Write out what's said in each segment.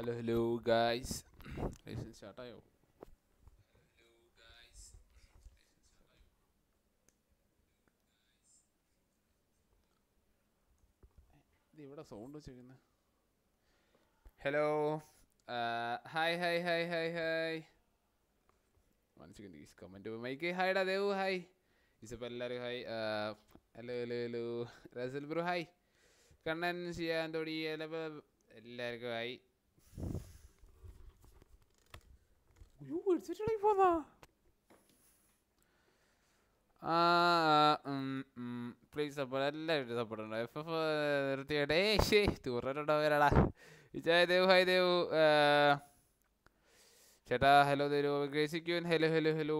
Hello hello guys license സ്റ്റാർട്ടായോ ഇവിടെ sound വെച്ചിരിക്കുന്നത് hello hi hi hi hi hi മനസ്സിൽ കമന്റ് മൈക്ക് ഹായ്ഡാ ദേവു ഹായ് ഇസപ്പം എല്ലാവരും hi hello hello hello Russell bro hi Kannan ചെയ്യാൻ തൊടി എല്ലാവർക്കും ഹായ് അയ്യോ എടുത്തിട്ടായി പോന്നാ പ്ലീസ് സപ്പോർട്ട് എല്ലാവരും സപ്പോർട്ട് ഉണ്ട് എഫ് എഫ് നിർത്തിയുടെ ഏ ശേ ടൂറിട്ടുണ്ടോ വരാടാ വിജയ് ദേവ് ഹായ് ദേവ് ചേട്ടാ ഹലോ ദേരു ഗ്രേസിക്യൂൻ ഹലോ ഹലോ ഹലോ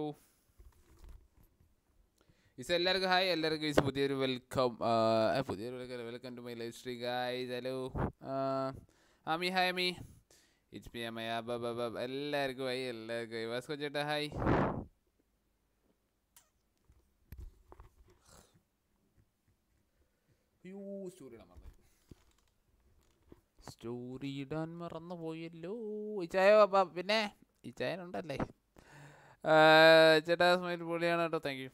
ഇസ് എല്ലാവർക്കും ഹായ് എല്ലാവർക്കും ഇസ് പുതിയൊരു വെൽക്കം പുതിയൊരു welcome welcome to my live stream guys hello Ami hi Ami it's P M I അമ്മ എല്ലാവർക്കും ഹായ് എല്ലാവർക്കും ഹായ് വാസ്കോ ചേട്ടാ ഹായ് അയ്യോ സ്റ്റോറി ഇടാൻ മറന്നു. സ്റ്റോറി ഇടാൻ മറന്നു പോയല്ലോ. ഇച്ചായോ അപ്പ പിന്നെ ഇച്ചായനുണ്ടല്ലേ ചേട്ടാ സ്മൈൽ പൊളിയാണ് കേട്ടോ. താങ്ക് യു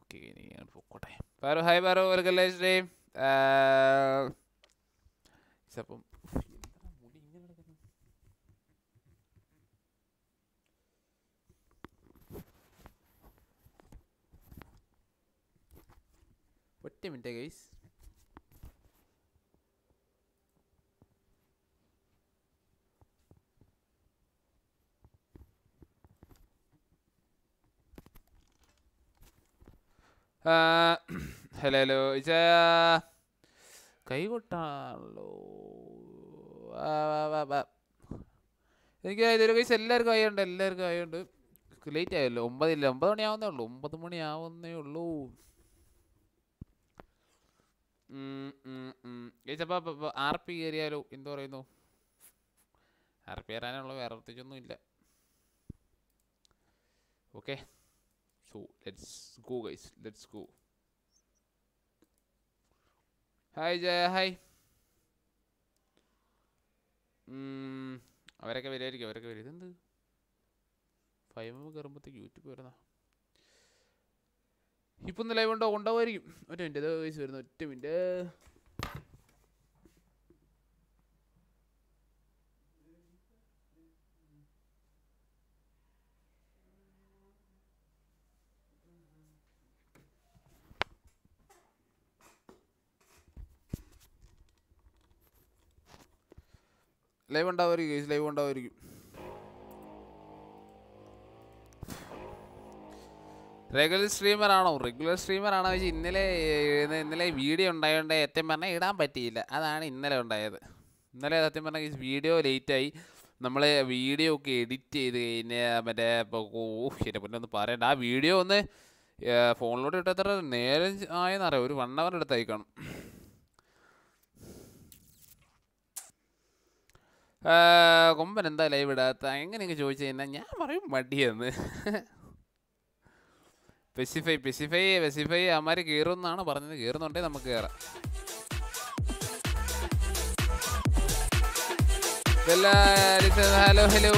ഓക്കെ ഇനി ഞാൻ പൊക്കോട്ടെ. Paru hi Paru. Welcome life stream അപ്പം മുടി ഇങ്ങനെ കിടക്കുന്നു ഒറ്റ മിനിറ്റ് ഗൈസ് ഹലോ ഹലോ ഇച്ച കൈകൊട്ടാണല്ലോ. എനിക്ക് ഇതൊരു കൈസ് എല്ലാവർക്കും ആയുണ്ട് എല്ലാവർക്കും ആയുണ്ട് ലേറ്റ് ആയല്ലോ ഒമ്പതില്ല ഒമ്പത് മണിയാവുന്നേ ഉള്ളൂ ഒമ്പത് മണി ആവുന്നേ ഉള്ളൂ. ചേച്ചപ്പോൾ ആർ പി കയറിയാലോ എന്ത് പറയുന്നു? ആർ പി കയറാനുള്ള വേറെ പ്രത്യേകിച്ചൊന്നും ഇല്ല okay let's go let's go അവരൊക്കെ വരുമായിരിക്കും അവരൊക്കെ വരും. ഇതെന്ത്? ഫൈവ് കയറുമ്പോഴത്തേക്ക് യൂട്യൂബ് വരുന്ന ഇപ്പം ഒന്ന് ലൈവ് ഉണ്ടോ? ഉണ്ടാവുമായിരിക്കും ഒറ്റ മിനിറ്റ് ഇത് വയസ്സ് വരുന്നു. ഒറ്റ മിനിറ്റ് ലൈവ് ഉണ്ടാവുമായിരിക്കും ലൈവ് ഉണ്ടാവുമായിരിക്കും. റെഗുലർ സ്ട്രീമർ ആണോ? റെഗുലർ സ്ട്രീമർ ആണോ വെച്ചാൽ ഇന്നലെ ഇന്നലെ വീഡിയോ ഉണ്ടായതുകൊണ്ട് സത്യം പറഞ്ഞാൽ ഇടാൻ പറ്റിയില്ല. അതാണ് ഇന്നലെ ഉണ്ടായത്. ഇന്നലെ സത്യം പറഞ്ഞാൽ വീഡിയോ ലേറ്റായി നമ്മൾ വീഡിയോ ഒക്കെ എഡിറ്റ് ചെയ്ത് കഴിഞ്ഞ് മറ്റേ ഓ ശരി പിന്നെ ഒന്ന് പറയണ്ട. ആ വീഡിയോ ഒന്ന് ഫോണിലോട്ട് ഇട്ട് എത്ര നേരം ആയെന്നറിയാം ഒരു വൺ അവർ എടുത്തായി കൊമ്പൻ എന്താ ലൈവ് ഇടാത്ത? എങ്ങനെയൊക്കെ ചോദിച്ചു കഴിഞ്ഞാൽ ഞാൻ പറയും മടിയെന്ന്. പെസിഫൈ പെസിഫൈ പെസിഫൈ അമാര് കയറുമെന്നാണ് പറഞ്ഞത്. കയറുന്നുണ്ടേ നമുക്ക് കയറാം ഹലോ ഹലോ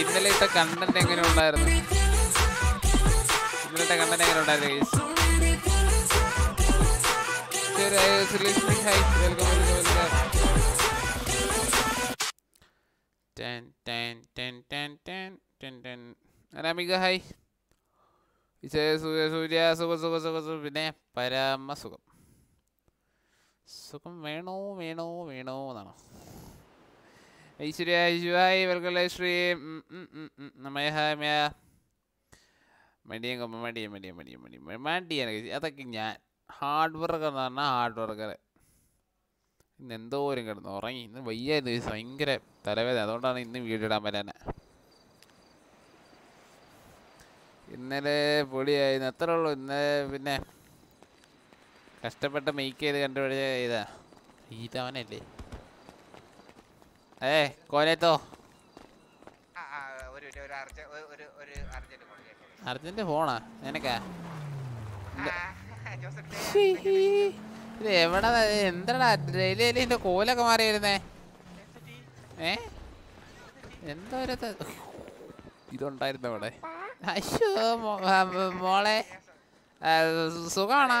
ഇന്നലെ കണ്ടന്റ് എങ്ങനെ ഉണ്ടായിരുന്നു? ഇന്നലത്തെ കണ്ടന്റ് എങ്ങനെ ഉണ്ടായിരുന്നു guys? ശരി, ten ten ten ten ten ten ten Anamika hi Vijaya Surya Surya സുഖം സുഖം സുഖം സുഖം പിന്നെ പരമ സുഖം സുഖം വേണോ വേണോ വേണോ എന്നാണോ Aishwarya Aishwarya welcome stream Maya hi Maya മടിയൻ കൊമ്പ മടിയൻ മടിയൻ മടിയൻ മടിയൻ guys. അതൊക്കെ ഞാൻ ഹാർഡ് വർക്കർ എന്ന് പറഞ്ഞാൽ ഹാർഡ് വർക്കർ ഇന്ന് എന്തോരം കിടന്നു. ഉറങ്ങി. ഇന്ന് വയ്യായിരുന്നു guys. ഭയങ്കര തലവേദന. അതുകൊണ്ടാണ് ഇന്ന് വീഡിയോ ഇടാൻ പറ്റാനെ ഇന്നലെ പൊളിയായിരുന്നു. എത്ര ഉള്ളൂ. ഇന്നലെ പിന്നെ കഷ്ടപ്പെട്ട് മെയ്ക്ക് ചെയ്ത് കണ്ടുപിടിച്ച ഇതാ. ഈതവനല്ലേ ഏ കോലേത്തോ അർജന്റ് ഫോണാ നിനക്കാ. ഇത് എവിടെ എന്താടാ? ഡെയിലി കോലൊക്കെ മാറി വരുന്നേ? ഏ? എന്തോ ഒരു ഇതുണ്ടായിരുന്നു അവിടെ? മ- മോളെ. സുഖാണാ? സുഖമാണോ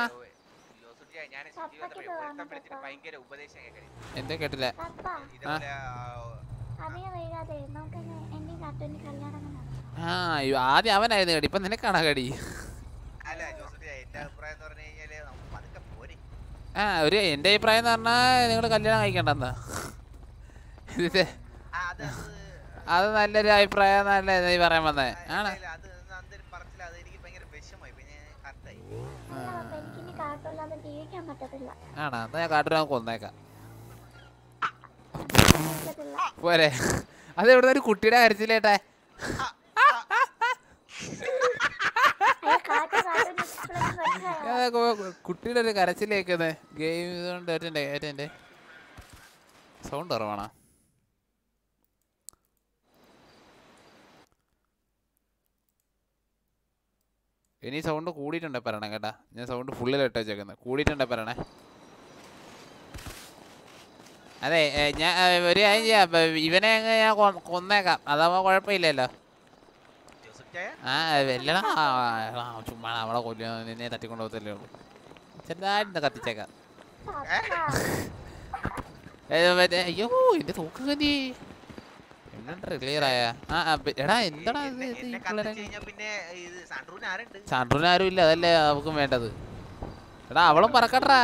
എന്തോ കേട്ടില്ല. ആ, ആദ്യം അവനായിരുന്നു കടി ഇപ്പൊ നിനക്കാണോ കടി? അല്ല ജോസുട്ടി അഭിപ്രായം എന്ന് പറഞ്ഞു കഴിഞ്ഞാൽ നമുക്ക് പതുക്കെ പോരെ ആ ഒരു എന്റെ അഭിപ്രായം എന്ന് പറഞ്ഞാൽ നിങ്ങൾ കല്യാണം കഴിക്കണ്ടെന്ന് അത് നല്ലൊരു അഭിപ്രായം നല്ല നീ പറയാൻ വന്നേ. ആണ്? ആണോ? എന്നാ ഞാൻ കാട്ടൂരാൻ കൊന്നേക്കാം. പോരെ. അത് എവിടെ ഒരു കുട്ടിയുടെ കരച്ചിലേട്ടെ അയ്യോ കാട്ടു കാട്ടുവിന് ഇപ്പോഴൊന്നും മനസ്സിലായോ ഞാൻ നോക്കുമ്പോ കുട്ടിയുടെ ഒരു കരച്ചിലേക്കത് ഗെയിം ഇതുകൊണ്ട് ഏറ്റന്റെ ഏറ്റന്റെ സൗണ്ട് കുറവാണോ? ഇനി സൗണ്ട് കൂടിയിട്ടുണ്ടെ പറയണേ കേട്ടാ. ഞാൻ സൗണ്ട് ഫുള്ളിൽ ഇട്ട് വെച്ചേക്കുന്നത് കൂടിയിട്ടുണ്ടെ പറയണേ. അതെ ഞാൻ ഒരു കാര്യം ചെയ്യാം. ഇവനെ അങ്ങ് ഞാൻ കൊന്നേക്കാം. അതാവുമ്പോൾ കുഴപ്പമില്ലല്ലോ. ആ വെല്ലടാ ചുമ്മാ അവളെ കൊല്ലുക. നിന്നെ തട്ടിക്കൊണ്ട് പോകത്തല്ലേ ഉള്ളൂ. ചെറുതായിട്ട് കത്തിച്ചേക്കാം. അയ്യോ എന്റെ തൂക്കുകന്തി ക്ലിയർ ആയ? ആ എടാ എന്താടാ സാൻഡ്രൂന് ആരും ഇല്ല അതല്ലേ നമുക്കും വേണ്ടത്. എടാ അവളും പറക്കട്ടാ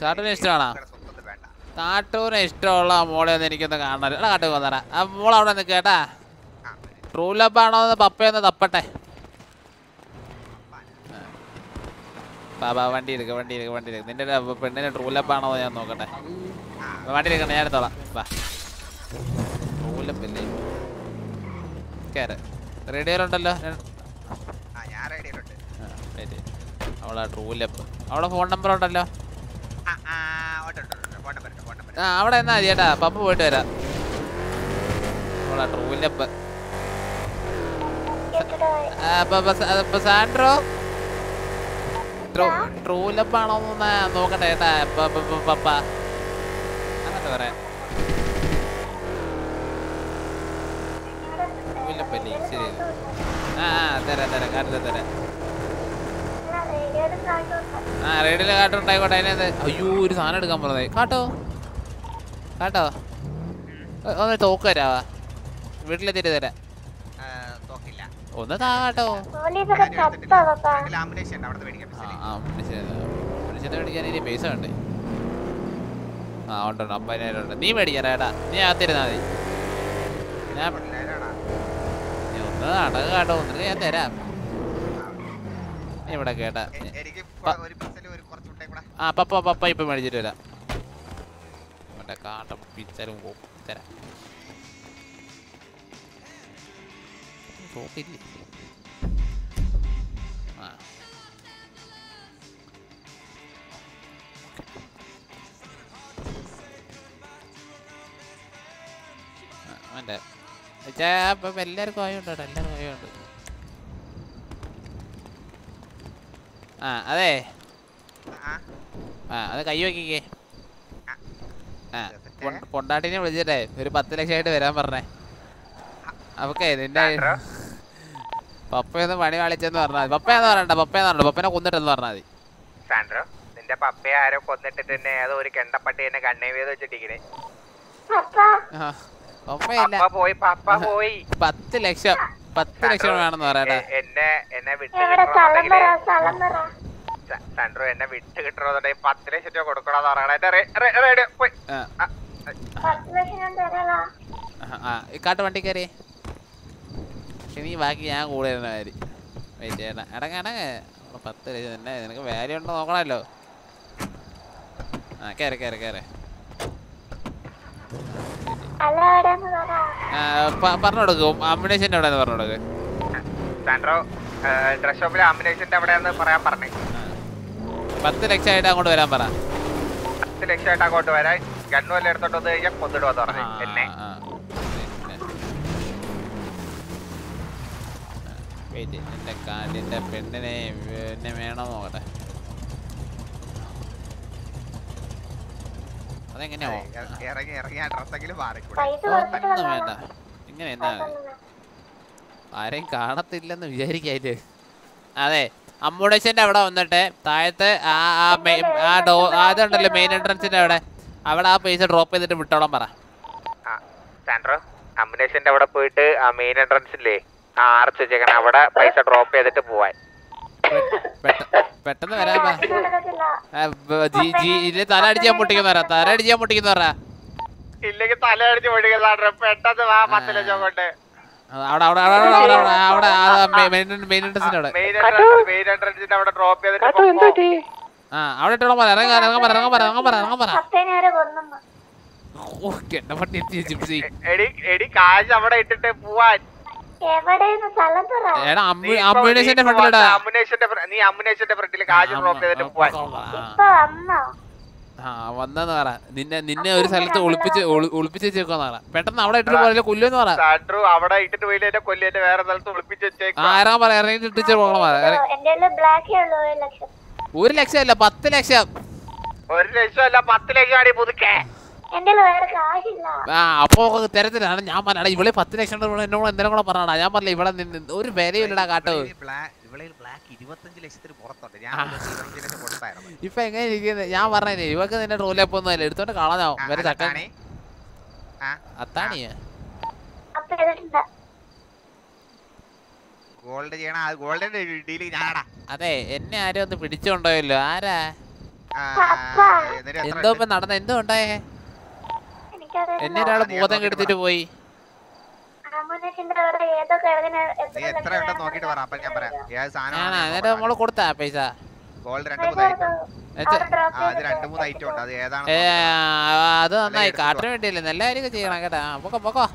സാൻഡ്രൂനെ ഇഷ്ടമാണോ? കാട്ടൂരിനെ ഇഷ്ടമുള്ള മോളെ ഒന്ന് എനിക്കൊന്ന് കാണാൻ എടാ കാട്ടു കൊന്നറ ആ മോൾ അവിടെ നിൽക്കേട്ടാ കേട്ടാ. ട്രൂ ലബ് ആണോ എന്ന് പപ്പയൊന്ന് തപ്പട്ടെ. ബാ ബാ വണ്ടി എടുക്ക വണ്ടി എടുക്ക വണ്ടി എടുക്ക. നിന്റെ പെണ്ണിന് ട്രൂ ലബ് ആണോ ഞാൻ നോക്കട്ടെ. വണ്ടി എടുക്കണേ ഞാൻ എടുത്തോളാം. വാ ട്രൂ ലബ് കയറ് റേഡിയോയിലുണ്ടല്ലോ അവളാ ട്രൂ ലബ് അവളെ ഫോൺ നമ്പർ ഉണ്ടല്ലോ? ഫോൺ നമ്പർ ആ അവിടെ എന്നാ ചേട്ടാ പപ്പ പോയിട്ട് വരാം. അവളാ ട്രൂ ലബ് കേട്ടിട്ട് സാൻഡ്രോ? ട്രൂലപ്പാണോ നോക്കട്ടെ ചേട്ടാ പപ്പ. അങ്ങനത്തെ പറയാം. ട്രൂലപ്പല്ലേ ശരി ആ തരാം തരാം. കാട്ടിൽ തരാം. റേഡിയോയിലും ആ റേഡിയോയിൽ കാട്ടുണ്ടായിക്കോട്ടെ അതിനകത്ത്. അയ്യോ ഒരു സാധനം എടുക്കാൻ പറഞ്ഞേ കാട്ടോ. കാട്ടോ ഒന്ന് തോക്ക് തരാവാ വീട്ടിലെത്തിട്ട് തരാം തോക്കില്ല. ഒന്ന് താ കാട്ടോ. ലാമിനേഷൻ ഉണ്ട് മേടിക്കാൻ ആ പറ്റില്ല ആ മനുഷ്യനെ ഇനി പൈസ വേണ്ടേ? ആ ഉണ്ട് ഉണ്ട് അമ്പതിനായിരം ഉണ്ട്. നീ മേടിക്കാൻ ഏട്ടാ നീ അകത്തിരുന്നാ മതി. ഞാൻ ഒന്ന് നടക്കുക കേട്ടോ ഒന്നിട്ട് ഞാൻ തരാം. ഇവിടെ കേട്ടാ. എനിക്ക് ഒരു പിസൽ ഒരു കുറച്ച് മുട്ടയും കൂടെ? ആ പപ്പ പപ്പ ഇപ്പൊ മേടിച്ചിട്ട് വരാം. മറ്റേ കാട്ടം പിച്ചലും പോകും തരാം തോക്കില്ലേ ആ. അവന്റെ. എല്ലാവർക്കും ആയുണ്ട് എല്ലാവർക്കും ആയോണ്ട് ആ അതെ. ആ. അത് കൈ വയ്ക്കിക്കേ പൊണ്ടാട്ടിനെ വിളിച്ചിട്ടേ ഒരു പത്ത് ലക്ഷമായിട്ട് വരാൻ പറഞ്ഞേ. അവക്കേ നിന്റെ? പപ്പയൊന്ന് പണി വാളിച്ചെന്ന് പറഞ്ഞാൽ മതി. പപ്പയെന്ന് പറയണ്ട പപ്പയെന്ന് പറഞ്ഞ പപ്പനെ കൊന്നിട്ടെന്ന് പറഞ്ഞാൽ മതി. സാൻഡ്രോ നിന്റെ പപ്പയെ ആരോ കൊന്നിട്ടിട്ട് തന്നെ ഏതോ ഒരു കെണ്ടപ്പട്ടി എന്നെ കണ്ണേ ചെയ്ത് ആ, പോയി പപ്പ പോയി. പത്ത് ലക്ഷം പത്ത് ലക്ഷം വേണമെന്ന് പറയട്ടെ എന്നെ എന്നെ വിട്ട് സാൻഡ്രോ എന്നെ വിട്ട് കിട്ടണമെന്നുണ്ടെങ്കിൽ പത്ത് ലക്ഷം രൂപ കൊടുക്കണമെന്ന് പറയണേ. എന്റെ റേഡിയോ പോയി. കാട്ട് വണ്ടി കയറി പക്ഷെ നീ ബാക്കി ഞാൻ കൂടെ ഇരുന്ന കാര്യം വെയിറ്റ് ചെയ്യണ അടങ്ങ അടങ്ങ പത്ത് ലക്ഷം തന്നെ. നിനക്ക് വാല്യൂ ഉണ്ടോ നോക്കണമല്ലോ. ആ കയറി കയറി കയറി പറഞ്ഞു കൊടുക്കും. അവിടെ പറഞ്ഞു കൊടുക്ക്. സാൻഡ്രോ ഡ്രസ് ഷോപ്പിലെ ആംബുലൻസിന്റെ അവിടെയാന്ന് പറയാൻ പറഞ്ഞേ. പത്ത് ലക്ഷമായിട്ട് അങ്ങോട്ട് വരാൻ പറ. പത്ത് ലക്ഷമായിട്ട് അങ്ങോട്ട് വരാൻ. ഗണ്ണു വല്ല എടുത്തോണ്ട് വന്ന് കഴിഞ്ഞാൽ കൊന്നിടുവെന്ന് പറഞ്ഞു. എന്നെ. എന്റെ കാലിന്റെ പെണ്ണിനെ എന്നെ വേണോ നോക്കട്ടെ അതെങ്ങനെയാ ഇറങ്ങി ഇറങ്ങി ആ ഡ്രസ്സെങ്കിലും മാറിക്കൂടെ. പൈസ കൊടുത്തിട്ട് ഒന്നും വേണ്ട ഇങ്ങനെ എന്നാ ആരെയും കാണത്തില്ലെന്ന് വിചാരിക്കായിട്ട് അതെ അമ്മൂടേശന്റെ അവിടെ വന്നിട്ട് താഴത്തെ ആ ആ മെയിൻ ആ ഡോ അതുണ്ടല്ലോ മെയിൻ എൻട്രൻസിന്റെ അവിടെ. അവിടെ ആ പൈസ ഡ്രോപ്പ് ചെയ്തിട്ട് വിട്ടോളാൻ പറ. ആ സാൻഡ്രോ അമ്മുനേഷന്റെ അവിടെ പോയിട്ട് ആ മെയിൻ എൻട്രൻസില്ലേ ആ ആർച്ച് വെച്ചേക്കണ. അവിടെ പൈസ ഡ്രോപ്പ് ചെയ്തിട്ട് പോവാൻ. പെട്ട- പെട്ടെന്ന് വരാൻ ഇതിൽ തല അടിച്ചാൽ മുട്ടിക്കുന്ന പറ. തല അടിച്ചാൽ മുട്ടിക്കുന്ന പറ. ഇല്ലെങ്കിൽ തല അടിച്ച് പൊടിക്കുന്ന പെട്ടെന്ന് വാ പത്ത് ലക്ഷം കൊണ്ട്. അവിടെ അവിടെ അവിടെ അവിടെ അവിടെ അവിടെ മെയിൻ അവിടെ. എൻട്രൻസിന്റെ അവിടെ ഡ്രോപ്പ് ചെയ്തിട്ട്. ആ അവിടെ ഇട്ടോളാം പറ ഇറങ്ങാൻ ഇറങ്ങാൻ പറ ഇറങ്ങാൻ പറ ഇറങ്ങാൻ പറ ഇറങ്ങാൻ പറ. ഫ്രണ്ടിലിടാ അമ്മുനേഷന്റെ നീ അമ്മുനേഷന്റെ ഫ്രണ്ടിൽ കാശ് ഡ്രോപ്പ് ചെയ്തിട്ട് പോവാൻ? ആ വന്നെന്ന് പറ. നിന്നെ നിന്നെ ഒരു സ്ഥലത്ത് ഒളിപ്പിച്ച് ഒളിപ്പിച്ച് വെച്ചേക്കാന്ന് പറ. പെട്ടെന്ന് അവിടെ ഇട്ടിട്ട് പോലെ കൊല്ലുമെന്ന് പറ. അവിടെ ഇട്ടിട്ട് പോയില്ല എന്റെ കൊല്ലി വേറെ സ്ഥലത്ത് ഒളിപ്പിച്ച് വെച്ചേക്കും ഇറങ്ങാൻ പറ. ഇറങ്ങിട്ട് ഇട്ടിച്ച് പോകണം ഇറങ്ങി- ഒരു ലക്ഷം. അല്ല പത്ത് ലക്ഷം. ഒരു ലക്ഷം അല്ല പത്ത് ലക്ഷം പുതുക്കേ. ആ അപ്പോ തരത്തിലാണ്. ഞാൻ പറഞ്ഞാടാ ഇവിടെ പത്ത് ലക്ഷം രൂപ എന്നോട് എന്തെങ്കിലും കൂടെ പറഞ്ഞാടാ. ഞാൻ പറഞ്ഞില്ല ഇവിടെ നിന്ന് ഒരു വിലയില്ലടാ കാട്ടോ. ഇരുപത്തഞ്ച് ലക്ഷത്തിന് പുറത്തുണ്ട്. ഞാൻ ഇരുപത്തഞ്ച് ലക്ഷം കൊടുത്തായിരുന്നു. ഇപ്പൊ എങ്ങനെ ഇരിക്കുന്നത് ഞാൻ പറഞ്ഞേ ഇവക്ക് നിന്റെ ട്രോലപ്പൊന്നും അല്ല എടുത്തോണ്ട് കളഞ്ഞാവും വരെ അത്താണിയ? ഗോൾഡ് ചെയ്യണ ആ ഗോൾഡിന്റെ ഡീൽ ഞാനാടാ അതെ എന്നെ ആരും ഒന്ന് പിടിച്ചോണ്ടോയല്ലോ ആരാ? എന്തോ ഇപ്പൊ നടന്ന എന്തോ ഉണ്ടായേ? എന്നെ ഒരാൾ ബോധം കെടുത്തിട്ട് പോയി ആംബുലൻസിന്റെ അവിടെ ഏതോ കിഴങ്ങിന് നീ എത്ര ഉണ്ടെന്ന് നോക്കിട്ട് പറ. അപ്പൊ ഞാൻ പറയാം. ഏത് സാധനം ആണോ നമ്മൾ കൊടുത്താ പൈസ. ഗോൾഡ് രണ്ട് മൂന്ന് ഐറ്റം ആ അത് രണ്ട് മൂന്ന് ഐറ്റം ഉണ്ട്. അത് ഏതാണ് അത് നന്നായി. കാട്ടിന് വേണ്ടിയില്ലേ? നല്ല കാര്യമൊക്കെ ചെയ്യണം കേട്ടാ. പൊക്കോ പൊക്കോ.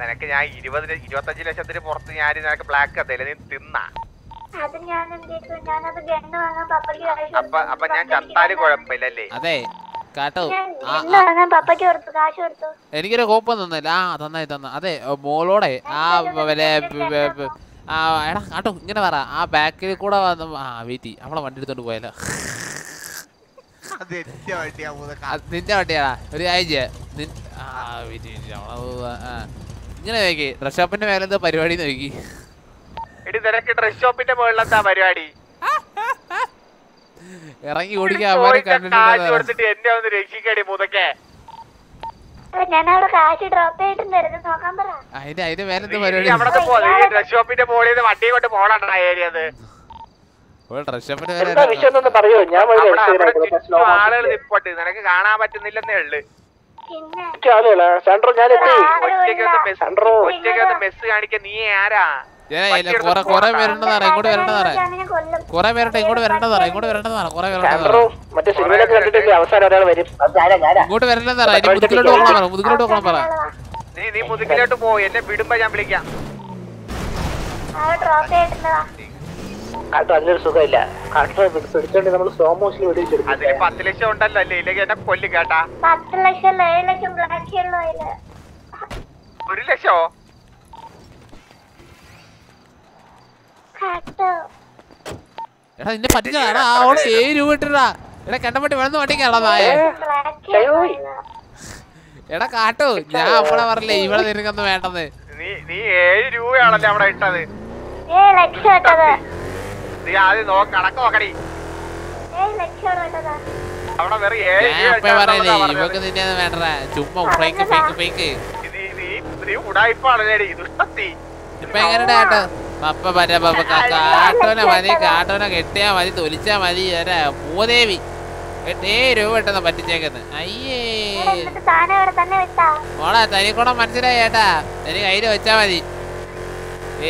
നിനക്ക് ഞാൻ ഇരുപത് ഇരുപത്തഞ്ച് ലക്ഷത്തിന് പുറത്ത് ഞാൻ നിനക്ക് ബ്ലാക്ക് അതല്ലേ നീ തിന്നാ. അപ്പൊ ഞാൻ ചത്താൽ കുഴപ്പമില്ലല്ലേ? അതെ. കാട്ടോ. എനിക്കൊരു കോപ്പം തന്നില്ല. ആ തന്നായി തന്ന. അതെ മോളോടെ ആ വല്ല ആ എടാ കാട്ടോ ഇങ്ങനെ പറ. ആ ബാക്കിൽ കൂടെ വന്ന് ആ വെയിറ്റ് അവളെ വണ്ടി എടുത്തോണ്ട് പോയാലോ? നിന്റെ വണ്ടിയാടാ. ഒരു ആഴ്ച ആ വെയിറ്റ് വെയിറ്റ് ആ ഇങ്ങനെ നോക്കി. ഡ്രസ് ഷോപ്പിന്റെ മേലെ എന്താ പരിപാടി നോക്കി. ഡ്രസ് ഷോപ്പിന്റെ മുകളിലെന്താ പരിപാടി? ഇറങ്ങി ഓടിക്കാൻ അവർ കണ്ടിട്ട് എന്നെ രക്ഷിക്കടി അതിന്റെ അതിന്റെ പരിപാടി? അവിടെ പോ നീ ഡ്രസ് ഷോപ്പിന്റെ വണ്ടി കൊണ്ട് ഏരിയത്. ആളുകൾ നിപ്പോട്ട് നിനക്ക് കാണാൻ പറ്റുന്നില്ലെന്നേ ഉള്ളു. പിന്നെ ഒറ്റ ആളുകളാ. സാൻഡ്രോ ഞാൻ എത്തി ഒറ്റയ്ക്ക് ഒന്ന് മെസ് ഒറ്റയ്ക്ക് ഒന്ന് മെസ്സ് കാണിക്കാൻ നീ ആരാ? കൊറേ കൊറേ പേരുണ്ടെന്ന് പറ ഇങ്ങോട്ട് ഞാൻ കൊറേ പേരുണ്ട് ഇങ്ങോട്ട് വരണ്ടെന്ന് ഇങ്ങോട്ട് വരണ്ടെന്ന് പറ കൊറേ പേരുണ്ടെന്ന് മറ്റേ സിനിമയിലൊക്കെ കണ്ടിട്ടില്ലേ അവസാനം ഒരാൾ വരും. അത് ഞാനാ ഞാനാ. ഇങ്ങോട്ട് വരണ്ടെന്ന് പറ ഇനി മുതുകിലോട്ട് പോകണം പറ മുതുകിലോട്ട് പോകണം പറ. നീ നീ മുതുകിലോട്ട് പോ എന്നെ വിടുമ്പോ ഞാൻ വിളിക്കാം. അതിനൊരു സുഖമില്ല. കാട്ടോ പിടിച്ചോണ്ട് നമ്മൾ സ്ലോ മോഷനിൽ വെടിവെച്ചെടുക്കും അതിന് പത്ത് ലക്ഷം ഉണ്ടല്ലോ അല്ലേ? ഇല്ലെങ്കിൽ എന്നെ കൊല്ലു കേട്ടാ. പത്ത് ലക്ഷം അല്ല ഏഴ് ലക്ഷം ഒരു ലക്ഷോ? എടാ നിന്നെ പറ്റിച്ചതാ എടാ അവൾ ഏഴ് രൂപ ഇട്ടിടാ എടാ കണ്ടപ്പട്ടി വെള്ളം വട്ടിക്കാളാ നായ. എടാ കാട്ടു. ഞാൻ അവളെ പറഞ്ഞില്ലേ ഇവിടെ നിനക്കൊന്നും വേണ്ടത് നീ ഏഴ് രൂപയാണല്ലേ അവിടെ ഇട്ടത്? ഏഴ് ലക്ഷം ഇട്ടത്. നീ ആദ്യം നോ കണക്ക് നോക്കടി. ഏഴ് ലക്ഷം ഇട്ടതാ. അവിടെ വെറും ഏഴ് രൂപ ഇവക്ക് പറഞ്ഞത്. നിന്നെ വേണ്ട ചുമ്മാ ഫേക്ക് ഫേക്ക് ഫേക്ക് നീ നീ നീ ഇത് ഇപ്പൊ എങ്ങനെയാ കാട്ടോ പപ്പ പറ്റ പപ്പ കാട്ടോനെ മതി കാട്ടോനെ കെട്ടിയാ മതി തൊലിച്ചാ മതി അരാ പൂദേവി. എട്ടേ രൂപ പെട്ടെന്ന് പറ്റിച്ചേക്കുന്നു. അയ്യേ. മോളെ തനിക്കൂടെ മനസ്സിലായി ചേട്ടാ തനി കയ്യിൽ വെച്ചാ മതി.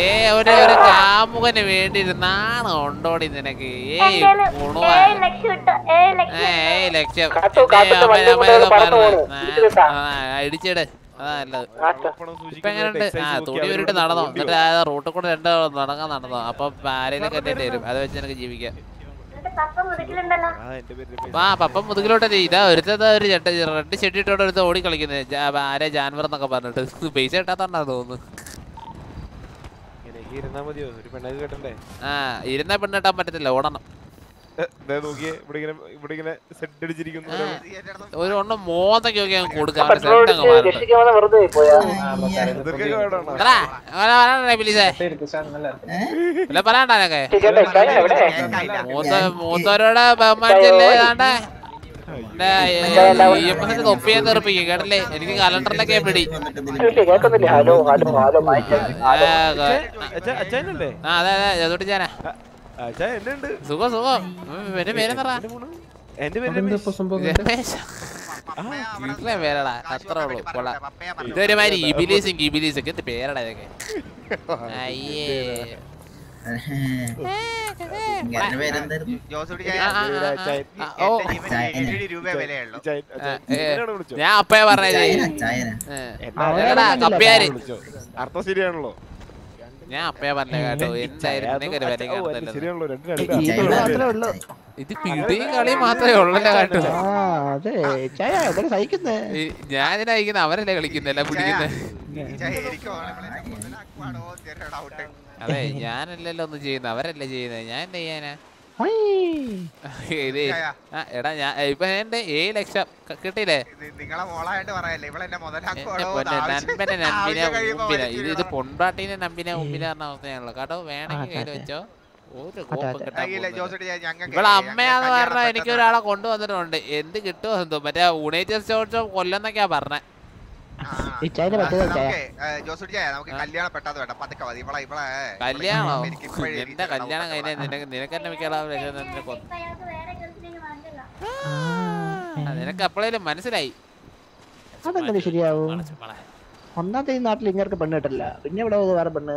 ഏ ഒരു ഒരു കാമുകന് വേണ്ടി നാണം ഉണ്ടോടി നിനക്ക്? ഏയ് ഏ ഏയ് ലക്ഷ്യം കാത്തു, ഉരുട്ട് നടന്നോ? എന്നിട്ട് ആ റൂട്ടിൽ കൂടെ രണ്ട് നടങ്ങാൻ നടന്നോ? അപ്പൊ ആരെങ്കിലും കണ്ടിട്ട് വരും. അത് വെച്ച് എനിക്ക് ജീവിക്കാം. ആ പപ്പ മുതുകിലോട്ടല്ലേ ഇതാ ഒരുത്തത് ഒരു ചെട്ട റെഡ് ഷെഡ് ഇട്ടോണ്ട് ഒരുത്ത ഓടി കളിക്കുന്നത് ആരെ ജാൻവർ എന്നൊക്കെ പറഞ്ഞിട്ട്. പൈസ കിട്ടാത്തോണ്ടാ തോന്നുന്നു. ആ ഇരുന്നാ മതിയോ? ഒരു പെണ്ണൊക്കെ ആ ഇരുന്ന പെണ്ണിട്ടാൻ പറ്റത്തില്ല. ഓടണം. നോക്കിയേ ഇവിടെ ഇങ്ങനെ ഇവിടെ ഇങ്ങനെ സെറ്റ് അടിച്ചിരിക്കുന്നു. ഒരു ഒന്നും ഒക്കെ കൊടുക്കാം. പറയണ്ടൊക്കെ മൂത്തവരോട് ബഹുമാനിച്ചല്ലേ ഏതാണ്ട്? തൊപ്പിയെ തെറിപ്പിക്കും കേട്ടല്ലേ? എനിക്ക് കലണ്ടറിലൊക്കെ പിടി. ഇല്ല, കേൾക്കുന്നില്ല. Hello hello hello mic. ആ, അതെ അതെ എന്നെ ഉണ്ട് സുഖം സുഖം. ഉം, എന്റെ പേര് പേരടാ. അത്രേ ഉള്ളൂ. കൊള്ളാം ഇബിലീസും ഗിബിലീസും ഒക്കെ എന്ത് പേരടാ ഇതൊക്കെ. അയ്യേ? ഞാൻ അപ്പയെ പറഞ്ഞേ കപ്പിയാര്? അർത്ഥം ശരിയാണല്ലോ. ഞാൻ അപ്പയെ പറഞ്ഞ കേട്ടോ എന്തായാലും. ഇത് പിടിയും കളി മാത്രമേ ഉള്ളല്ലോ കേട്ടോ ഞാൻ ഇതിനെ അയക്കുന്ന അവരല്ലേ കളിക്കുന്നല്ലേ പിടിക്കുന്നത് അതെ ഞാനല്ലല്ലോ ഒന്നും ചെയ്യുന്ന അവരല്ലേ ചെയ്യുന്നത് ഞാൻ എന്താ ചെയ്യാനാ? എടാ. ഞാൻ ഇപ്പൊ എന്റെ ഏഴ് ലക്ഷം കിട്ടിയില്ലേ? നിങ്ങളെ മോളായിട്ട് പറയല്ലേ ഇവളെന്നെ മുമ്പില ഇത് ഇത് വലിച്ചിടണം. നമ്പിനെ മുമ്പില പറഞ്ഞ അവസ്ഥയാണല്ലോ. കേട്ടോ വേണമെങ്കിൽ കയ്യിൽ വെച്ചോ. ഇവിടെ അമ്മയാന്ന് പറഞ്ഞ എനിക്ക് ഒരാളെ കൊണ്ടുവന്നിട്ടുണ്ട്. എന്ത് കിട്ടുമോ എന്തോ. മറ്റേ യുണൈറ്റഡ് സ്റ്റോർസ് കൊല്ലെന്നൊക്കെയാ പറഞ്ഞേ. കല്യാണം എന്റെ കല്യാണം? കഴിഞ്ഞാൽ നിനക്ക് തന്നെ മിക്കവാറും മനസ്സിലായി. അതെങ്ങനെ ശരിയാവും. ഒന്നാമത്തെ ഈ നാട്ടിൽ ഇങ്ങനെ പെണ്ണ് കിട്ടില്ല പിന്നെ ഇവിടെ വേറെ പെണ്ണ്.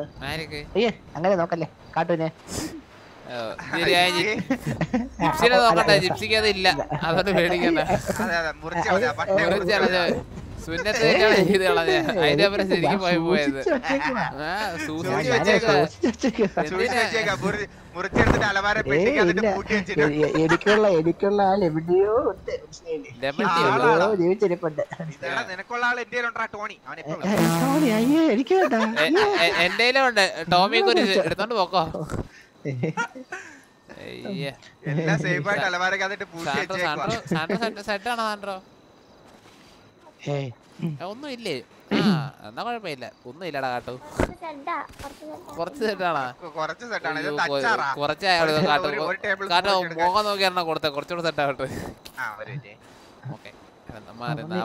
അയ്യേ അങ്ങനെ നോക്കല്ലേ. കാട്ടുവിനെ. ജിപ്സിനെ നോക്കട്ടെ ജിപ്സിക്ക് അതില്ല അതുകൊണ്ട് പേടിക്കണ്ട. സുന്നത്ത് ചെയ്ത് കളഞ്ഞ അതിന്റെ അപ്പുറം ശരിക്കും പോയി പോയത്. വെച്ചേക്കാം. എനിക്കുള്ള എനിക്കുള്ള ആൾ എവിടെയോ ജീവിച്ചിരിപ്പുണ്ട്. എന്റെ ടോണി. അവൻ എപ്പോ ഏ, അയ്യേ എനിക്ക് വേണ്ട. എ- എ- എന്റേലും ഉണ്ട് ടോമി കുരിശ് എടുത്തോണ്ട് പോക്കോ. അയ്യേ. എല്ലാം സേഫ് ആയിട്ട് അലമാരക്കകത്തിട്ട് പൂട്ടി സാൻഡ്രോ സാൻഡ്രോ സെറ്റ് ആണോ സാൻഡ്രോ? ഒന്നും ഇല്ലേ ആ എന്നാ കുഴപ്പമില്ല. ഒന്നും ഇല്ലടാ കാട്ടു. കുറച്ച് സെറ്റാണാ കുറച്ച് അയാൾ കാട്ടു. കാട്ടോ മുഖം നോക്കി എണ്ണ കൊടുത്ത. കുറച്ചുകൂടെ സെറ്റ് ആവട്ടെ. ഓക്കെ.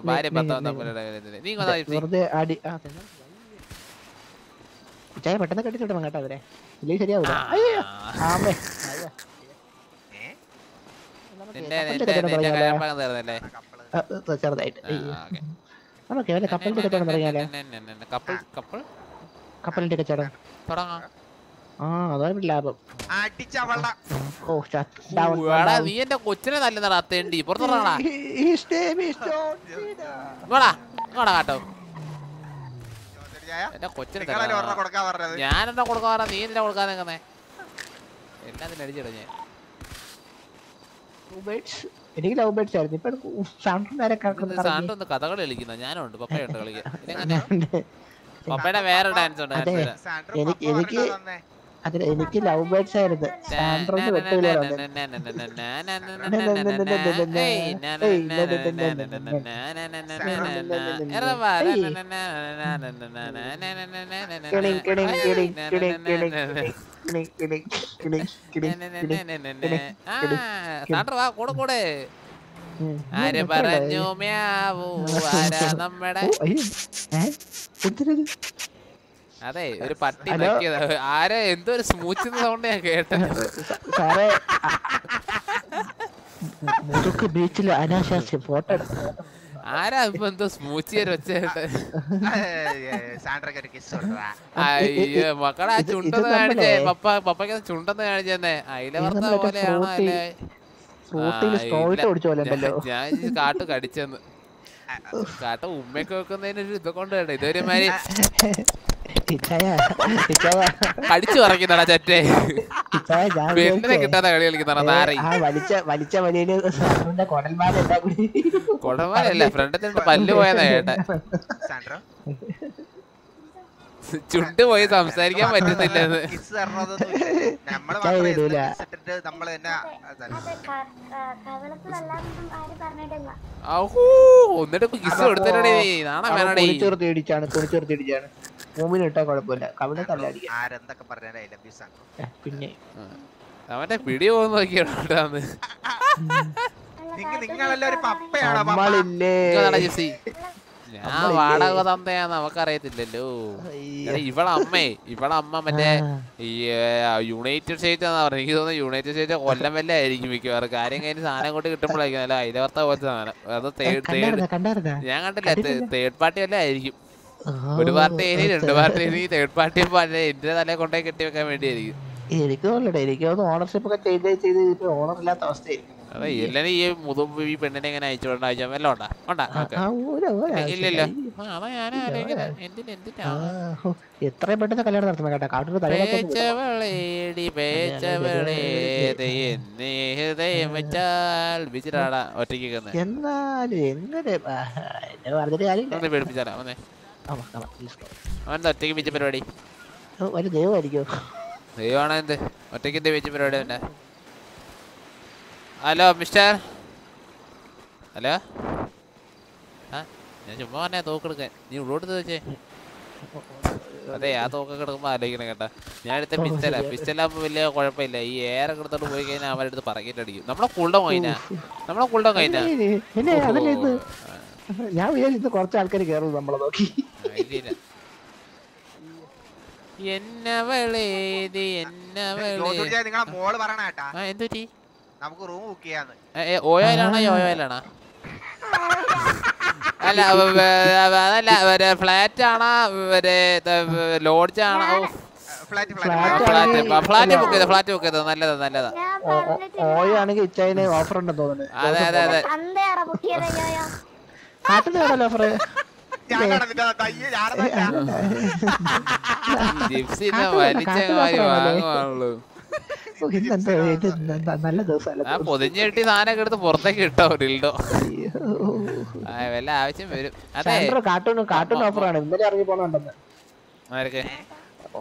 ഭാര്യ ഭർത്താവും തമ്മിലുള്ള കാര്യത്തിൽ. നീ ചായ പെട്ടെന്ന് കെട്ടിച്ചിടണം കേട്ടോ അവരെ. ഇല്ലേ ശരിയാവൂല. നിന്റെ നിന്റെ നിന്റെ തുടങ്ങിയാലോ? തീർന്നല്ലേ ചെറുതായിട്ട്. നമുക്ക് വല്ല കപ്പൽ ടിക്കറ്റ് തുടങ്ങിയാലോ? കപ്പലിന്റെ കച്ചവടം. തുടങ്ങാം. ആ അതാണ് ലാഭം. ഓ. നീ എന്റെ കൊച്ചിനെ നല്ലതാ തേണ്ടി. പുറത്തുറങ്ങടാ കാട്ടോ. എന്റെ കൊച്ചിനെ കൊടുക്കാൻ ഞാൻ എന്നെ കൊടുക്കാറാ നീ എന്തിനാ കൊടുക്കാൻ നിൽക്കുന്നേ? എല്ലാത്തിനും അടിച്ചിടും ഞാൻ. എനിക്ക് ലവ് ബേർഡ്സ് ആയിരുന്നു. ഇപ്പൊ സൗണ്ട് നേരെ സാറിന്റെ ഒന്ന് കഥകളി കളിക്കുന്ന? ഞാനുണ്ട്. പപ്പയുണ്ട് കളിക്കാൻ. പപ്പയുടെ വേറെ ഡാൻസ് ഉണ്ട് എനിക്ക്- അതിന് എനിക്ക് ലവ് ബേർഡ്സ് ആയിരുന്നു സാൻഡ്രോസ് വെട്ടില്ല കൂടെ കൂടെ ആര് പറഞ്ഞു മ്യാവൂ ആരാ നമ്മടെ അതെ ഒരു പട്ടി? ആരെ? എന്തോ ഒരു സ്മൂച്ച് സൗണ്ട് ഞാൻ കേട്ടത്. സാറേ ബീച്ചിൽ അനാശാസ്യം ഫോട്ടോ ആരാ ഇപ്പൊ എന്തോ സ്മൂച്ച് ചെയ്ത് വെച്ചേട്ട് അയ്യോ മക്കളെ ആ ചുണ്ടെന്ന് കാണിച്ചേ. പപ്പ പപ്പയ്ക്ക് ചുണ്ടെന്ന് കാണിച്ചെന്നെ. അയില പോലെയാണോ? അല്ലേ ഞാൻ- കാട്ട് കടിച്ചെന്ന്. കാട്ട് ഉമ്മയൊക്കെ വെക്കുന്നതിന് ഒരു ഇതൊക്കെ കൊണ്ട് കേട്ടോ ഇതൊരു മാതിരി കടിച്ചു പറിക്കുന്നടാ ചറ്റേ. പെണ്ണിനെ വിചാരിച്ചേ, കളി കളിക്കുന്നടാ നാരൈ പല്ല് പോയതാ കേട്ടെ സാൻഡ്രോ ചുണ്ട് പോയി സംസാരിക്കാൻ പറ്റുന്നില്ല ഒന്നിട്ട് കിസ് കൊടുത്തിട്ടേ നാണ വേണടേ. കുണിച്ചേർത്ത് ഇടിച്ചാണ് കുണിച്ചേർത്ത് ഇടിച്ചാണ് മൂന്നിന് ഇട്ടാ കുഴപ്പമില്ല കവിടെ തല്ലടിക്കാം ആരെന്തൊക്കെ പറഞ്ഞാലും ഐ ലവ് യു പിന്നെ. അവന്റെ പിടി പോകുന്ന നോക്കിയാണ് നിങ്ങ കാട്ടുണ്ണി നിങ്ങളെല്ലാം ഒരു ഇപ്പൊ നമ്മളില്ലേ? ജിസി ഞാൻ വാടക തന്തയാന്ന് നമുക്കറിയത്തില്ലല്ലോ. ഇവളെ അമ്മേ ഇവളെ അമ്മ മറ്റേ ഈ യുണൈറ്റഡ് സ്റ്റേറ്റ് ആണെന്ന് പറഞ്ഞു. എനിക്ക് തോന്നുന്നു യുണൈറ്റഡ് സ്റ്റേറ്റ് കൊല്ലം വല്ല ആയിരിക്കും മിക്കവാറും. കാര്യം കഴിഞ്ഞ് സാധനം കൊണ്ട് കിട്ടുമ്പോഴായിരിക്കും. അല്ല അയിലവർത്ത പോലത്തെ സാധനം. അത് തേർഡ് തേർഡ് കണ്ടായിരുന്ന? കണ്ടായിരുന്ന ഞാൻ കണ്ടില്ല തേർഡ് പാർട്ടി വല്ല ആയിരിക്കും. ഒരു പാർട്ടി ഇനി രണ്ട് പാർട്ടി ഇനി തേർഡ് പാർട്ടി എന്റെ തലയെ കൊണ്ടേ കെട്ടി വെക്കാൻ വേണ്ടിയായിരിക്കും. എനിക്ക് എനിക്ക് ഓണർഷിപ്പ് ഒക്കെ ചെയ്ത് ചെയ്ത് ഓണർ ഇല്ലാത്ത അവസ്ഥയായിരിക്കും. എല്ലാരും ഈ മുതുമ്പ് ഈ പെണ്ണിനെ എങ്ങനെ അയച്ചുകൊണ്ട് അയച്ചാൽ വല്ല ഉണ്ടാ? ഉണ്ടാ? ഓക്കെ ആ, ഊര, ഊര, ഇല്ലല്ലോ ആവശ്യമില്ല. ആ, അതാ ഞാൻ ആലോചിക്കുന്നത് എന്തിന് എന്തിനാ? ആ, എത്രയും പെട്ടെന്ന് കല്യാണം നടത്തണം കേട്ടോ. കാട്ടിന് ഒറ്റയ്ക്ക്. എന്നാലും എങ്ങനെ? പേടിപ്പിച്ചാലാ? വന്നേ. ഒറ്റയ്ക്ക് വെച്ച പരിപാടി? ദൈവമാണ് എന്ത് ഒറ്റയ്ക്ക് എന്ത് വെച്ച പരിപാടി തന്നെ ഹലോ മിസ്റ്റർ ഹലോ? ആ ഞാൻ ചുമ്മാ പറഞ്ഞാ തോക്കെടുക്കാൻ. നീ ഉള്ളോട്ട് വെച്ചേ. അതെ ആ തോക്കൊക്കെ എടുക്കുമ്പോൾ ആലോചിക്കണം കേട്ടാ. ഞാൻ എടുത്ത പിസ്റ്റല പിസ്റ്റലാകുമ്പോ വലിയ കുഴപ്പമില്ല. ഈ എയർ എടുത്തോണ്ട് പോയി കഴിഞ്ഞാൽ അവരുടെ അടുത്ത് പറക്കിട്ടടിക്കും നമ്മളെ കുള്ളം കഴിഞ്ഞാ നമ്മളെ കുള്ളം കഴിഞ്ഞാ ഞാൻ വിചാരിച്ചു കുറച്ച് ആൾക്കാർ കേറുന്നു നമ്മളെ നോക്കി. നമുക്ക് റൂം ബുക്ക് ചെയ്യാന്ന്. ഓയോയിലാണോ യോയോയിലാണോ അല്ല അതല്ല ഫ്ലാറ്റ്. ആണോ ലോഡ്ജ് ആണോ ഫ്ലാറ്റ്. ഫ്ലാറ്റ് ഫ്ലാറ്റ് ബുക്ക് ചെയ്തോ ഫ്ലാറ്റ് ബുക്ക് ചെയ്തോ നല്ലതാ നല്ലതാ. ഓയോ ആണെങ്കിൽ ഓഫർ ഉണ്ടെന്ന് തോന്നുന്നു. അതെ അതെ അതെ. കാട്ടിന് കേടല്ലോ ഓഫർ നല്ല ദിവസമല്ല? ആ പൊതിഞ്ഞ് കെട്ടി സാധനമൊക്കെ എടുത്ത് പുറത്തേക്ക് ഇട്ടോ ഡിൽഡോ. ആ, വല്ല ആവശ്യം വരും. അതെ. കാർട്ടൂൺ കാർട്ടൂൺ ഓഫറാണ് ഇന്നലെ ഇറങ്ങി പോണുണ്ടെന്ന് ആർക്ക്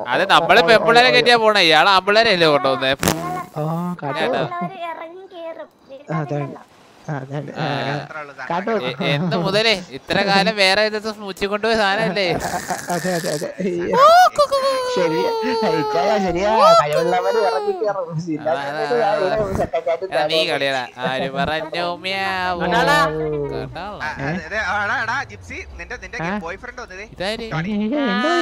അത് നമ്മൾ പെമ്പിള്ളേരെ കെട്ടിയാ പോണേ. ഇയാളെ ആമ്പിള്ളേരെ അല്ലേ കൊണ്ടുവന്നേ? ഓ കാർട്ടൂൺ എല്ലാവരും ഇറങ്ങി കേറും അതാണ് അതാണ് ആ. അത്രേ ഉള്ളൂ സാർ. കാർട്ടൂൺ എ- എന്ന് മുതലേ ഇത്ര കാലം വേറെ സ്മൂച്ചിക്കൊണ്ടുപോയ സാധനല്ലേ അതെ അതെ അതെ നീ കളിയടാ ആര് പറഞ്ഞു ജിപ്സി നിന്റെ നിന്റെ? ബോയ് ഫ്രണ്ട് വന്നതേ എന്തോ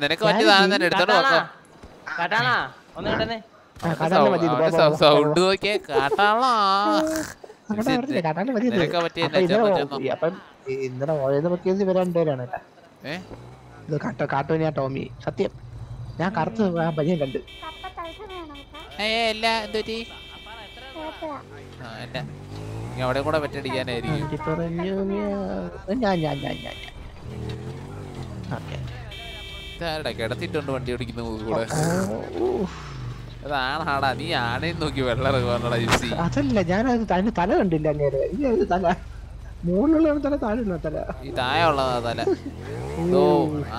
നിനക്ക് പറ്റിയ സാധനം തന്നെ എടുത്തോണ്ട് നോക്കാം കാട്ടാണാ ഒന്ന് കിട്ടുന്നേ സൗണ്ട് നോക്കിയേ കാട്ടാളാ. ഇന്നലെ ഓയത് പറ്റിയത് രണ്ടുപേരാണ് ഇത് കാട്ടോ ടോമി. സത്യം. ഞാൻ കറുത്ത് പയ്യൻ കണ്ട്. അവിടെ കൂടെ പറ്റടിക്കാനായിരിക്കും ഞാൻ ഞാൻ ഞാൻ ഞാൻ കിടത്തിട്ടുണ്ട് വണ്ടി ഓടിക്കുന്ന കൂടെ. അതാണാടാ നീ ആണേ നോക്കി വെള്ളം അതല്ല ഞാൻ അത് തല തല കണ്ടില്ല നേരെ ഈ അത് തല. മുകളിലുള്ള തല താഴെയുള്ള തല. ഈ താഴെ ഉള്ളതാ തല ഓ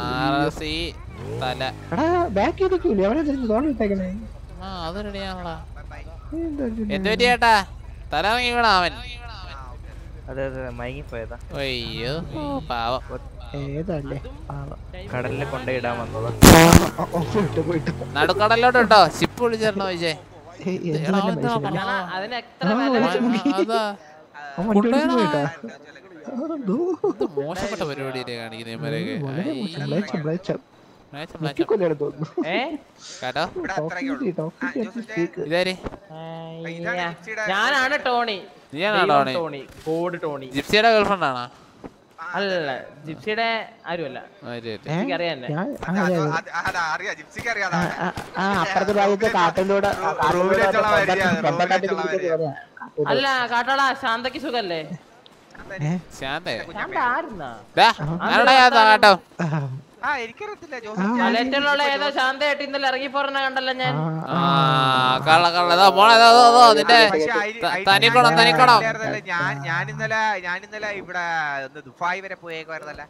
ആർ സി തല. എടാ ബാക്ക് ചെയ്തേക്കൂലേ? അവനെ തിരിച്ച് തോന്നി ഇട്ടേക്കണേ. ആ അത് റെഡിയാണോടാ എന്താ ഇത്? എന്ത് പറ്റി ചേട്ടാ തല ഇറങ്ങി വീണ അവൻ? അതെ അതെ മയങ്ങിപ്പോയതാ. അയ്യോ പാവം. കടലിൽ കൊണ്ടിടാൻ വന്നതാ. നടുക്കടലിലോട്ട് ഷിപ്പ് വിളിച്ചിരണോ വിജയ്? മോശപ്പെട്ട കാണിക്കുന്ന ജിപ്സിയുടെ ഞാനാണ് ടോണി. നീയാണോ Tony? Tony. Code Tony. ജിപ്സിയുടെ girlfriend ആണോ അല്ലല്ല ജിപ്സിയുടെ ആരുമല്ല. അപ്പുറത്തെ ഭാഗത്ത് കാട്ടിലൂടെ അല്ല കാട്ടാള ശാന്തക്ക് സുഖല്ലേ? ശാന്തേ ശാന്ത ആരുന്നാ? കേട്ടോ? ഏതോ? ശാന്തയായിട്ട് ഇന്നലെ ഇറങ്ങി പോരണ കണ്ടല്ലോ ഞാൻ. ആ കള്ള നിന്റെ തനിക്കോണം, ഞാൻ ഇന്നലെ ഞാൻ ഇന്നലെ ഇവിടെ വരെ പോയേക്കുവായിരുന്നല്ല?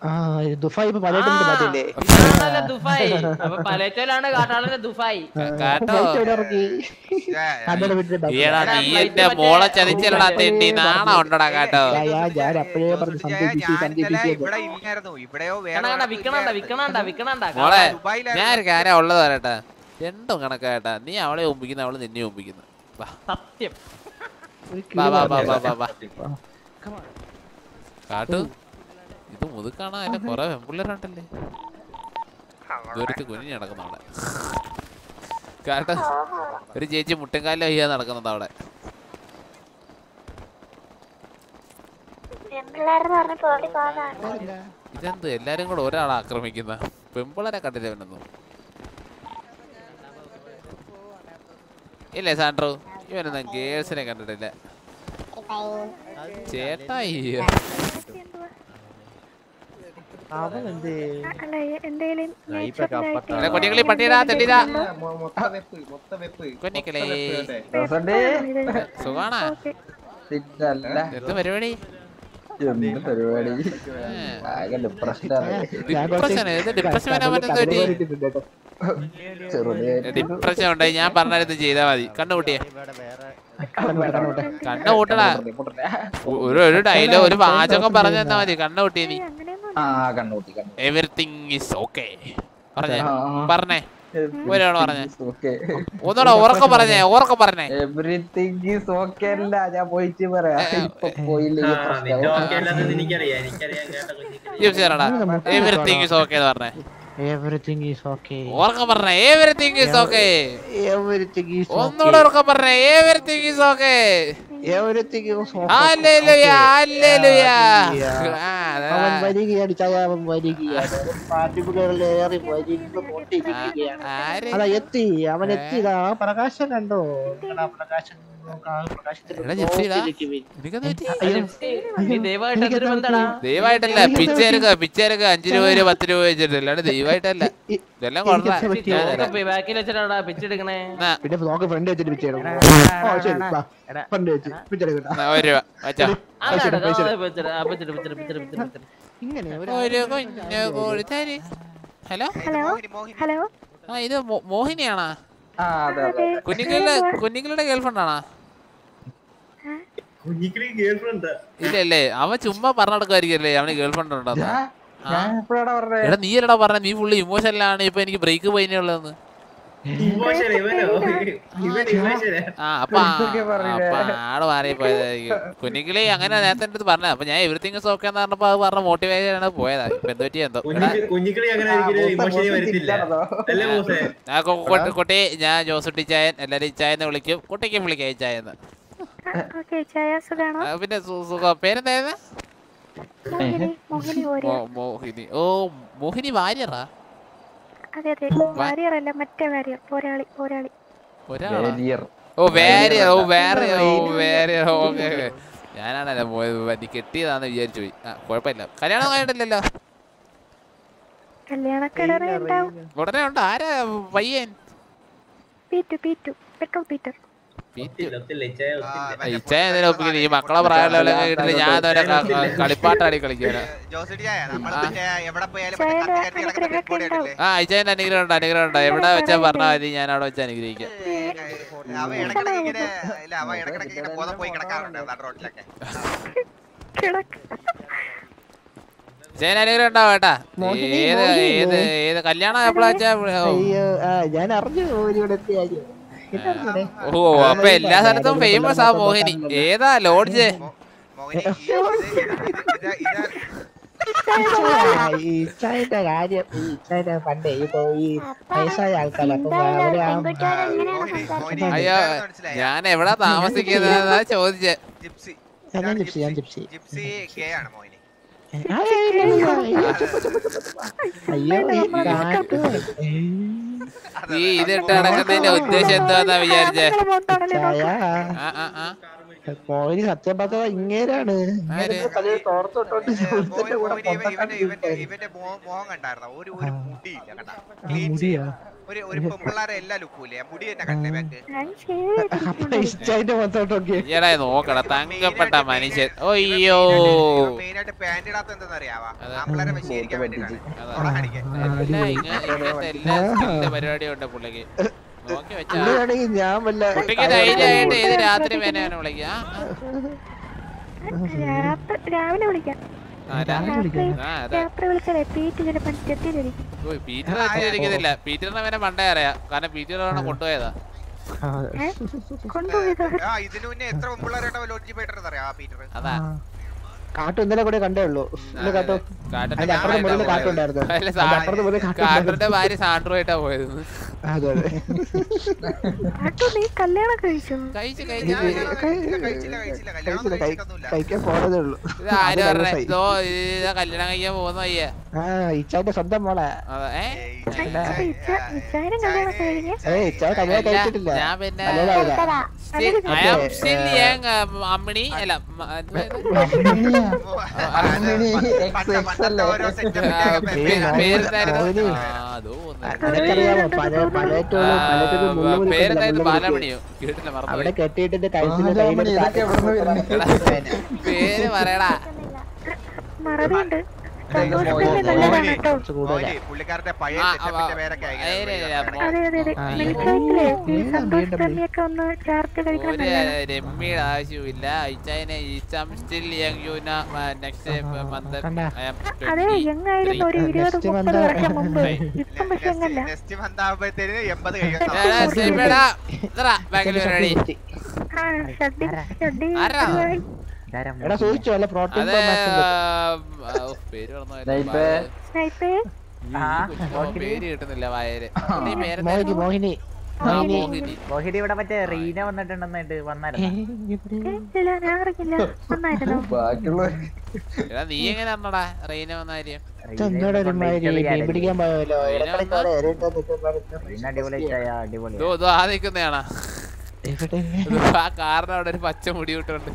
ദുഫായി അപ്പൊ കാട്ടാളന്റെ ഈടാ നീ എന്റെ മോളെ ചതിച്ചല്ലടാ തെണ്ടി. നാണ ഉണ്ടടാ കേട്ടോ. ഇവിടെ ഇല്ലായിരുന്നു. ഇവിടെയോ വേറെ കണ ഒരിടത്തും മോളെ ഒരു കാര്യം ഉള്ളത് പറയട്ടെ രണ്ടും കണക്കാട്ടാ നീ അവളെ ഒമ്പിക്കുന്ന അവൾ നിന്നെ ഒമ്പിക്കുന്നു വാ. സത്യം. വാ വാ വാ വാ വാ വാ. കാട്ടു. ഇത് മുതുക്കാണോ? അതിന്റെ കൊറേ പെമ്പിള്ളേരുണ്ടല്ലേ? ദൂരത്ത് കുഞ്ഞു നടക്കുന്ന അവിടെ. കാട്ട. ഒരു ചേച്ചി മുട്ടുംകാലിൽ വയ്യാതെ നടക്കുന്നത് അവിടെ. പെൺപിള്ളേരെന്ന് പറഞ്ഞ പോടി പോകാനാണ് ഇതെന്ത്? എല്ലാരും കൂടെ ഒരാളെ ആക്രമിക്കുന്ന. പെമ്പിളരെ കണ്ടില്ല ഇവനൊന്നും ഇല്ലേ സാൻഡ്രോ? ഇവനൊന്നും ഗേൾസിനെ കണ്ടിട്ടില്ല. ചേട്ടായി. പട്ടിയിടാ സുഖാണാ? എന്ത് പരിപാടി? എന്ത് പരിപാടി. ഏ, ആകെ ഡിപ്രഷനാണ് ഡിപ്രഷൻ ഡിപ്രഷൻ വരാൻ പറ്റുന്ന ഡിപ്രഷൻ ഉണ്ടായി. ഞാൻ പറഞ്ഞു ചെയ്താ മതി. കണ്ണുകൂട്ടിയെ കണ്ണു കൂട്ടടാ ഒ- ഒരു ഒരു ഡയലോഗ് ഒരു വാചകം പറഞ്ഞു തന്നാ മതി. കണ്ണു കൂട്ടിയെ നീ. എവറിങ് എവറിത്തിങ് ഇസ് ഓക്കെ പറഞ്ഞേ. പറഞ്ഞേ. ഒരാൾ പറഞ്ഞേ? ഒന്നുകൂടെ ഉറക്കം പറഞ്ഞേ ഉറക്കം പറഞ്ഞേ. എവറിത്തിങ് ഈസ് ഓക്കെ അല്ല ഞാൻ പോയിട്ട് പറയാം. ഇപ്പൊ പോയില്ല എവറിത്തിങ് ഇസ് ഓക്കെ എന്ന് പറഞ്ഞേ. എവറിത്തിങ് ഈസ് ഓക്കെ ഉറക്കം പറഞ്ഞേ everything is okay everything is ഒന്നുകൂടെ ഉറക്കം പറഞ്ഞേ everything is okay everything hallelujah hallelujah അവൻ. വരികയാണ് അതാ എത്തി. അവൻ ആ പ്രകാശം കണ്ടോ? എടാ, പ്രകാശം. ദയവായിട്ടല്ല പിച്ചേരക്ക പിച്ചേരക്ക അഞ്ചു രൂപ ഒരു പത്ത് രൂപ വെച്ചിട്ട് അല്ലാണ്ട് ദയവായിട്ടല്ല ഇതെല്ലാം കൊള്ളാം. ഹലോ? ഹലോ? ഹലോ? ആ ഇത് മോഹിനിയാണാ? കുഞ്ഞികളുടെ കുഞ്ഞികളുടെ ഗേൾഫ്രണ്ട് ആണോ ഗേൾ ഫ്രണ്ട് അവൻ ചുമ്മാ പറഞ്ഞെടുക്കുമായിരിക്കല്ലേ അവന് ഗേൾഫ്രണ്ട് ഉണ്ടെന്ന് ഞാൻ ഞാൻ എപ്പോഴാടാ എടാ നീ അല്ലടാ പറഞ്ഞ നീ ഫുള്ള് ഇമോഷനിലാണ് ഇപ്പൊ എനിക്ക് ബ്രേക്ക് മാറിപ്പോയതായിരിക്കും കുഞ്ഞിക്കിളി അങ്ങനെ നേരത്തെ അടുത്ത് പറഞ്ഞ അപ്പൊ ഞാൻ എവറിത്തിങ് ഓക്കെ എന്ന് പറഞ്ഞപ്പോ അത് പറഞ്ഞ മോട്ടിവേഷൻ ആണ് പോയതാ ഇപ്പൊ എന്ത് പറ്റി എന്തോ എടാ കുട്ടി ഞാൻ ജോസുട്ടി ചായൻ എല്ലാരും ചായന്ന് വിളിക്കും കുട്ടിക്കും വിളിക്കാം ചായന്ന് പിന്നെ സുഖം. പേരെന്തായിരുന്നു മോഹിനി ഓ മോഹിനി വാര്യറാ അതെ അതെ. വാരിയറല്ല മറ്റേ വാരിയർ പോരാളി പോരാളി. ഓ ഓ ഓ ഓക്കെ ഞാനാണല്ലോ പോയത്. വണ്ടി കെട്ടിയതാന്ന് വിചാരിച്ചു പോയി. ആ കുഴപ്പമില്ല. കല്യാണം കഴിഞ്ഞിട്ടില്ലല്ലോ? ഉടനെ ഉണ്ടോ. ആരാ പയ്യൻ പീറ്റു പീറ്റു. Petrol Peter. മക്കളെ കിട്ടില്ല ഞാൻ അതവരെ കളിപ്പാട്ടാടി കളിക്കാനാ ജോസിടി ചായ നമ്മൾ ആ. ഇച്ചായന്റെ അനുഗ്രഹം ഉണ്ട് അനുഗ്രഹം ഉണ്ട്. എവിടെ വെച്ചാ പറഞ്ഞാൽ മതി ഞാൻ അവിടെ വെച്ച് അനുഗ്രഹിക്കാം. അനുഗ്രഹം ഉണ്ടാവും ഏട്ടാ ഏത് ഏത് ഏത് കല്യാണം എപ്പോഴാ വെച്ചാ ഞാൻ അറിഞ്ഞു? ഓ അപ്പൊ എല്ലാ സ്ഥലത്തും ഫേമസ് ആ മോഹിനി ഏതാ ലോഡ്ജ് ഈ ഇച്ചായന്റെ കാര്യം ഇച്ചായന്റെ പണ്ടേ ഇപ്പൊ വയസ്സായ അയ്യോ ഞാൻ എവിടാ താമസിക്കുന്നത് ചോദിച്ചേ ജിപ്സി ഞാൻ ജിപ്സി ഞാൻ ജിപ്സി ജിപ്സി ഗേ ആണ് മോഹിനി ഈ ഇതിട്ട് നടക്കുന്നതിന്റെ ഉദ്ദേശം എന്താന്നാ വിചാരിച്ചേ ഇച്ചായ ആ ആ ആ മോഹിനി സത്യം പറഞ്ഞ ഇങ്ങേരാണ്? തോർത്തോട്ടോട്ട് മുടിയാ ഒരു ഒരു പെമ്പിള്ളാരെ എല്ലാ ലുക്കൂല്ലേ മുടി തന്നെ കണ്ടേ ബാക്ക്. ഈടാ നോക്കട തങ്കപ്പെട്ട മനുഷ്യൻ ഒയ്യോ മെയിനായിട്ട് പാന്റ് ഇടാത്ത എന്തെന്നറിയാവാ? അതെ. ആമ്പിളാരെ വശീകരിക്കാൻ വേണ്ടിട്ടാണ് എല്ലാ ഇങ്ങ- ഇങ്ങനത്തെ എല്ലാ സ്കില്ല് പരിപാടിയും ഉണ്ട് പുള്ളിക്ക് ഞാൻ വല്ല കുട്ടിക്ക് ധൈര്യമായിട്ട് ഏത് രാത്രി വേനയാണ് വിളിക്കുക രാവിലെ വിളിക്കാം. രാത്രി വിളിച്ചാൽ എത്തിയിട്ട് ചിലപ്പോൾ ഓയ് പീറ്റർ വെച്ചിരിക്കുന്നില്ല പീറ്ററിനെ വരെ പണ്ടേ അറിയാം. കാരണം പീറ്ററാണ് കൊണ്ടുപോയതാ. ഇതിനു മുന്നേ എത്ര പെമ്പിള്ളാരുടെ ലോഡ്ജി പോയിട്ടെന്ന് അറിയാം പീറ്റർ അതാ. കാട്ടു ഇന്നലെ കൂടെ കണ്ടേ ഉള്ളൂ. ഇന്ന് കാട്ടു കാട്ടിന്റെ അതിന്റെ അപ്പുറത്തെ മുകളിൽ കാട്ടുണ്ടായിരുന്നു അല്ല, അതിന്റെ സാ- അപ്പുറത്തെ മുകളിൽ കാട്ടിന്റെ ഭാര്യ സാൻഡ്രോയിട്ടാ പോയത്. അതെ അതെ. നീ കല്യാണം കഴിച്ചോ? കഴിച്ച് ഞാൻ- കഴിച്ചില്ല കഴിച്ചില്ല കല്യാണം കഴിച്ചില്ല കൈ- കഴിച്ചിട്ടൊന്നുമില്ല. കഴിക്കാൻ പോണതേ ഉള്ളൂ. ഇത് ആര് പറഞ്ഞ? ഇതോ കല്യാണം കഴിക്കാൻ പോകുന്ന അയ്യേ ഇച്ചാന്റെ സ്വന്തം മോളെ. ഞാൻ പിന്നെ അമ്മിണി. അല്ല പേരെന്തായിരുന്നു ബാലമണിയോ കേട്ടില്ല അവിടെ കെട്ടിയിട്ടിട്ട് കയ്യിലെടുത്ത് പേര് പറയടാ. മറവിയുണ്ട്. പുള്ളിക്കാരന്റെ പഴയ പേരൊക്കെ രമ്യയുടെ ആവശ്യമില്ല ഇച്ചായനെ ഈച്ചാം സ്റ്റിൽ യങ് യൂന നെക്സ്റ്റ് മന്ത് നെക്സ്റ്റ് മന്ത് ആകുമ്പോഴത്തേന് എൺപത് കഴിയും ബാംഗ്ലൂർ മോഹിനി. മോഹിനി ഇവിടെ മറ്റേ റീന വന്നിട്ടുണ്ടെന്നായിട്ട് വന്നായിരുന്നു? ഇല്ല ഞാൻ അറിഞ്ഞില്ല. വന്നായിരുന്നോ? എടാ നീ എങ്ങനെ വന്നടാ? റീന വന്ന കാര്യം. ആ നിക്കുന്നയാണാ ആ കാറിന് അവിടെ ഒരു പച്ച മുടി വിട്ടുണ്ട്.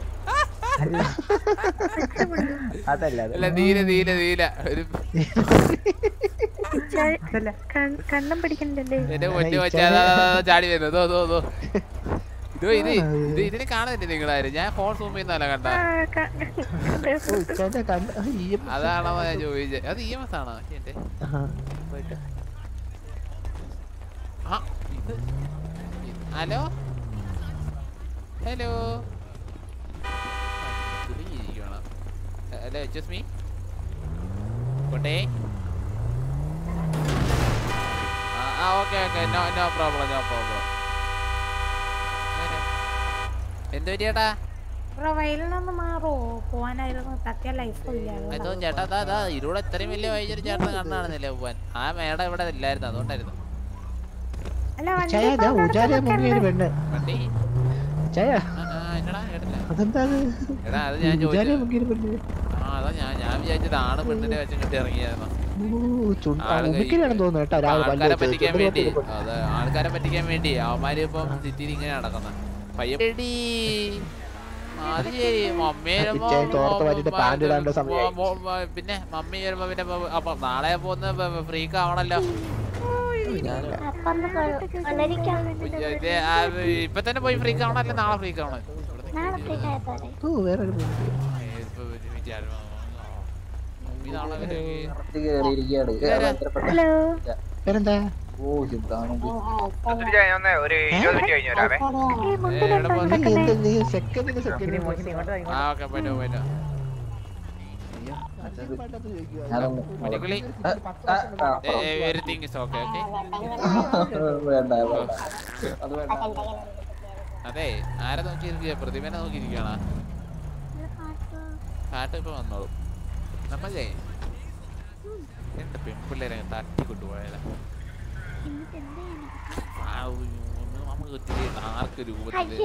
അതല്ല അല്ല നീല നീല നീല. ഒരു കണ്ണം പിടിക്കണ്ടല്ലേ എന്റെ പൊന്നു വെച്ചാ ചാടി വരുന്നു ഇതോ ഇതോ ഇതോ ഇതോ ഇത് ഇത് ഇതിനെ കാണുന്നില്ല നിങ്ങളാരും? ഞാൻ ഫോൺ സൂം ചെയ്യുന്നല്ല കണ്ട. ഓ, അതാണോ ഞാൻ ചോദിച്ചത് അത് ഇ എം എസ് ആണോ? എന്റെ ആ. ആ ഇത്. ഹലോ? ഹലോ? ഹലോ ജസ് മീ കൊണ്ടേ ആ okay okay no no problem no problem എന്ത് പറ്റിയേട്ടാ മാറോ? പോവാനായിരുന്നു. സത്യ ചേട്ടാ അതാ അതാ ഇരുവിടെ ഇത്രയും വലിയ വൈദ്യുതി ചേട്ടൻ കണ്ണാണെന്നില്ല പോവാൻ? ആ മേഡം ഇവിടെ ഇല്ലായിരുന്നു അതുകൊണ്ടായിരുന്നു. അല്ല വണ്ടി? ആൾക്കാരെ പറ്റിക്കാൻ വേണ്ടി. ഒട്ടിയിട്ട് ആൾക്കാരെ പറ്റിക്കാൻ വേണ്ടി. അവന്മാര് ഇപ്പം സിറ്റിയിൽ ഇങ്ങനെ നടക്കുന്ന. പയ്യടി പിന്നെ മമ്മി വരുമ്പോ പിന്നെ നാളെ പോകുന്ന ഫ്രീക്ക് ആവണല്ലോ ഇപ്പൊ തന്നെ പോയി ഫ്രീക്ക് നാളെ ഫ്രീക്ക് ആവണം മമ്മി നാളെ വരും. ഹലോ. വേറെന്താ സെക്കൻഡിന് സെക്കൻഡ് ആ ഓക്കെ പറ്റോ പറ്റോ മണിക്കുളി എവറിത്തിങ് ഇസ് ഓക്കെ ഓക്കെ അതെ ആരെ നോക്കിയിരിക്കുക പ്രതിമനെ നോക്കിയിരിക്കണ കാട്ട് ഇപ്പൊ വന്നോളൂ. നമ്മളേ എന്റെ പെൺപിള്ളേരെ തട്ടി എന്ത് ഒന്ന് നമുക്ക് ഒത്തിരി ഡാർക്ക് രൂപത്തിൽ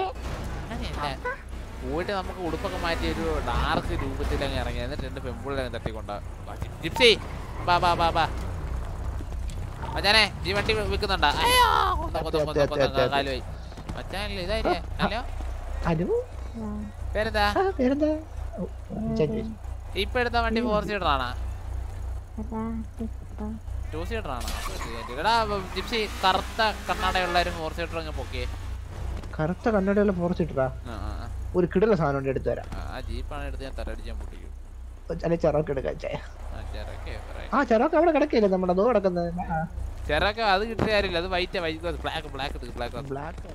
പോയിട്ട് നമുക്ക് ഉടുപ്പൊക്കെ മാറ്റി ഒരു ഡാർക്ക് രൂപത്തിൽ അങ്ങ് ഇറങ്ങി. എന്നിട്ട് രണ്ട് പെമ്പിളിൽ അങ്ങ് തട്ടിക്കൊണ്ട. ജിപ്സി ബാ ബാ ബാ ബാ മച്ചാനെ ഈ വണ്ടി വിൽക്കുന്നുണ്ടാ? കാലുമായി മച്ചാനല്ലേ ഇതായില്ലേ ഹലോ? ഹലോ? പേരെന്താ? പേരെന്താ. ഇപ്പൊ എടുത്ത വണ്ടി ഫോർ സീറ്റർ ആണോ ടു സീറ്റർ ആണോ എടാ ജിപ്സി കറുത്ത കണ്ണാടയുള്ള ഒരു ഫോർ സീറ്റർ അങ്ങ് പൊക്കിയേ. കറുത്ത കണ്ണടയുള്ള ഫോർ സീറ്ററാ ആ. ഒരു കിടല സാധനം ഉണ്ട് എടുത്തു തരാം. ആ, ജീപ്പാണ് എടുത്ത് ഞാൻ തലടിച്ചാൻ പൊട്ടിക്കും. അല്ലെ ചെറൊക്കെ എടുക്കാം ചേ. ആ ചെറൊക്കെ അവിടെ കിടക്കില്ലേ നമ്മുടെ? അതോ കിടക്കുന്നത്? ചെറക്കെ അത് കിട്ടിയ കാര്യമില്ല അത് white white black black black black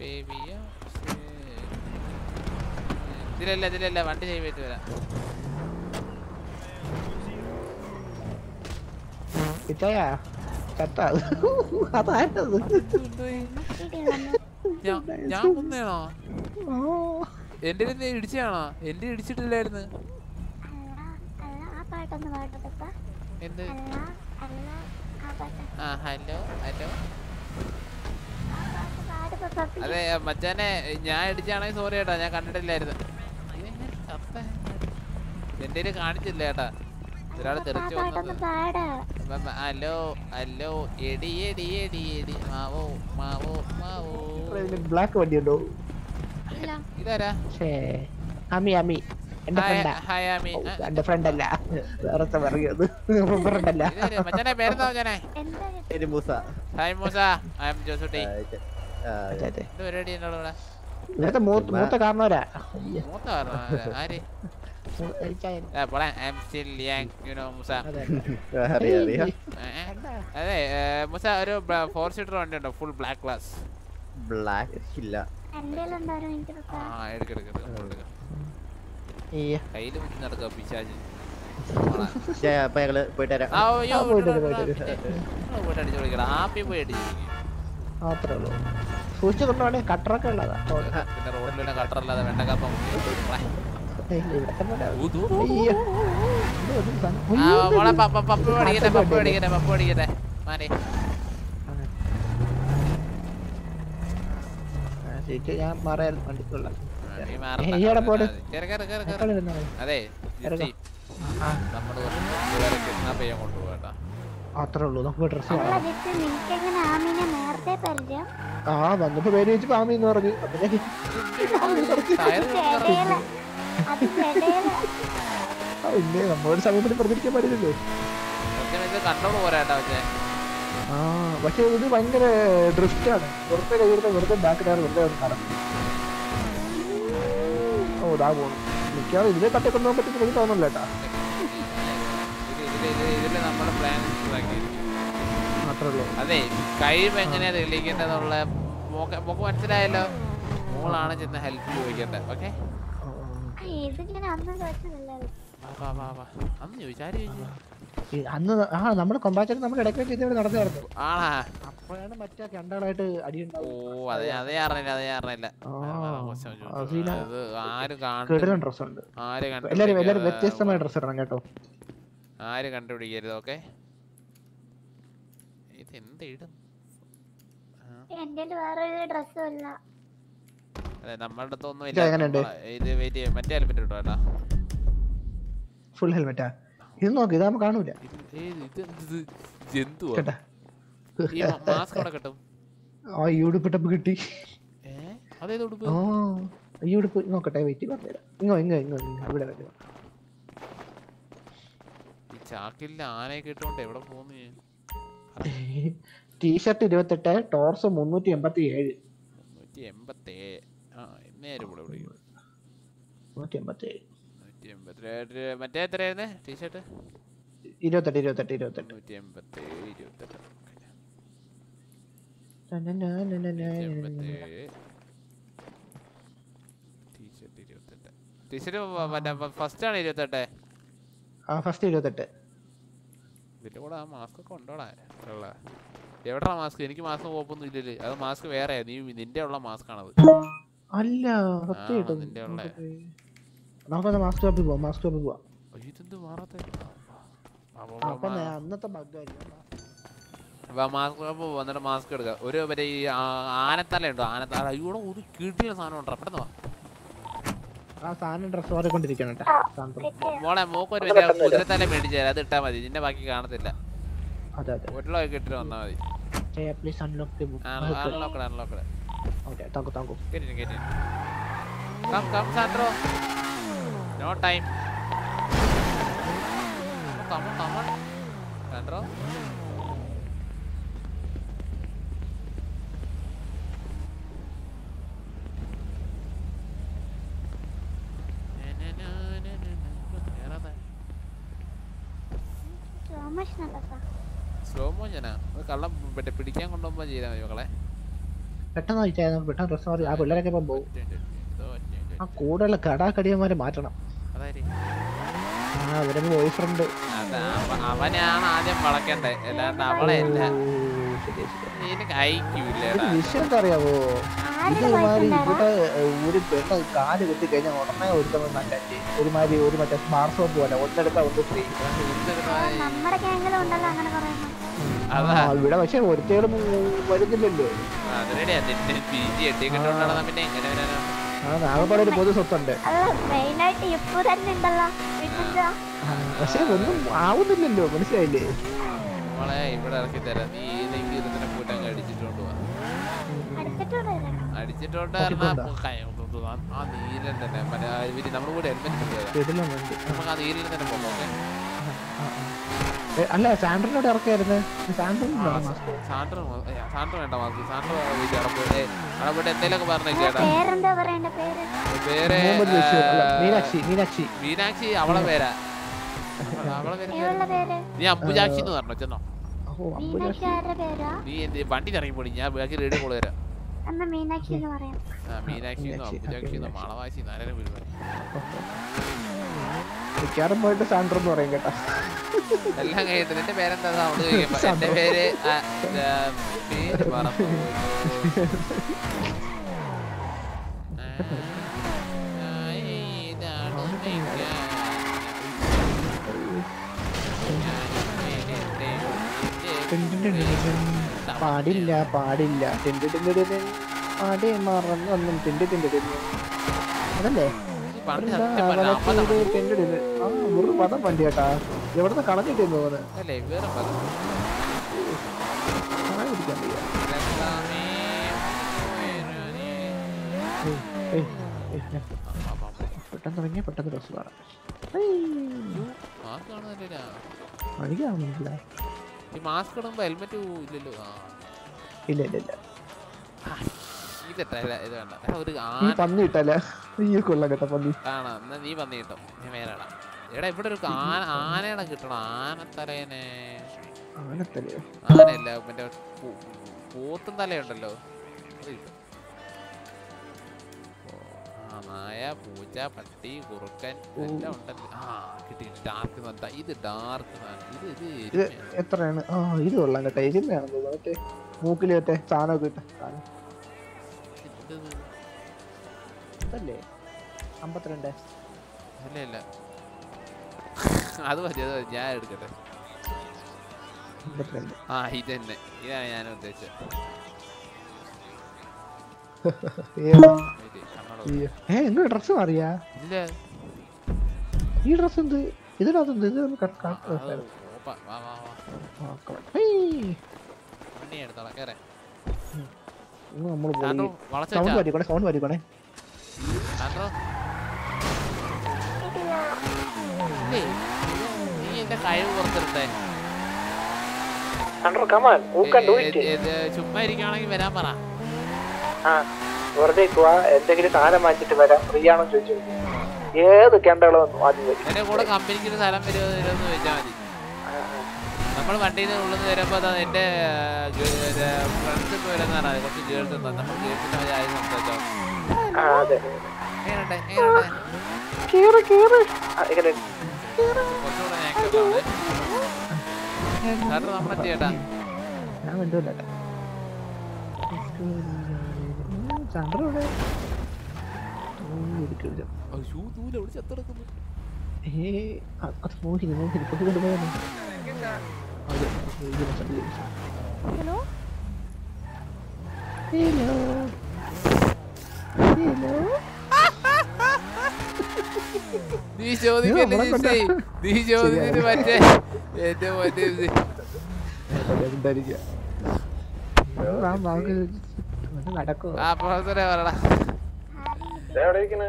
ബേബിയ ഇതിലല്ല ഇതിലല്ല വണ്ടി വരാം. ചത്ത അതായിട്ടത് ഞാൻ കുന്നേണോ എന്റെ ഇടിച്ചാണോ എന്റെ ഇടിച്ചിട്ടില്ലായിരുന്നു. എന്ത്? ആ ഹലോ ഹലോ. അതെ മച്ചാനെ ഞാൻ ഇടിച്ചാണെങ്കിൽ സോറി ഏട്ടാ ഞാൻ കണ്ടിട്ടില്ലായിരുന്നു. എന്റെ കാണിച്ചില്ല ഏട്ടാ ഒരാൾ തെറിച്ചു ഹലോ ഹലോ എടി എടി എടി എടി. മാവോ മാവോ മാവോ. ബ്ലാക്ക് വണ്ടിയുണ്ടോ? ഇല്ല. ഇതാരാ? അമി അമി. അമ്മി എന്റെ ഹായ് ഫ്രണ്ടാ ഹായ് അമി. എന്റെ ഫ്രണ്ട് അല്ല. പറയുന്നത്. ഫ്രണ്ട് അല്ല? മച്ചാനെ പേരെന്താ മച്ചാനെ? എന്താ hi Moosa. I am Josutty പരിപാടി ഇവിടെ മൂത്ത മൂത്ത കാരണവരാ. മൂത്ത കാരണവരാ? ആരാ? ആര് ആ, പോടാ I still young you know Moosa അതെ. അതെ ഒരു ഫോർ സീറ്റർ വണ്ടി ഉണ്ടോ ഫുൾ ബ്ലാക്ക് ക്ലാസ് ബ്ലാക്ക് ഇല്ല കയ്യിൽ മുറ്റി നടക്കുക പിശാച് അപ്പൊ ഞങ്ങൾ പോയിട്ട് വരാം പോയിട്ട് അടിച്ചു വിളിക്കടാ ആപ്പി പോയി അടിച്ചു മാത്രേ ഉള്ളൂ സൂക്ഷിച്ചു കൊണ്ടുപോകണേ കട്ടറൊക്കെ ഉള്ളതാ ഓ, പിന്നെ റോഡിൽ പിന്നെ കട്ടറല്ലാതെ വെണ്ടക്കപ്പം മോളെ പപ്പ പഠിക്കട്ടെ പപ്പ പഠിക്കട്ടെ. പപ്പ പഠിക്കട്ടെ. മാറി. ഞാൻ വണ്ടിക്കുള്ള? അതെ അത്രേ ഉള്ളൂ. നമുക്ക് ആ വന്നപ്പോ പേര് വെച്ച് പാമി എന്ന് പറഞ്ഞു പിന്നെ നമ്മളൊരു സമയത്തിന് പ്രതികരിക്കാൻ പോരാട്ടാ പക്ഷേ. ആ പക്ഷെ ഇത് ഭയങ്കര ഡ്രിഫ്റ്റാണ്. വെറുതെ കയ്യെടുത്ത വെറുതെ ബാക്ക് ടയർ വെറുതെ നടക്കും ഓ ഇതാ പോണു. മിക്കവാറും ഇതിലെ തട്ടി കൊണ്ടുപോകാൻ പറ്റുന്ന എനിക്ക് തോന്നുന്നില്ല കേട്ടാ. അതെ കഴിവ് എങ്ങനെയാ തെളിയിക്കേണ്ടതെന്നുള്ള മോക്ക് മനസ്സിലായല്ലോ. മോളാണ് ചെന്ന് ഹെൽപ്പ് ചോദിക്കേണ്ടത് ഓക്കെ അന്ന് ആ നമ്മുടെ കൊമ്പാച്ചൻ നമ്മുടെ ആണാ അപ്പോഴാണ് മറ്റേ രണ്ടാളായിട്ട് ഓ അതെ അതേ അറിയില്ല അറിയില്ല എല്ലാരും എല്ലാരും വ്യത്യസ്തമായ ഡ്രസ് ഇടണം കേട്ടോ. ആര് കണ്ടുപിടിക്കരുത് ഓക്കെ? ഇത് എന്ത് ഇടും? എന്റെ വേറൊരു ഡ്രസ്സും ഇല്ല. അതെ നമ്മളുടെ അടുത്തൊന്നും ഇത് ഇല്ല. ഇത് വെയിറ്റ് ചെയ്യാം. മറ്റേ ഹെൽമെറ്റ് ഫുൾ ഹെൽമെറ്റാ ഇത് നോക്ക് ഇത് കേട്ടാ. ഈ മാസ്ക് അവിടെ കിട്ടും. ആ ഈ ഉടുപ്പിട്ടപ്പ് കിട്ടി. ഏ? അതേത് ഉടുപ്പ്? ഓ ഈ ഉടുപ്പ് നോക്കട്ടെ വെയിറ്റ് പറഞ്ഞുതരാം ഇങ്ങോ ഇവിടെ ചാക്കില്ല എവിടെ പോകുന്നു ഞാൻ? ടീഷർട്ട് ഇരുപത്തെട്ട് ടോർസ് മുന്നൂറ്റി എൺപത്തി ഏഴ് നൂറ്റി എൺപത്തേഴ് ആ നേരെ കൂടെ വിളിക്കും. നൂറ്റി മറ്റേ എത്രയായിരുന്നു? ടീഷർട്ട് ഇരുപത്തെട്ട് ഇരുപത്തെട്ട് ഇരുപത്തെട്ട്. നൂറ്റി എൺപത്തേഴ് ഇരുപത്തെട്ട്. ടീഷർട്ട് ഇരുപത്തെട്ട് ടീഷർട്ട് മറ്റേ ഫസ്റ്റ് ആണ് ഇരുപത്തെട്ട്. ആ ഫസ്റ്റ് ഇരുപത്തെട്ട്. ഇതിന്റെ കൂടെ ആ മാസ്ക് ഒക്കെ ഉണ്ടോടാ? മാസ്ക് എനിക്ക് മാസ്ക് കുഴപ്പമൊന്നും ഇല്ലല്ലേ. അത് മാസ്ക് വേറെയാ. നീ നിന്റെ ഉള്ള മാസ്ക് ആണത്. അല്ല നമുക്കൊന്ന് മാസ്റ്റർ ഷോപ്പിൽ പോവാം മാസ്റ്റർ ഷോപ്പിൽ പോവാം. അന്നത്തെ മാസ്ക് വന്നിട്ട് മാസ്ക് എടുക്കുക ഒരു മറ്റേ ഈ ആനത്തല ഉണ്ടോ? ആനത്തല. അയ്യോ ഒരു കിട്ടിയ സാധനം ഉണ്ടോ? പെട്ടെന്ന് വാ. ആ സാധനം ഡ്രസ് മാറിക്കൊണ്ടിരിക്കണം മോളെ മോക്ക് ഒരു മറ്റേ കുതിരത്തല മേടിച്ചു തരാം. അത് ഇട്ടാ മതി. നിന്റെ ബാക്കി കാണത്തില്ല. അതെ അതെ. ഒറ്റളൊക്കെ ഇട്ടിട്ട് വന്നാ മതി. Please unlock unlocked unlocked okay thank you thank you Get in, get in. Come, come, Sandro. No time. Come on, come on. Sandro. Slow motion അല്ല സാർ സ്ലോ മോഷനാ അത് കള്ളം മറ്റേ പിടിക്കാൻ കൊണ്ടുപോകുമ്പോ ചെയ്താൽ മതി മക്കളെ പെട്ടെന്ന് അയച്ചാൽ പെട്ടെന്ന് പ്രശ്നം മാറി. ആ പിള്ളേരൊക്കെ ഇപ്പം പോകും. ആ കൂടെയുള്ള കടാക്കടിയന്മാരെ മാറ്റണം. ആ അവരുടെ ബോയ് ഫ്രണ്ട് ആദ്യം വളക്കണ്ടേ അല്ലാണ്ട് വിഷയം അറിയാവോ ഇത് ആരുടെ ഒരുമാതിരി വയസ്സുണ്ടാടാ ഇവിടെ ഒരു പെണ്ണ് കാൽ കുത്തി കഴിഞ്ഞാൽ ഉടനെ നല്ല ഒരുമാതിരി ഒരു മറ്റേ സ്മാർട്ട് ഫോൺ പോലെ. ഒന്നെടുത്താ ഒന്ന് ഫ്രീ ഇവിടെ പക്ഷെ ഒരുത്തേടും വരുന്നില്ലല്ലോ. നാഗപ്പാടെ ഒരു പൊതു സ്വത്തുണ്ട്. പക്ഷെ ഒന്നും ആവുന്നില്ലല്ലോ മനസ്സിലായില്ലേ? നമ്മളെ ഇവിടെ ഇറക്കി തരാം. നീ ഏതെങ്കിലും ഇരുന്നിനെ പോയിട്ട് അങ്ങ് അടിച്ചിട്ടുണ്ട് വാ അടിച്ചിട്ടോണ്ട്? ആ നീലൻ തന്നെ. നമ്മുടെ കൂടെ ഹെൽമെറ്റ് നമുക്ക് ആ നീലിൽ തന്നെ പോകാം അല്ല സാൻഡറിനോട് ഇറക്കായിരുന്നു. മീനാക്ഷി മീനാക്ഷി. മീനാക്ഷി അവളെ പേരാ. അവളെ പേര് നീ അമ്പുജാക്ഷി എന്ന് പറഞ്ഞു ചെന്നോ. നീ എന്ത് വണ്ടി ഇറങ്ങി പോടി. ഞാൻ ബാക്കി റേഡിയോ കോൾ തരാം. എന്നാ മീനാക്ഷി എന്ന് പറയാം. മിക്കവാറും പോയിട്ട് സാൻഡർ എന്ന് പറയും കേട്ടോ എല്ലാം കഴിയത്തില്ല എന്റെ പേരെന്താ ചോദിക്കുമ്പോ എന്റെ പേര്. പാടില്ല പാടില്ല ടിൻ ടിൻ. പാടി മറന്നൊന്നും ടിൻഡ് ടിൻഡ് ടിൻ. അതല്ലേ പദം വണ്ടി കേട്ടാ എവിടുന്ന് കളഞ്ഞിട്ടേന്ന് പെട്ടെന്ന് ഇറങ്ങിയ പെട്ടെന്ന് ഡ്രസ് കാണാം മാസ്ക് കാണുന്നില്ല ഈ മാസ്ക് ഇടുമ്പോ ഹെൽമെറ്റ് ഇല്ലല്ലോ. ഇല്ല ഇല്ല ഇല്ല. ഇത് വേണ്ട. ഒരു നീ പന്നി ഇട്ടല്ല? നീ കൊള്ളാം കേട്ടോ പന്നി. കാണാം എന്നാ നീ വന്നു കിട്ടോ. ഞാൻ വേറെടാ എടാ ഇവിടെ ഒരു ആന ആനയുടെ കിട്ടണം. ആനത്തലേനെ. ആനത്തലയോ? ആനയല്ല മറ്റേ പൂ- പോത്തും തലയുണ്ടല്ലോ. അത് കിട്ടും. ആ നായ പൂച്ച പട്ടി കുറുക്കൻ എല്ലാം ഉണ്ടല്ലോ. ആ കിട്ടി ഡാർക്ക് ഇത് ഡാർക്ക് ഇത് ഇത് ഇത് എത്രയാണ്? ആ ഇത് കൊള്ളാം കേട്ടോ. എരുമയാണെന്ന് തോന്നുന്നു. മറ്റേ സാധനമൊക്കെ ഇട്ട സാധനം. അമ്പത്തിരണ്ട്. അല്ല അല്ല അത് മതി അത് മതി. ഞാൻ എടുക്കട്ടെ. ആ ഇത് തന്നെ ഇതാണ് ഞാൻ ഉദ്ദേശിച്ചത്. ഡ്രസ് മാറിയാ? ഇല്ല. ഈ ഡ്രസ് എന്ത്? ഇതിനകത്ത് ഇത് ക- വളച്ച സൗണ്ട് വരിക്കണേ സൗണ്ട് വരിക്കണേ. നീ എന്റെ കഴിവ് പുറത്തെടുത്തേ ചുമ്മാ ഇരിക്കുകയാണെങ്കിൽ വരാൻ പറ. വെറുതെ എന്തെങ്കിലും സാധനം വാങ്ങിച്ചിട്ട് വരാം. ഫ്രീ ആണോ ചോദിച്ചു ഏത് കേണ്ടകളോ ആദ്യം എന്റെ കൂടെ കമ്പനിക്ക് സ്ഥലം വരുമോ ചോദിച്ചാൽ മതി. നമ്മൾ വണ്ടിയിൽ നിന്ന് ഉള്ളിൽ വരുമ്പോൾ അതാ എന്റെ ഫ്രണ്ട്സ് ഒക്കെ വരുന്നതാണ് കുറച്ച് ഗേൾസ് നമ്മൾ ഗേൾസിന്റെ മതി ആദ്യം സംസാരിച്ചോ? നമ്മളെ ചേട്ടാ ഏ അത് പോയി ഹലോ ഹലോ ഹലോ നീ ചോദിക്കല്ലേ. ജിസേ? നീ ചോദിച്ചിട്ട്. മറ്റേ എന്റെ മറ്റേ പ്രൊഫസറെ പറയടാ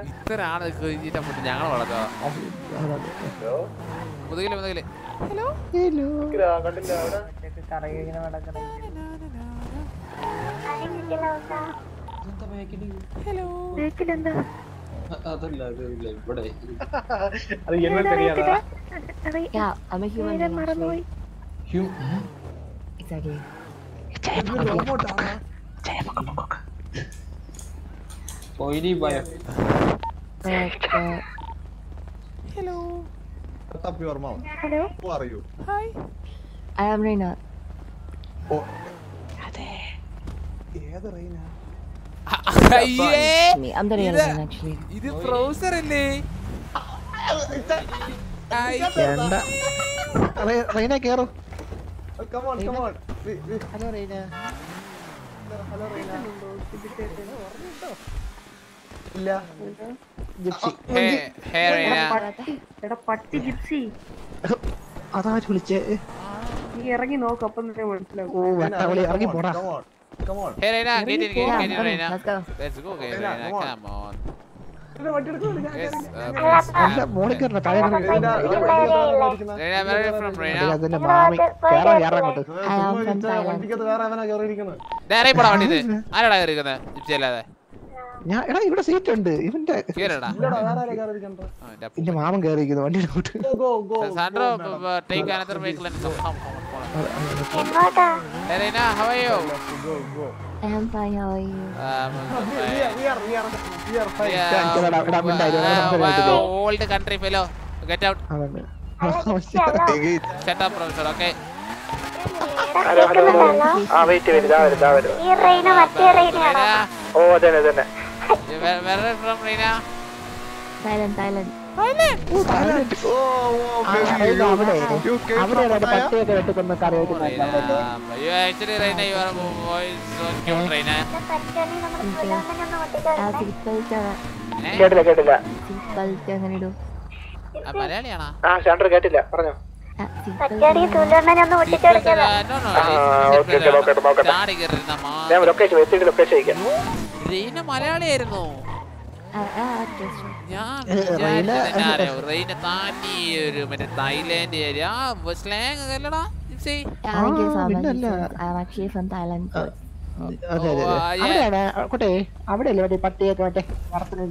ഇത്തരാണ് കുഞ്ഞിട്ടപ്പെട്ട് ഞങ്ങൾ വളർത്തുക. മുതുകിൽ മുതുകിൽ. ഹലോ ഹലോ ഹലോ വീട്ടിലെന്താ അതല്ല അതില്ല ഇവിടെ. അത് എന്നെ തെരിയാതാ യാ ഐ ഹ്യൂമൻ മറന്നുപോയി. ഹ്യൂമൻ എക്സാക്ട്ലി പോയി ഭയം. Hello I'm a human being. മറന്നുപോയി Exactly. But, uh, hello. I am Reina. അയ്യേ. I'm the real ഇത് one actually. ഇത് പ്രൊഫസർ അല്ലേ ഐ, വേണ്ട റേ- റീന കേറു ഹലോ റീന ഇല്ല. Gypsy hey hey Reina. എടാ പട്ടി ജിപ്സി അതാര് വിളിച്ചേ? നീ ഇറങ്ങി നോക്ക് അപ്പം തന്നെ മനസ്സിലാവും. ഓ വട്ടവളി ഇറങ്ങി പോടാ. get in get in Let's go. get Reina come on. uh, കയറി. Reina ആരാടാ കയറിയിരിക്കുന്നത് ജിപ്സി അല്ലാതെ ഞാൻ എടാ ഇവിടെ സീറ്റ് ഉണ്ട്? ഇവന്റെ എന്റെ മാമൻ കയറിയിരിക്കുന്നു വണ്ടി അങ്ങോട്ട് Sandro take another vehicle and come come എങ്ങോട്ടാ? Hey Reina how are you? I am fine. How are you? എനിക്കതാ, എടാ, മിണ്ടാതിരി, എടാ, സംസാരിക്കരുത്. old country fellow. Get out. അതാണ് up professor okay. കേൾക്കുന്നുണ്ടല്ലോ ആ വെയിറ്റ് വരും ഇതാ വരും ഇതാ വരും. ഓ അതന്നെ അതന്നെ. Where, where are you from Reina. Thailand, Thailand. പട്ടിയൊക്കെ വെട്ടിക്കൊന്ന് curry Oh. You actually Reina, you are voice so cute, Reina. പറ്റുകയാണെങ്കിൽ നമ്മൾ പുലാമനെ ഒന്ന് ഒട്ടിക്കാൻ ആ സീറ്റ് ബെൽറ്റ് ഏ? കേട്ടില്ല കേട്ടില്ല. ആ, ഷാണ്ടർ കേട്ടില്ല പറഞ്ഞോ. ലൊക്കേഷൻ എത്തിയിട്ട് ലൊക്കേഷൻ അയക്കാം. റീന മലയാളിയായിരുന്നു. ആ ആ just ഞാൻ ഒരു മറ്റേ തായ്ലാന്റ് ഏരിയ. സ്ലാങ് അല്ലടാ അവിടെയല്ലേ മറ്റേ പട്ടിയൊക്കെ മറ്റേ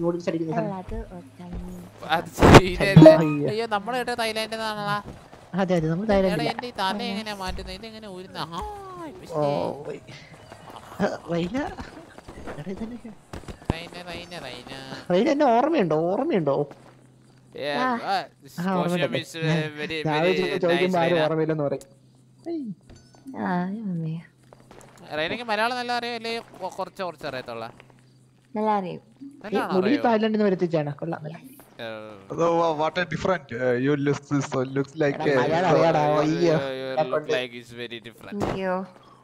നൂഡിൽസ് അടിക്കുന്ന? അയ്യോ. നമ്മളെ കേട്ട തായ്ലാന്റ് നിന്നാണല്ലോ. അതെ അതെ നമ്മൾ എടാ എന്റെ തല എങ്ങനെയാ മാറ്റുന്നത് ഇതെങ്ങനെ ഊരുന്ന? ആ എന്നെ ഓർമ്മയുണ്ടോ ഓർമ്മയുണ്ടോ Ah. ah, uh. ഓർമ്മയില്ലെന്ന് പറയും. Ah, മലയാളം നല്ല അറിയോ അല്ലേ കൊ- കുറച്ച് കുറച്ച് അറിയത്തുള്ള നല്ല അറിയും മുടി അറിയോ തായ്ലൻഡിൽ നിന്ന് വരുത്തിച്ചാണ് കൊള്ളാം നല്ല. what a different uh, you look so looks like എടാ, മലയാളം അറിയാടാ അയ്യോ look like it's very different Thank you.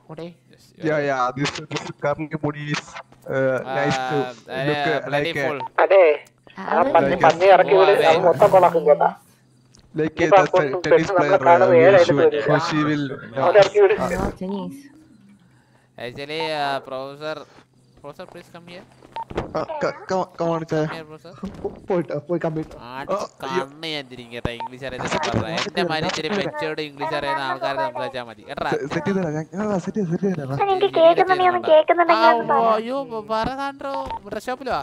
Kote Yes, yeah yeah this this curly body is uh, Ah, uh, പന്നി ഇറക്കി മൊത്തം കൊളാക്കും കേട്ടാ like a, that's a tennis player uh, will ഏഴായിട്ട് shoot, she will. Actually, uh, professor, professor, please come here. Uh, കണ്ണ് ഞാൻ തിരിക്കട്ടെ English അറിയാത്ത പറഞ്ഞ എന്റെ മാതിരി മെച്ചോട് ഇംഗ്ലീഷ് അറിയുന്ന ആൾക്കാരെ സംസാരിച്ചാൽ മതി ചെയ്ത് ചെയ്ത് ചെയ്ത് അയ്യോ പറ താണ്ടോ ഡ്രസ് ഷോപ്പിലോ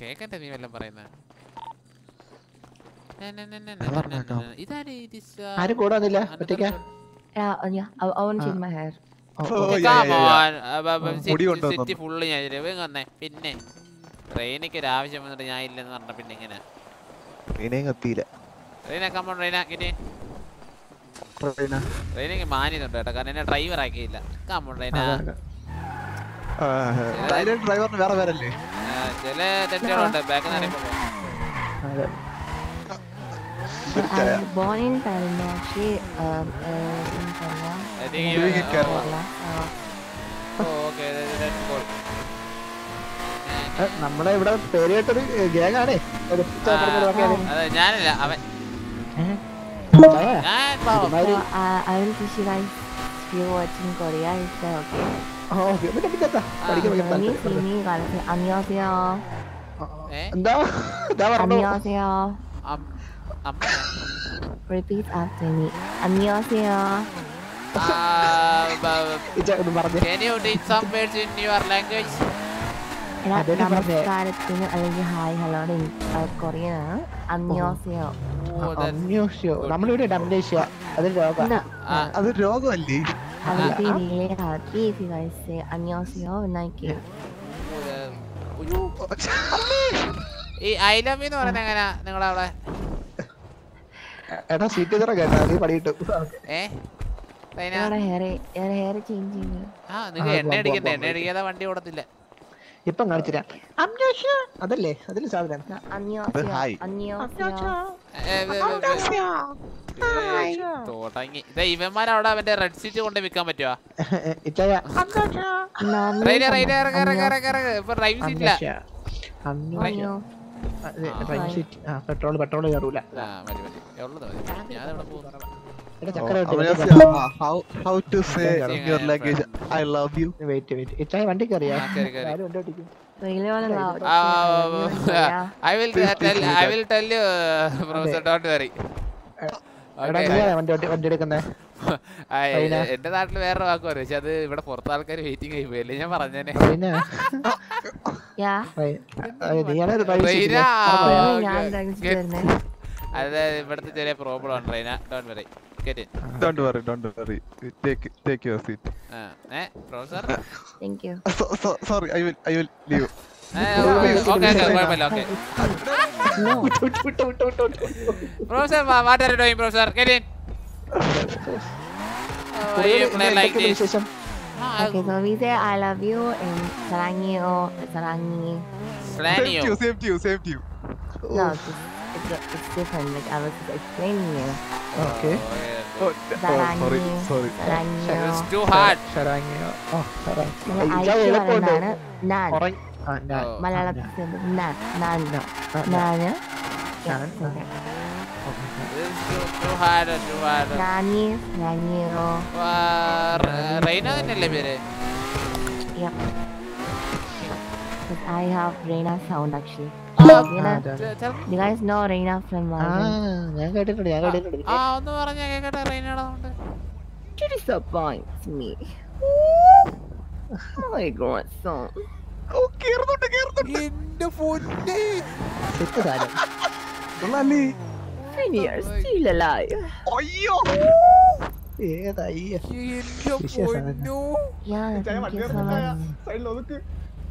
കേക്കട്ടെ നീ വല്ലതും പറയുന്നത് ഇതാര് uh, കൂടെ വന്നില്ല another ഒറ്റയ്ക്ക food? Yeah, സിറ്റി- ഫുള്ള് ഞാൻ വന്നേ. പിന്നെ ട്രെയിനിക്ക് ഒരു ആവശ്യം വന്നിട്ട് ഞാൻ ഇല്ലെന്ന് പറഞ്ഞ പിന്നെ ഇങ്ങനെ. ട്രെയിനേ കത്തിയില്ല. റെയ്ന കമ്മൺ റെയ്ന കിട്ടി. റെയ്നക്ക് മാനിയുണ്ട് കേട്ടോ. കാരണം എന്നെ ഡ്രൈവർ ആക്കിയില്ല. ആ, തായ്ലൻഡ് ഡ്രൈവറിന് വേറെ പേരല്ലേ? ചില തെറ്റുകളുണ്ട്. ബാക്ക് നടക്കുമ്പോ അതെ. I born in Thailand, actually. Um, uh, in Kerala. I think Uh, you- in Kerala. Uh, okay call ഏ, നമ്മളെ ഇവിടെ പേര് ഗ്യാങ് ആണേ ഞാനല്ല അവൻ uh, okay? എന്താ പഠിക്കാൻ ഭയങ്കര Can you താല്പര്യം. see me? 가르쳐. 안녕하세요. ഏ എന്താ എന്താ പറഞ്ഞു 안녕하세요. അം- അമ്മ Repeat after me. 안녕하세요. ഇച്ച ഒന്ന് പറഞ്ഞേ Can you teach some words in your language? എടാ, അതല്ലേ പറഞ്ഞേ. നമസ്കാരത്തിന് അല്ലെങ്കിൽ ഹായ് ഹലോയുടെ കൊറിയനാണ് 안녕하세요. Oh, that's അമ്നേഷ്യ നമ്മളിവിടെ അമ്നേഷ്യ അതൊരു രോഗം No. അത് രോഗമല്ലേ I will be really happy if you guys say 안녕하세요 when I get ഈ ഐ ലവ് എന്ന് പറയുന്നത് എങ്ങനെയാ നിങ്ങളവിടെ എടാ സീറ്റ് ചെറ കേട്ടാ നീ അടിക്കണ്ട എന്നെ ഏ വണ്ടി ഓടത്തില്ല. ഇപ്പം കാണിച്ചില്ല. അതല്ലേ അതിൽ സാധനം. ഇവന്മാർ അവിടെ അവന്റെ റെഡ് സീറ്റ് കൊണ്ട് വിൽക്കാൻ പറ്റുവാ? ഡ്രൈവ് സീറ്റില്ല പെട്രോൾ പെട്രോൾ കയറൂല. ആ മതി മതി. ഞാൻ ഇവിടെ പോകുന്നു? എടാ ചക്കര how how to say in your language I love you wait wait ഇച്ചായ വണ്ടി കയറിയാ. I will tell I will tell you professor don't worry എടാ വണ്ടി വണ്ടി എടുക്കുന്നേ? റൈന. എന്റെ നാട്ടിൽ വേറെ വാക്ക് പറയും. പക്ഷെ അത് ഇവിടെ പുറത്തെ ആൾക്കാർ വെയിറ്റിംഗ് ആയി പോയല്ലേ ഞാൻ പറഞ്ഞേ അതെ ഇവിടുത്തെ ചെറിയ പ്രോബ്ലം ഉണ്ട് Raina. Don't worry get it don't worry don't worry take take your seat ഏ professor thank you sorry I will I will leave okay okay കുഴപ്പമില്ല okay professor what are you doing professor get in Oh, you play like this. Okay, so we say I love you and sarangi o sarangi. same, Saved you, saved you, saved you. No, it's, different. Like I was explaining you. Okay. Oh, oh, oh sorry, sorry. Sarangi. It's too hard. Sarangi. Oh, sarangi. I love you. Naan. Oh. മലയാളത്തിൽ ചെയ്യുന്നത് ഞാൻ ഞാൻ ആ, ഞാൻ. ഞാൻ ഞാൻ. Okay. It's too, too hard, too hard. ഞാനീ ഞാനിയോ ആ, റ- റൈന തന്നെയല്ലേ പേര് I have Reina sound actually. You guys know Reina from ആ ഞാൻ കേട്ടിട്ടുണ്ട് ഞാൻ കേട്ടിട്ടുണ്ട് ആ ഒന്ന് പറഞ്ഞ കേക്കട്ടെ റൈനയുടെ sound You disappoint me. Oh my god, so. എന്റെ പൊന്നെ. alive. ഏതായി.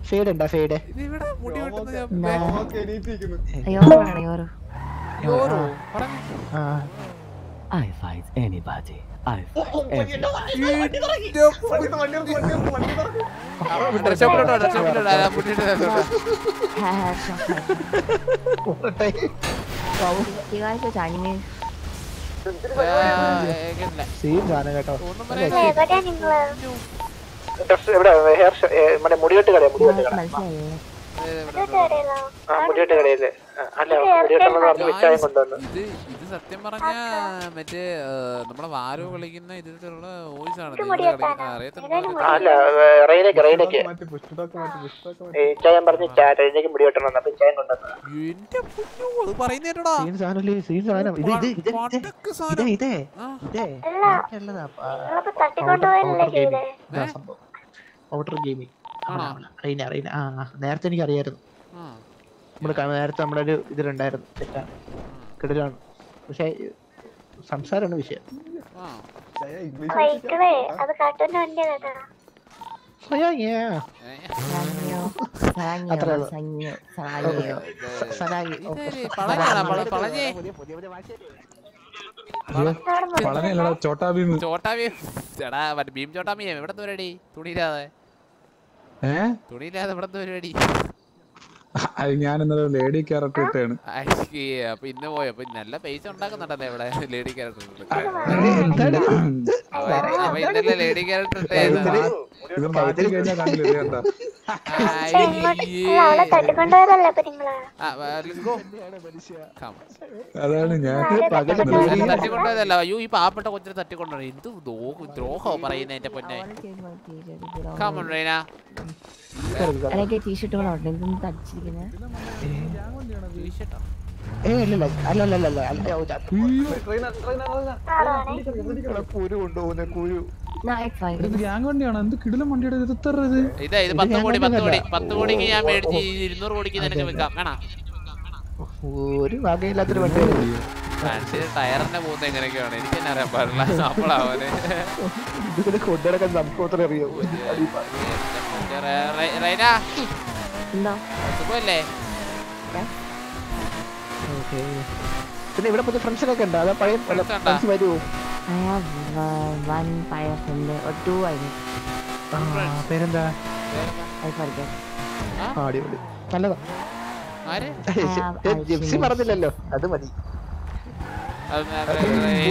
ഫേഡ് ഉണ്ടോ ഫേഡ്? I fight anybody. മുടിവെട്ട് കടയാ മുടിവെട്ട് കട ഇത് ഇത് സത്യം പറഞ്ഞ മറ്റേ നമ്മളെ വാരോ കളിക്കുന്ന ഇതിലുള്ള വോയിസ് ആണ്? അറിയത്തില്ല. ഔട്ടർ ഗെയിമിംഗ് ആണോ? റെയിന റെയിന ആ ആ, നേരത്തെ എനിക്ക് അറിയായിരുന്നു. നമ്മുടെ നമ്മൾ നേരത്തെ നമ്മുടെ ഒരു ഇതിലുണ്ടായിരുന്നു തെറ്റാണ് കിടലാണ്. പക്ഷെ സംസാരമാണ് വിഷയം. ചോട്ടാ ഭീം. ചോട്ടാ ഭീം. ചേടാ ഭീം ചോട്ടാ ഭീം. എവിടെ തുണിയില്ലാതെ ഏ തുണിയില്ലാതെ ഇവിടെ പരിപാടി അത് ഞാൻ ഇന്നലെ ലേഡി ക്യാരക്ടർ ഇട്ടാണ്. അപ്പൊ ഇന്ന പോയ. അപ്പൊ നല്ല പൈസ ഉണ്ടാക്കുന്നുണ്ടല്ലേ ഇവിടെ ലേഡി ക്യാരക്ടർ അവ ഇന്നലെ ലേഡി ക്യാരക്ടർ ഇട്ടായിരുന്നു ഇത് കഴിഞ്ഞാൽ കാണില്ല ഇത് കണ്ട അതാണ് ഞാൻ തട്ടിക്കൊണ്ടതല്ല അയ്യോ ഈ പാവപ്പെട്ട കൊച്ചിനെ തട്ടിക്കൊണ്ടോ എന്ത് ദ്രോഹോ പറയുന്ന എന്റെ പൊന്നെ. കാമൺ റൈന എനിക്ക് ടീഷർട്ട് വേണം എന്തെന്ന് തടിച്ചിരിക്കുന്നത് ഏ ഇല്ല അല്ല അല്ല. അല്ല അല്ല. കുരു കൊണ്ടുപോകുന്ന കുരു. ഇത് ഗ്യാങ് വണ്ടിയാണോ? എന്ത് കിടിലം വണ്ടിയുടെ ഇത്? എത്ര ഇത്? ഇതാ ഇത് പത്ത് കോടി പത്ത് കോടി പത്ത് കോടിക്ക് ഞാൻ മേടിച്ച് ഇരുന്നൂറ് കോടിക്ക് നിനക്ക് വിൽക്കാം. വേണ? ഒരു വകയില്ലാത്തൊരു വണ്ടി ടയറിന്റെ പോകുന്ന എങ്ങനെയൊക്കെയാണ്? എനിക്ക് തന്നെ അറിയാൻ പാടില്ല. അപ്പോളാവന് ഇതിനെ കൊണ്ടുനടക്കാൻ നമുക്ക് മാത്രമേ അറിയാവൂ റൈന? സുഖമല്ലേ. പിന്നെ ഇവിടെ പുതിയ ഫ്രണ്ട്സിനൊക്കെ ഉണ്ടോ? അതാ പഴയ? ഫ്രണ്ട്സ് വരുമോ. ആ, പേരെന്താ? അടിപൊളി. നല്ലതാ. ജിപ്സി പറഞ്ഞില്ലല്ലോ. അത് മതി. I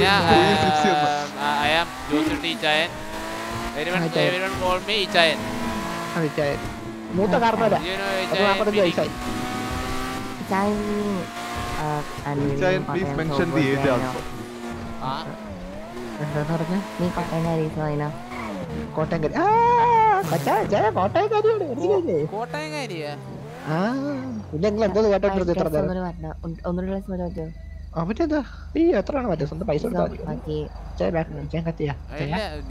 everyone everyone call me മൂത്ത കാരണമല്ല Ichayan, please mention the age also. ആ. എന്താന്ന് പറഞ്ഞ? നീ കോട്ടയംകാരിയാണോ അതിനാ കോട്ടയംകാരി. ആ കൊച്ചാ ചായ കോട്ടയംകാരിയാണ്. മനസ്സിലായില്ലേ? കോട്ടയംകാരിയാ? ആ പിന്നെ നിങ്ങൾ എന്തോ കേട്ടോണ്ടിരുന്നത് ഇത്ര നേരം? ഒന്നൂടെ വരണം. ഒന്നൂടെ ക്ലാസ് വരാൻ ഈ എത്രയാണ് മറ്റേ സ്വന്തം പൈസ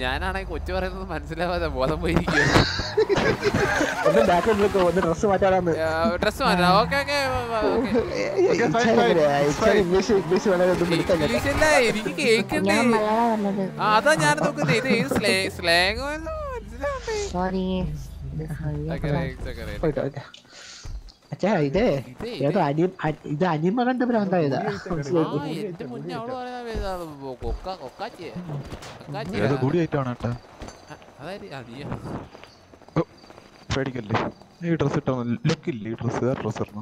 ഞാനാണെങ്കിൽ കൊച്ചു പറയുന്നത് മനസ്സിലാവാതെ ബോധം പോയിരിക്കും ഒന്ന് ബാക്ക് എടുക്കോ ഒന്ന് ഡ്രസ് മാറ്റാനാന്ന്. ഡ്രസ് മാറ്റാം ഓക്കെ ഓക്കെ ഇംഗ്ലീഷ് ഇംഗ്ലീഷ് വളരെ ഒന്നും പിടുത്തമില്ല ഇംഗ്ലീഷല്ല എനിക്ക് കേൾക്കണ്ടേ ഞാൻ മലയാളം പറഞ്ഞത്. ആ അതാ ഞാൻ നോക്കുന്നത് ഇത് ഏത് സ്ലാങ് മനസ്സിലാവണ്ടേ. അച്ഛാ ഇതേ ഏതോ അനി ഇത് അനിമ കണ്ട് ഭ്രാന്തായതാ പേടിക്കല്ലേ? ഈ ഡ്രസ് ഇട്ടോ ലുക്ക് ഇല്ല? ഈ ഡ്രസ് ആ ഡ്രസ് ഇടണം.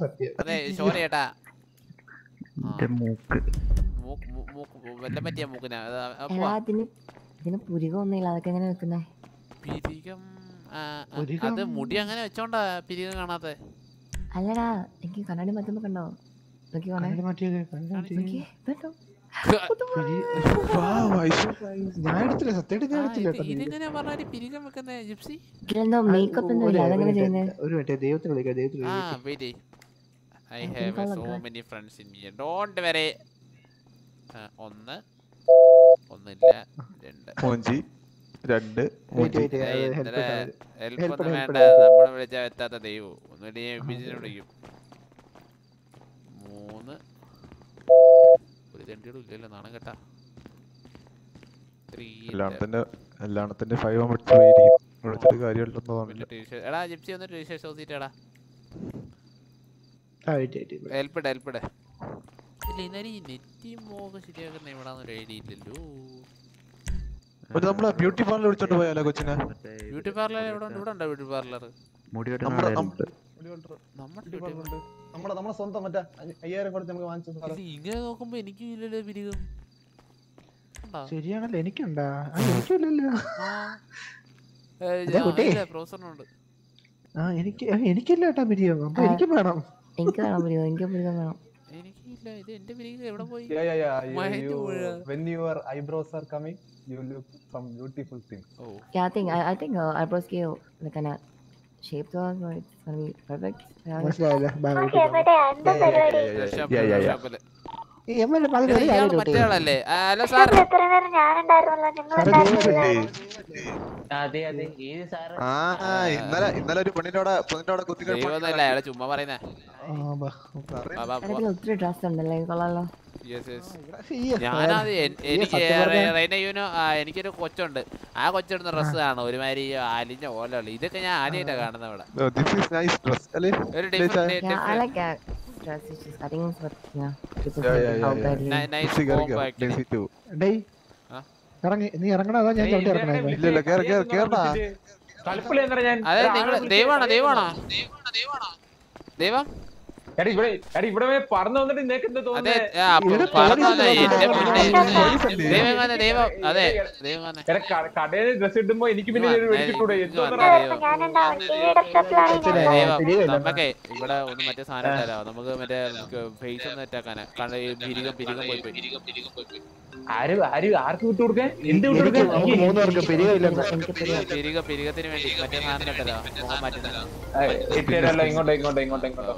സത്യം സത്യം മൂക്ക്. വല്ലം പറ്റിയ മൂക്കിനാ? ഇതിന് പുരികൊന്നുമില്ല അതൊക്കെ എങ്ങനെ വെക്കുന്നേ? പിരികം? അത് മുടി അങ്ങനെ വെച്ചോണ്ടാ പിരികം കാണാത്തെ. അല്ലടാ എനിക്ക് കണ്ണാടി മാറ്റുമ്പോ കണ്ടോ? ദൈവത്തിന് I so go. Many friends in here don't worry ഒന്ന്. ഒന്നില്ല രണ്ട്. മൂഞ്ചി രണ്ട്. ഹെൽപ്പ് ഒന്നും വേണ്ട. നമ്മളെ വിളിച്ചാ എത്താത്ത ദൈവം. ഒന്നുകൂടി ഞാൻ വിളിക്കും. മൂന്ന്. ഒരു തെണ്ടിയോടും ഇല്ലല്ലോ നാണം കേട്ടാ. എല്ലാണത്തിന്റെ ഫൈവ് വിളിച്ചിട്ട് ജിപ്സി ഒന്ന് ടീഷർട്ട് എടാ ഇല്ല ഇന്നലെ ഈ നെറ്റി ശരിയാക്കുന്ന ഐഡിയ ഇല്ലല്ലോ. ഒരു നമ്മളെ ബ്യൂട്ടി പാർലർ വിളിച്ചോണ്ട് പോയാലോ കൊച്ചിനെ? ബ്യൂട്ടി പാർലർ എവിടെ ഉണ്ട്? ഇവിടെ ഉണ്ടോ ബ്യൂട്ടി പാർലർ. ഇങ്ങനെ നോക്കുമ്പോ എനിക്കും ഇല്ലല്ലോ പിരികം ഉണ്ടോ? ശരിയാണല്ലോ എനിക്കുണ്ടാ. ആ എനിക്കില്ലല്ലോ. പ്രൊഫസറിനുണ്ട് എനിക്ക് ആ, എനിക്കില്ല കേട്ടാ ബിരിയോ അപ്പൊ എനിക്കും വേണം. എനിക്ക് വേണം പുരികം എനിക്ക് പുരികം വേണം. എനിക്കില്ല ഇത് എന്റെ പിരികം എവിടെ പോയി Yeah, yeah, yeah. You- Mind you- പോയാ. when your eyebrows are coming, you look some beautiful things. Oh Yeah, I think I, I think uh, eyebrows give like kind of shape to us, or it's gonna be perfect. Yeah, മനസ്സിലായില്ല ബാ, okay വീട്ടിൽ പോ. എവിടെയാ എന്താ പരിപാടി ഷോപ്പില്, yeah, മറ്റേ hello sir ഇന്നലെ ഇന്നലെ ഒരു പെണ്ണിനോടെ പെണ്ണിനോടെ ചുമ്മാ പറയുന്നേ. ഒത്തിരി ഡ്രസ് ഉണ്ടല്ലേ കൊള്ളാലോ. ഞാനത് എനിക്ക് റൈനയുനോ എനിക്കൊരു കൊച്ചുണ്ട്. ആ കൊച്ചിടുന്ന ഡ്രസ് കാണും. ഒരുമാതിരി അലിഞ്ഞ ഓലുള്ള ഇതൊക്കെ ഞാൻ ആദ്യമായിട്ടാണ് കാണുന്നത് ഇവിടെ. ദിസ് ഈസ് നൈസ് ഡ്രസ് അല്ലേ? ഒരു yeah, badly. നൈസ് ദിപ്സി കയറിക്കോ കോംബോ ആക്ച്വലി ഡേയ് ആ? ഇറങ്ങി നീ ഇറങ്ങണ അതോ ഞാൻ ചവിട്ടി ഇറങ്ങണേ ഇല്ല ഇല്ല കേറി കേറി കേറടാ. എന്താ ഞാൻ അതെ നിങ്ങൾ ദൈവമാണോ ദൈവമാണോ ദൈവം എടാ ഇവിടെ എടാ ഇവിടെ വരെ പറന്നു വന്നിട്ട് നിനക്ക് എന്താ അതെ തോന്നുന്നത് ആ, അപ്പൊ പറഞ്ഞു വന്നേ, എന്റെ പിന്നെ ദൈവം? കടയിൽ ഡ്രസ് ഇടുമ്പോ എനിക്ക് പിന്നെ ഇവിടെ ഒന്ന് മറ്റേ സാധനം തരാം നമുക്ക് മറ്റേ ഫേസ് ഒന്ന് ഈ പിരികം പിരികം പോയി പോയി. ആര് ആര് ആർക്ക് വിട്ടു കൊടുക്കാൻ എന്ത് വിട്ടു കൊടുക്കാൻ പിരിക പിരികത്തിന് വേണ്ടി മറ്റേ സാധനം ഇട്ടല്ലോ. ഇങ്ങോട്ടോ ഇങ്ങോട്ടോ ഇങ്ങോട്ടോ ഇങ്ങോട്ടോ.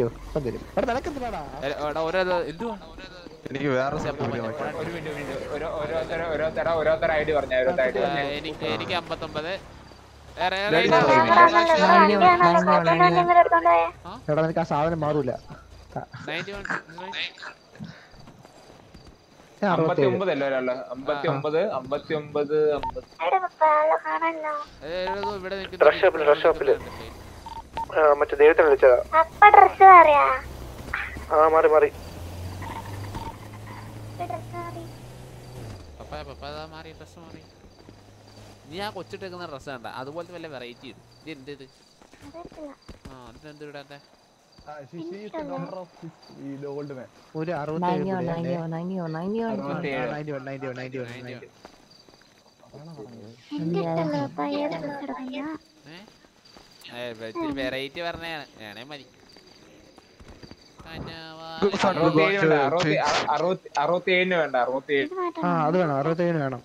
വരൂ ഇപ്പം തരും എടാ നിനക്കെന്തിനാടാ? എ, എടാ, ഓരോ എന്തുവാ എനിക്ക് വേറെ എനിക്ക് എനിക്ക് അമ്പത്തൊമ്പത്. എടാ നിനക്ക് ആ സാധനം മാറൂല. ഇവിടെ മറ്റേ ദൈവത്തെ വിളിച്ചതാ. ആ മാറി മാറി. നീ ആ കൊച്ചിട്ടേക്കുന്ന ഡ്രസ് കണ്ട. അതുപോലത്തെ വല്ല വെറൈറ്റി ഇത്. എന്ത് ഇത് ആ അതിനെന്ത് ഇടാത്തെ ഒരു അറുപത്തേഴ് വെറൈറ്റി പറഞ്ഞാണ് വേണേ മതി. അറുപത്തിയേഴ് അറുപത്തിയേഴിന് വേണ്ട ആ അത് വേണം.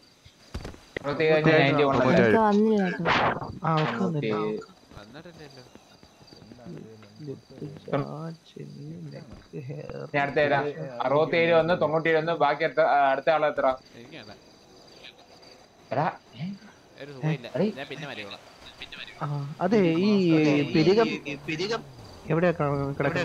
അറുപത്തിയേഴ് വന്ന് തൊണ്ണൂറ്റിയേഴ് വന്ന് ബാക്കി അടുത്ത ആളെത്ര പിന്നെ മതിയോളാം ആ അതെ ഈ പിരികം പിരികം. എവിടെയാ കിടക്കണേ.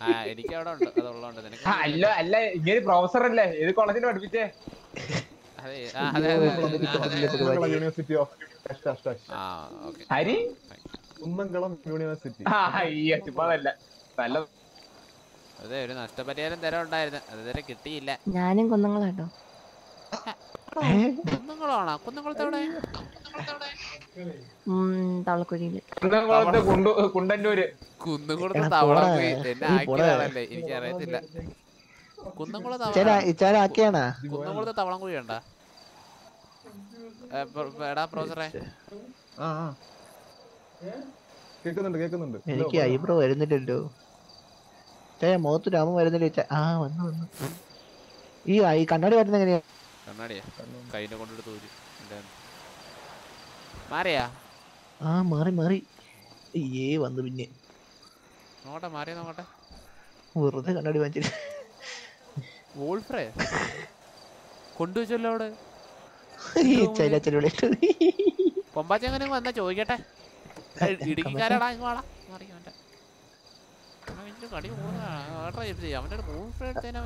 ആ എനിക്ക് അവിടെ ഉണ്ട്. അതുള്ളതുകൊണ്ട് നിനക്ക് അല്ല അല്ല ഇങ്ങനെ പ്രൊഫസർ അല്ലേ? ഏത് കോളേജിൽ പഠിപ്പിച്ചേ? അതെ അതെ അതെ അതെ. യൂണിവേഴ്സിറ്റി ഓഫ് ആ ഓക്കെ. ഹരി? കുന്നംകുളം യൂണിവേഴ്സിറ്റി. ആ അയ്യ ചുമ്മാതല്ല. നല്ല അതെ ഒരു നഷ്ടപരിഹാരം തരം ഉണ്ടായിരുന്നു. അത് ഇതുവരെ കിട്ടിയില്ല. ഞാനും കുന്നങ്ങളാട്ടോ. കുന്നങ്ങളാണോ? എവിടെ തവളക്കുഴിയിൽ. കുണ്ടന്നൂര്. കുന്നംകുളത്ത്. എന്നെ ആക്കിയതാണല്ലേ എനിക്ക് അറിയത്തില്ല കുന്നംകുളത്ത് ഉണ്ടാ? എടാ പ്രൊഫസറെ. കേക്കുന്നുണ്ട് കേക്കുന്നുണ്ട്. എനിക്ക് ഐബ്രോ വരുന്നില്ലല്ലോ. ചേ മുഖത്ത് രാമൻ വരുന്നില്ല ചേ ആ വന്നു വന്നു. ഈ ഈ കണ്ണാടി വരുന്ന എങ്ങനെയാ? കണ്ണാടിയാ. കൈനെ കൊണ്ടെടുത്ത് ഊരി. മാറിയാ? ആ മാറി മാറി. ഏ വന്നു പിന്നെ. നോട്ടെ മാറിയ നോട്ടെ വെറുതെ കണ്ണാടി വാങ്ങിച്ചിട്ട് വോൾഫ്രേ? കൊണ്ടുവച്ചല്ലോ അവിടെ. പൊമ്പാച്ചെങ്ങനെ വന്നാ ചോദിക്കട്ടെ. ഇടുക്കിക്കാരാടാ ഇങ്ങ് വാടാ. മാറി അവന്റെ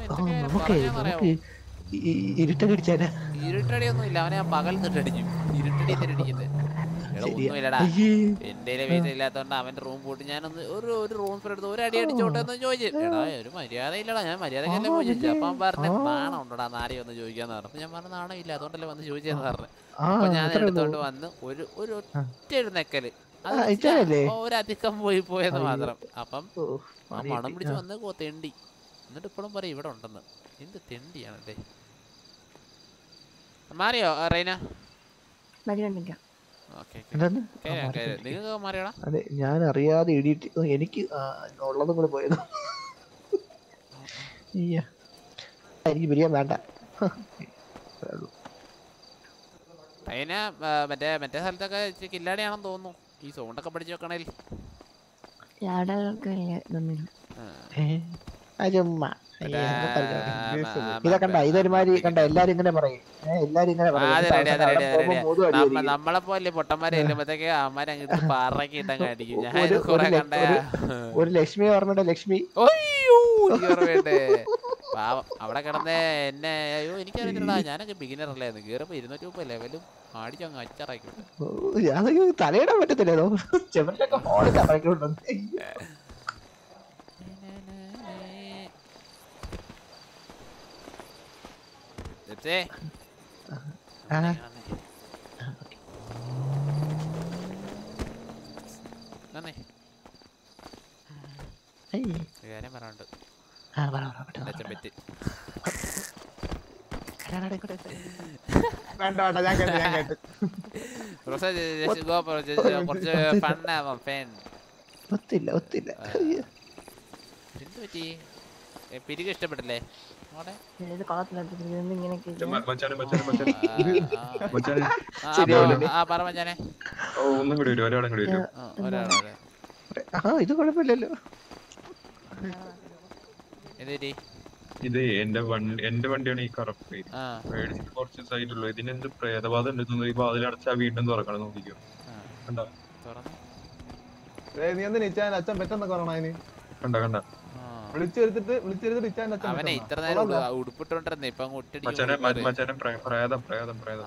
നമുക്ക് ഇരുട്ടടി ഇരുട്ടടിയൊന്നും ഇല്ല അവനെ ഞാൻ പകൽ നിട്ടടിച്ചു ഇരുട്ടടി തിരടിക്കുന്നത്. ഒന്നുമില്ലടാ. എന്റെ പൈസ ഇല്ലാത്തോണ്ട് അവന്റെ റൂം പൂട്ടി. ഞാനൊന്ന് ഒരു ഒരു റൂം എടുത്ത് ഒരു അടി അടിച്ചോട്ടെ എന്ന് ചോദിച്ചു. എടാ ഒരു മര്യാദ ഇല്ലടാ ഞാൻ മര്യാദക്കല്ലേ ചോദിച്ചു അപ്പൊ അവൻ പറഞ്ഞു നാണം ഉണ്ടോടാ? ഒന്ന് ചോദിക്കാന്ന് പറഞ്ഞു. ഞാൻ പറഞ്ഞ നാണം ഇല്ല അതുകൊണ്ടല്ലേ വന്ന് ചോദിച്ചെന്ന് പറഞ്ഞു. അപ്പൊ ഞാൻ എടുത്തോണ്ട് വന്ന് ഒരു ഒരു ഒറ്റ ഒരു നെക്കൽ. അത് ആ, ഒരധികം പോയി പോയെന്ന് മാത്രം. അപ്പം ആ മണം. പിടിച്ച് ആ. തെണ്ടി. എന്നിട്ട് ഇപ്പോഴും പറയും ഇവിടെ ഉണ്ടെന്ന്. എന്ത് തെണ്ടിയാണല്ലേ മാറിയോ റൈന. അതെ ഞാൻ അറിയാതെ ഇടിയിട്ട് എനിക്ക് ഉള്ളതും കൂടെ പോയത്. എനിക്ക് ബിരിയാണി വേണ്ട. അത്രേ മറ്റേ മറ്റേ സ്ഥലത്തൊക്കെ കില്ലാടിയാണെന്ന് തോന്നുന്നു. ഈ സൗണ്ടൊക്കെ പഠിച്ചു വെക്കണേൽ. ഇതാ കണ്ട ഇതൊരുമാതിരി കണ്ട? എല്ലാരും ഇങ്ങനെ പറയും. എല്ലാരും ഇങ്ങനെ പറയും. നമ്മളെ പോലെ പൊട്ടന്മാരെ ചെല്ലുമ്പോഴത്തേക്ക് അമ്മമാരെ അങ്ങോട്ട് പാറക്കി ഇട്ടങ്ങ് ഞാൻ ഒരു- കുറെ കണ്ട. ഒരു- ഒരു ലക്ഷ്മി ഓർമ്മയുണ്ടോ. ലക്ഷ്മി അവിടെ കിടന്നേ എന്നെ അയ്യോ എനിക്കറിയത്തില്ലടാ. ഞാനൊക്കെ ബിഗിനർ അല്ലായിരുന്നു കയറിയപ്പോ ഇരുന്നൂറ്റി മുപ്പത് ലെവലും അടിച്ചങ്ങ് അച്ചറാക്കി ഓ, അതൊക്കെ തലയിടാൻ പറ്റത്തില്ലല്ലോ ചെവരിലൊക്കെ ഫോണിൽ പറയാനുണ്ട്. ആ, പറ, പറ്റി. വേണ്ട വേണ്ട ഞാൻ കേട്ടു ഞാൻ കേട്ടു. റോസ ജസ്റ്റ് ഗോ കുറച്ച് കുറച്ച് ഫണ്ണാവാം ഫാൻ. ഒത്തില്ല ഒത്തില്ല എന്ത് പറ്റി? പിരിക ഇഷ്ടപ്പെട്ടില്ലേ? ഇത് ഒന്നും കൂടി വരും ഒരാളും കൂടി വരും. ഒരാളെ കുഴപ്പമില്ലല്ലോ. എന്ത് പറ്റി? ഇത് എന്റെ വണ്ടി എന്റെ വണ്ടിയാണ് ഈ കറുപ്പ് ആ. മേടിച്ചിട്ട് കുറച്ച് ദിവസമായിട്ടുള്ളൂ ഇതിനെന്ത് പ്രേതബാധ ഉണ്ട് ഈ ഈ വാതിലടച്ചാ വീണ്ടും തുറക്കണം നോക്കിക്കോ. കണ്ടോ? നീ എന്തിനാ ഇച്ചാൻ അച്ഛൻ പെട്ടെന്ന് കണ്ട കണ്ട? ഇച്ചാൻ അച്ഛൻ അവനെ ഇത്ര നേരം ഉടുപ്പിട്ടോണ്ടിരുന്നേ. ഇപ്പൊ അങ്ങ് ഒറ്റയടിക്ക് മച്ചാനെ മച്ചാനെ പ്രേ- പ്രേതം പ്രേതം പ്രേതം?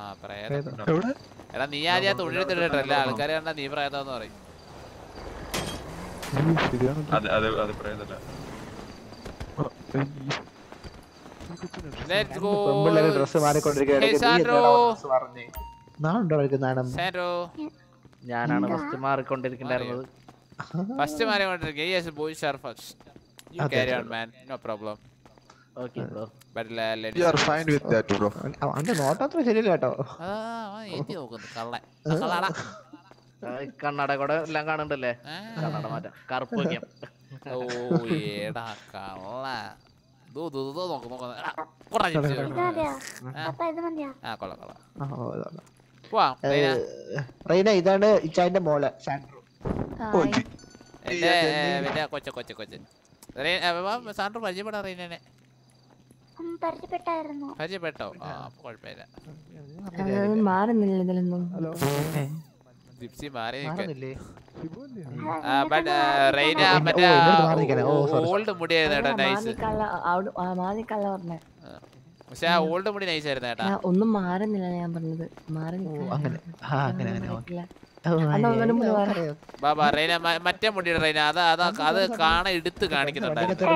എടാ നീ ആദ്യം ആ ആൾക്കാരെ കണ്ടാ നീ പ്രേതം പറയും. അത് അത് അത് പ്രേതല്ല. ലെറ്റ്സ് ഗോ പെമ്പിള്ളേര് ഡ്രസ് മാറിക്കൊണ്ടിരിക്കുകയാണ്. നാളുണ്ടോ അവർക്ക് നാണം? ഞാനാണ് ഫസ്റ്റ് ഫസ്റ്റ് മാറി കൊണ്ടിരിക്കുക yes boys are first you carry on man no problem okay bro but are with that bro. Not നോട്ടത്ര ശരിയല്ല കേട്ടോ. ആ അവൻ എത്തി നോക്കുന്നു. കള്ളൻ. ആ, കള്ളാടാ കണ്ണട കൂടെ എല്ലാം കാണണ്ടല്ലേ. കണ്ണട മാറ്റാം. കറുപ്പ് ഓ ഏടാ കള്ള. നോക്ക് നോക്ക് ഇതാണ്. ഇച്ചാന്റെ മോൾ സാൻഡ്രോ. എന്റെ കൊച്ച കൊച്ച കൊച്ച. സാൻഡ്രോ പരിചയപ്പെടാ റീനെ ഉം, പരിചയപ്പെട്ടായിരുന്നു. പരിചയപ്പെട്ടോ? ആ കുഴപ്പമില്ല. മാറുന്നില്ല ഇതിലൊന്നും. ജിപ്സി മാറി ഓൾഡ് മുടിയായിരുന്നു നൈസ് പക്ഷെ ആ ഓൾഡ് മുടി നൈസ് ആയിരുന്നു കേട്ടാ. ഒന്നും മാറുന്നില്ല ഞാൻ പറഞ്ഞത്. മാറി. ബാബാ റെയ്ന മ- മറ്റേ മുടിയുടെ റെയ്ന അത് അതാ അത് കാണാൻ എടുത്ത് കാണിക്കുന്നുണ്ടായിരുന്നു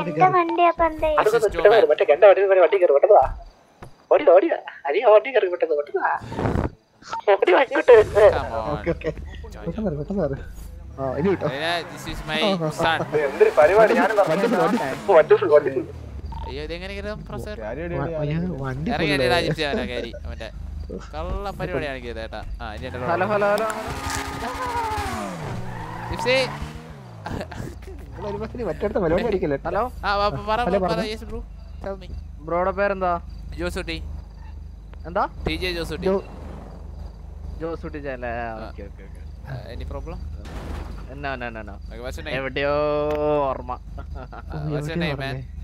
കള്ള പരിപാടിയാണ് ഹലോ ഹലോ ഹലോ. ജിപ്സി നിങ്ങൾ ഒരു ബസ്സിന് മറ്റടുത്ത പരിപാടി ഹലോ. ആ പറ പറ യെസ് ബ്രോ ടെൽ മീ ബ്രോയുടെ പേരെന്താ? ജോസുട്ടി. എന്താ? ടി ജെ ജോസുട്ടി ജോ- Josutty ചാനല്ലേ okay okay okay any problem എന്നാ എന്നാ എന്നാ വാട്ട്സ് യുവർ നെയിം എവിടെയോ ഓർമ്മ.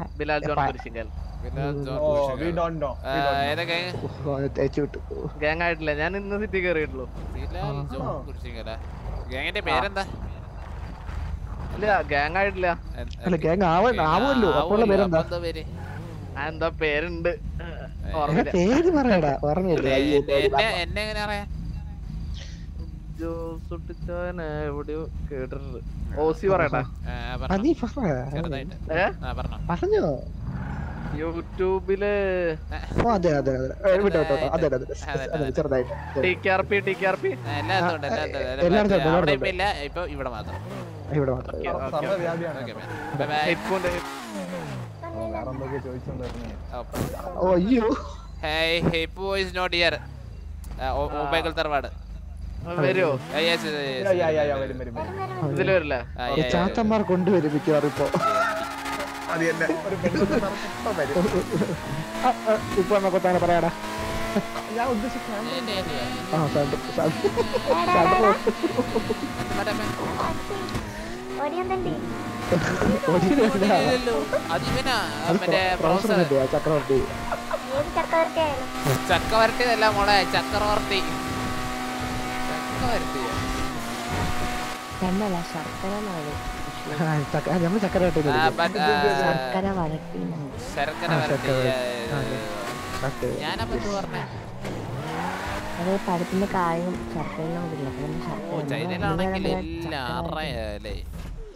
ബിലാൽ ജോൺ കുരിശിങ്കൽ. ആയിട്ടില്ല ഞാൻ ഇന്ന് സിറ്റി കയറിയിട്ടുള്ളൂ കുരിശിങ്കലാ? ഗ്യാങ്ങിന്റെ പേരെന്താ? ഇല്ല ഗ്യാങ് ആയിട്ടില്ല ആവുമല്ലോ പേരെന്താ? എന്താ പേരുണ്ട്. പേര് പറയടാ എന്നെ എങ്ങനെ അറിയാം? എവിടെയോ കേട്ടിട്ടുണ്ട്. ഓസി പറഞ്ഞോ. നീ ചെറുതായിട്ട്. ആ പറഞ്ഞോ. പറഞ്ഞോ. യൂട്യൂബിൽ അതെ അതെ അതെ. അതെ ചെറുതായിട്ട്. T K R P T K R P എല്ലായിടത്തും ഇവിടെ മാത്രം. ഇവിടെ മാത്രം. അയ്യോ. ഹേയ് ഹിപ്പു ബോയ്സ് നോട്ട് ഹിയർ ഒമ്പേക്കൽ തറവാട്. വരുമോ വരില്ല? ചാത്തന്മാർ കൊണ്ടുവരും മിക്കവാറും ഇപ്പൊ. എന്നൊക്കെ തന്നെ. പറയാടാ. ഞാൻ ഉദ്ദേശിച്ച ചക്രവർത്തി. ചക്കവരട്ടി അല്ല മോളെ ചക്രവർത്തി. നാൾ നമ്മൾ ചക്രവർത്തി ശർക്കര വരട്ടി ശർക്കര വരട്ടി ഞാനപ്പോ പറഞ്ഞേ? അത് പഴത്തിന്റെ കായും ശർക്കര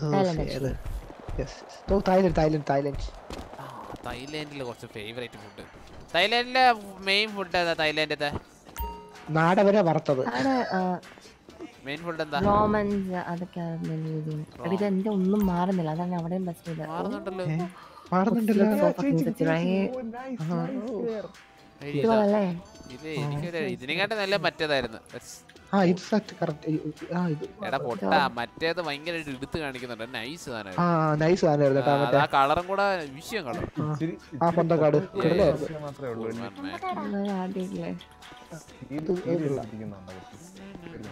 ചൈനയിലാണെങ്കിൽ നിങ്ങളെ എല്ലാം ചക്കര അറിയാലേ തായ്ലൻഡ് തായ്ലൻഡ് തായ്ലൻഡ് കുറച്ച് ഫേവറേറ്റ് ഫുഡ് തായ്ലാൻഡിലെ മെയിൻ ഫുഡ് ഏതാ തായ്ലാൻഡത്തെ നാടവരെ വറുത്തത്. മെയിൻ ഫുഡ് എന്താ? റോമൻസ് എടി, ഇത് എന്റെ ഒന്നും മാറുന്നില്ല. അതാണ് അവിടെയും ബസ് ചെയ്തത് മാറുന്നുണ്ടല്ലോ. മാറുന്നുണ്ടല്ലോ. ഇതിനെക്കാട്ടും നല്ല മറ്റേതായിരുന്നു. ആ ഇത് കറക്റ്റ്. ആ ഇത് എടാ പൊട്ട മറ്റേത് ഭയങ്കരമായിട്ട് എടുത്ത് കാണിക്കുന്നുണ്ട്. നൈസ് ആ നൈസ് സാധനമായിരുന്നു കേട്ടോ മറ്റേ. ആ കളറും കൂടെ വിഷയം കളർ ആ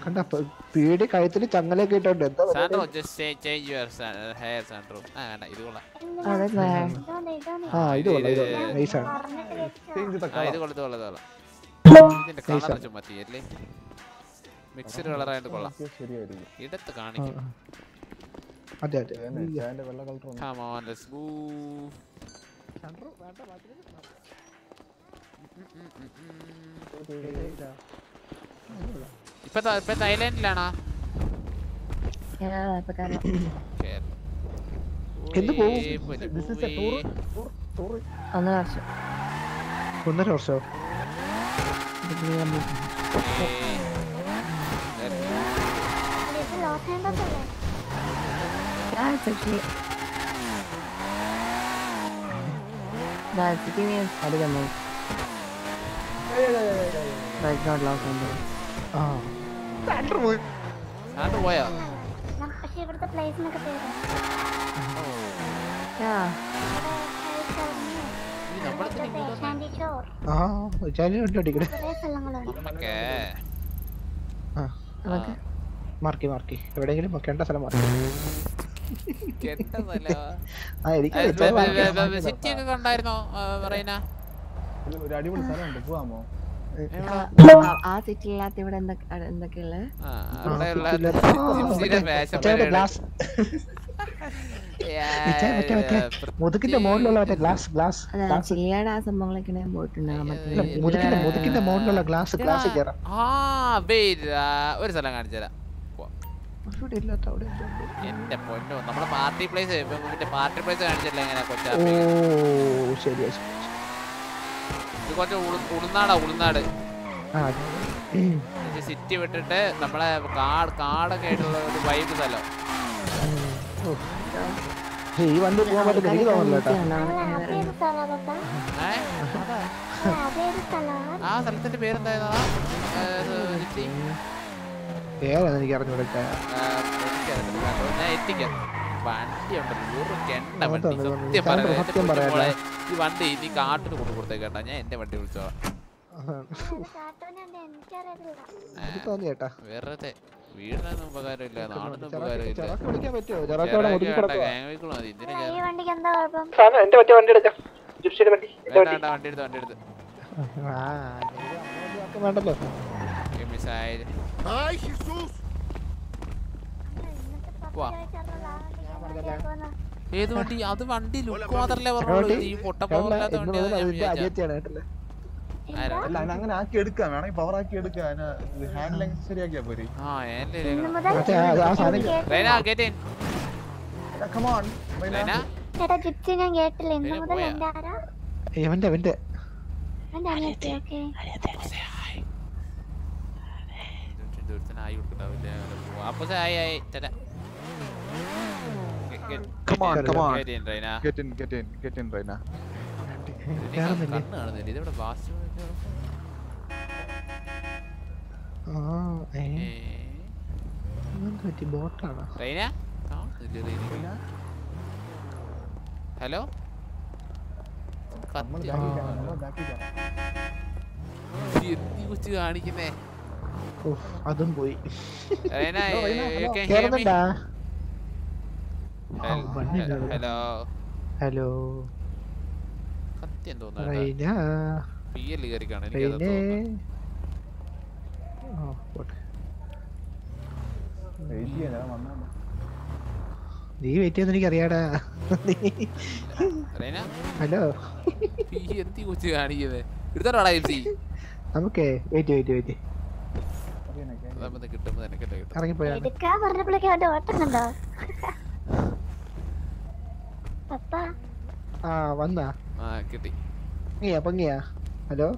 കണ്ട? പീടി കഴുത്തിൽ ചങ്ങലൊക്കെ ഇട്ടോണ്ട് എന്താ Sandro just change your hair Sandro ആ ഇത് കൊള്ളാം. ആ, ഇത് കൊള്ളാം ഇത് ഇത് കൊള്ളാം ഇത് കൊള്ളാം ഇത് ഇതിന്റെ കളർ ആണ്. ചുമ്മാ കളർ മിക്സഡ് കളറായിട്ട് കൊള്ളാം ഇടത്ത് കാണിക്കും. അതെ അതെ. Come on, let's move. ഇപ്പൊ ത- ഇപ്പൊ തായ്ലാൻഡിലാണോ Yeah, ഇപ്പൊ കാരണം എന്ത്. ഒന്നര വർഷം. ഒന്നര That's ഡിഗ്രി That's ഇത് ലോസ് ആൻഡോസ് അല്ലേ Yeah, That's actually. The city name is Padigamay. But it's not Los Angeles. ആ സാൻഡ്രോ പോയോ നം- പക്ഷെ ഇവിടുത്തെ പ്ലേസിനൊക്കെ പേര് Yeah. ആ ചാലി ഉണ്ട് അടിക്കണേ സ്ഥലങ്ങളുണ്ട് നമുക്ക് ആ നമുക്ക് മാർക്കി മാർക്കി എവിടെയെങ്കിലും വെക്കേണ്ട സ്ഥലം മാർക്കി. ആ സിറ്റി ഒക്കെ കണ്ടായിരുന്നോ പറയുന്ന ഒരു അടിപൊളി സ്ഥലമുണ്ട്. ആ- ആ സിറ്റിയില്ലാത്ത ഇവിടെ. ഗ്ലാസ് മുതുകിന്റെ മുകളിലുള്ള മറ്റേ ഗ്ലാസ് ഗ്ലാസ് ഗ്ലാസ് ചില്ലിയുടെ ആ സംഭവങ്ങളൊക്കെ ഞാൻ പോയിട്ടുണ്ട് മറ്റേ മുതുകിന്റെ മുതുകിന്റെ മുകളിലുള്ള ഗ്ലാസ് ഗ്ലാസ് എടാ, കയറാം ആ wait, ആ, ഒരു സ്ഥലം കാണിച്ചു തരാം അവിടെ ഇല്ലാത്ത അവിടെ ഉണ്ട്. എന്റെ പൊന്നോ നമ്മുടെ പാർട്ടി പ്ലേസ് മറ്റേ പാർട്ടി പ്ലേസ് കാണിച്ചില്ല എങ്ങനെ കൊച്ചാ ഓ ശരി ഇത് കുറച്ച് ഉളു- ഉളുന്നാടാ ഉളുന്നാട്. സിറ്റി വിട്ടിട്ട് നമ്മളെ കാട് കാടൊക്കെ ആയിട്ടുള്ള ഒരു വൈബ് സ്ഥലം ഈ വണ്ടി പോകാൻ എനിക്ക് തോന്നുന്നില്ല ആ സ്ഥലത്തിന്റെ പേരെന്തായതാ പേരാണ് എനിക്ക് അറിഞ്ഞുകൊടുക്കാൻ? ഈ വണ്ടി ഇനി കാട്ടിന് കൊണ്ടു ഞാൻ എന്റെ വണ്ടി വിളിച്ചോളാം. വെറുതെ. വീടിനൊന്നും ഉപകാരമില്ല. നാടിനും ഉപകാരമില്ല. വണ്ടി എടുത്ത്? വണ്ടി എടുത്ത് ആ ഇത് Jesús! ഏത് വണ്ടി? അത് വണ്ടി ലുക്ക് മാത്രല്ലേ പറഞ്ഞുള്ളൂ. ഈ പൊട്ട പവറില്ലാത്ത വണ്ടി അങ്ങനെ ആക്കി എടുക്കാം. വേണമെങ്കിൽ പവർ ആക്കി എടുക്കാം. ഹാൻഡിലിംഗ് ശരിയാക്കിയാ പോരെ. ആ എന്റെ ഇവന്റെ ഇവന്റെ അനിയത്തി ഓക്കെ ആയി കൊടുക്കണ്ടാവില്ല അപ്പൊ ആയി ആയി ചേട്ടാ Come on, come on. Get in, Raina Get in, get in, get in, Raina. Hello? കത്തി കുറിച്ച് കാണിക്കുന്നേ? അതും പോയി. Hello hello. സത്യം തോന്നുന്നു നീ വെയിറ്റ് ചെയ്യുന്ന എനിക്ക് അറിയാടാ റൈന? ഹലോ. എന്തി കൊച്ചു കാണിക്കുന്നത് എടുത്തോടാ നമുക്കേ വെയിറ്റ് വെയിറ്റ് വെയിറ്റ്. അതാകുമ്പോ കിട്ടുമ്പോ നിനക്കല്ലേ കിട്ടും. ഇറങ്ങിപ്പോയാ എടുക്കാൻ പറഞ്ഞപ്പോഴേക്കും അവന്റെ ഓട്ടം കണ്ടോ? പപ്പ. ആ വന്നാ. ആ കിട്ടി. പൊങ്ങിയാ പൊങ്ങിയാ? ഹലോ?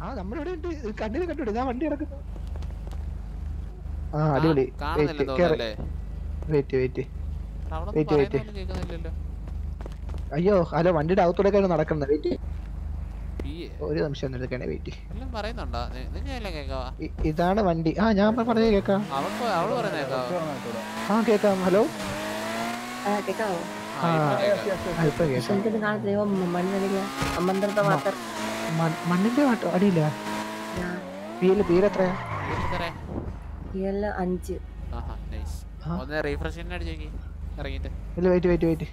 ആ നമ്മളിവിടെ ഉണ്ട് കണ്ണിന് കണ്ടുപിടി ഞാൻ വണ്ടി ഇറക്കുന്നു ആ അടിപൊളി. Wait wait wait. വെയിറ്റ് അയ്യോ ഹലോ വണ്ടിയുടെ അകത്തൂടെ നടക്കുന്നത്. വെയിറ്റ്. ഒരു നിമിഷം നിൽക്കണേ എടുക്കണേ വെയിറ്റ് എല്ലാം പറയുന്നുണ്ടോ? നിന്നെ കേക്കാവാ? ഇതാണ് വണ്ടി. ആ ഞാൻ പറഞ്ഞ കേക്കാം. അവൾക്ക് അവൾ പറയുന്ന കേക്കാവോ? ആ കേക്കാം. ഹലോ? ആ കേക്കാവോ? മണ്ണിന്റെ വാട്ടോ? അടിയില്ല. പീൽ എത്രയാ? ഇയല്ല അഞ്ച്. ആഹാ നൈസ് ഒന്ന് റീഫ്രഷ് ഇറങ്ങിയിട്ട്. ഇല്ല വെയിറ്റ് വെയിറ്റ് വെയിറ്റ്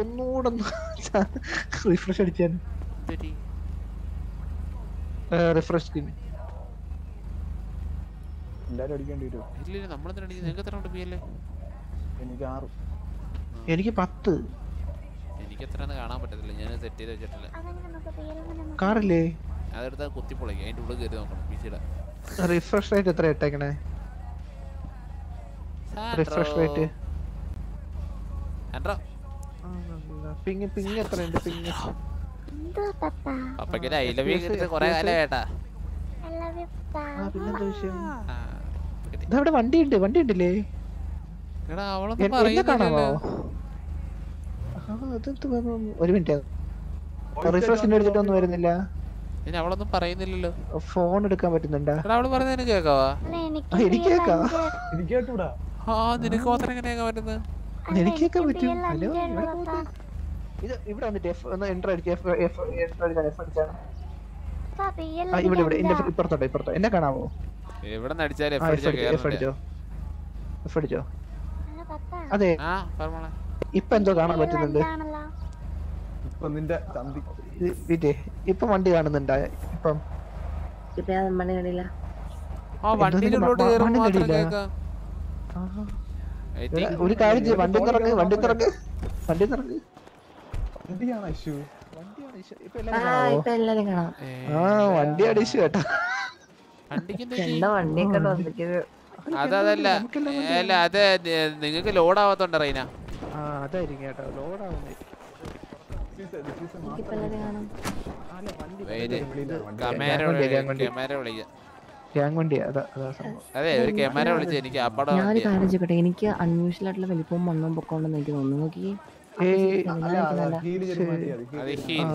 ഒന്നുകൂടെ റിഫ്രഷ് അടിച്ചാൽ? റിഫ്രഷ് സ്ക്രീൻ എല്ലാരും അടിക്കേണ്ടി വരുമോ ഇല്ല ഇല്ല നമ്മളെന്തിനാ അടിക്കുന്നത് നിങ്ങൾക്ക് എത്ര ഉണ്ട് പി അല്ലേ എനിക്ക് ആറ്. എനിക്ക് പത്ത്. എനിക്ക് എത്ര കാണാൻ പറ്റത്തില്ല. ഞാൻ സെറ്റ് ചെയ്ത് വെച്ചിട്ടില്ല. കാറില്ലേ? അതെടുത്താ കുത്തിപ്പൊളിക്കും. അതിന്റെ ഉള്ളിൽ കയറി നോക്കണം. പിച്ചിട റിഫ്രഷ് റേറ്റ് എത്ര ഇട്ടേക്കണേ? റിഫ്രഷ് റേറ്റ് പപ്പയ്ക്ക് ഐ ലവ് യു കിട്ടിയിട്ട് കുറെ കാലം കേട്ടാ കിട്ടി. വണ്ടി ഉണ്ട് വണ്ടി ഉണ്ടല്ലേ കാണാമോ? ഒരു മിനിറ്റ്. റിഫ്രഷിന്റെ എടുത്തിട്ടൊന്നും വരുന്നില്ല. ഇനി അവളൊന്നും പറയുന്നില്ലല്ലോ. ഫോൺ എടുക്കാൻ പറ്റുന്നുണ്ടോ? എടാ അവൾ പറയുന്നതിന് കേക്കാവാ? എനിക്ക് ആ, എനിക്ക് കേട്ടൂടാ. ആ നിനക്ക് മാത്രം എങ്ങനെയാ കേൾക്കാൻ പറ്റുന്നത് അല്ല, എനിക്ക് കേൾക്കാൻ എനിക്ക് പറ്റും. ഹലോ. ഇത് ഇവിടെ വന്നിട്ട് എഫ് ഒന്ന് എന്റർ അടിക്കുക എഫ് എഫ് എന്റർ അടിക്കാൻ എഫ് അടിച്ചാണ് ഇവിടെ ഇവിടെ. എന്റെ ഇപ്പുറത്തോട്ടോ ഇപ്പുറത്തോ എന്നെ കാണാമോ എവിടെ അടിച്ചാലും എഫ് അടിച്ചോ എഫ് അടിച്ചോ. അതെ. ഇപ്പൊ എന്തോ കാണാൻ പറ്റുന്നുണ്ട്. നിന്റെ ഇപ്പൊ വണ്ടി കാണുന്നുണ്ടാ? ഇപ്പം. വണ്ടി ഞാൻ ഒരു കാര്യം ചെയ്യ് വണ്ടി നിറങ്ങ് വണ്ടി നിറങ്ങ് വണ്ടി നിറങ്ങ് വണ്ടിയാണ് ഇഷ്യൂ? വണ്ടിയാണ് ഇഷ്യൂ. ആ എല്ലാരും എല്ലാരും കാണാം. ആ വണ്ടി അടിച്ചു കേട്ടോ. അതല്ല. അല്ല അത് നിങ്ങക്ക് ലോഡ് ആവാത്തോണ്ട് റൈന ആ അതായിരിക്കും കേട്ടോ. വണ്ടി. ക്യാമറ വിളിക്കാം. അതാ ഒരു ക്യാമറ വിളിച്ച് എനിക്ക് അപ്പടം ഞാനൊരു കാര്യം ചോദിക്കട്ടെ എനിക്ക് അൺയൂഷ്വൽ ആയിട്ടുള്ള വലിപ്പവും മണ്ണും പൊക്കമുണ്ടെന്ന് എനിക്ക് തോന്നുന്നു. നോക്കി. അത് ആ,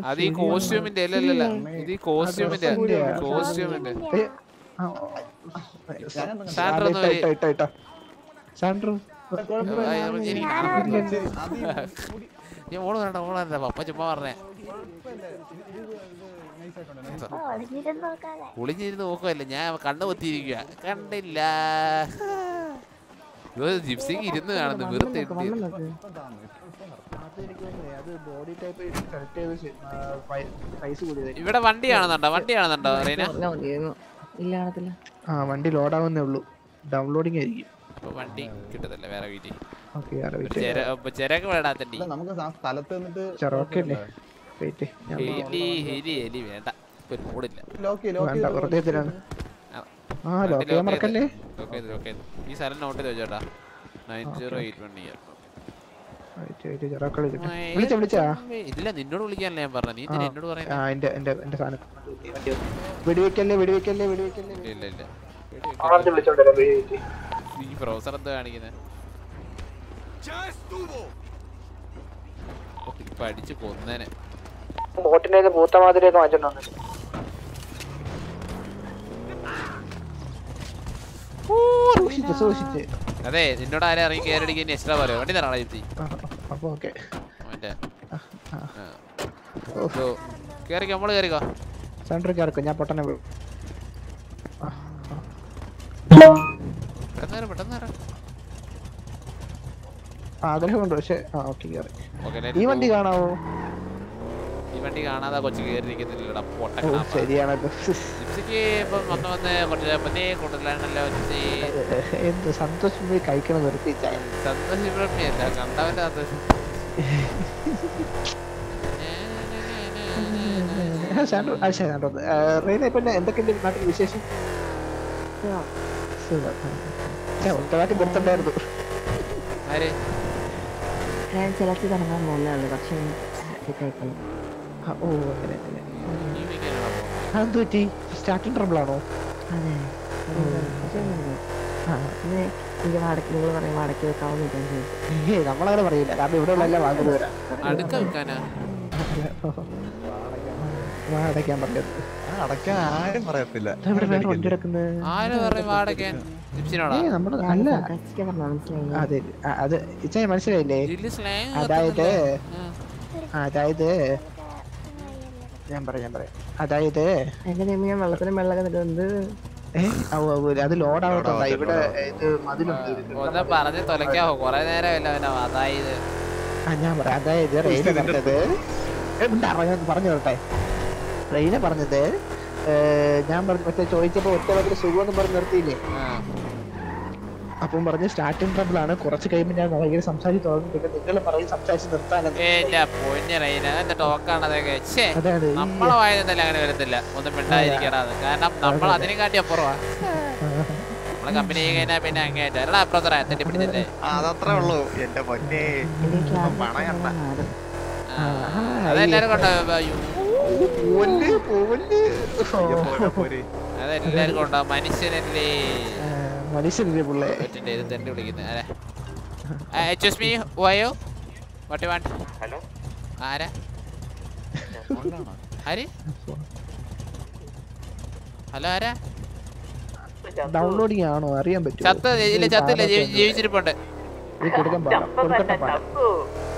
ആ, ഈ കോസ്റ്റ്യൂമിന്റെ അല്ലല്ല ഇത് കോസ്റ്റ്യൂമിന്റെ. കോസ്റ്റ്യൂമിന്റെ. സാൻഡ്രോ ഞാൻ ഓട് വേണ്ട ഓട് പപ്പ ചുമ്മാ പറഞ്ഞേ. ഒളിഞ്ഞിരുന്ന് നോക്കല്ല നോക്കുമല്ല ഞാൻ കണ്ണു പൊത്തിയിരിക്കുക കണ്ടില്ല. ജിപ്സിക്ക് ഇരുന്ന് കാണുന്നു. വെറുതെ ഇവിടെ വണ്ടി കാണുന്നുണ്ടോ? വണ്ടി കാണുന്നുണ്ടോ റീന? ആ വണ്ടി ലോഡാവുന്നേ ഉള്ളൂ. ഡൗൺലോഡിങ് ആയിരിക്കും. അപ്പൊ വണ്ടി കിട്ടത്തില്ല വേറെ വീട്ടിൽ. നമുക്ക് ആ സ്ഥലത്ത് നിന്നിട്ട് ചെറോക്കെ അല്ലേ വെയിറ്റ്. വേണ്ട. ഒരു മൂടില്ല ലോക്ക് ചെയ്യ്, വേണ്ട വെറുതെ എന്തിനാണ് ആ, ലോക്ക് ചെയ്യാൻ lock മറക്കല്ലേ? ചെയ്ത്, lock ചെയ്ത്, lock ചെയ്ത്. ഈ സ്ഥലം നോട്ട് ചെയ്ത് വെച്ചോട്ടാ nine zero eight one year. വിളിച്ചാ ഇല്ല നിന്നോട് വിളിക്കാനല്ല ഞാൻ പറഞ്ഞ നീ എന്നോട് പറയുന്നത് വെടിവെക്കല്ലേ വെടിവെക്കല്ലേ വെടിവെക്കല്ലേ? ഇല്ല ഇല്ല ആദ്യം വിളിച്ചോണ്ടല്ലോ വെടിവെക്ക് ഈ ബ്രൗസർ എന്താ കാണിക്കുന്നത് ഇപ്പൊ അടിച്ച് കൊന്നേനെ. ബോട്ടിന്റെ പൂത്ത മാതിരിയൊക്കെ സൂക്ഷിച്ച് അതെ നിന്നോട് ആരെ ഇറങ്ങി കയറടിക്കാൻ എക്സ്ട്രാ പറയോ വണ്ടി തരാളാ ചേച്ചി. കേറിക്കോ നമ്മൾ കേറിക്കോ. സെൻട്രൽ കയറിക്കോ ഞാൻ പൊട്ടനെ പെട്ടെന്ന് പെട്ടെന്ന് ആഗ്രഹമുണ്ട് പക്ഷെ ഈ വണ്ടി കാണാവോ? ഈ വണ്ടി കാണാതെ കൊച്ചു കയറിയിരിക്കുന്നില്ലടാ ഓ പൊട്ട ശരിയാണല്ലോ ജിപ്സിക്ക് ഇപ്പം വന്ന് വന്ന് കുറച്ച് മുന്നേ കൂടുതലാണല്ലോ ജിപ്സി. എന്ത് സന്തോഷം പോയി കഴിക്കണം നിർത്തി സന്തോഷ് അല്ല കണ്ടവന്റെ സന്തോഷം. നാട്ടിൽ വിശേഷം? ഞാൻ ചിലച്ച് തുടങ്ങാൻ പോകുന്നേ ഉള്ളൂ പക്ഷേ സെറ്റായിപ്പോയി ഓ അങ്ങനെ അങ്ങനെ. അതെന്ത് പറ്റി. സ്റ്റാർട്ടിങ് ട്രബിൾ ആണോ? അതെ. എനിക്ക് നിങ്ങൾ പറയും ഏയ് നമ്മളങ്ങനെ പറയില്ല. കാരണം ഇവിടെ ഉള്ള എല്ലാം വാങ്ങുന്നത് വരാം അടയ്ക്കാൻ പറഞ്ഞത് അതായത്. അതായത് ഞാൻ പറയാം ഞാൻ പറയാം. അതായത് എന്റെ ഞാൻ വെള്ളം അത് ലോഡ് ആവട്ടെ ഇവിടെ ഇത് മതിലുണ്ട്. ഒന്ന് പറഞ്ഞ് തൊലക്കാവോ കൊറേ നേരമല്ല അവനെ അതായത്. ആ ഞാൻ പറയാം. അതായത് റെയിന പറഞ്ഞത് പറഞ്ഞു പറഞ്ഞത് ഞാൻ പറഞ്ഞു മറ്റേ ചോദിച്ചപ്പോ ഒറ്റ വാക്കിൽ പറഞ്ഞു പറഞ്ഞ് നിർത്തിയില്ലേ? അപ്പം പറഞ്ഞ് സ്റ്റാർട്ടിംഗ് ട്രബിൾ ആണ്. കുറച്ച് കഴിയുമ്പോൾ ഞാൻ ഭയങ്കര സംസാരിച്ച് തുടങ്ങി. പിന്നെ നിങ്ങൾ പറയും സംസാരിച്ച് നിർത്താനെന്ന്. നമ്മളെ അങ്ങനെ വരത്തില്ല. ഒന്നും മിണ്ടായിരിക്കണത് കാരണം നമ്മൾ അതിനെക്കാട്ടി നമ്മളെ കമ്പനി കഴിഞ്ഞാൽ പിന്നെ അങ്ങേറ്റ എടാ അപ്പുറത്തറ തെറ്റി പിടിച്ചില്ലേ അതത്രേ ഉള്ളൂ. എന്റെ പൊന്നെ. പണയണ്ട അതെല്ലാരും കൊണ്ടോ പോവല്ലേ, പോവല്ലേ. അതെല്ലാരും കൊണ്ടോ മനുഷ്യനല്ലേ. ആ, പുള്ളേ ഇത് തന്നെ വിളിക്കുന്നത് അതെ എക്സ്ക്യൂസ് മീ വയോ വാട്ട് യു വാണ്ട് ഹലോ ആരാ? ആര്? ഹലോ ആരാ? ഡൗൺലോഡിങ് ആണോ അറിയാൻ പറ്റും ചത്ത ഇല്ല ചത്തില്ല ജീവി- ജീവിച്ചിരിപ്പുണ്ട്.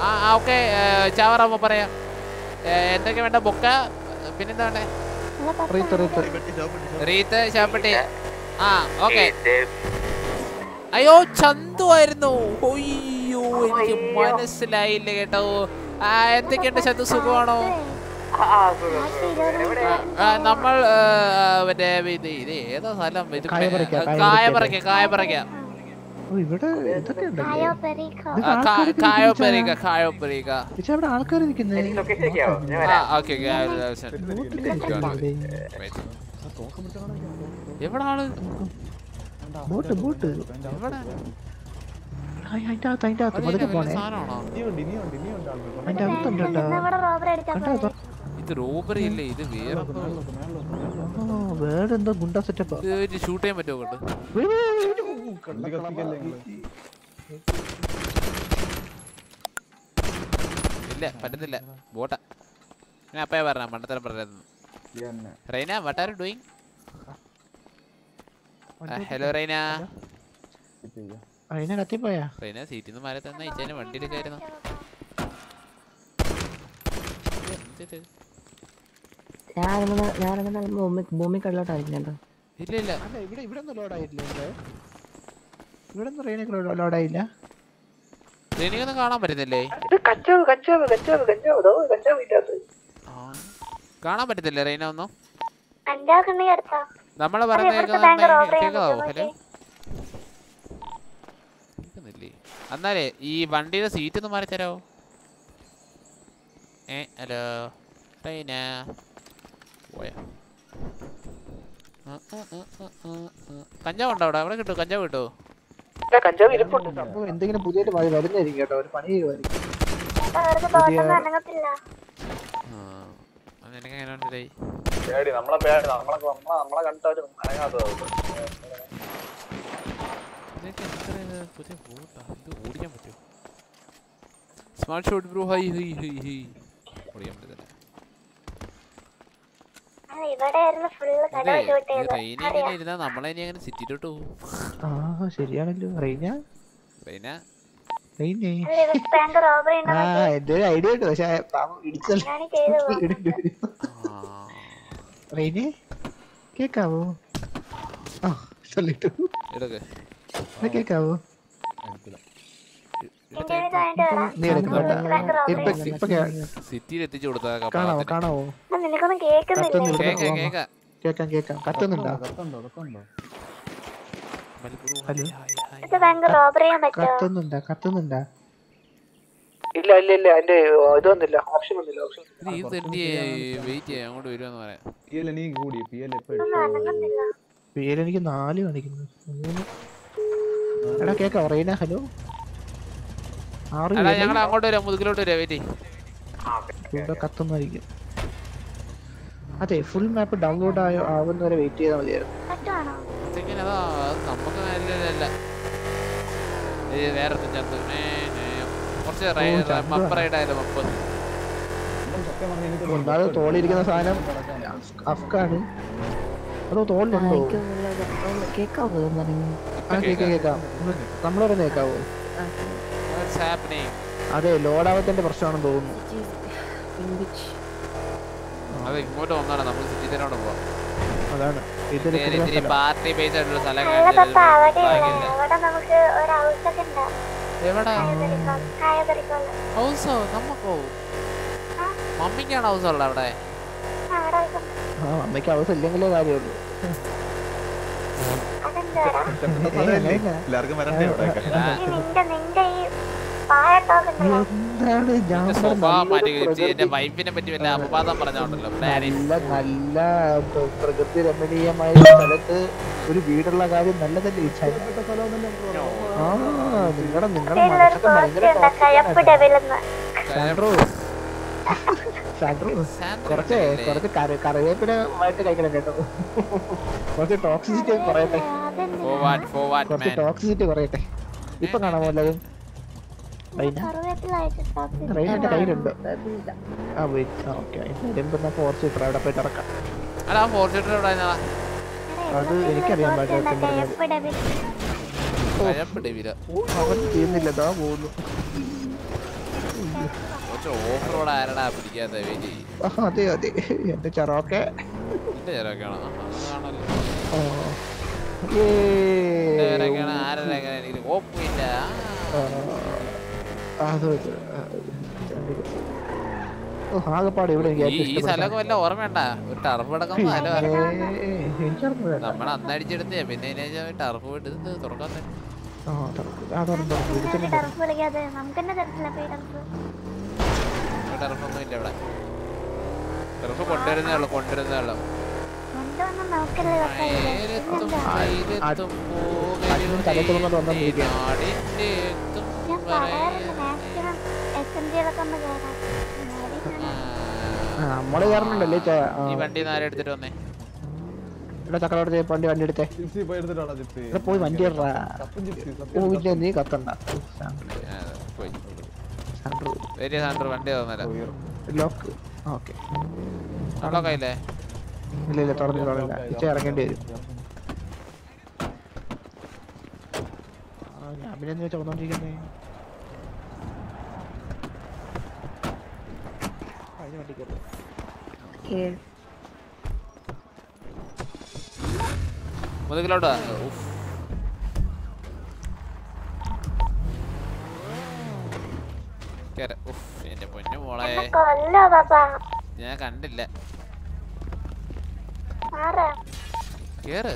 ആ ഓക്കെ ചാവറാമോ പറയാം. എന്തൊക്കെ വേണ്ട? ബൊക്ക പിന്നെന്താ വേണ്ടേ? Wreath wreath. റീത്ത് ചാപ്പട്ടി ആ ഓക്കെ അയ്യോ ചന്തു ആയിരുന്നു അയ്യോ എനിക്ക് മനസ്സിലായില്ല കേട്ടോ ആ എന്തൊക്കെയുണ്ട് ചന്തു സുഖമാണോ ആ, നമ്മൾ മറ്റേ ഇത് ഇത് ഏതാ സ്ഥലം ഇത് കായപറയ്ക്ക, കായപറയ്ക്ക ആൾക്കാർ ഓക്കെ എവിടെ ആൾ? Boat boat. എവിടെ? അതിന്റെ അകത്ത് അതിന്റെ അകത്ത് പതുക്കെ പോണേ. സാധനമാണോ? അതിന്റെ അകത്തുണ്ട് കേട്ടോ. റോബറി അടിച്ചാ ഇത് റോബറി അല്ലേ? ഇത് വേറെ ഓ വേറെ എന്തോ ഗുണ്ട സെറ്റപ്പ് ഷൂട്ട് ചെയ്യാൻ പറ്റുമോ കൊണ്ട് ഇല്ല പറ്റുന്നില്ല. ബോട്ടാ. ഞാൻ അപ്പേ പറഞ്ഞ മണ്ടത്തരം പറഞ്ഞു Raina what are doing hello? Raina Raina കത്തിപ്പോയാ? Rhine സീറ്റിൽ നിന്ന് മാറി തന്നെ ഇച്ചേനെ വണ്ടിയിൽ കയറുന്നു ഭൂമി ഇല്ല ഇല്ല. അല്ല ഇവിടെ ഇവിടെ ഒന്നും ഇവിടെ റെയിനൊക്കെ ലോഡായില്ല എനിക്കൊന്നും കാണാൻ പറ്റുന്നില്ലേ? ഇല്ലാത്ത കാണാൻ പറ്റത്തില്ലേ റൈന ഒന്നും? കണ്ണി നമ്മളെ അതെ, പറഞ്ഞ ഇവിടുത്തെ ബാങ്ക് കേൾക്കാവോ ഹലോ കേൾക്കുന്നില്ലേ? എന്നാലേ ഈ വണ്ടിയുടെ സീറ്റ് ഒന്ന് മാറി തരാമോ ഏ ഹലോ? റൈന പോയാ. കഞ്ചാവ് ഉണ്ടോ അവിടെ? അവിടെ കിട്ടുമോ കഞ്ചാവ് കിട്ടുമോ കഞ്ചാവ് ഇരിപ്പുണ്ട് എന്തെങ്കിലും പുതിയ വരുന്നതായിരിക്കും കേട്ടോ. ഒരു പണി ചെയ്യുമായിരിക്കും നിനക്ക് എങ്ങനെ ഉണ്ടായി പേടി നമ്മളെ പേടി നമ്മളെ നമ്മളെ നമ്മളെ കണ്ടിട്ട് അനങ്ങാത്തത് ഇതൊക്കെ എത്ര ഇത് പുതിയ ബോട്ടാ ഇത് ഓടിക്കാൻ പറ്റുമോ? Smart shot bro hi hi hi hi. ഓടിക്കാൻ പറ്റത്തില്ല. നമ്മളെ അങ്ങനെ സിറ്റിയിലോട്ട് പോകും ആ ശരിയാണല്ലോ. റെയിന? റെയിന? എന്റെ ഒരു ഐഡിയ ഉണ്ട് പക്ഷെ ഇടിച്ചല്ല. ഞാൻ കേക്കാവോ? ഇത് കേക്കാവോ സിറ്റിയിൽ എത്തിച്ചു കൊടുത്താ കാണാവോ കാണാവോ? ആ, നിനക്കൊന്നും കേക്കുന്നില്ലേ കത്തുന്നുണ്ടോ? കേക്കാം കേക്കാം കേക്കാം കേക്കാം കത്തുന്നുണ്ടോ? ഹലോ? ഇവിടുത്തെ ബാങ്ക് റോബറി ചെയ്യാൻ പറ്റുമോ? കത്തുന്നുണ്ടാ കത്തുന്നുണ്ടാ. ഇല്ല ഇല്ല ഇല്ല എന്റെ ഇത് വന്നില്ല ഓപ്ഷൻ വന്നില്ല ഓപ്ഷൻ നീ സെറ്റ് വെയിറ്റ് ചെയ്യാം അങ്ങോട്ട് വരുമെന്ന് പറയാം. എൽ നീ കൂടി പിഎൽ ഒന്നും അനങ്ങുന്നില്ല. എനിക്ക് നാല് കാണിക്കുന്നു. മൂന്ന് എടാ കേക്കാ റീന ഹലോ? ആറ് എടാ പേര്? ഞങ്ങൾ അങ്ങോട്ട് വരാം മുതുകിലോട്ട് വരാം വെയിറ്റ് ഇവിടെ കത്തുന്നതായിരിക്കും. അതെ ഫുൾ മാപ്പ് ഡൗൺലോഡ് ആയോ ആവുന്നവരെ വെയിറ്റ് ചെയ്താൽ മതിയായിരുന്നു. അതാ അത് നമുക്ക് നല്ലതല്ല. ഇത് വേറെ ചന്ത് കുറച്ച് മപ്പ് ഒന്നാമത് തോളിയിരിക്കുന്ന സാധനം അഫ്ഗാണ് അതോ തോളിലുണ്ടോ? കേക്കാവോ പറഞ്ഞു? ആ കേക്കാം കേക്കാം. നമ്മൾ പറയുന്നത് കേക്കാവോ? അതെ ലോഡാവത്തിന്റെ പ്രശ്നമാണെന്ന് തോന്നുന്നു. അതെ ഇങ്ങോട്ട് വന്നാണ് നമ്മൾ സിറ്റി തന്നോട് പോവാം. അതാണ്. ഇതൊരു. പാർട്ടി ബേസ് ആയിട്ടുള്ള സ്ഥലം അല്ല പപ്പ കാണിച്ചാൽ അവിടെയല്ലേ അവിടെ നമുക്ക് ഒരു ഹൗസൊക്കെ ഉണ്ട്. എവിടാ? ഹൗസോ നമുക്കോ മമ്മിക്കാണ് ഹൗസ് ഉള്ളത് അവിടെ. അവിടെ ഹൗസ് ഇല്ലെങ്കിലേ കാര്യമുള്ളൂ. എല്ലാവർക്കും വരണ്ടേ അവിടെയൊക്കെ എന്റെ വൈഫിനെ പറ്റി വല്ല അപവാദം പറഞ്ഞോണ്ടല്ലോ നല്ല നല്ല പ്ര- പ്രകൃതി രമണീയമായ സ്ഥലത്ത് ഒരു വീടുള്ള കാര്യം നല്ലതല്ലേ ആ നിങ്ങളുടെ നിങ്ങളുടെ മനസ്സൊക്കെ ഭയങ്കര കുറച്ച് കുറച്ച് കഴിക്കണം കേട്ടോ. കുറച്ച് ടോക്സിസിറ്റി കുറയട്ടെ. കുറച്ച് ടോക്സിസിറ്റി കുറയട്ടെ. ഇപ്പൊ കാണാമോ അത് എനിക്കറിയാൻ പാടില്ല അവൻ ചെയ്യുന്നില്ല. ദാ പോകുന്നു. കുറച്ച് ഓഫ് റോഡ് ആരടാ പിടിക്കാത്ത ആ, അതെ അതെ. എന്റെ ചെറോക്കെ. എന്റെ. ചേരൊക്കെയാണ് ആരുടെ എനിക്ക് ഓപ്പില്ല ആകെപ്പാടെ ഇവിടെ ഈ സ്ഥലമൊക്കെ വല്ല ഓർമ്മയുണ്ട? ഒരു ടർഫ് അടക്കം നമ്മൾ അന്നടിച്ചെടുത്തേ പിന്നെ ടർഫ് വിട്ട് തുറക്കാൻ ടർഫൊന്നും ഇല്ല ഇവിടെ ടർഫ് കൊണ്ടുവരുന്നേ ഉള്ളു കൊണ്ടുവരുന്നേ ഉള്ളു. നേരത്തും വെയിലത്തും അതിനും തലത്തുറന്നത് വന്നോണ്ടിരിക്കുകയാണ് നാടിന്റെ ഞാൻ പറയാറുണ്ട് മാക്സിമം എസ് എം ജികളൊക്കെ ഒന്ന് കയറാം ആ, നമ്മൾ കയറണുണ്ടല്ലേ ഈ വണ്ടി നേരെ എടുത്തിട്ട് വന്നേ? ഇവിടെ ചക്രവർത്തി വണ്ടി വണ്ടി എടുത്തേ. ജിപ്സി പോയി ഇവിടെ വണ്ടി ഇല്ല നീ കത്തണ്ട. വലിയ സാൻഡർ വണ്ടി തന്നല്ല ലോക്ക്. ഓക്കെ. ഇല്ല ഇല്ല തുറന്നില്ല തുറന്നില്ല ഇച്ച ഇറങ്ങേണ്ടി വരും. ആ, ഞാൻ പിന്നെ എന്തിനാ ചോദിച്ചോണ്ടിരിക്കുന്നേ ഉഫ്, എന്റെ പൊന്നു മോളെ. കൊല്ലോ ഞാൻ കണ്ടില്ല. കേറ്.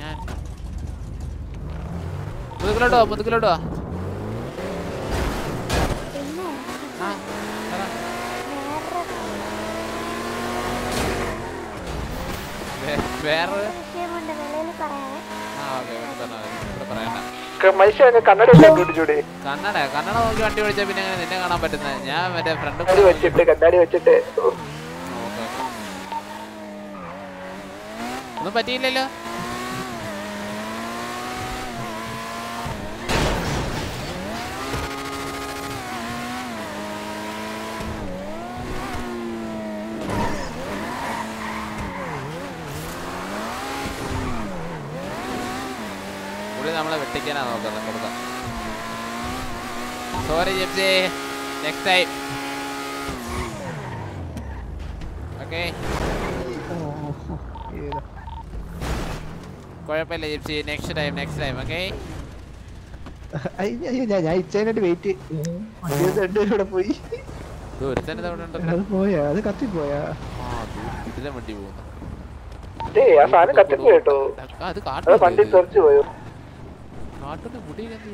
ഞാൻ. മുതുകിലോട്ടോ മുതുകിലോട്ടോ. മനുഷ്യ കണ്ണട കന്നഡ നോക്കി വണ്ടി ഓടിച്ചാൽ പിന്നെ എങ്ങനെ നിന്നെ കാണാൻ പറ്റുന്നത് ഞാൻ മറ്റേ ഫ്രണ്ട് കണ്ണാടി വെച്ചിട്ട് കണ്ണാടി വെച്ചിട്ട്. ഒന്നും പറ്റിയില്ലല്ലോ പുള്ളി നമ്മളെ വെട്ടിക്കാനാ നോക്കുന്നത് കൊടുക്കാം sorry Gypsy. Next time. Okay കുഴപ്പമില്ല Gypsy next time next time okay അയ്യോ ഞാൻ ഞാൻ ഇച്ചതിനായിട്ട് വെയിറ്റ് വണ്ടി രണ്ടുപേരും ഇവിടെ പോയി. ഒരുത്തന്നെ അവിടെ ഉണ്ടല്ലോ അത് പോയാ അത് കത്തിപ്പോയാ വണ്ടി പോകുന്നു. അത് അത് വണ്ടി കാട്ടിൽ തെറിച്ചു പോയോ? കാട്ടിന്റെ മുടി കത്തി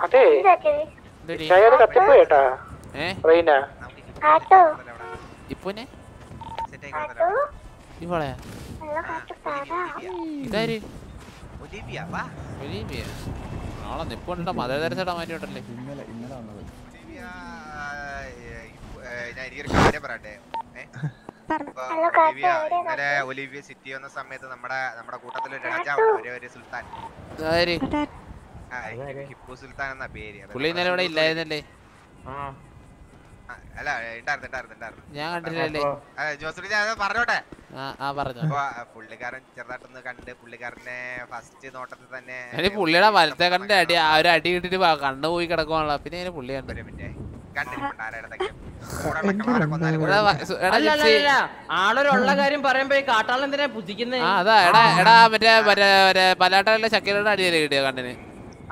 അതെ ഇവളെ പാടാ ഇതാര് ഒലീവിയ നാളെ നിപ്പുണ്ടോ മതേതരച്ചട മാറ്റിയോട്ടല്ലേ ഇന്നലെ ഇന്നലെ വന്നത് എനിക്കൊരു കാര്യം പറയട്ടെ. ഇന്നലെ ഒലിവിയ സിറ്റി വന്ന സമയത്ത് നമ്മുടെ നമ്മുടെ കൂട്ടത്തിൽ രാജാവ് ഒരു ഒരു സുൽത്താൻ. ആ, ഹിപ്പു സുൽത്താൻ എന്ന പേര്. പുള്ളി ഇന്നലെ ഇവിടെ ഇല്ലായിരുന്നല്ലേ? ആ, അല്ല ഉണ്ടായിരുന്നു ഉണ്ടായിരുന്നു ഉണ്ടായിരുന്നു. ഞാൻ കണ്ടില്ലല്ലേ? ജോസൂട്ടി ഞാൻ പറഞ്ഞോട്ടെ? ആ ആ പറഞ്ഞു. അപ്പൊ പുള്ളിക്കാരൻ ചെറുതായിട്ടൊന്ന് കണ്ട് പുള്ളിക്കാരനെ ഫസ്റ്റ് നോട്ടത്തിൽ തന്നെ പുള്ളിയുടെ വലത്തെ കണ്ട അടി ആ ഒരു അടി കിട്ടിട്ട് വാ, കണ്ണ് പോയി കിടക്കുവാണല്ലോ. പിന്നെ പുള്ളി കണ്ട് ആളൊരുള്ള കാര്യം പറയുമ്പോ ഈ കാട്ടാളൻ എന്തിനാ പുതിക്കുന്നത് അതാ എടാ എടാ മറ്റേ മറ്റേ പലാട്ടയിലെ ചക്കരയുടെ അടിയല്ലേ കിട്ടിയ കണ്ണിന്?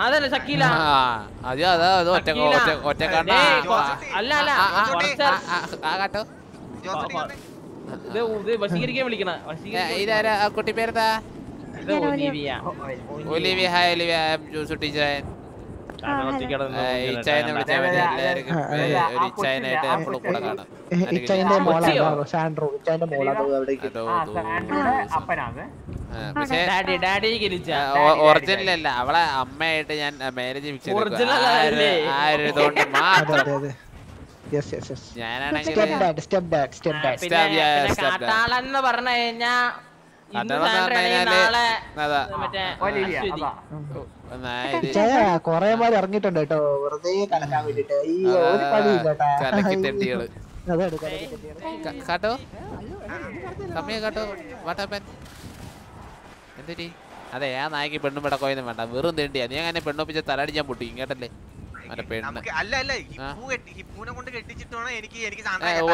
അതല്ല ശക്കീല ആ അത് അതാ അത് ഒറ്റ ഒറ്റ അല്ല അല്ല ആ, കേട്ടോ. വശീകരിക്കാൻ വിളിക്കണ ഇതാരാ? കുട്ടി പേരെന്താ ഇത് Olivia. Olivia. Hi Olivia Josu teacher ഇച്ചായനെ വിളിച്ചാൽ മതി എല്ലാവർക്കും ഏ, ഒരു ഇച്ചായനായിട്ട് എപ്പോഴും കൂടെ കാണാം. ഇച്ചതിന്റെ മോളാണ്? സാൻഡ്രോ ഇച്ചതിന്റെ മോളാണ് അവിടേക്ക്? അതോ, അതോ. ആ, പക്ഷേ ഡാഡി ഡാഡി ഗിരിച്ച ഒറിജിനൽ അല്ല അവളെ അമ്മയായിട്ട് ഞാൻ മാരേജ് ഫിക്സ് മാത്രം. ഞാനാണെങ്കിൽ പറഞ്ഞു കഴിഞ്ഞാ കൊറേ ഇറങ്ങിയിട്ടുണ്ട് കേട്ടോ. വെറുതെ കലക്കാൻ വേണ്ടിട്ട്. ഈ ഒരു കേട്ടാ? കമ്മിയ വാട്ടാപ്പൻ. എന്തിരി അതെ ആ നായ്ക്ക് പെണ്ണും പിടക്കോയൊന്നും വേണ്ട. വെറും തെണ്ടിയാ. നീ അങ്ങനെ പെണ്ണൊപ്പിച്ച ഞാൻ പൊട്ടി ഇങ്ങോട്ടല്ലേ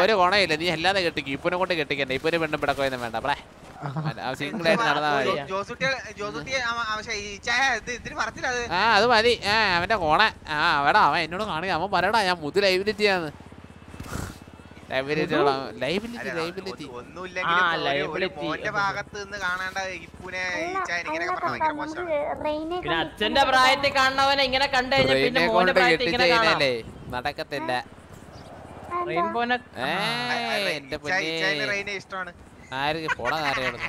ഒരു ഗുണയില്ല നീ അല്ലാതെ കെട്ടിക്കും. ഇപ്പനെ കൊണ്ട് കെട്ടിക്കണ്ട ഇപ്പൊ ഒരു പെണ്ണും പിടക്കോയൊന്നും വേണ്ട. പറേ ആ അത്. മതി. ആ അവന്റെ കോണ. ആ അവടാ അവൻ എന്നോട് കാണുക അവൻ പറയടാ ഞാൻ മുതി ലൈബിലിറ്റി ലൈബിലിറ്റി ലൈബിലിറ്റി ഒന്നുമില്ലെങ്കിലും ആ, ഒരു- ഒരു liability. മോന്റെ ഭാഗത്ത് നിന്ന് കാണേണ്ട ഹിപ്പുനെ ചായ ഇങ്ങനെയൊക്കെ പറഞ്ഞാൽ ഭയങ്കര റെയിനെ അച്ഛന്റെ പ്രായത്തിൽ കാണുന്നവനെ ഇങ്ങനെ കണ്ടു കഴിഞ്ഞാൽ പിന്നെ മോന്റെ പ്രായത്തിൽ ഇങ്ങനെ നടക്കത്തില്ല. റെയിൻബോനെ ഇഷ്ടമാണ്. ആർക്ക് പോടാ അറിയണം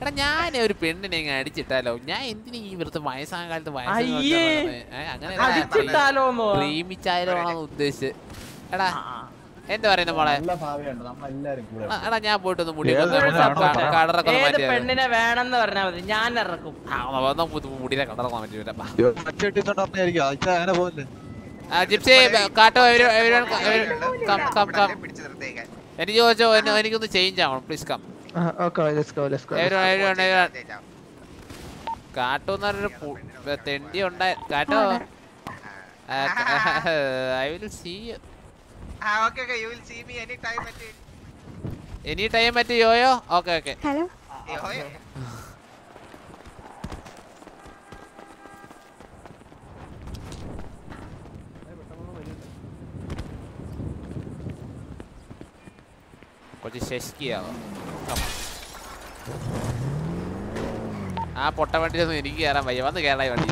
എടാ ഞാൻ ഒരു പെണ്ണിനെ ഇങ്ങനെ അടിച്ചിട്ടാലോ? ഞാൻ എന്തിനു ഈ വെറുതെ വയസ്സായ കാലത്ത്. അങ്ങനെ ആണെന്ന് ഉദ്ദേശിച്ച് എടാ എന്താ പറയുന്ന മോളെ? എടാ, ഞാൻ പോയിട്ടൊന്ന് മുടി? കടറൊക്കെ പെണ്ണിനെ വേണമെന്ന് പറഞ്ഞാൽ മതി. ഞാൻ ഇറക്കും. മുടിയിലെ കടറൊക്കെ മാറ്റി ജിപ്സി കാട്ടോ നിർത്തേക്കാൻ എനിക്ക് ചോദിച്ചോ എന്നെ- എനിക്കൊന്ന് ചേഞ്ച് ആവണം please come okay let's go let's go everyone, everyone, everyone. കാട്ടു എന്ന് പറഞ്ഞൊരു പു- തെണ്ടി ഉണ്ടായി കാട്ടോ? ഐ വിൽ സീ ആ. Okay okay you will see me any time at any time പറ്റി യോയോ? ഓക്കെ ഓക്കെ ഹലോ കുറച്ച് ശശിക്കാവോ ആ പൊട്ട വണ്ടിയിലൊന്നും എനിക്ക് കയറാൻ വയ്യ. വന്ന് കയറായി വണ്ടി.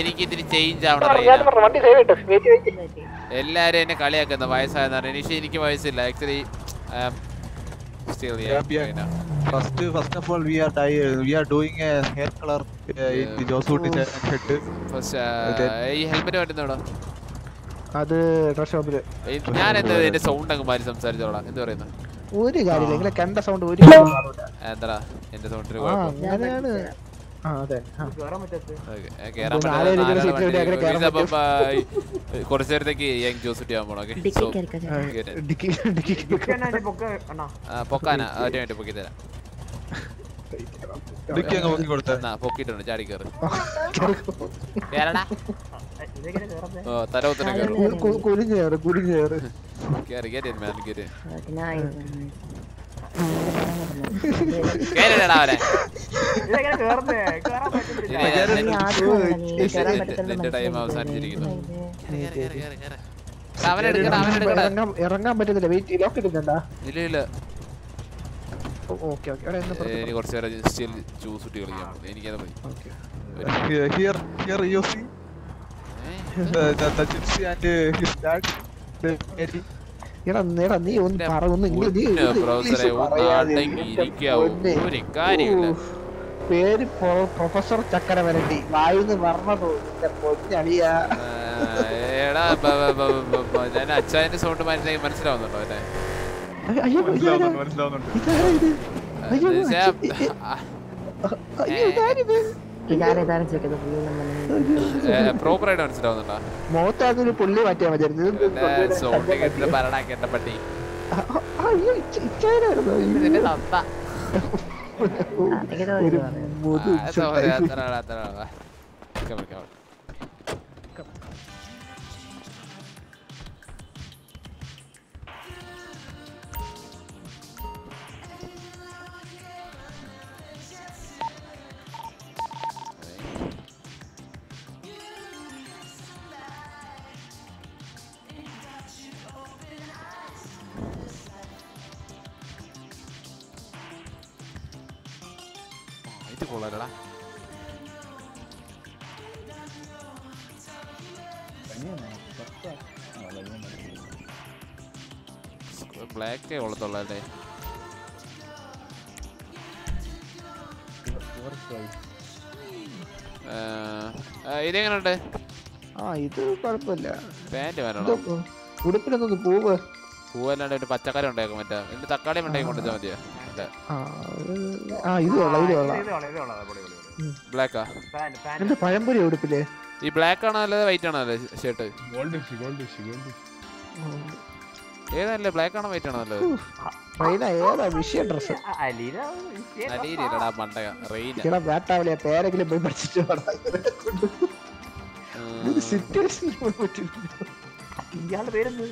എനിക്ക് ഇതിന് ചേഞ്ച് ആവണം വണ്ടി എല്ലാരും എന്നെ കളിയാക്കുന്ന വയസ്സായെന്ന് പറഞ്ഞു. എനിക്ക് എനിക്ക് വയസ്സില്ല. Actually First, first of all, we are dying. we are doing a hair color uh, yeah. in the Josuti First, ഈ ഹെൽമെറ്റ് പറ്റുന്നോടോ അത് ഷോപ്പിൽ ഞാൻ എന്താ എന്റെ സൗണ്ട് അങ്ങ് മാറി സംസാരിച്ചോളാം. എന്ത് പറയുന്നു? ഒരു കാര്യമില്ല. കണ്ട സൗണ്ട് ഒരു. എന്താ എന്റെ സൗണ്ടിന് കുഴപ്പം. കുറച്ച് നേരത്തേക്ക് യങ് ജോസുട്ടി ആവാൻ പോണം? പൊക്കാനാ. ഒരു മിനിറ്റ് പൊക്കി തരാം. ഡിക്കി അങ്ങ് പൊക്കി കൊടുത്തേ. എന്നാ, പൊക്കിയിട്ടുണ്ട്. ചാടി കയറി കേറടാ. ഓ തല കുത്തനെ കയറും കു- കു- കുനിഞ്ഞ് കയറ് കുനിഞ്ഞ് കയറ് കയറി കയറി മാൻ കയറി ഇറങ്ങാൻ പറ്റുന്നില്ല വെയിറ്റ് ലോക്ക് ഇട്ടിട്ടുണ്ടാ ഇല്ല ഇല്ല. ഇനി കുറച്ച് നേരം ചൂസ് ഇട്ട് കളിക്കാം എനിക്കത് മതി. Here, here, here you see. the, the, the gypsy and uh, his dad. The Mary. നീ ഒന്ന് പറ ഒന്ന്. ഒരു കാര്യമില്ല പേര് പ്രൊഫസർ ചക്കര വരട്ടി വായുന്ന് പറഞ്ഞതോ പൊന്നളിയാ. എടാ ഞാൻ അച്ചായന്റെ സൗണ്ട് മനസ്സിലായി മനസ്സിലാവുന്നുണ്ടോ എന്നെ അയ്യോ? മനസ്സിലാവുന്നുണ്ട് മനസ്സിലാവുന്നുണ്ട്. പ്രോപ്പർ ആയിട്ട് മനസ്സിലാവുന്നുണ്ടോ മുഖത്താന്നൊരു പുള്ളി മാറ്റിയാ മതിയായിരുന്നു ഇത്? എന്ത് തൊണ്ടയുടെ സൗണ്ട് ശബ്ദം കേട്ടിട്ട് പറടാ കേട്ട പട്ടി ആ, ആ, ഇത് കൊള്ളാലടാ. ബ്ലാക്കേ കൊള്ളത്തുള്ളല്ലേ ഇതെങ്ങനുണ്ട്? ആ ഇത് കുഴപ്പമില്ല. പാന്റ് വരണം ഉടുപ്പിലൊന്നും പൂവ്. പൂവല്ലാണ്ട് ഒരു പച്ചക്കറി ഉണ്ടാക്കും മറ്റേ എന്റെ തക്കാളി ഉണ്ടാക്കി കൊണ്ടുവച്ചാൽ മതിയോ? ആ ഇത് ആ ഇത് കൊള്ളാം ഇത് കൊള്ളാം. ബ്ലാക്കാ. എന്താ പഴംപൊരി ഉടുപ്പിൽ ഈ ബ്ലാക്ക് ആണോ അല്ലാതെ വൈറ്റ് ആണോ അല്ലേ ഷർട്ട് ഗോൾഡ് ഗോൾഡ് ഗോൾഡ് ഏതല്ലേ ബ്ലാക്ക് ആണോ വൈറ്റ് ആണോ അല്ലേ റെയിന ഏതാ വിഷയ ഡ്രസ് അടിയില്ലടാ മണ്ടക റെയിൻ ഇവിടെ വേട്ടാവളിയാ പേരെങ്കിലും പോയി പഠിച്ചിട്ട് ഒരു സിറ്റുവേഷൻ ഇയാളുടെ പേരെന്ത്?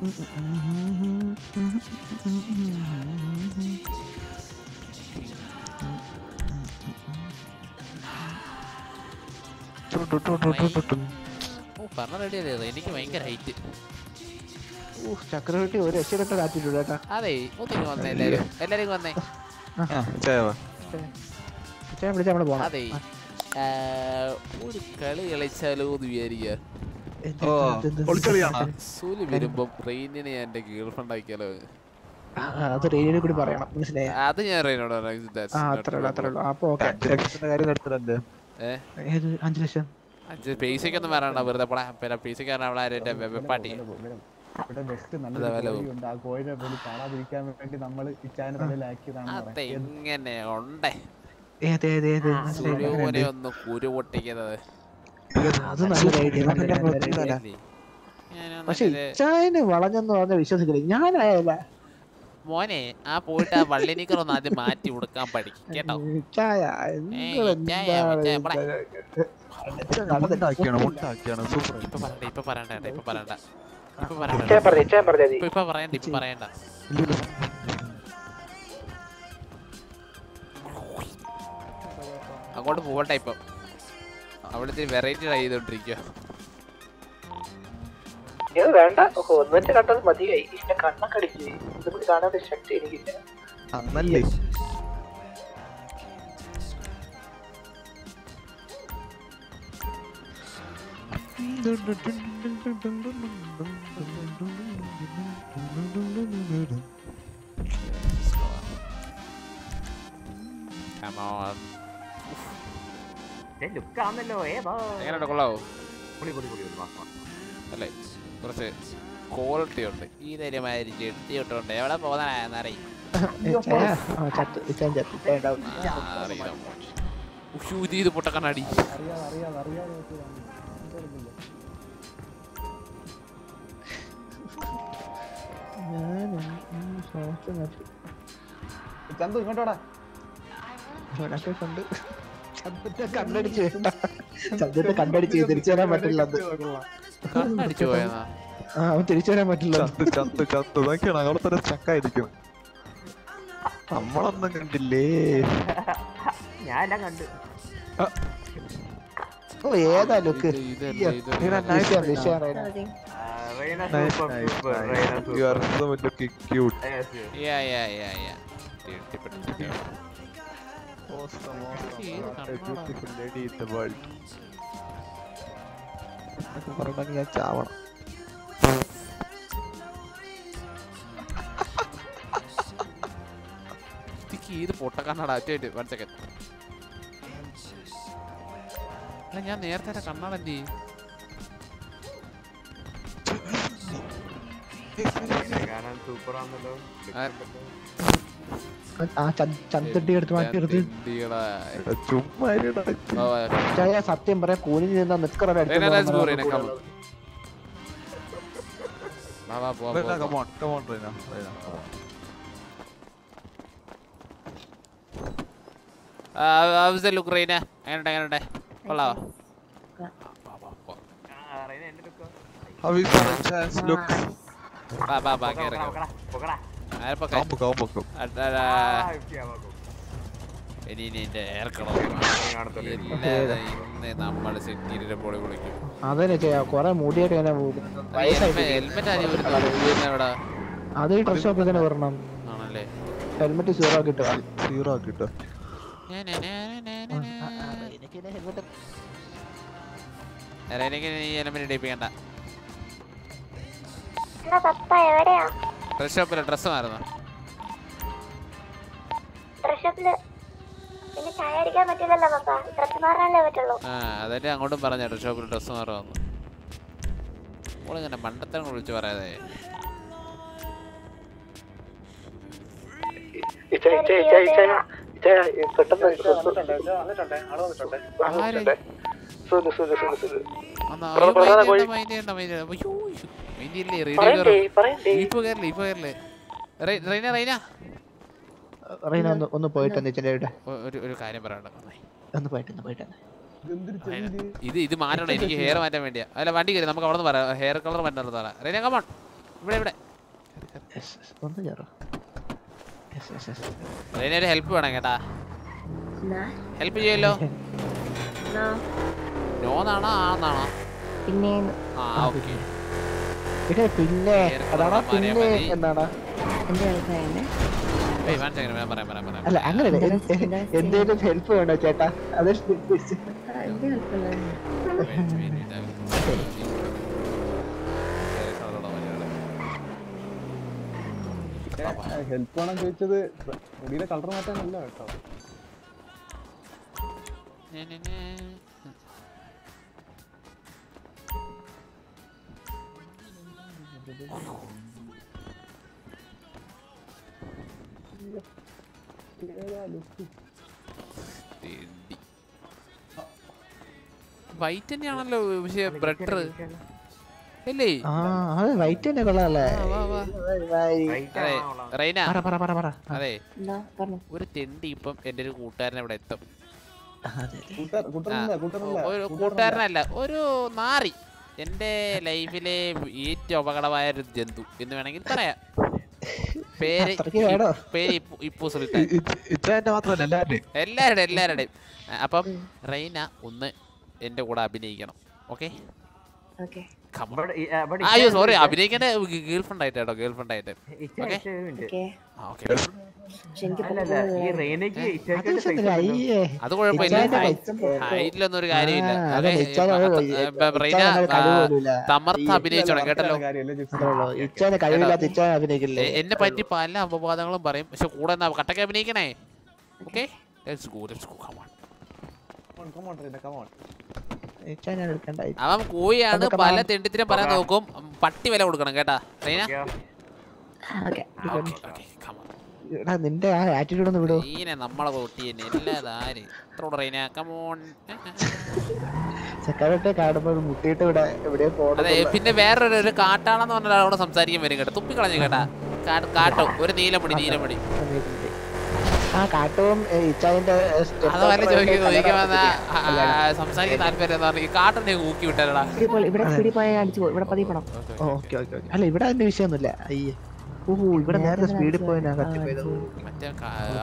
എനിക്ക് ഭയങ്കര ഹൈറ്റ് ചക്രവർത്തി ഒരു രക്ഷപ്പെട്ട കാറ്റിട്ടുണ്ട് കേട്ടാ. അതെ ഒത്തിരി വന്നേ എല്ലാരും. എല്ലാരും വന്നേ. വിളിച്ചാ നമ്മൾ പോണം. അതെ. ഒരു കളി കളിച്ചാലോ എന്ന് വിചാരിക്കുക സൂൽ വരുമ്പം റെയിനിനെ എന്റെ ഗേൾ ഫ്രണ്ട് ആക്കിയാലോ? ആ, അത് റെയിനിനെ കൂടി പറയണം മനസ്സിലായി? അത് ഞാൻ റെയിനോട് അഞ്ച് അഞ്ചു ലക്ഷം? അഞ്ച് വെറുതെ പിന്നെ പൈസക്ക് വെപ്പാട്ടി. ഇവിടെ ബെസ്റ്റ് നല്ല വില ആ കോഴിനെ പോലും കാണാതിരിക്കാൻ വേണ്ടി നമ്മൾ അതെങ്ങനെ ഉണ്ടേ. ഒന്ന് കുരു പൊട്ടിക്കുന്നത്. അത് നല്ലൊരു ഐഡിയ പക്ഷെ ഇച്ചായന് വളഞ്ഞെന്ന് പറഞ്ഞ വിശ്വസിക്കില്ല ഞാനായല്ല. മോനെ ആ പോയിട്ട് ആ വള്ളിനിക്കർ ഒന്ന് ആദ്യം മാറ്റി കൊടുക്കാൻ പഠിക്കും കേട്ടോ. ഇപ്പൊ പറയണ്ട ഇപ്പൊ പറയണ്ട ഇപ്പൊ പറയണ്ട. ഇപ്പൊ പറയണ്ട. ഇപ്പൊ പറയണ്ട അങ്ങോട്ട് പോകട്ടെ ഇപ്പൊ. അവിടുത്തെ വെറൈറ്റി ട്രൈ ചെയ്തോണ്ടിരിക്കുക ഇത് വേണ്ട. ഓഹോ ഒന്നിട്ട് കണ്ടത് മതിയായി എന്റെ കണ്ണൊക്കെ അടിച്ച് ഇതുകൂടി കാണാൻ ശക്തി എനിക്കില്ല. അന്നല്ലേ? Come on. ലുക്ക് ആണല്ലോ ഏതോ എങ്ങനെയുണ്ട്? കൊള്ളാവോ? പൊളി പൊളി പൊളി ഒരു മാസം അല്ലേ കുറച്ച് ക്വാളിറ്റി ഉണ്ട്. ഈ നേരമാതിരി ചെട്ടി ഇട്ടുണ്ട് എവിടെ പോകുന്നറിയും ഇത് ശ്വാസം നിർത്തി. ചന്തു ഇങ്ങോട്ടോടാ ഇവനൊക്കെ കൊണ്ട് ചന്തുന്റെ കണ്ണടിച്ച് വേണ്ട ചന്ദ്രത്തെ കണ്ടടിച്ച് തിരിച്ചു വരാൻ പറ്റില്ല കണ്ണടിച്ചു പോയെന്നാ ആ അവൻ തിരിച്ചു വരാൻ പറ്റില്ല ചത്ത് ചത്ത് ചത്ത്. നോക്കിയാണ് അവിടെ തന്നെ ചക്കായിരിക്കും. നമ്മളൊന്നും കണ്ടില്ലേ? ഞാൻ എല്ലാം കണ്ടു ഓ ഏതാ look? Super so looking cute. Yeah yeah yeah yeah Most, most, most a beautiful lady in the world. പറഞ്ഞെങ്കിൽ ഞാൻ ചാവണം ഏത് അറ്റായിട്ട് വൺ സെക്കൻഡ് ഞാൻ നേരത്തെ കണ്ണാടല്ലേ കാണാൻ സൂപ്പർ ആണല്ലോ ആ ചന്ദ്രട്ടി എടുത്ത് മാറ്റിയെടുത്ത് ചുമ്മാ സത്യം പറയാ കൂലിൽ നിന്നാ നിക്കറ ലുക്ക് റീന എങ്ങനെയുണ്ട് എങ്ങനെയുണ്ട്? കൊള്ളാവോ? How is our chance? looks? വാ വാ വാ കേറ് പൊക്കടാ. ഇനി ഇനി എന്റെ ഏർക്കണം. ഇന്ന് നമ്മൾ സെറ്റീരിയുടെ പൊളി വിളിക്കും അതന്നെ ചെയ്യാ. കൊറേ മുടിയൊക്കെ ഹെൽമെറ്റ് ഇവിടെ അത് ഈ ഡ്രസ് ഷോപ്പിൽ തന്നെ വരണം. ആണല്ലേ? ഹെൽമെറ്റ് സീറോ കിട്ടുക സീറോ ആക്കിട്ടോ എനിക്ക് നീ ഹെൽമെറ്റ് ഇടിപ്പിക്കണ്ട പപ്പ എവിടെയാ? ഡ്രസ് ഷോപ്പിലെ ഡ്രസ് മാറുന്നു ഡ്രസ് ഡ്രസ് അതല്ലേ അങ്ങോട്ടും പറഞ്ഞ ഡ്രസ് ഷോപ്പിൽ ഡ്രസ്സ് മാറുമെന്ന്. ഓളിങ്ങനെ മണ്ടത്തരം വിളിച്ച് പറയാതെ. അന്നാ, അയ്യോ, റേഡിയോ കയറും. ഇപ്പൊ കേറില്ലേ, ഇപ്പൊ കേറില്ലേ. റെയ്- റെയ്ന, റെയ്ന. ഒന്ന് ഒന്ന് പോയിട്ട് നിച്ചന്റെ ഒരു ഒരു കാര്യം പറയണ്ട ഒന്ന് പോയിട്ട് ഒന്ന് പോയിട്ട് ഇത്? ഇത് മാറ്റണം. എനിക്ക് ഹെയർ മാറ്റാൻ വേണ്ടിയാ. അല്ല വണ്ടി കയറി നമുക്ക് അവിടെ നിന്ന് പറയാം ഹെയർ കളർ മാറ്റാനുള്ളതാണ് റൈന കമോൺ ഇവിടെ ഇവിടെ. ഒന്ന് യെസ് റെയ്ന ഒരു ഹെൽപ്പ് വേണം കേട്ടാ. ഹെൽപ്പ് ചെയ്യല്ലോ നോന്നാണോ ആന്നാണോ പിന്നെ ആ ഓക്കെ ഇത് പിന്നെ അതാണോ പിന്നെ എന്താണ് എന്താണോ എന്റെ ഏയ് വൺ സെക്കൻഡ് ഞാൻ പറയാം പറയാം പറയാം. അല്ല അങ്ങനെ എന്തേലും ഹെൽപ്പ് വേണോ ചേട്ടാ? അത് ഹെൽപ്പ് വേണം ചോദിച്ചത് മുടിയിലെ കളർ മാറ്റാനല്ല കേട്ടോ. വൈറ്റ് തന്നെയാണല്ലോ പക്ഷേ ബ്രെഡർ അല്ലേ ആ അത് വൈറ്റ് തന്നെ കൊള്ളാല്ലേ? വാ, വാ. അതെ റൈന പറ, പറ, പറ, പറ. അതെ. ഒരു തെണ്ടി ഇപ്പം എന്റെ ഒരു കൂട്ടുകാരൻ ഇവിടെ എത്തും. കൂട്ടുകാരനല്ല ഒരു നാറി. എന്റെ ലൈഫിലെ ഏറ്റവും അപകടമായ ഒരു ജന്തു എന്ന് വേണമെങ്കിൽ പറയാം. പേര് പേര് ഇപ്പു- ഇപ്പു സുൽത്താൻ. എല്ലാവരുടെയും അപ്പം റൈന ഒന്ന് എന്റെ കൂടെ അഭിനയിക്കണം. ഓക്കെ? ഓക്കെ. അയ്യോ സോറി അഭിനയിക്കാൻ ഗേൾ ഫ്രണ്ട് ആയിട്ട്. കേട്ടോ ഗേൾ ഫ്രണ്ട് ആയിട്ട് അത് കുഴപ്പമില്ല. ഹൈറ്റിലൊന്നും ഒരു കാര്യമില്ല. റെയ്ന. തമർത്ത് അഭിനയിച്ചോണം കേട്ടല്ലോ. എന്നെ പറ്റി പല അപവാദങ്ങളും പറയും. പക്ഷെ കൂടെ എന്നാ കട്ടക്ക് അഭിനയിക്കണേ? Okay let's go let's go come on Ichan come എടുക്കണ്ട അവൻ കൂയാണ് പല. തെണ്ടിത്തിനും പറയാൻ നോക്കും. പട്ടി വില കൊടുക്കണം കേട്ടാ. റൈന? ഓക്കെ. എടാ നിന്റെ ആ ആറ്റിറ്റ്യൂഡ് ഒന്ന് വിടൂ. നമ്മളെ കൂട്ടി തന്നെ എല്ലാതാര് ഇത്ര റൈന? കമോൺ ചെക്കാവട്ടെ കാണുമ്പോ മുട്ടിയിട്ട് ഇവിടെ പോകണം പിന്നെ വേറൊരു ഒരു കാട്ടാണെന്ന് പറഞ്ഞ ഒരാളോട് സംസാരിക്കാൻ വരും കേട്ടോ. തുപ്പി കളഞ്ഞു കേട്ടാ. കാട്ടും കാട്ടോ. ഒരു നീലമുടി നീലമുടി. ആ കാട്ടവും ഏ, ഇച്ചായന്റെ ഏ, step അത് വല്ല daughter ചോദിക്കും. ആയിട്ട് വന്ന സംസാരിക്കാൻ താല്പര്യം എന്ന് ഈ കാട്ടിനെ ഊക്കി വിട്ടാലടാ ഇവിടെ സ്പീഡിൽ അടിച്ചു ഇവിടെ പതിപ്പണം ഓക്കെ ഓക്കെ. ഓക്കെ അല്ല ഇവിടെ അതിന്റെ വിഷയമൊന്നുമില്ല. അയ്യേ. ഓഹോ ഇവിടെ നേരത്തെ സ്പീഡിൽ പോയി ഞാൻ കത്തിപ്പോയത്. മറ്റേ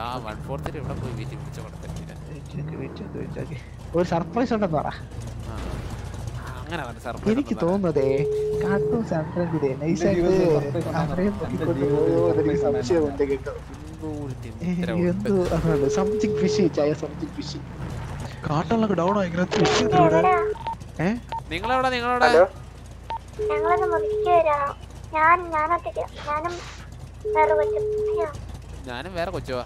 ആ വൺ ഫോർത്തിൽ ഇവിടെ പോയി വീട്ടിൽ വിളിച്ചു കൊടുത്തില്ല ഒരു സർപ്രൈസ് ഉണ്ടെന്ന് പറ. അങ്ങനെ പറഞ്ഞ സർപ്രൈസ് എനിക്ക് തോന്നുന്നതേ കാട്ടും സർപ്രൈസ് സംശയമുണ്ട് കേട്ടോ. എന്തോ അതാണ് സംതിങ് ഫിഷി ചായ സംതിങ് ഫിഷി കാട്ടിലൊക്കെ ഡൗൺ ആയി ഇങ്ങനെ ഏ? നിങ്ങളെവിടെ നിങ്ങളെവിടെ? ഞങ്ങളൊന്ന് മുറിക്ക് വരാം ഞാൻ ഞാനും വേറെ കൊച്ചു അയ്യോ ഞാനും വേറെ കൊച്ചുവാ.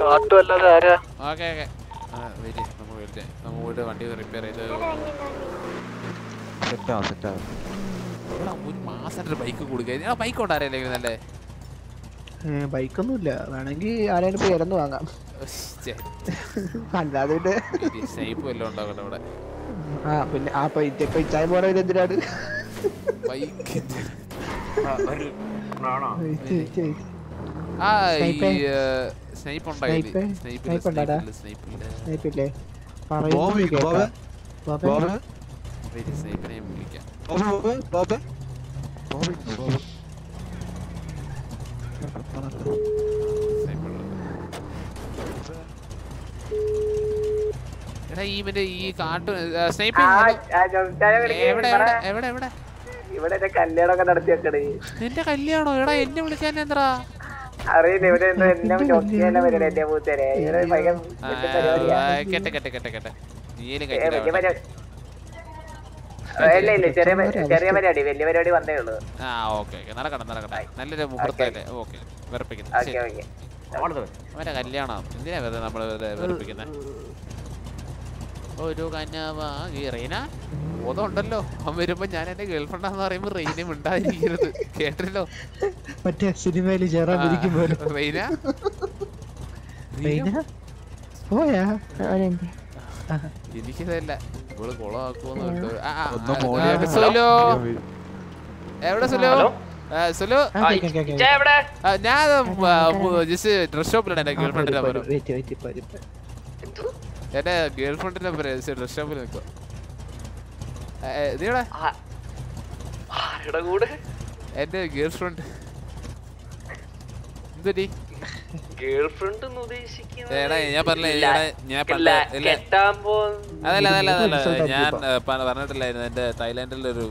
കാട്ടും അല്ലാതെ ആരാ? Okay okay. വെയിറ്റ് നമുക്ക് വെയിറ്റ് നമുക്ക് പോയിട്ട് വണ്ടി റിപ്പയർ ചെയ്ത് സെറ്റാ സെറ്റാ ഒരു മാസം ബൈക്ക് കൊടുക്കുക. ബൈക്ക് കൊണ്ടാരല്ലേ നല്ലേ? ബൈക്കൊന്നുമില്ല. വേണമെങ്കിൽ ആരെങ്കിലും പോയി ഇറന്ന് വാങ്ങാം. അല്ലാതെ ഇവിടെ ആ പിന്നെ ആ ഇപ്പൊ ഇച്ചായ പോണവര് എന്തിനാണ്? സ്നൈപ്പേ? ഉണ്ടായില്ലേ സ്നേഹിപ്പില്ലേ? ബോബി, പറയുന്നത് കേൾക്കാം. ബോബേ? ബോബേ? ബോബേ? വെയിറ്റ് സ്നേഹിപ്പിനെ വിളിക്കാം ബോബേ ബോബേ ബോബേ ബോബേ ബോബേ എടാ ഈ മറ്റേ ഈ കാട്ടു സ്നേഹിപ്പ് ആ, ആ, ജോൺച്ചായ വിളിക്ക്. എവിടെ എവിടെ എവിടെ എവിടെ? ഇവിടെ കല്യാണമൊക്കെ നടത്തി വെക്കണേ. നിന്റെ കല്യാണോ? എടാ എന്നെ വിളിക്കാൻ എന്താ? അറിയില്ല ഇവിടെ എന്നെ ജോൺച്ചായ വരണേ എന്റെ മൂത്തരെ ഇവിടെ ഭയങ്കര കെട്ടെ കെട്ടെ കെട്ടെ കെട്ടെ. നീലും ഏ, വലിയ കെട്ടില്ല പരിപാടി ആ, ഇല്ല ഇല്ല ചെറിയ പരിപാടി വലിയ പരിപാടി വന്നേ ഉള്ളൂ. ആ ഓക്കെ ഓക്കെ. നടക്കട്ടെ നടക്കട്ടെ. നല്ലൊരു മുഹൂർത്തല്ലേ ഓക്കെ വെറുപ്പിക്കുന്നു. ഓക്കെ ശരി. ഓക്കെ. അവന്റെ കല്യാണം. എന്തിനാ വെറുതെ നമ്മൾ വെറുപ്പിക്കുന്നത് ഒരു ഉണ്ടല്ലോ അവൻ വരുമ്പോ ഞാൻ എന്റെ ഗേൾഫ്രണ്ടാന്ന് പറയുമ്പോ റെയിനും മിണ്ടാതിരിക്കരുത്. കേട്ടല്ലോ? മറ്റേ സിനിമയിൽ ചേരാൻ റെയിന റെയിന? പോയാ? എനിക്കിതല്ല ഇവൾ കുളമാക്കുമെന്ന് സുലു. എവിടെ സുലു? സുലു. ഞാൻ ജസ്റ്റ് ഡ്രസ് ഷോപ്പിലാണ് എന്റെ ഗേൾഫ്രണ്ടിന്റെ നമ്പർ എന്റെ ഗേൾഫ്രണ്ടിന്റെ നമ്പർ ഡ്രസ് ഷോപ്പിൽ നിൽക്കുക. എന്റെ ഗേൾഫ്രണ്ട്. എന്തുടി? ഞാൻ പറഞ്ഞില്ലേ ഞാൻ അതല്ല അതല്ല അതല്ല. പറഞ്ഞിട്ടില്ലായിരുന്നു. എന്റെ തായ്ലാന്റിലെ ഒരു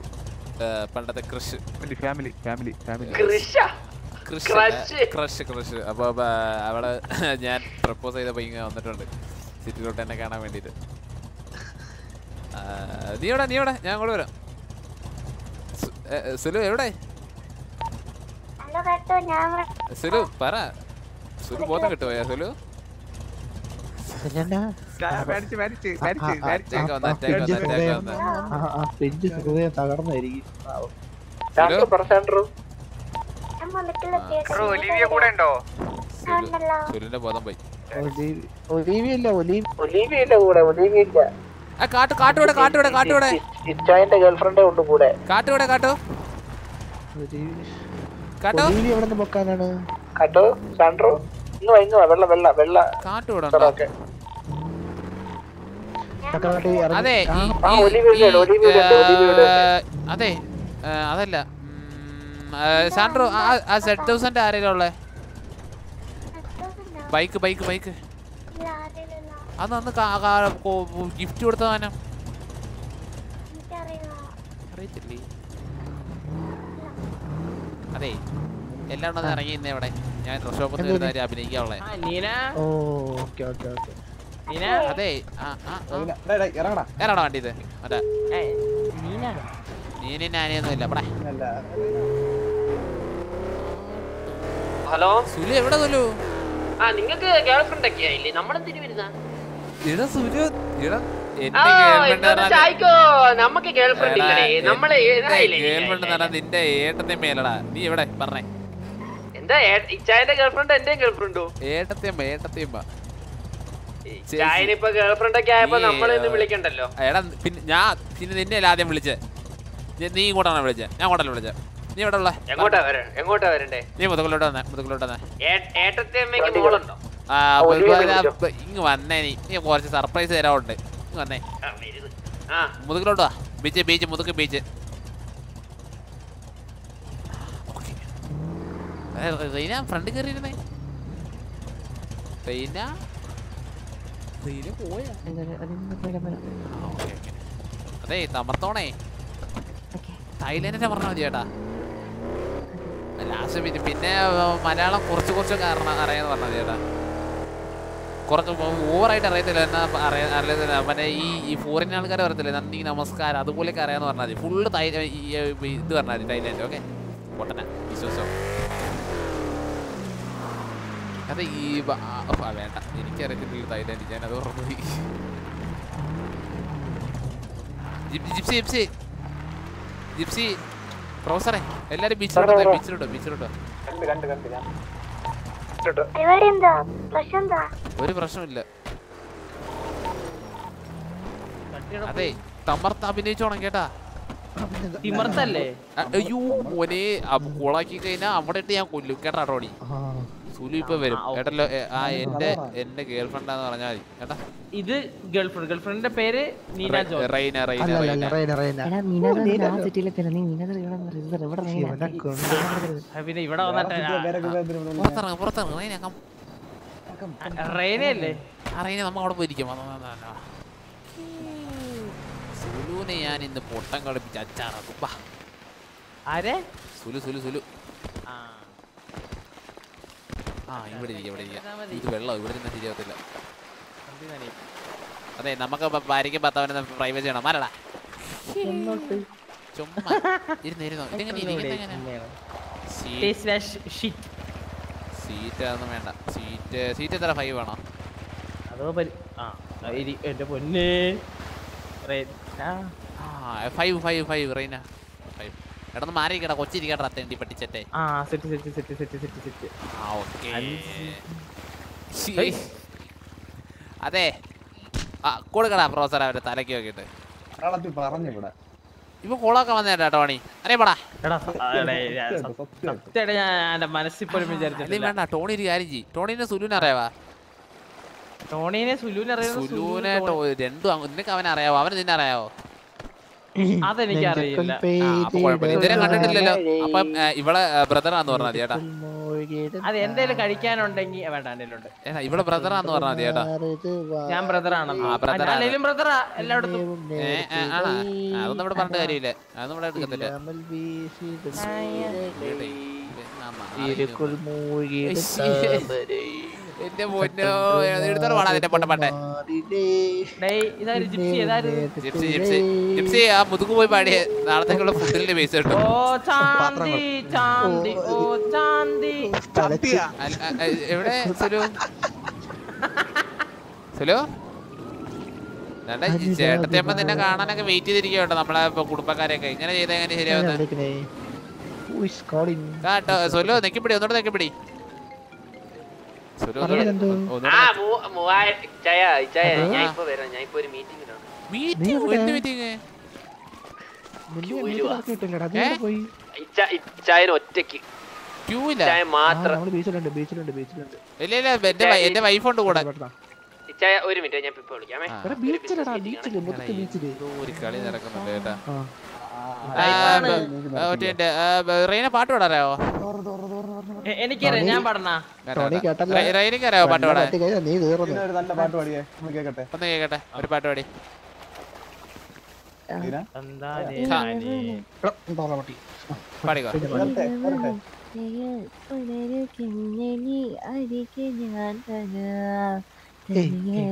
പണ്ടത്തെ crush. Family family family. Crush? Crush. Crush? അപ്പൊ അവിടെ അവൾ ഞാൻ പ്രപ്പോസ് ചെയ്ത പയ്യ വന്നിട്ടുണ്ട്. സിറ്റിയിലോട്ട് എന്നെ കാണാൻ വേണ്ടിട്ട് നീ എവിടെ നീ എവിടെ? ഞാൻ അങ്ങോട്ട് വരാം. സുലു എവിടെ? സുലു പറ. സുലു ബോധം കിട്ടുമോ സുലു ബോധം പോയി ഒലീവിയല്ല കൂടെ ഒലീവിയില്ല ആ കാട്ടു കാട്ടുവിടെ കാട്ടുവിടെ കാട്ടുവിടെ ഇച്ചായന്റെ ഗേൾഫ്രണ്ടേ ഉണ്ട് കൂടെ കാട്ടുവിടെ കാട്ടു ഒലീവി കാട്ടോ ഒലീവി എവിടെ നിന്ന് പൊക്കാനാണ് കേട്ടോ? സാൻഡ്രോ? ഇന്ന് വാ, ഇന്ന് വാ, വെള്ള വെള്ള വെള്ള. ഇറങ്ങി- അതെ അതെ അതല്ല. സാൻഡ്രോ ആ സെഡ് തൗസൻഡ് ആരെങ്കിലും ഉള്ളേ? Bike bike bike. അത് അന്ന് ഗിഫ്റ്റ് കൊടുത്ത സാധനം. അറിയത്തില്ലേ? അതെ. എല്ലാം ഒന്ന് ഇറങ്ങി ഇന്നേ ഇവിടെ. ഞാൻ ഡ്രസ് ഷോപ്പിൽ നിന്ന് വരുന്ന കാര്യം അഭിനയിക്കാനുള്ളേ നീന? ഓ ഓക്കെ ഓക്കെ ഓക്കെ. നീന? അതെ ആ ആ ആ. ഇറങ്ങടാ. വണ്ടി ഇത്. അതെ ഏയ്, നീന? നീനും ഞാനൊന്നും ഇല്ല പടേ. ഹലോ? സുലു എവിടെ സുലു? ആ നിങ്ങക്ക് ഗേൾ ഫ്രണ്ട് ഒക്കെ ആയില്ലേ? നമ്മളെന്തിനു വരുന്ന ഇടാ സുലു ഇടാ നിന്റെ ഏട്ടത്തെ മേലടാ. നീ എവിടെ? പറഞ്ഞേ. എന്താ ഇച്ചായന്റെ ഗേൾഫ്രണ്ട് എന്റെ ഗേൾഫ്രണ്ടോ ഗേൾ ഫ്രണ്ടോ ഏട്ടത്തെയമ്മ ഏട്ടത്തെയമ്മ. ഇച്ചായനിപ്പോ ഗേൾ ഒക്കെ ആയപ്പോ വിളിക്കണ്ടല്ലോ. എടാ പിന്നെ ഞാൻ പിന്നെ നിന്നെ അല്ല ആദ്യം വിളിച്ചേ? നീ ഇങ്ങോട്ടാണ് വിളിച്ചേ? ഞാൻ ഇങ്ങോട്ടല്ല വിളിച്ചേ? നീ ഇവിടെ ഉള്ള? എങ്ങോട്ടാ വര- എങ്ങോട്ടാ വരണ്ടേ? നീ മുതുകിലോട്ട് വന്നേ വന്നേ. മോളുണ്ടോ ആ ഇങ്ങ് വന്നേ നീ. നീ കുറച്ച് സർപ്രൈസ് തരാറുണ്ട് ഇങ്ങ് വന്നേ. ആ, വരുത്. ആ. മുതുകിലോട്ട് വാ. ബീച്ച് ബീച്ച് മുതുക്ക് ബീച്ച്. റീന ഫ്രണ്ട് കയറിയിരുന്നേ റീന റീന പോയാ. അതെ തമർത്തോണേ. തായ്ലൻഡിനെ പറഞ്ഞാൽ മതി ചേട്ടാ. ലാസ്റ്റ് പിന്നെ പിന്നെ മലയാളം കുറച്ച് കുറച്ച് കാരണം അറിയാന്ന് പറഞ്ഞാൽ മതി ചേട്ടാ. കുറച്ച് ഓവറായിട്ട് അറിയത്തില്ല എന്നാ അറിയാ അറിയത്തില്ല. മറ്റേ ഈ ഈ ഫോറിൻ ആൾക്കാരെ പറയത്തില്ലേ നന്ദി നമസ്കാരം അതുപോലെയൊക്കെ അറിയാന്ന് പറഞ്ഞാൽ മതി. ഫുള്ള് തൈ ഇത് പറഞ്ഞാൽ മതി തൈലാൻഡ് ഓക്കെ? പൊട്ടന വിശ്വാസം. അതെ ഈ വേണ്ട. എനിക്കറിയത്തില്ല തൈലാൻഡ് ഞാൻ അത് ഓർമ്മ ജിപ്സി ജിപ്സി. ജിപ്സി പ്രൊഫസറെ എല്ലാരും ബീച്ചിലോട്ടോ ബീച്ചിലോട്ടോ ബീച്ചിലോട്ടോ കണ്ട് കണ്ട് കണ്ട് ഞാൻ. പരിപാടി എന്താ പ്രശ്നം ഒരു പ്രശ്നമില്ല അതെ തമർത്ത് അഭിനയിച്ചോണം കേട്ടാ. തിമർത്തല്ലേ? അയ്യോ മോനെ കോളാക്കി കഴിഞ്ഞാ അവിടെ ഇട്ട് ഞാൻ കൊല്ലും. കേട്ടാ ടോണി സുലു ഇപ്പൊ വരും. കേട്ടല്ലോ ആ എന്റെ എന്റെ ഗേൾ ഫ്രണ്ടാന്ന് പറഞ്ഞാൽ മതി. കേട്ടാ? ഇത് ഗേൾഫ്രണ്ട്. ഗേൾഫ്രണ്ടിന്റെ പേര് നീന റൈന റൈന റൈന റൈന, റൈന. ഇവിടെ പുറത്തിറങ്ങ പുറത്തിറങ്ങ്. റൈന ആ റൈന നമ്മ അവിടെ പോയിരിക്കും. സുലുവിനെ ഞാൻ ഇന്ന് പൊട്ടം കളിപ്പിച്ച് അച്ചാറാക്കും. സുലു സുലു സുലു. ആ ഇവിടെ ഇരിക്കും ഇവിടെ ഇരിക്കാം. ഇത് വെള്ളം ഇവിടെ നിന്ന് ശരിയാവത്തില്ല അതെ നമുക്ക് ഭാര്യയ്ക്ക് ഭർത്താവിനെ പ്രൈവറ്റ് ചെയ്യണം മാറടാ. ചുമ്മാ. ഇരുന്ന് ഇരുന്നോ. ഇതെങ്ങനെ ഷിറ്റ് സീറ്റ് അതൊന്നും വേണ്ട. സീറ്റ് സീറ്റ് എത്ര? ഫൈവ് വേണോ? അതോ പരി- ആ ആ, ഇരി- എന്റെ പൊന്നേ. Five five five Raina five എടാ കൊച്ചിരിക്കടാ മാറി കേടാ കൊച്ചിരിക്കട്ടാ തേണ്ടി പട്ടിച്ചട്ടെ ആ set set set set set set. ആ ഓക്കേ. അതെ. ആ കൊടുക്കടാ പ്രൊഫസർ അവരെ തലയ്ക്ക് നോക്കിയിട്ട്. പറഞ്ഞു ഇവിടെ ഇപ്പൊ കോളൊക്കെ അറിയപ്പെടാ മനസ്സിൽ പോലും അല്ലെങ്കിൽ വിചാരിച്ചിട്ടില്ല. വേണ്ട ടോണി ഒരു കാര്യം ചെയ്യും. ടോണിനെ സുലുവിനെ അറിയാവാ? ടോണിനെ സുലുവിനെ അറിയുന്ന സുലുവിനെ ടോണി രണ്ടും അങ്ങ് നിനക്ക് അവനെ അറിയാവോ? അവന് നിന്നെ അറിയാവോ? അതെനിക്ക് അറിയില്ല ആ, അപ്പൊ കുഴപ്പമില്ല. ഇതുവരെ കണ്ടിട്ടില്ലല്ലോ. അപ്പം ആ, ഇവളെ ബ്രദറാന്ന് പറഞ്ഞാൽ മതി ചേട്ടാ അത് എന്തേലും കഴിക്കാനുണ്ടെങ്കിൽ വേണ്ട ഉണ്ട് ഏട്ടാ ഇവളെ ബ്രദറാന്ന് പറഞ്ഞാൽ മതി ചേട്ടാ ഞാൻ ബ്രദറാണ് ആ, brother ആണ്. അല്ലെങ്കിലും ബ്രദറാ എല്ലായിടത്തും. അതൊന്നും ഇവിടെ പറഞ്ഞ കാര്യമില്ല. അതൊന്നും ഇവിടെ എടുക്കത്തില്ല. എന്റെ പൊന്നോ എടുത്തോട് പാടാ നിന്റെ പൊട്ടപ്പട്ടെ ജിപ്സി ജിപ്സി ജിപ്സി. ജിപ്സി ആ മുതുക്ക് പോയി പാടിയ. നാളത്തേക്കുള്ള ഫുഡിന്റെ പൈസ കിട്ടും. എവിടെ സുലു? സുലു? വേണ്ട ചേട്ടത്തിയമ്മ നിന്നെ കാണാനൊക്കെ വെയിറ്റ് ചെയ്തിരിക്കട്ടോ കേട്ടോ നമ്മളെ കുടുംബക്കാരെയൊക്കെ. ഇങ്ങനെ ചെയ്താൽ എങ്ങനെ ശരിയാവുന്നത് കേട്ടോ സുലു നെക്കിപ്പിടി ഒന്നുകൂടെ നെക്കിപ്പിടി. ഇല്ല എന്റെ വൈഫുണ്ട് കൂടെ ഒരു മിനിറ്റ് ഞാൻ ഇപ്പൊ വിളിക്കാമേ ഒരു കളി നടക്കുന്നുണ്ട് കേട്ടാ റെയിനെ പാട്ട് എനിക്ക് എനിക്കറിയാം ഞാൻ പാടണ ടോണി അറിയാവോ പാട്ട് പാടാൻ ഒന്ന് കേക്കട്ടെ ഒരു പാട്ട് പാടി പാടിക്കോ അരികെ ഞാൻ തരാം തനിയെ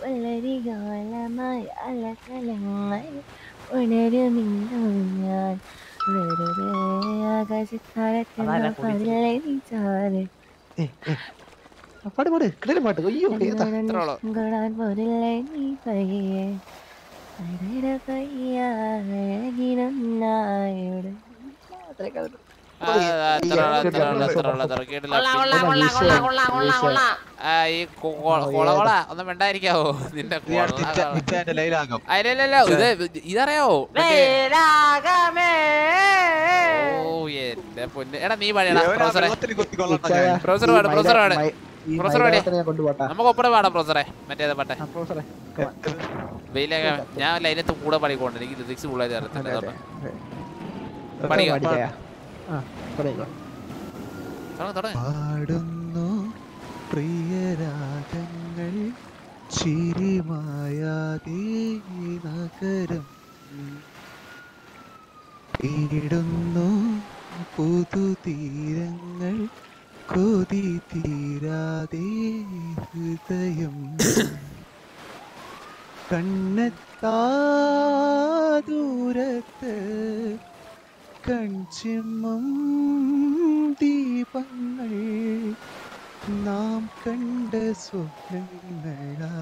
വളരികാലമായി അലകലങ്ങൾ ഞാൻ വെറുതെ ആകാശത്താരത്തെന്ന പതിലെ നീച്ചാറ് പാട് പാട്. കിടലും പാട്ട്. അയ്യോ കൊള്ളാൻ പോരില്ലേ നീ പയ്യെ അടര പയ്യാകിനായോട് ആ, അത്ര ഉള്ള, ഈ ഒന്നും വേണ്ടായിരിക്കാവോ നിന്റെ അല്ലല്ലോ ഇത് ഇതറിയാവോ? ഓ എന്റെ പൊന്ന്. എടാ നീ പാടിയടാ പ്രൊഫസറെ. പ്രൊഫസർ പാട് പ്രൊഫസർ പാട്. പ്രൊഫസർ കൊണ്ടുപോട്ടാ നമുക്ക് ഒപ്പരം പാടാം പ്രൊഫസറെ. മറ്റേത് പാട്ടെ. വെയിലൊക്കെ ഞാൻ ലൈനത്ത് കൂടെ പാടിക്കൊണ്ട് എനിക്ക് ലിറിക്സ് കൂടുതലായിട്ട് അറിയത്തില്ല അതെ, പാടുന്നു പ്രിയരാഗങ്ങൾ ചിരിമായാതീ നഗരം തേടുന്നു പുതുതീരങ്ങൾ കൊതി തീരാതെ ഹൃദയം. കണ്ണെത്താ ദൂരത്ത് കൺചിമ്മം ദീപങ്ങൾ നാം കണ്ട സ്വപ്നങ്ങളാ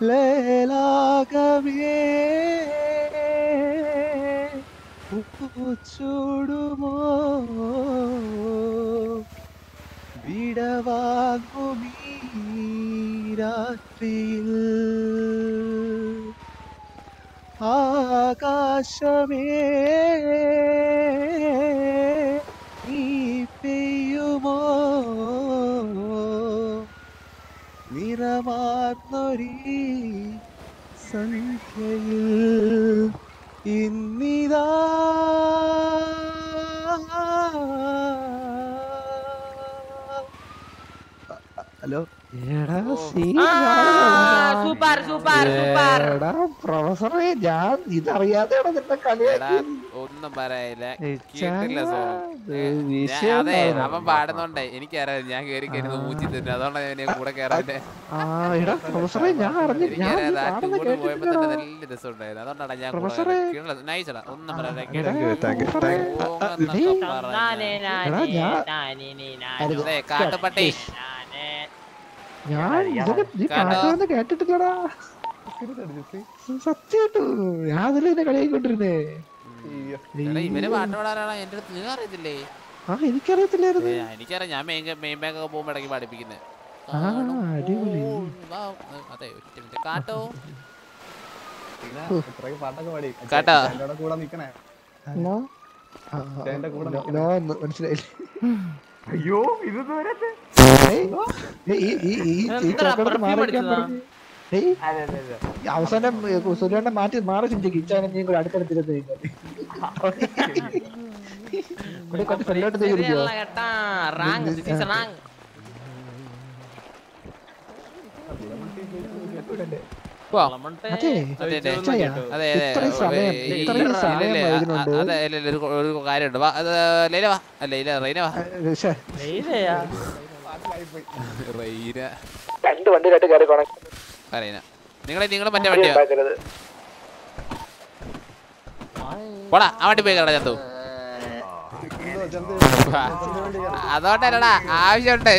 ലേലാകമേ ചൂടുമോ വിടവാങ്ങുമീ രാത്രിയിൽ ആകാശമേ നീ പെയ്യുമോ? നിറമാർന്നൊരി സന്ധ്യയിൽ ഇന്നിതാ. ഹലോ? സൂപ്പർ സൂപ്പർ സൂപ്പർ എടാ പ്രൊഫസറെ ഞാൻ ഇതറിയാതെ ഒന്നും പറയില്ല. കേട്ടില്ല അതെ. അവൻ പാടുന്നുണ്ടേ. എനിക്കറിയാം ഞാൻ കേറി കരുത് മൂച്ചി തരുന്നു അതുകൊണ്ടാണ് ഞാൻ കൂടെ എടാ ടൂറ് പോയപ്പോ തന്നെ നല്ല രസം ഉണ്ടായിരുന്നു. അതുകൊണ്ടാണ് ഞാൻ പ്രൊഫസറെ. നൈസടാ ഒന്നും എടാ, അതെ കാട്ടുപട്ടി. ഞാൻ ഇതൊക്കെ നീ കേട്ടോ? പാട്ടാന്ന് കേട്ടിട്ടില്ലടാ. സത്യായിട്ടു ഞാൻ അതിൽ എന്നെ കളിയായിക്കൊണ്ടിരുന്നേ എടാ, ഇവന് പാട്ട് പാടാനാണ് എന്റെ അടുത്ത്? നിങ്ങൾ അറിയത്തില്ലേ? ആ എനിക്കറിയത്തില്ലായിരുന്നു എനിക്കറിയാം. ഞാൻ മെയിൻ മെയിൻ ബാങ്ക് ഒക്കെ പോകുമ്പോ ഇടയ്ക്ക് പാടിപ്പിക്കുന്നത് ആ അടിപൊളി. അതെ ഒറ്റ മിനിറ്റ്. കാട്ടോ? കേട്ടോ? കൂടെ നിക്കണേ. മനസ്സിലായില്ല? അയ്യോ ഇത് അവസാനം സുരേണ്ട മാറ്റി മാറി ചിന്തിക്കും. ഇച്ചാനെ നീ കൂടെ അടുത്തടുത്തിരുന്ന് കഴിഞ്ഞാൽ ഒരു കാര്യമുണ്ട്. ലൈല വാ. അല്ല ലൈല റൈന വാ. രണ്ട് കയറി റൈന നിങ്ങളെ നിങ്ങൾ മറ്റേ വണ്ടിയാ? പോടാ ആ വണ്ടി പോയി കേടാ ചന്തു. അതോണ്ടല്ലടാ ആവശ്യമുണ്ട്.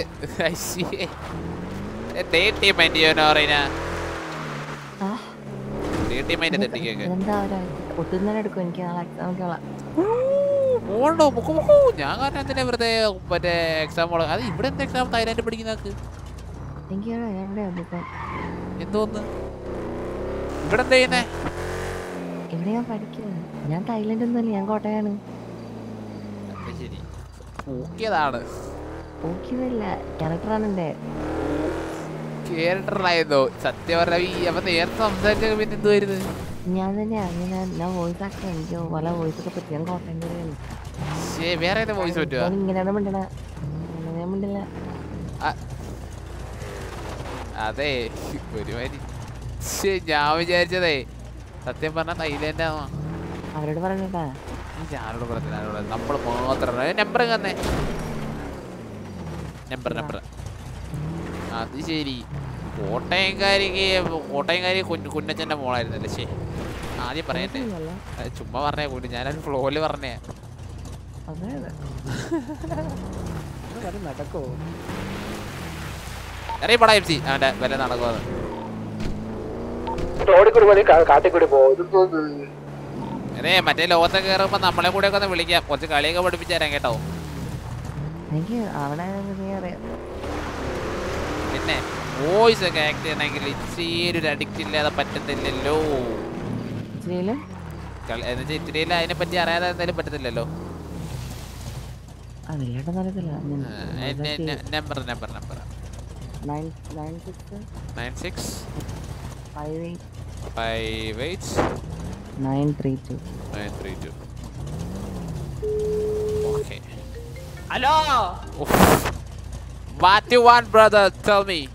തേട്ടി മൈൻഡ് റൈന ഞാൻ കാരണം എന്തിനാ വെറുതെ മറ്റേ എക്സാം അത് ഇവിടെ എന്താ എക്സാം തായ്ലാൻഡ് പഠിക്കുന്ന എന്തോന്ന്? ഇവിടെ എന്താ ചെയ്യുന്നേ? ഇവിടെ ഞാൻ പഠിക്കുന്നത് ഞാൻ തായ്ലൻഡ് ഒന്നുമല്ല ഞാൻ കോട്ടയാണ്. ശരി. ഊക്കിയതാണ് ഓക്കിയതല്ല ക്യാരക്ടറാണ് എന്റെ കേരളായിരുന്നോ സത്യം പറഞ്ഞ ഈ അപ്പൊ നേരത്തെ സംസാരിച്ചൊക്കെ പിന്നെ എന്തുവായിരുന്നു? ഞാൻ ഞാൻ വോയിസ് ആക്ടർ എനിക്ക് പല വോയിസ് ഒക്കെ പറ്റിയ കോട്ടയം വേറെ ഏതാ വോയിസ് പറ്റുക ഇങ്ങനെയാണ് മിണ്ടണ. ഞാൻ മിണ്ടില്ല അതെ ഒരുമാതിരി. ഞാൻ വിചാരിച്ചതേ സത്യം പറഞ്ഞ തൈലാൻഡാണോ അവരോട് പറഞ്ഞിട്ടാ ഞാനോട് പറഞ്ഞില്ല നമ്മൾ മാത്രം. നമ്പർ തന്നെ. നമ്പർ നമ്പർ അത് ശരി. കോട്ടയംകാരിക്ക് കോട്ടയംകാരി കുഞ്ഞ് കുഞ്ഞച്ചന്റെ മോളായിരുന്നല്ലേ? ശരി ആദ്യം പറയട്ടെ. ചുമ്മാ പറഞ്ഞേ കുഞ്ഞു. ഞാനൊരു ഫ്ലോയിൽ പറഞ്ഞേ. അറിയപ്പെടാ എം സി. അവന്റെ വില നടക്കുമെന്ന് റോഡിൽ കൂടി പോയി കാട്ടിൽ കൂടി പോകും അതെ മറ്റേ ലോകത്തെ കയറുമ്പോ നമ്മളെ കൂടെ ഒക്കെ ഒന്ന് വിളിക്കാം. കുറച്ച് കളിയൊക്കെ പഠിപ്പിച്ചു തരാം കേട്ടോ. എനിക്ക് അവിടെ അറിയാം. പിന്നെ വോയിസ് ഒക്കെ ആക്ട് ചെയ്യണമെങ്കിൽ ഇച്ചിരി ഒരു അഡിക്റ്റ് ഇല്ലാതെ പറ്റത്തില്ലല്ലോ. എന്നുവെച്ചാൽ ഇത്തിരിയിൽ അതിനെ പറ്റി അറിയാതെ എന്തായാലും പറ്റത്തില്ലല്ലോ. Number number number nine nine six nine six five eight five eight nine three two nine three two okay hello what you want brother tell me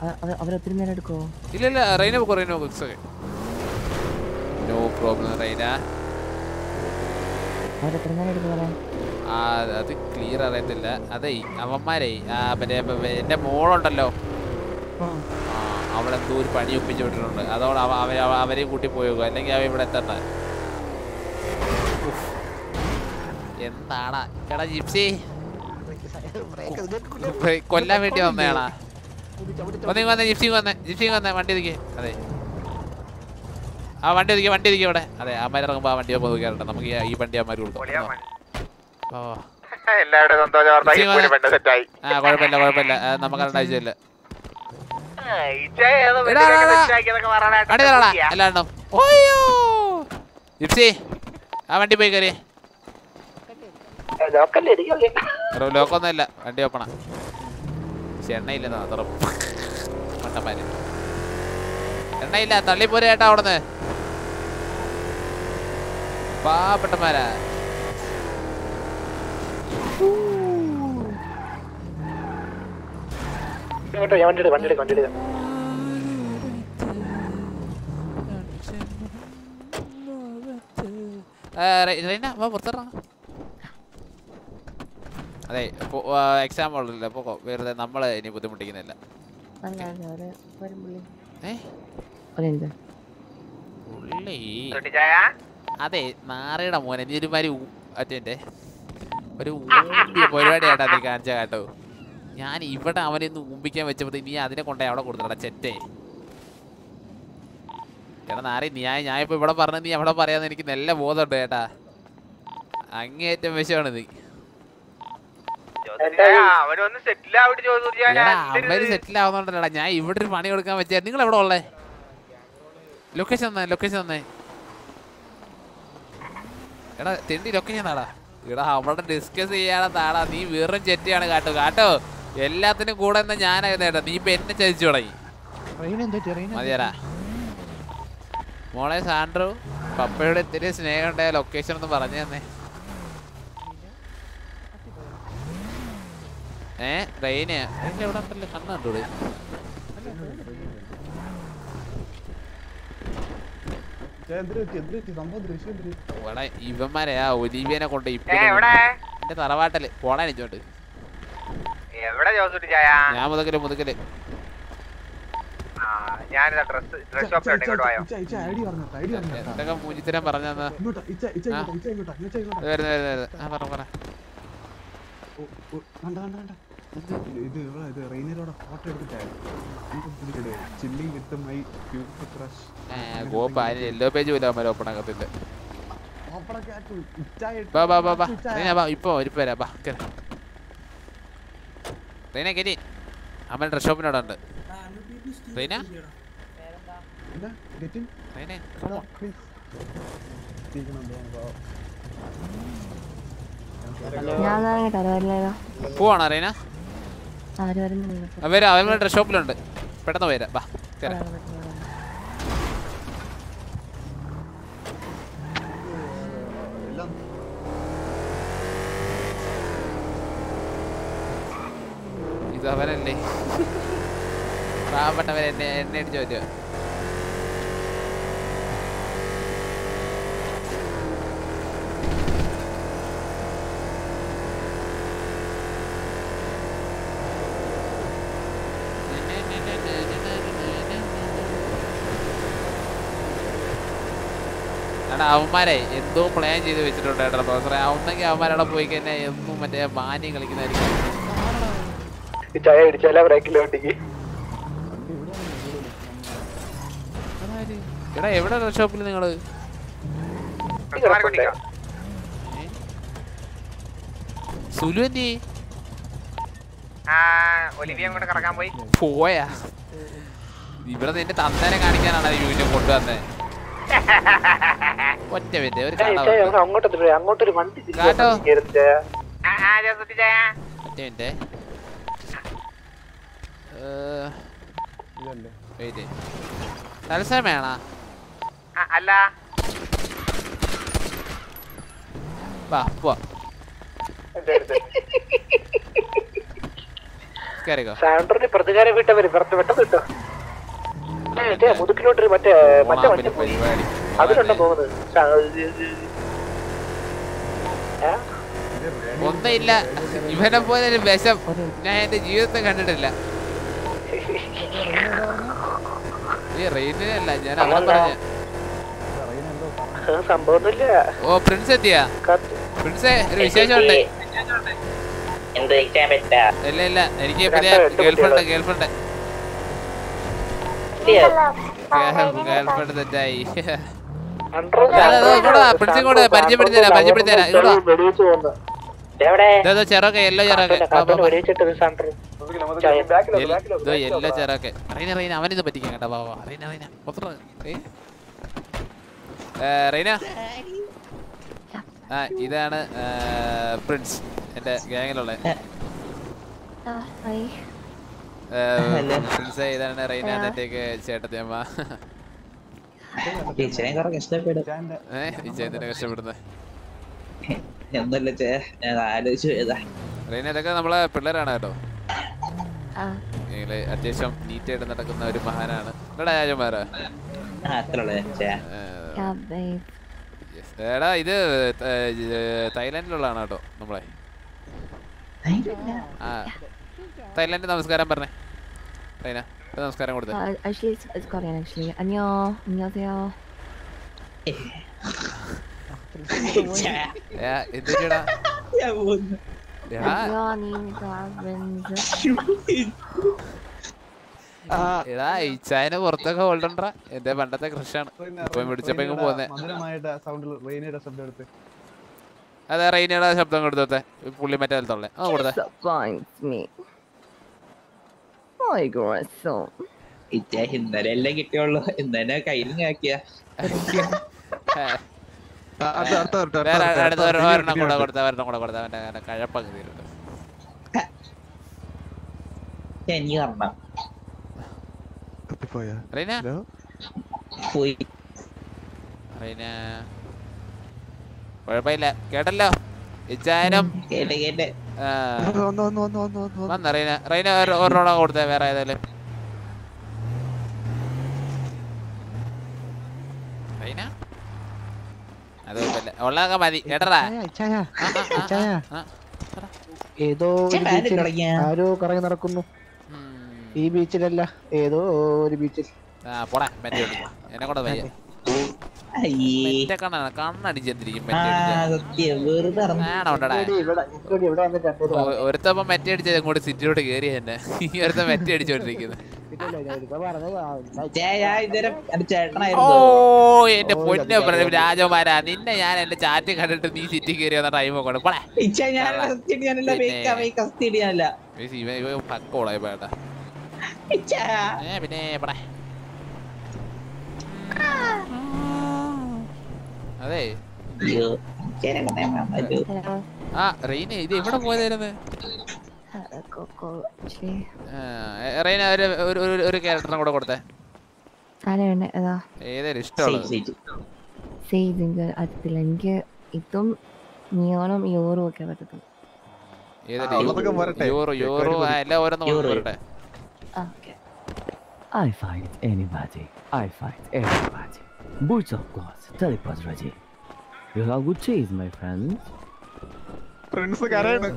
അവരൊത്തിരി നേരം എടുക്കോ? ഇല്ല ഇല്ല റൈന പോക്കോ റൈന പോക്കോ it's okay no problem Raina അവരെത്ര നേരം എടുക്കും ആ അത് ക്ലിയർ അറിയത്തില്ല. അതേ അവന്മാരേ മറ്റേ എന്റെ മോളുണ്ടല്ലോ. ആ. അവളെന്തോ ഒരു പണി ഒപ്പിച്ചു വിട്ടിട്ടുണ്ട്. അതോടെ അവ അവ അവ- അവരെയും കൂട്ടി പോയേക്കും അല്ലെങ്കിൽ അവ ഇവിടെ എത്തണ്ട. എന്താടാ? എടാ ജിപ്സി. കൊല്ലാൻ വേണ്ടി വന്നയാളാ. വന്നേ വന്നേ ജിപ്സി വന്നേ ജിപ്സി വന്നേ വണ്ടി ഒതുക്കി. അതെ. ആ വണ്ടി ഒതുക്കി വണ്ടി ഒതുക്കി ഇവിടെ. അതെ അമ്മ ഇറങ്ങുമ്പോൾ ആ വണ്ടി പോകാറുണ്ട് നമുക്ക് ഈ- വണ്ടി അമ്മ കൊടുക്കും. ഓ. എല്ലാവരുടെ സന്തോഷ ആ കുഴപ്പമില്ല കുഴപ്പമില്ല. നമുക്ക് രണ്ടാഴ്ചയില്ല ജിപ്സി ആ വണ്ടി പോയി കയറി. ലോക്കൊന്നുമില്ല. വണ്ടി ഓപ്പണ. ചെണ്ണയില്ല മാത്രം മട്ടപ്പാൽ എണ്ണയില്ല തള്ളിപ്പോരെ ചേട്ടാ അവിടുന്ന്. പാവപ്പെട്ടമാരാ. ഇങ്ങോട്ടോ ഞാൻ വണ്ടി വണ്ടി വണ്ടി എടുക്കാം. ആ, റൈന വാ പുറത്തിറങ്ങ. അതെ എക്സാം ഉള്ളല്ലോ പോകോ വെറുതെ നമ്മളെ ഇനി ബുദ്ധിമുട്ടിക്കുന്നില്ല. അതെ നാറയുടെ മോനെ നീ ഒരുമാതിരി അറ്റേ ഒരു ഊമ്പിയ പരിപാടിയായിട്ടാ നീ കാണിച്ച കേട്ടോ. ഞാൻ ഇവിടെ അവനെ ഒന്ന് ഊമ്പിക്കാൻ വെച്ചപ്പോഴത്തേക്ക് നീ അതിനെ കൊണ്ടേ അവിടെ കൊടുത്തടാ ചെറ്റേ. ചേട്ടാ നാറി ഞാൻ ഞാൻ ഇപ്പൊ ഇവിടെ പറഞ്ഞ നീ അവിടെ പറയാന്ന് എനിക്ക് നല്ല ബോധമുണ്ട് ചേട്ടാ അങ്ങേറ്റം വിഷമാണ് നീ തൊട്ടിച്ചായ, അവനൊന്ന് സെറ്റിൽ ആവിട്ട് ചോദിച്ചു എടാ അവർ സെറ്റിൽ ആവുന്നുണ്ടല്ലോടാ. ഞാൻ ഇവിടെ ഒരു പണി കൊടുക്കാൻ പറ്റിയ നിങ്ങൾ എവിടെ ഉള്ളേ? ലൊക്കേഷൻ തന്നെ ലൊക്കേഷൻ തന്നെ. എടാ തെണ്ടി ലൊക്കേഷൻ താടാ എടാ അവിടെ ഡിസ്കസ് ചെയ്യാതെ താടാ. നീ വെറും ചെറ്റിയാണ് കാട്ടോ. കാട്ടോ എല്ലാത്തിനും കൂടെ എന്നാ ഞാനായിരുന്നു ഏട്ടാ നീ ഇപ്പൊ എന്നെ ചതിച്ചു തുടങ്ങി മതിയടാ. മോളെ സാൻഡ്രു പപ്പയുടെ ഇത്തിരി സ്നേഹം ഉണ്ടായ ലൊക്കേഷൻ ഒന്ന് പറഞ്ഞു തന്നെ. ഏ ട്രെയിന്. എവിടെ ഉണ്ടല്ലോ കണ്ണു കണ്ടൂടെ? ഇവന്മാരെ ആ ഒലീവിയനെ കൊണ്ട് ഇപ്പൊ എവിടെ? എന്റെ തറവാട്ടൽ പോണേ എനിച്ചോണ്ട് ഞാൻ മുതക്കൽ മുതക്കൽ. എന്തൊക്കെ മൂജിത്തരം പറഞ്ഞാ വരുന്നു വരുന്നു വരുന്നു. ആ പറ പറ. ഇത് ഇവിടെ ഇത് റെയിനരോടെ photo എടുത്തിട്ടായിരുന്നു chilling with my future crush yellow page പോലും ഓപ്പൺ ആകത്തില്ല ബാ ബാ ബാ ബാ ഇപ്പോ ഒരു പേരാ ബാ കേറ്. റീന കെരി അമ്മ ഡ്രസ് ഷോപ്പിനോടെ ഉണ്ട് റീന റീന come on. ഞാൻ കേട്ടോ ആരും വരില്ലല്ലോ പോവാണോ റീന അവർ അവന്മാർ ഡ്രസ് ഷോപ്പിലുണ്ട് പെട്ടെന്ന് പോരാ ബാ കേറാ. ഇത് അവരല്ലേ? പാവപ്പെട്ടവർ എന്നെ എന്നെ അടിച്ചു പറ്റുമോ എടാ അവന്മാരെ എന്തോ പ്ലാൻ ചെയ്ത് വെച്ചിട്ടുണ്ട് കേട്ടോ പ്രൊഫസറെ ഒന്നെങ്കിൽ അവന്മാരവിടെ പോയി കഴിഞ്ഞാൽ എന്നും മറ്റേ മാന്യം കളിക്കുന്നതായിരിക്കും. ചായ എടാ എവിടെ ഷോപ്പിൽ നിങ്ങൾ? സുലു എന്തി ആ ഒലിവിയം കൊണ്ട് കറക്കാൻ പോയി. പോയാ? ഇവിടെ നിന്റെ തന്നേനെ കാണിക്കാനാണ് യൂണിയൻ കൊണ്ടുവന്നേ. ഒറ്റ മിനിറ്റ് ഒരു നമുക്ക് അങ്ങോട്ടൊരു വണ്ടി കാട്ടോ. ഒറ്റ മിനിറ്റ്. വെയിറ്റ്. തലസമയാണോ അല്ല. വാ പോവാ. സാൻഡറിന് പ്രതികാരം വീട്ടവര് പെട്ടെന്ന് കിട്ടോ. മുതുക്കിലോട്ടൊരു മറ്റേ മറ്റേ വണ്ടി പോയി. അതിലുണ്ടോ പോകുന്നത്? ഒന്നില്ല ഇവനെ പോലെ ഒരു വിഷം ഞാൻ എന്റെ ജീവിതത്തിൽ കണ്ടിട്ടില്ല. ഈ റെയിനല്ല ഞാൻ അവിടെ പറഞ്ഞ. ഓ പ്രിൻസ് എത്തിയാ? പ്രിൻസേ ഒരു വിശേഷമുണ്ട്. ഇല്ല ഇല്ല. എനിക്ക് ഗേൾഫ്രണ്ട് ഗേൾഫ്രണ്ട്. ഗേൾഫ്രണ്ട് തെറ്റായി. ചെറൊക്കെ ചെറൊക്കെ. ചെറൊക്കെ. റീന റീന അവനിത് കേട്ടോ. റീന റീന. റീന? ആ ഇതാണ് പ്രിൻസ്. എന്റെ ഗ്യാങ്ങിലുള്ള ഇതാണ് ചേട്ടത്തിയമ്മ കഷ്ടപ്പെടുന്നത് ഇതൊക്കെ നമ്മളെ പിള്ളേരാണ് കേട്ടോ. ആ. നീറ്റ് ആയിട്ട് നീറ്റായിട്ട് നടക്കുന്ന ഒരു മഹാനാണ്. എടാ ഇത് തായ്ലാന്റിലുള്ളതാണ് കേട്ടോ നമ്മളെ. തായ്ലാന്റ് തായ്ലാൻഡ് നമസ്കാരം പറഞ്ഞേ. റീന ഒരു നമസ്കാരം കൊടുത്തേ uh, actually it's, it's Korean actually 안녕 안녕하세요 ഏ, എന്തൊക്കെയാടാ എടാ 안녕하니까 എടാ ഇച്ചായനെ പുറത്തൊക്കെ ഹോൾഡണ്ടാ എന്റെ പണ്ടത്തെ കൃഷിയാണ് ഇപ്പൊ പിടിച്ചപ്പോ ഇങ്ങ് പോന്നെ മധുരമായിട്ട് സൗണ്ടിൽ റെയിനയുടെ ശബ്ദം എടുത്ത് അതെ റൈനയുടെ ശബ്ദം കൊടുത്തേ പുള്ളി മറ്റേ സ്ഥലത്തുള്ളേ ആ കൊടുത്തേ Disappoints me ഇന്നലെ എല്ലാം കിട്ടിയുള്ളൂ? ഇന്നലെ കയ്യിൽ ഒരെണ്ണം കൂടെ കൊടുത്ത ഒരെണ്ണം കൂടെ കൊടുത്ത അവന്റെ കഴപ്പങ്ങ് തീരുന്നു കുഴപ്പമില്ല. കേട്ടല്ലോ? ഇച്ചായനം കേട്ടെ കേട്ടെ. വന്ന റൈന. റൈന ഒരു- ഒരെണ്ണം കൊടുത്തേ വേറെ ഏതായാലും റൈന? അത് കുഴപ്പമില്ല ഉള്ളതൊക്കെ മതി. കേട്ടടാ. ഇച്ചായ, ഇച്ചായ. ഏതോ ഒരു ബീച്ചിൽ തുടങ്ങിയ? ആരോ കറങ്ങി നടക്കുന്നു. ഈ ബീച്ചിലല്ല ഏതോ ഒരു ബീച്ചിൽ. ആ പോടാ മെറ്റ എന്നെ കൂടെ വയ്യ. ഒരുത്തപ്പം മെറ്റ അടിച്ചത് ഇങ്ങോട്ട് സിറ്റിയിലോട്ട് കേറി തന്നെ ഈ ഒരുത്ത മെറ്റ അടിച്ചോണ്ടിരിക്കുന്നത് ഓ എന്റെ പൊന്നെ രാജകുമാരാ. നിന്നെ ഞാൻ എന്റെ ചാറ്റ് കണ്ടിട്ട് നീ സിറ്റി കയറി വന്ന ടൈം പോടാ ഇച്ച ഞാൻ കസ്റ്റഡി ഞാനല്ല ഫേക്ക് ഫേക്ക് കസ്റ്റഡി ഞാനല്ല ഇവ ഇവ പക്കോളായി പേട്ടാ ഇച്ച ഏ പിന്നെ പടാ അതെ. ആ റെയിന് ഇത് എവിടെ പോയതായിരുന്നു? റെയിന ഒരു ഒരു- ക്യാരക്ടറിനെ കൂടെ കൊടുത്തേ. അതിൽ എനിക്ക് ഇതും നിയോണും യൂറും ഒക്കെ പറ്റത്തുള്ളൂ. യൂറോ യൂറോ ആ, എല്ലാം ഓരോന്ന് യൂറോ. വരട്ടെ. Okay. I fight anybody. I fight everybody. Boots of course. Teleport ready. You have good cheese, my friends. Friends കരയാണ്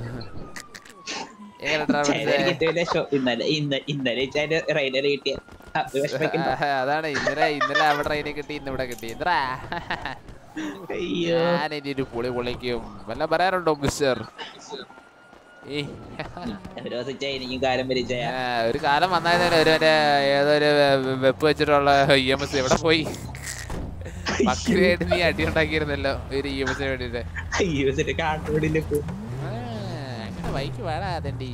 അതാണ് ഇന്നലെ ഇന്നലെ അവിടെ ട്രെയിനെ കിട്ടി ഇന്ന് ഇവിടെ കിട്ടി. അയ്യോ. ഞാൻ ഇനി ഒരു പുളി പൊളിക്കും. വല്ല പറയാറുണ്ടോ മിസ്റ്റർ ഒരു കാലം വന്നായിരുന്നു ഒരു മറ്റേ ഏതൊരു വെപ്പ് വെച്ചിട്ടുള്ള ഇ എം എസ് എവിടെ പോയി? മക്കളായിട്ട് നീ അടി ഉണ്ടാക്കിയിരുന്നല്ലോ ഒരു ഇ എം എസിന് വേണ്ടിട്ട്. അങ്ങനെ ബൈക്ക് വേണം അതെന്റെ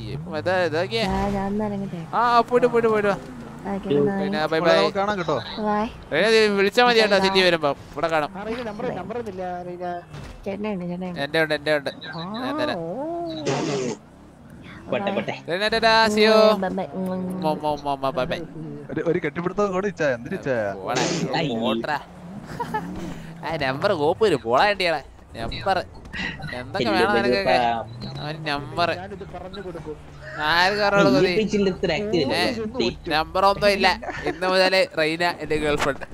ഇറങ്ങട്ടെ? ആ പോയിട്ട് പോയിട്ട് പോയിട്ട് വാ. Okay, good night. പിന്നെ ബൈ ബൈ കാണാം കേട്ടോ. Bye. വിളിച്ചാൽ മതി കേട്ടോ സിറ്റി വരുമ്പോ. ഇവിടെ കാണാം. എന്റെ ഉണ്ട് എന്റെ ഉണ്ട്. ഞാൻ തരാം. ഒരു- കെട്ടിപ്പിടുത്തം കൂടെ എന്തിനു നമ്പർ കോപ്പ് വരും പോളാ വേണ്ടിയാളെ നമ്പർ എന്തൊക്കെ വേണം നിനക്കൊക്കെ? നമ്പർ നമ്പർ ഒന്നും ഇല്ല. ഇന്ന് മുതൽ റൈന എന്റെ ഗേൾഫ്രണ്ട്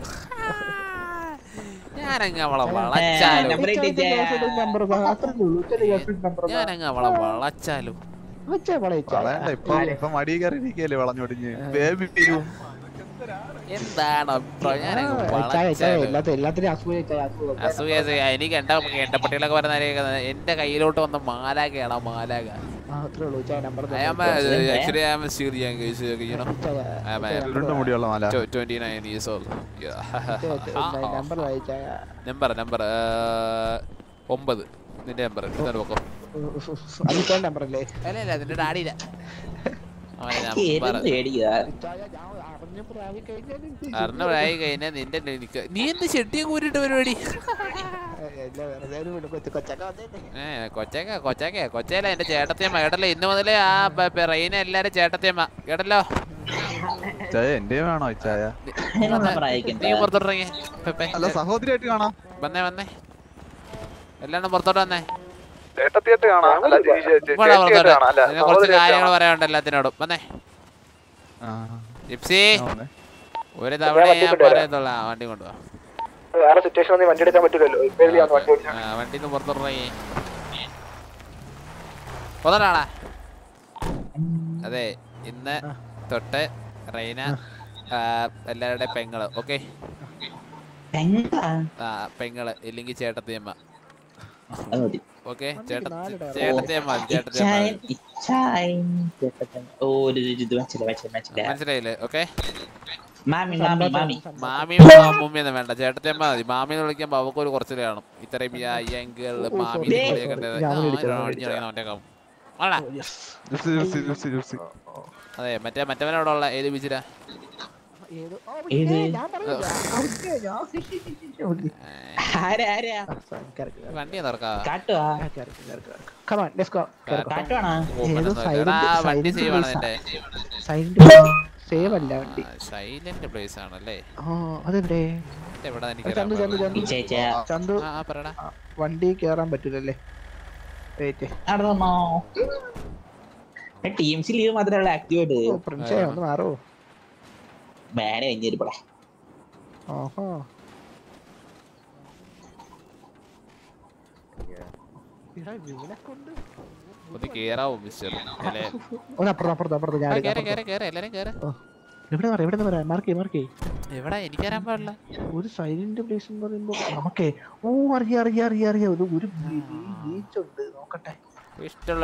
ഞാനങ്ങ് അവളെ വളച്ചാലും. ഞാനങ്ങ് അവളെ വളച്ചാലും. എന്താണ് എനിക്ക് എന്റെ എട്ടപ്പട്ടികളൊക്കെ പറയുന്ന എന്റെ കയ്യിലോട്ട് വന്ന മാലാകയാണ് മാലാക ആ അത്രേ number I am a, actually I am a still young age, you know. I am ഇരുണ്ട മുടിയുള്ള മാല. a 29 years old. Yeah. Number വായിച്ചായ number number ഒമ്പത്. നിന്റെ നമ്പർ നമ്പർ അല്ലേ അല്ല അല്ല നിന്റെ കഴിഞ്ഞാൽ നിന്റെ നീ എന്ത് ചെട്ടിയും കൂരിട്ട് പരിപാടി കൊച്ചേക്ക കൊച്ചേല കൊച്ചു കൊച്ചൊക്കെ കൊച്ചയില എന്റെ ചേട്ടത്തിയമ്മ. കേട്ടല്ലോ ഇന്ന് മുതലേ ആ റെയിന എല്ലാരും ചേട്ടത്തിയമ്മ. കേട്ടല്ലോ? ചായ എന്റെ വേണോ ഇച്ചായ നീ വന്ന്- നീ പുറത്തോട്ടിറങ്ങി പെപ്പെ. അല്ല സഹോദരിയായിട്ട് കാണാം. വന്നേ വന്നേ. എല്ലാരും പുറത്തോട്ട് വന്നേ. കുറച്ച് കാര്യങ്ങൾ. പറയാനുണ്ട് എല്ലാത്തിനോടും. വന്നേ. ജിപ്സി. ഒരു തവണ ഞാൻ പറയത്തുള്ള. വണ്ടി കൊണ്ടുപോവാ വേറെ സിറ്റുവേഷൻ ഒന്നും വണ്ടി എടുക്കാൻ പറ്റില്ലല്ലോ വണ്ടി വണ്ടിന്ന് അതെ ഇന്ന് തൊട്ട് റൈന എല്ലാവരുടെ പെങ്ങൾ ഓക്കെ? ആ പെങ്ങൾ ഇല്ലെങ്കിൽ ചേട്ടത്തിയമ്മ ഓക്കെ ചേട്ട ചേട്ടത്തിയമ്മ ചേട്ടത്തിയമ്മ മനസ്സിലായില്ലേ? ഓക്കെ? മാമി മാമി മാമി. മാമി മമ്മിയൊന്നും വേണ്ട. ചേട്ടത്തിയമ്മ മതി. മാമിന്ന് വിളിക്കാൻ അവൾക്ക് ഒരു കുറച്ചിൽ കാണും. ഇത്രയും യങ്കിൾ മാമി അതെ മറ്റേ മറ്റവനോട് ഉള്ള. ഏത് ബീച്ചിലാ? Correct, correct. വണ്ടി തുറക്കാ കാട്ടുവാ സേവ് അല്ല വണ്ടി. സൈലന്റ് പ്ലേസ് ആണല്ലേ? അതെവിടെ ചന്തു ചന്തു ചന്തു. ചന്തു വണ്ടി കേറാൻ പറ്റൂലല്ലേ? ടീംസ് ലീവ് മാത്രമേ ആക്റ്റീവ് ആയിട്ട്. പ്രിൻസേ ഒന്ന് മാറോ? മേനെ കഴിഞ്ഞിരിപ്പടാ ഓഹോ. ഒന്ന് കേറാവോ മിസ്റ്റർ എവിടെ പറയാം എവിടെ പറയാം മാർക്ക് മാർക്ക് എവിടെ? എനിക്കറിയാൻ പാടില്ല. ഒരു സൈലന്റ് പ്ലേസ് എന്ന് പറയുമ്പോ നമുക്കേ ഓ അറിയാം അറിയാം അറിയാം അറിയാം. ഒരു ഒരു ബീച്ച് ഉണ്ട് നോക്കട്ടെ.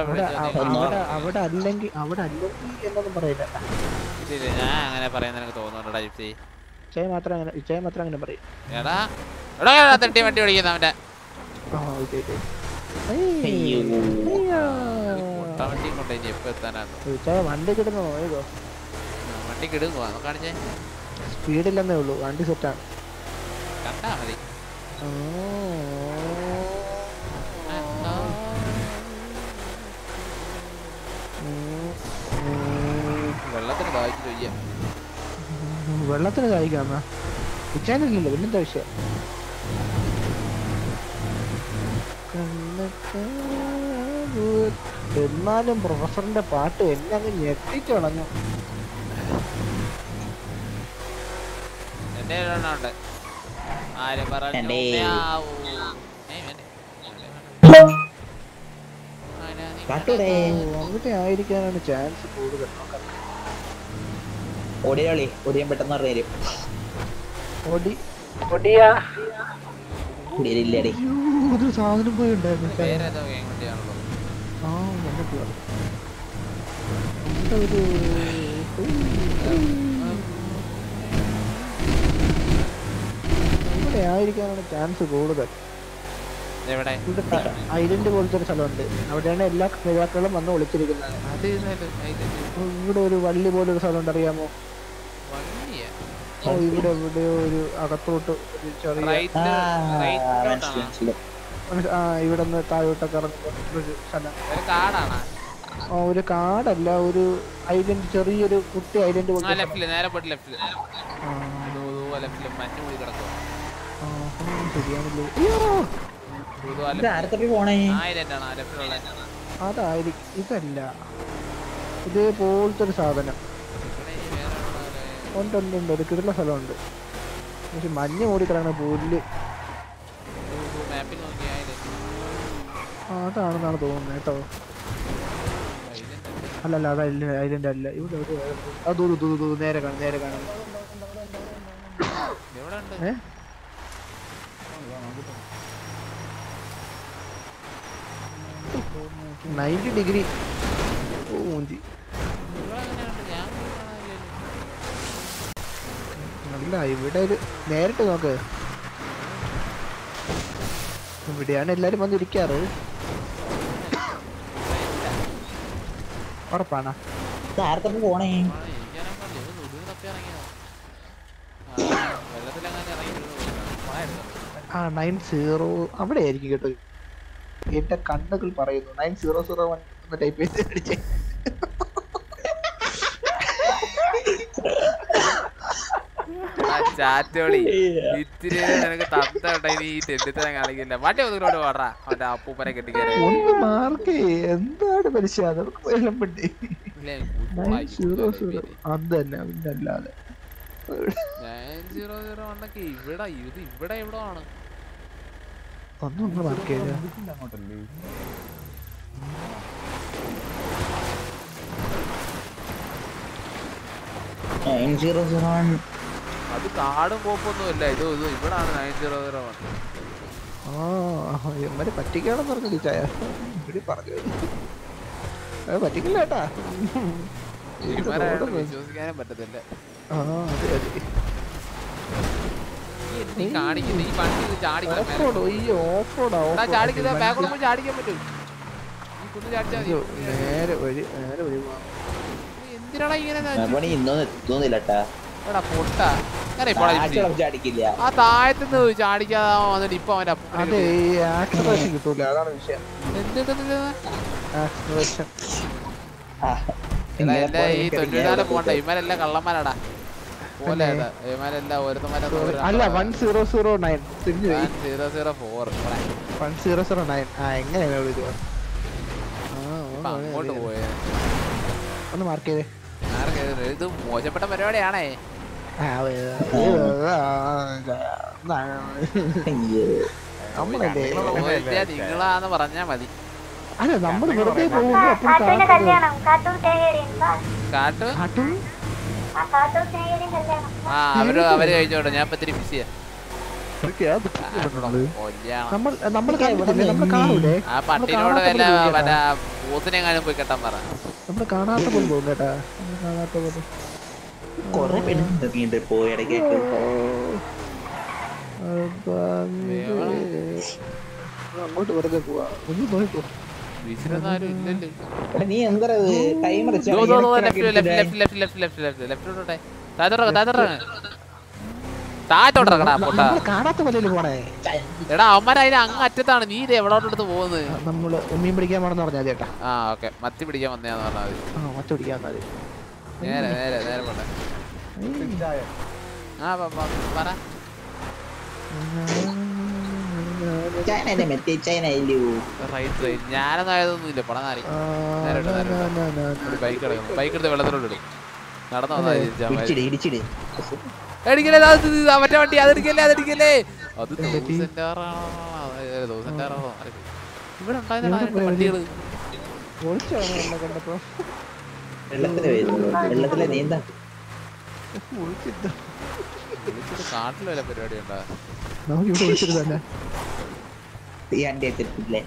അവിടെ അല്ലെങ്കിൽ അവിടെ അല്ലെങ്കിൽ എന്നൊന്നും പറയില്ല. ഇല്ല, ഞാൻ അങ്ങനെ പറയുന്ന എനിക്ക് തോന്നുന്നുണ്ടടാ ജിപ്സി? ഇച്ചയെ മാത്രം അങ്ങനെ ഇച്ചയെ മാത്രം അങ്ങനെ പറയും. എടാ എടാ തട്ടി വണ്ടി ഓടിക്കുന്ന അവന്റെ ആ ഓക്കെ ഓക്കെ. വണ്ടി വണ്ടി കിടന്ന് കാണിച്ചേ. സ്പീഡില്ലെന്നേ ഉള്ളൂ. വണ്ടി സെറ്റാണ് കണ്ടാ മതി. വെള്ളത്തിന് വയ്യ വെള്ളത്തിന് ഉച്ചാനില്ലല്ലോ പിന്നെന്താ വിഷയം? എന്നാലും പ്രൊഫസറിന്റെ പാട്ട് എന്നെ അങ്ങ് ഞെട്ടിച്ച് കളഞ്ഞു. എന്റെ ഉണ്ട്. ആര് പറഞ്ഞു? വേണ്ടേ. ആയിരിക്കാനാണ് ചാൻസ് കൂടുതൽ. ഓടിയോളി പെട്ടെന്ന് അറിയാം ഒടി ഓടി ഒടിയാ. വരില്ലടി. സാധനം ആ ചാൻസ് കൂടുതൽ. ഐലൻഡ് പോലത്തെ ഒരു സ്ഥലമുണ്ട്. അവിടെയാണ് എല്ലാ നേതാക്കളും വന്ന് ഒളിച്ചിരിക്കുന്നത്. ഇവിടെ ഒരു വള്ളി പോലൊരു സ്ഥലമുണ്ട് അറിയാമോ? ഇവിടെ എവിടെയോ ഒരു അകത്തോട്ട് ഒരു ചെറിയ ആ ഇവിടെ നിന്ന് താഴോട്ടൊക്കെ ഇറങ്ങുന്ന ഒരു കാടല്ല ഒരു ഐലൻഡ് ചെറിയൊരു കുട്ടി ഐലൻഡ് അതായിരിക്കും ഇതല്ല. ഇതേപോലത്തെ ഒരു സാധനം. ഉണ്ട് ഉണ്ട് ഉണ്ട്. ഒരു സ്ഥലമുണ്ട്. പക്ഷെ മഞ്ഞ് മൂടി കിടക്കുന്ന പുല്ല്. ആ, അതാണെന്നാണ് തോന്നുന്നത് കേട്ടോ. അല്ല അല്ല അതല്ല ഐലൻഡ് അല്ല. ഇവിടെ അത് തോന്നു ദൂ ദൂ നേരെ കാണും നേരെ കാണും. Ninety degree. ഓ മൂഞ്ചി. അല്ല ഇവിടെ ഒരു നേരിട്ട് നോക്ക്. ഇവിടെയാണ് എല്ലാരും വന്നിരിക്കാറ് ഉറപ്പാണ്? പോണേ? ആ നയൻ സീറോ അവിടെ ആയിരിക്കും കേട്ടോ. എന്റെ കണ്ണുകൾ പറയുന്നു. നയൻ സീറോ സീറോ വൺ എന്ന് ടൈപ്പ് ചെയ്ത് അടിച്ചേ. ചാറ്റോളി. ഇത്തിരി നിനക്ക് തത്ത ഉണ്ടായി ഈ തെണ്ടിത്തരം കാണിക്കില്ല വണ്ടി ഒന്നുകൂടെ പാടാ അവന്റെ അപ്പൂപ്പനെ കെട്ടിക്കാരെ ഒന്ന് മാർക്ക്. എന്താണ് സീറോ സീറോ അത് തന്നെ അതിന്റെ അല്ലാതെ. നയൻ സീറോ സീറോ വണ്ണൊക്കെ ഇവിടെ ഇത് ഇവിടെ എവിടെ ആണ്? ഒന്നും ഒന്ന് മാർക്ക് ചെയ്ത? നയൻ സീറോ സീറോ വൺ അത് കാടും കോപ്പൊന്നുമില്ല ഇത് ഇത് ഇവിടാണ് നയൻ സീറോ സീറോ വൺ ആ ഇവർ പറ്റിക്കാണെന്ന് പറഞ്ഞു ചായ? ഇവർ പറഞ്ഞു. അത് പറ്റിക്കില്ല കേട്ടാ. വിശ്വസിക്കാനും പറ്റത്തില്ല. ആ അതെ അതെ എന്തിനാണ് ഇങ്ങനെ തോന്നില്ല എടാ പൊട്ട. ആ താഴത്തുനിന്ന് ചാടിക്കാതെ വന്നിട്ട് ഇപ്പൊ അവന്റെ കിട്ടൂല. അതാണ് വിഷയം. ഈ തൊണ്ണൂറ്റാൽ പോണ്ട ഇവരെല്ലാം കള്ളന്മാരാടാ. പോലെ ഇവരെല്ലാം അല്ല വൺ സീറോ സീറോ നയൻ തിരിഞ്ഞു zero zero four one zero zero nine ആ എങ്ങനെയാണ് അങ്ങോട്ട് പോയത് ഒന്ന് മാർക്ക് ചെയ്തേ. ആർക്ക് ഇത് ഇത് മോശപ്പെട്ട പരിപാടിയാണേ. നിങ്ങളാന്ന് പറഞ്ഞാ മതി അല്ല നമ്മൾ ആ അവർ അവർ കഴിച്ചോട്ടെ. ഞാൻ ഇത്തിരി ബിസിയാ ആ. പട്ടിനോട് വല്ല പോയി കെട്ടാൻ പറ. കാണാത്ത പോലെ പോകും കേട്ടാ. കാണാത്ത പോലെ. കൊറേ പെണ്ണുണ്ട് പോയി ഇടയ്ക്കൊക്കെ അങ്ങോട്ട് നീ എന്താ ടൈമർ അങ്ങ് അറ്റത്താണ്. നീ ഇത് എവിടെ പോകുന്നത് നമ്മൾ ഉമ്മിയും പിടിക്കാൻ പോണെന്ന് ഓക്കെ. മത്തി പിടിക്കാൻ വന്നയാന്ന് പറഞ്ഞാൽ മത്തി പിടിക്കാൻ നേരെ നേരെ നേരെ പോട്ടെ. ആ പറ. ഞാനൊന്നായതൊന്നുമില്ല ബൈക്ക് ബൈക്ക് മറ്റേ വണ്ടി. അതെടുക്കല്ലേ അതെടുക്കല്ലേ അത് ഇവിടെ ഉണ്ടായിരുന്ന കണ്ടപ്പോ വെള്ളത്തിൽ നീന്താ പരിപാടി ഉണ്ടാ? നമുക്ക് ഇവിടെ എത്തിട്ടില്ലേ?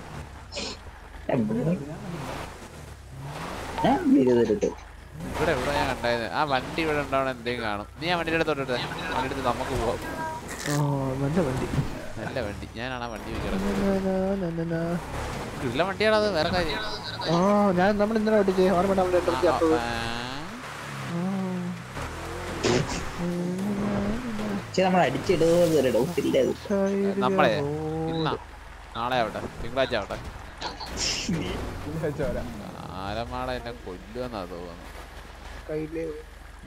ഇവിടെ ഇവിടെ ഞാൻ കണ്ടായിരുന്നു. ആ വണ്ടി ഇവിടെ ഉണ്ടാവണം എന്തെങ്കിലും കാണും. നീ ആ വണ്ടിയുടെ അടുത്തോട്ട് വണ്ടി എടുത്ത് നമുക്ക് പോവാം. ഓ നല്ല വണ്ടി. നല്ല വണ്ടി. ഞാനാണ് ആ വണ്ടി ഉള്ള വണ്ടിയാണ് അത് വേറെ കാര്യം? ഓ ഞാൻ നമ്മൾ ഇന്നലെ ഓടിച്ചേ. ഓർമ്മ നമ്മൾ നമ്മൾ നമ്മളെ ഇന്നാ നാളെ ആവട്ടെ. തിങ്കളാഴ്ച ആവട്ടെ. ആരമാളെ എന്നെ കൊല്ലുവെന്നാ തോന്നുന്നു.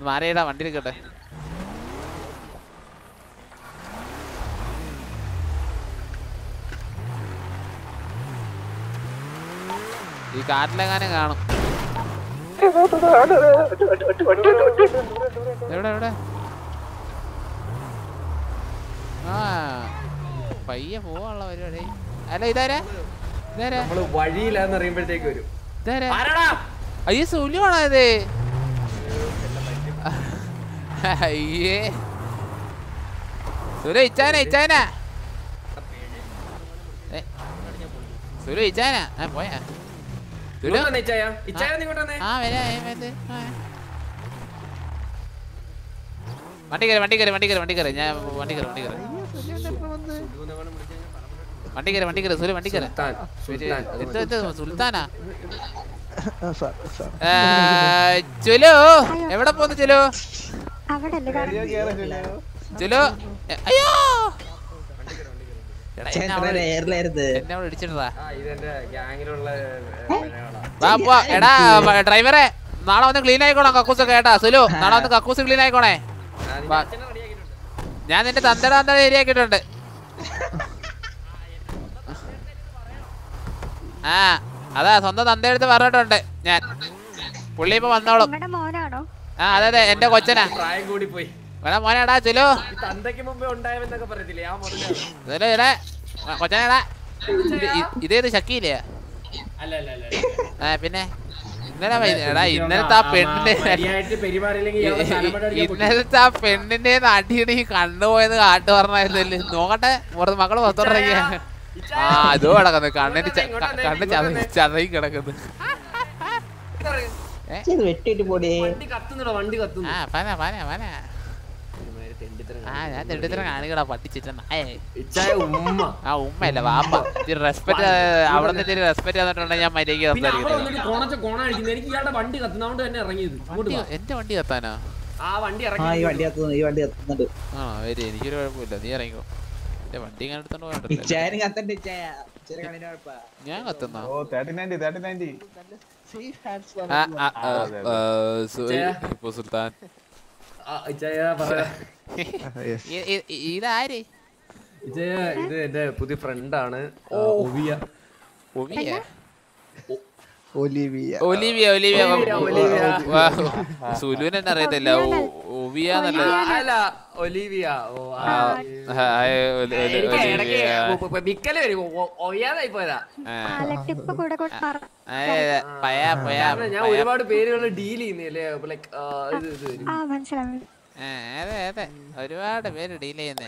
മാറിയിടാ വണ്ടി എടുക്കട്ടെ ഈ കാട്ടിലെങ്ങാനും കാണും. എവിടെ എവിടെ? ആ പയ്യെ പോവാനുള്ള പരിപാടി. അല്ല ഇതാരാ? ഇതാരാ? നമ്മൾ വഴിയിലാന്ന് അറിയുമ്പോഴത്തേക്ക് വരും? അയ്യോ സുലുവാണോ ഇത്? അയ്യേ. സുലു ഇച്ചാന ഇച്ചാന. സുലു ഇച്ചാന. പോയാ. വണ്ടി കയറി വണ്ടി കയറി വണ്ടി കയറി വണ്ടി കയറി. ഞാൻ വണ്ടി കയറി വണ്ടി കയറി. വണ്ടി കയറി വണ്ടി കയറി. സുലു വണ്ടി കയറി. സുൽത്താനാ? ചുലു എവിടെ പോന്നു ചുലു ചുലു അയ്യോ! എടാ, ഡ്രൈവറെ നാളെ വന്ന് ക്ലീൻ ആയിക്കോണം കക്കൂസ് ഒക്കെ കേട്ടാ. സുലു നാളെ വന്ന് കക്കൂസ് ക്ലീൻ ആയിക്കോണേ. ഞാൻ നിന്റെ തന്തട തന്തട ശരിയാക്കിയിട്ടുണ്ട് ആ അതാ സ്വന്തം തന്തയെടുത്ത് പറഞ്ഞിട്ടുണ്ട് ഞാൻ. പുള്ളി ഇപ്പൊ വന്നോളും. ആ അതെ അതെ എന്റെ കൊച്ചനാ. പ്രായം കൂടി പോയി മോനെടാ ചുലു. തന്തയ്ക്ക് മുമ്പേ ഉണ്ടായെന്നൊക്കെ പറയത്തില്ലേ? ആ മുതലാണ് ചുലു ഇടേ കൊച്ചനെടാ. ഇത് ഇതേത് ശക്കിയില്ലേ അല്ല അല്ല അല്ല ആ പിന്നെ? ഇന്നലെ ഇന്നലത്തെ ആ പെണ്ണിന്റെ ഇന്നലത്തെ ആ പെണ്ണിന്റെ അടിയുടെ ഈ കണ്ണുപോയെന്ന് കാട്ടു പറഞ്ഞായിരുന്നല്ലേ? നോക്കട്ടെ പുറത്ത് മക്കൾ പുറത്തോട്ടിറങ്ങിയ. ആ അതോ കിടക്കുന്നു. കണ്ണിന് ച- ക- കണ്ണ് ചതയും ചതയി കിടക്കുന്നു. ഏ? ഇത് വെട്ടിയിട്ട് പോടേ. വണ്ടി കത്തുന്നുണ്ടോ വണ്ടി കത്തുന്നു. ആ പന പന പന ഒരുമാതിരി തെണ്ടിത്തരം ആ ഞാൻ തെണ്ടിത്തരം കാണിക്കടാ പട്ടിച്ചിട്ട് ഇച്ചായ ഉമ്മ. ആ ഉമ്മയല്ല വാപ്പ. റെസ്പെക്ട് അവിടെ നിന്ന് റെസ്പെക്ട് തന്നിട്ടുണ്ടെങ്കിൽ ഞാൻ എന്റെ വണ്ടി കത്താനോ? ആ വണ്ടി ആ വണ്ടി കത്തുന്നു ഈ വണ്ടി കത്തുന്നുണ്ട്. ആ വരി എനിക്കൊരു കുഴപ്പമില്ല. നീ ഇറങ്ങിക്കോ. എന്റെ വണ്ടി ഇങ്ങനെ എടുത്തോണ്ട് ഞാൻ കത്തുന്നോ. ഇപ്പൊ സുൽത്താൻ. ഇതാര്? ഇത് ഇത് എന്റെ പുതിയ ഫ്രണ്ടാണ് Oviya. Oviya? Olivia. Olivia Olivia. സുലുവിന് എന്നെ അറിയത്തില്ല. ഒവിയ അല്ല ഒലിവിയ. വരും. ഒയ്യാതായി പോയതാ. ഞാൻ. ഒരുപാട് പേരുകൾ ഡീൽ ചെയ്യുന്നില്ലേ ലൈക്ക് ഇത് ഇത് വരും. അതെ അതെ. ഒരുപാട് പേര് ഡീൽ ചെയ്യുന്നേ.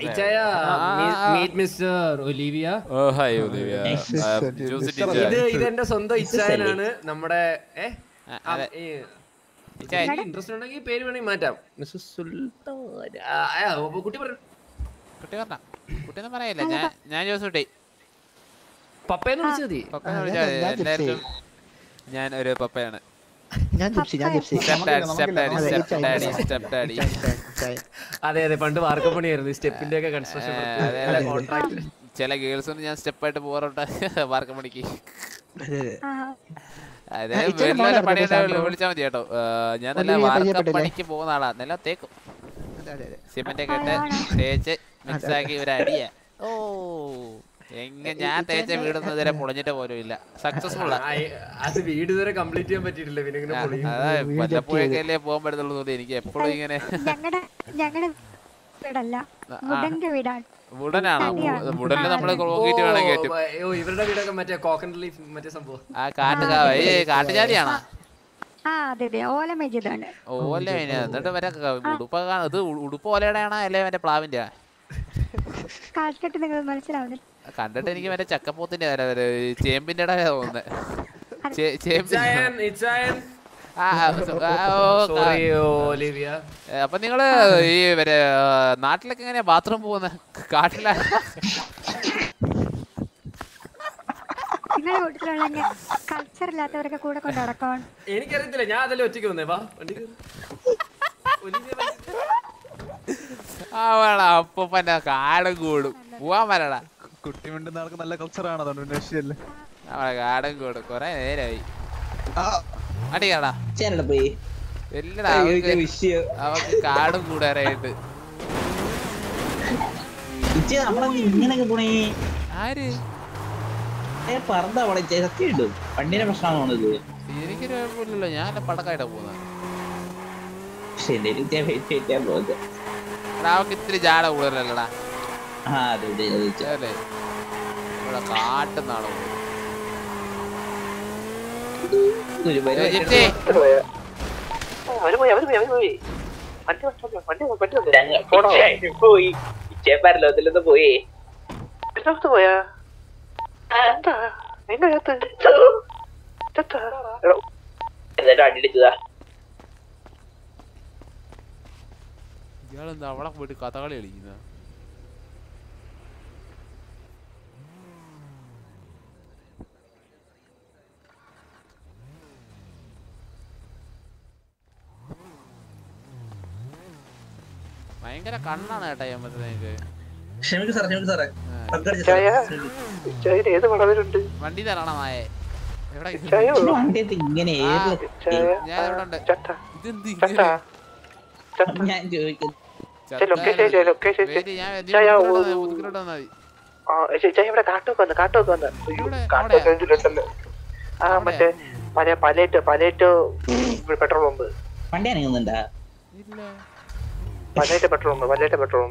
ഇച്ചായ ആ, ആ, ആ. Meet mister Olivia. Oh hi Olivia. ആ, ഇത് ഇതെന്റെ സ്വന്തം ഇച്ചായനാണ്. നമ്മുടെ ഇൻട്രസ്റ്റ് ഉണ്ടെങ്കിൽ പേര് വേണമെങ്കിൽ മാറ്റാം. മിസ്സസ് സുൽത്താൻ. ആ, ആ, കുട്ടി പറഞ്ഞു കുട്ടി പറയല്ല? ഞാൻ ഞാൻ ജോസ് കുട്ടി. പപ്പയെന്ന് വിളിച്ചാൽ മതി. പപ്പയെന്ന് വിളിച്ചാൽ എല്ലാവർക്കും ഞാൻ ഒരു പപ്പയാണ്. ഞാൻ ജിപ്സി ഞാൻ ജിപ്സി അതെ. അതെ പണ്ട് വാർക്കപ്പണിയായിരുന്നു സ്റ്റെപ്പിന്റെ ഒക്കെ കൺസ്ട്രക്ഷൻ. ചില ഗേൾസ് ഞാൻ സ്റ്റെപ്പായിട്ട് പോകാറുണ്ട് വാർക്കം പണിക്ക് അതെ, വീട്ടിലെ മോനായിരുന്നു വിളിച്ചാൽ മതി കേട്ടോ. ഞാൻ നല്ല വാർക്ക പണിക്ക് പോകുന്ന ആളാ. നല്ല തേക്കും. അതെ, അതെ, അതെ. സിമെന്റ് ഒക്കെ ഇട്ട് തേച്ച് മിക്സ് ആക്കി ഒരു അടിയാ. ഓ. ഞാൻ തേച്ച വീടൊന്നും ഇതുവരെ പൊളിഞ്ഞിട്ട് പോലും ഇല്ല. സക്സസ്ഫുൾ അത് വീട് ഇതുവരെ കംപ്ലീറ്റ് ചെയ്യാൻ പറ്റിയിട്ടില്ല. പിന്നെ ഇങ്ങനെ വല്ലപ്പോഴൊക്കെ അല്ലേ പോകാൻ പറ്റുന്നുള്ളൂ തോന്നി എനിക്ക് എപ്പോഴും ഇങ്ങനെ ഞങ്ങളുടെ വീടല്ല. വീടാണ് നമ്മൾ കോൺക്രീറ്റ് വേണം ഓ, ഇവരുടെ വീടൊക്കെ മറ്റേ കോക്കനട്ട് ലീഫ് മറ്റേ സംഭവം. ആ കാട്ടുകാവ. ഏ കാട്ടുജാതിയാണോ? ഓല എന്നിട്ട് മറ്റേ ഉടുപ്പ് ഇത് ഓലയുടെ ആണോ അല്ലെ മറ്റേ പ്ലാവിന്റെ കാൽക്കെട്ട് നിങ്ങൾ മനസ്സിലാവുന്നില്ല. കണ്ടിട്ട് എനിക്ക് മറ്റേ ചക്കപ്പോത്തിന്റെ ചേമ്പിന്റെ തോന്നുന്നത് അപ്പൊ നിങ്ങൾ ഈ വരെ നാട്ടിലൊക്കെ എങ്ങനെയാ ബാത്റൂം പോകുന്നത് കാട്ടില നിങ്ങളുടെ വീട്ടിലുള്ള കൾച്ചർ ഇല്ലാത്തവരൊക്കെ കൂടെ കൊണ്ട് നടക്കാൻ. എനിക്കറിയത്തില്ല ഞാൻ അതല്ലേ ഒറ്റയ്ക്ക് വന്നേ. വാ അവളാ അപ്പൂപ്പന്റെ കാടും കൂടും. പോവാൻ വരടാ. കുട്ടി മിണ്ടുന്ന ആൾക്ക് നല്ല കൾച്ചറാണ് അതുകൊണ്ട് പിന്നെ വിഷയല്ലേ അവളെ കാടും കൂടും കൊറേ നേരായി. പോയി? എല്ലടാ അവക്ക് അവക്ക് കാടും കൂടാറായിട്ട് നമ്മളെ ഇങ്ങനെയൊക്കെ പോണേ. ആര്? സത്യം ഇട്ടു പ്രശ്നമാണോ എനിക്കൊരു കുഴപ്പമില്ലല്ലോ ഞാൻ പടക്കായിട്ടാ പോകുന്നത് പക്ഷെ എന്റെ അവക്ക് ഇത്തിരി ജാട കൂടുതലല്ലടാ. കാട്ടുന്നാണോ പോയി. പരലോകത്തിലൊന്ന് എന്താ? നിന്റെ എന്നിട്ട് ഇയാളെന്താ അവളെ പോയിട്ട് കഥകളി കളിക്കുന്ന ഭയങ്കര കണ്ണാണ് കേട്ടാ ചെയ്യുമ്പോഴത്തേക്ക് ക്ഷമിക്ക് സാറേ ക്ഷമിക്ക് സാറേ പക്കടിച്ച് ചായ സാറേ. ചായയിൽ ഏത് വളവിലുണ്ട് വണ്ടി തരണ നായേ എവിടെ ചായ ഈ വണ്ടിയത്ത് ഇങ്ങനെ ആ, ഏറിലെത്തി. ഞാൻ ഇവിടെ ഉണ്ട് ചട്ട ഇതെന്ത് ചട്ട ഇങ്ങനെ ഞാൻ ചോദിക്കുന്നു ലൊക്കേഷൻ ചെയ്യ്, ലൊക്കേഷൻ ചെയ്യ്. വെയിറ്റ്, ഞാൻ നീ ചായ മുതുകിലോട്ട് ഓ- വന്നാ- മുതുകിലോട്ട് വന്നാ മതി ആ ചേ- ചായ ഇവിടെ കാട്ടൊക്കെ വന്ന് കാട്ടൊക്കെ കണ്ണാണ് അയ്യോ ഇവിടെ, കാട്ടൊക്കെ എനിക്ക് ആ മറ്റേ പല പലേറ്റ് പലേറ്റ് പെട്രോൾ പമ്പ്. വണ്ടി അനങ്ങുന്നുണ്ടാ? ഇല്ല പെട്രോൾ പമ്പ് പലേറ്റ് petrol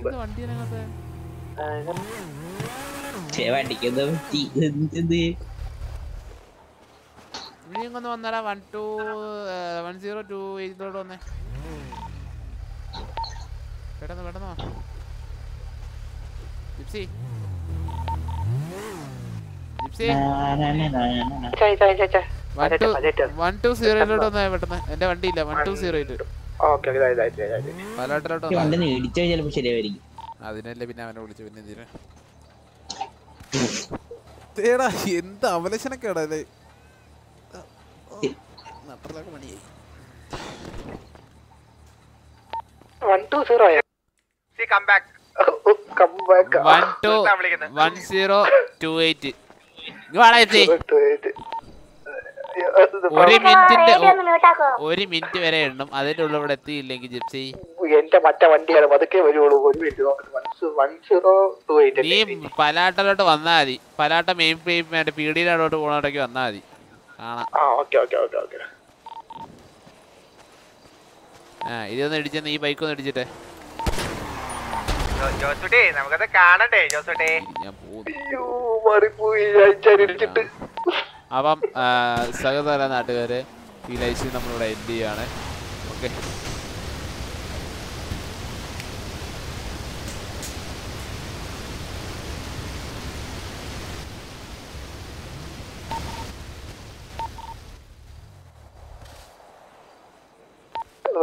വന്നാലാ one two one zero two എയ്റ്റിലോട്ട് വന്നേ. പെട്ടെന്ന് പെട്ടെന്ന് വാ. ജിപ്സി. ജിപ്സി. ചായ ചായ ചായ ചായ. വൺ ടു പലേറ്റ് വൺ ടു സീറോയിലോട്ട് വന്നേ പെട്ടെന്ന്. എന്റെ വണ്ടി ഇല്ല വൺ ടു സീറോ എയ്റ്റ് അതിനല്ലേ പിന്നെ അവനെ വിളിച്ചു പിന്നെ എന്തിനാ തേടാ എന്ത് അവലക്ഷണക്കേടാ അല്ലേ നട്ടലൊക്കെ മണിയായി one two zero come back. Come back one two. One zero two eight വാടാ ജിപ്സി ഒരു മിനിറ്റിന്റെ ഒരു മിനിറ്റ് വരെ എണ്ണം. അതിന്റെ ഉള്ളിൽ ഇവിടെ എത്തിയില്ലെങ്കിൽ ജിപ്സി. എന്റെ മറ്റേ വണ്ടിയാണ് പതുക്കെ വരുള്ളൂ ഒരു മിനിറ്റ് നീ പലാട്ടലോട്ട് വന്നാ മതി. പലാട്ട മെയിൻ മറ്റേ പീടിയിലോട്ട് പോകണോട്ടേക്ക് വന്നാ മതി. ആ ഓക്കെ ഓക്കെ ഓക്കെ ഓക്കെ. ആ ഇതൊന്ന് ഇടിച്ചെന്ന് ഈ ബൈക്ക് ഒന്ന് ഇടിച്ചിട്ടെ. ജോസുട്ടേ നമുക്കത് കാണണ്ടേ ജോസുട്ടേ? ഞാൻ പോകുന്നു മാറിപ്പോയി. ഞാൻ ഇടിച്ചിട്ട് അപ്പം സഹോദര നാട്ടുകാര് ഈ ലൈസ് നമ്മളിവിടെ എൻഡ് ചെയ്യാണ് ഓക്കെ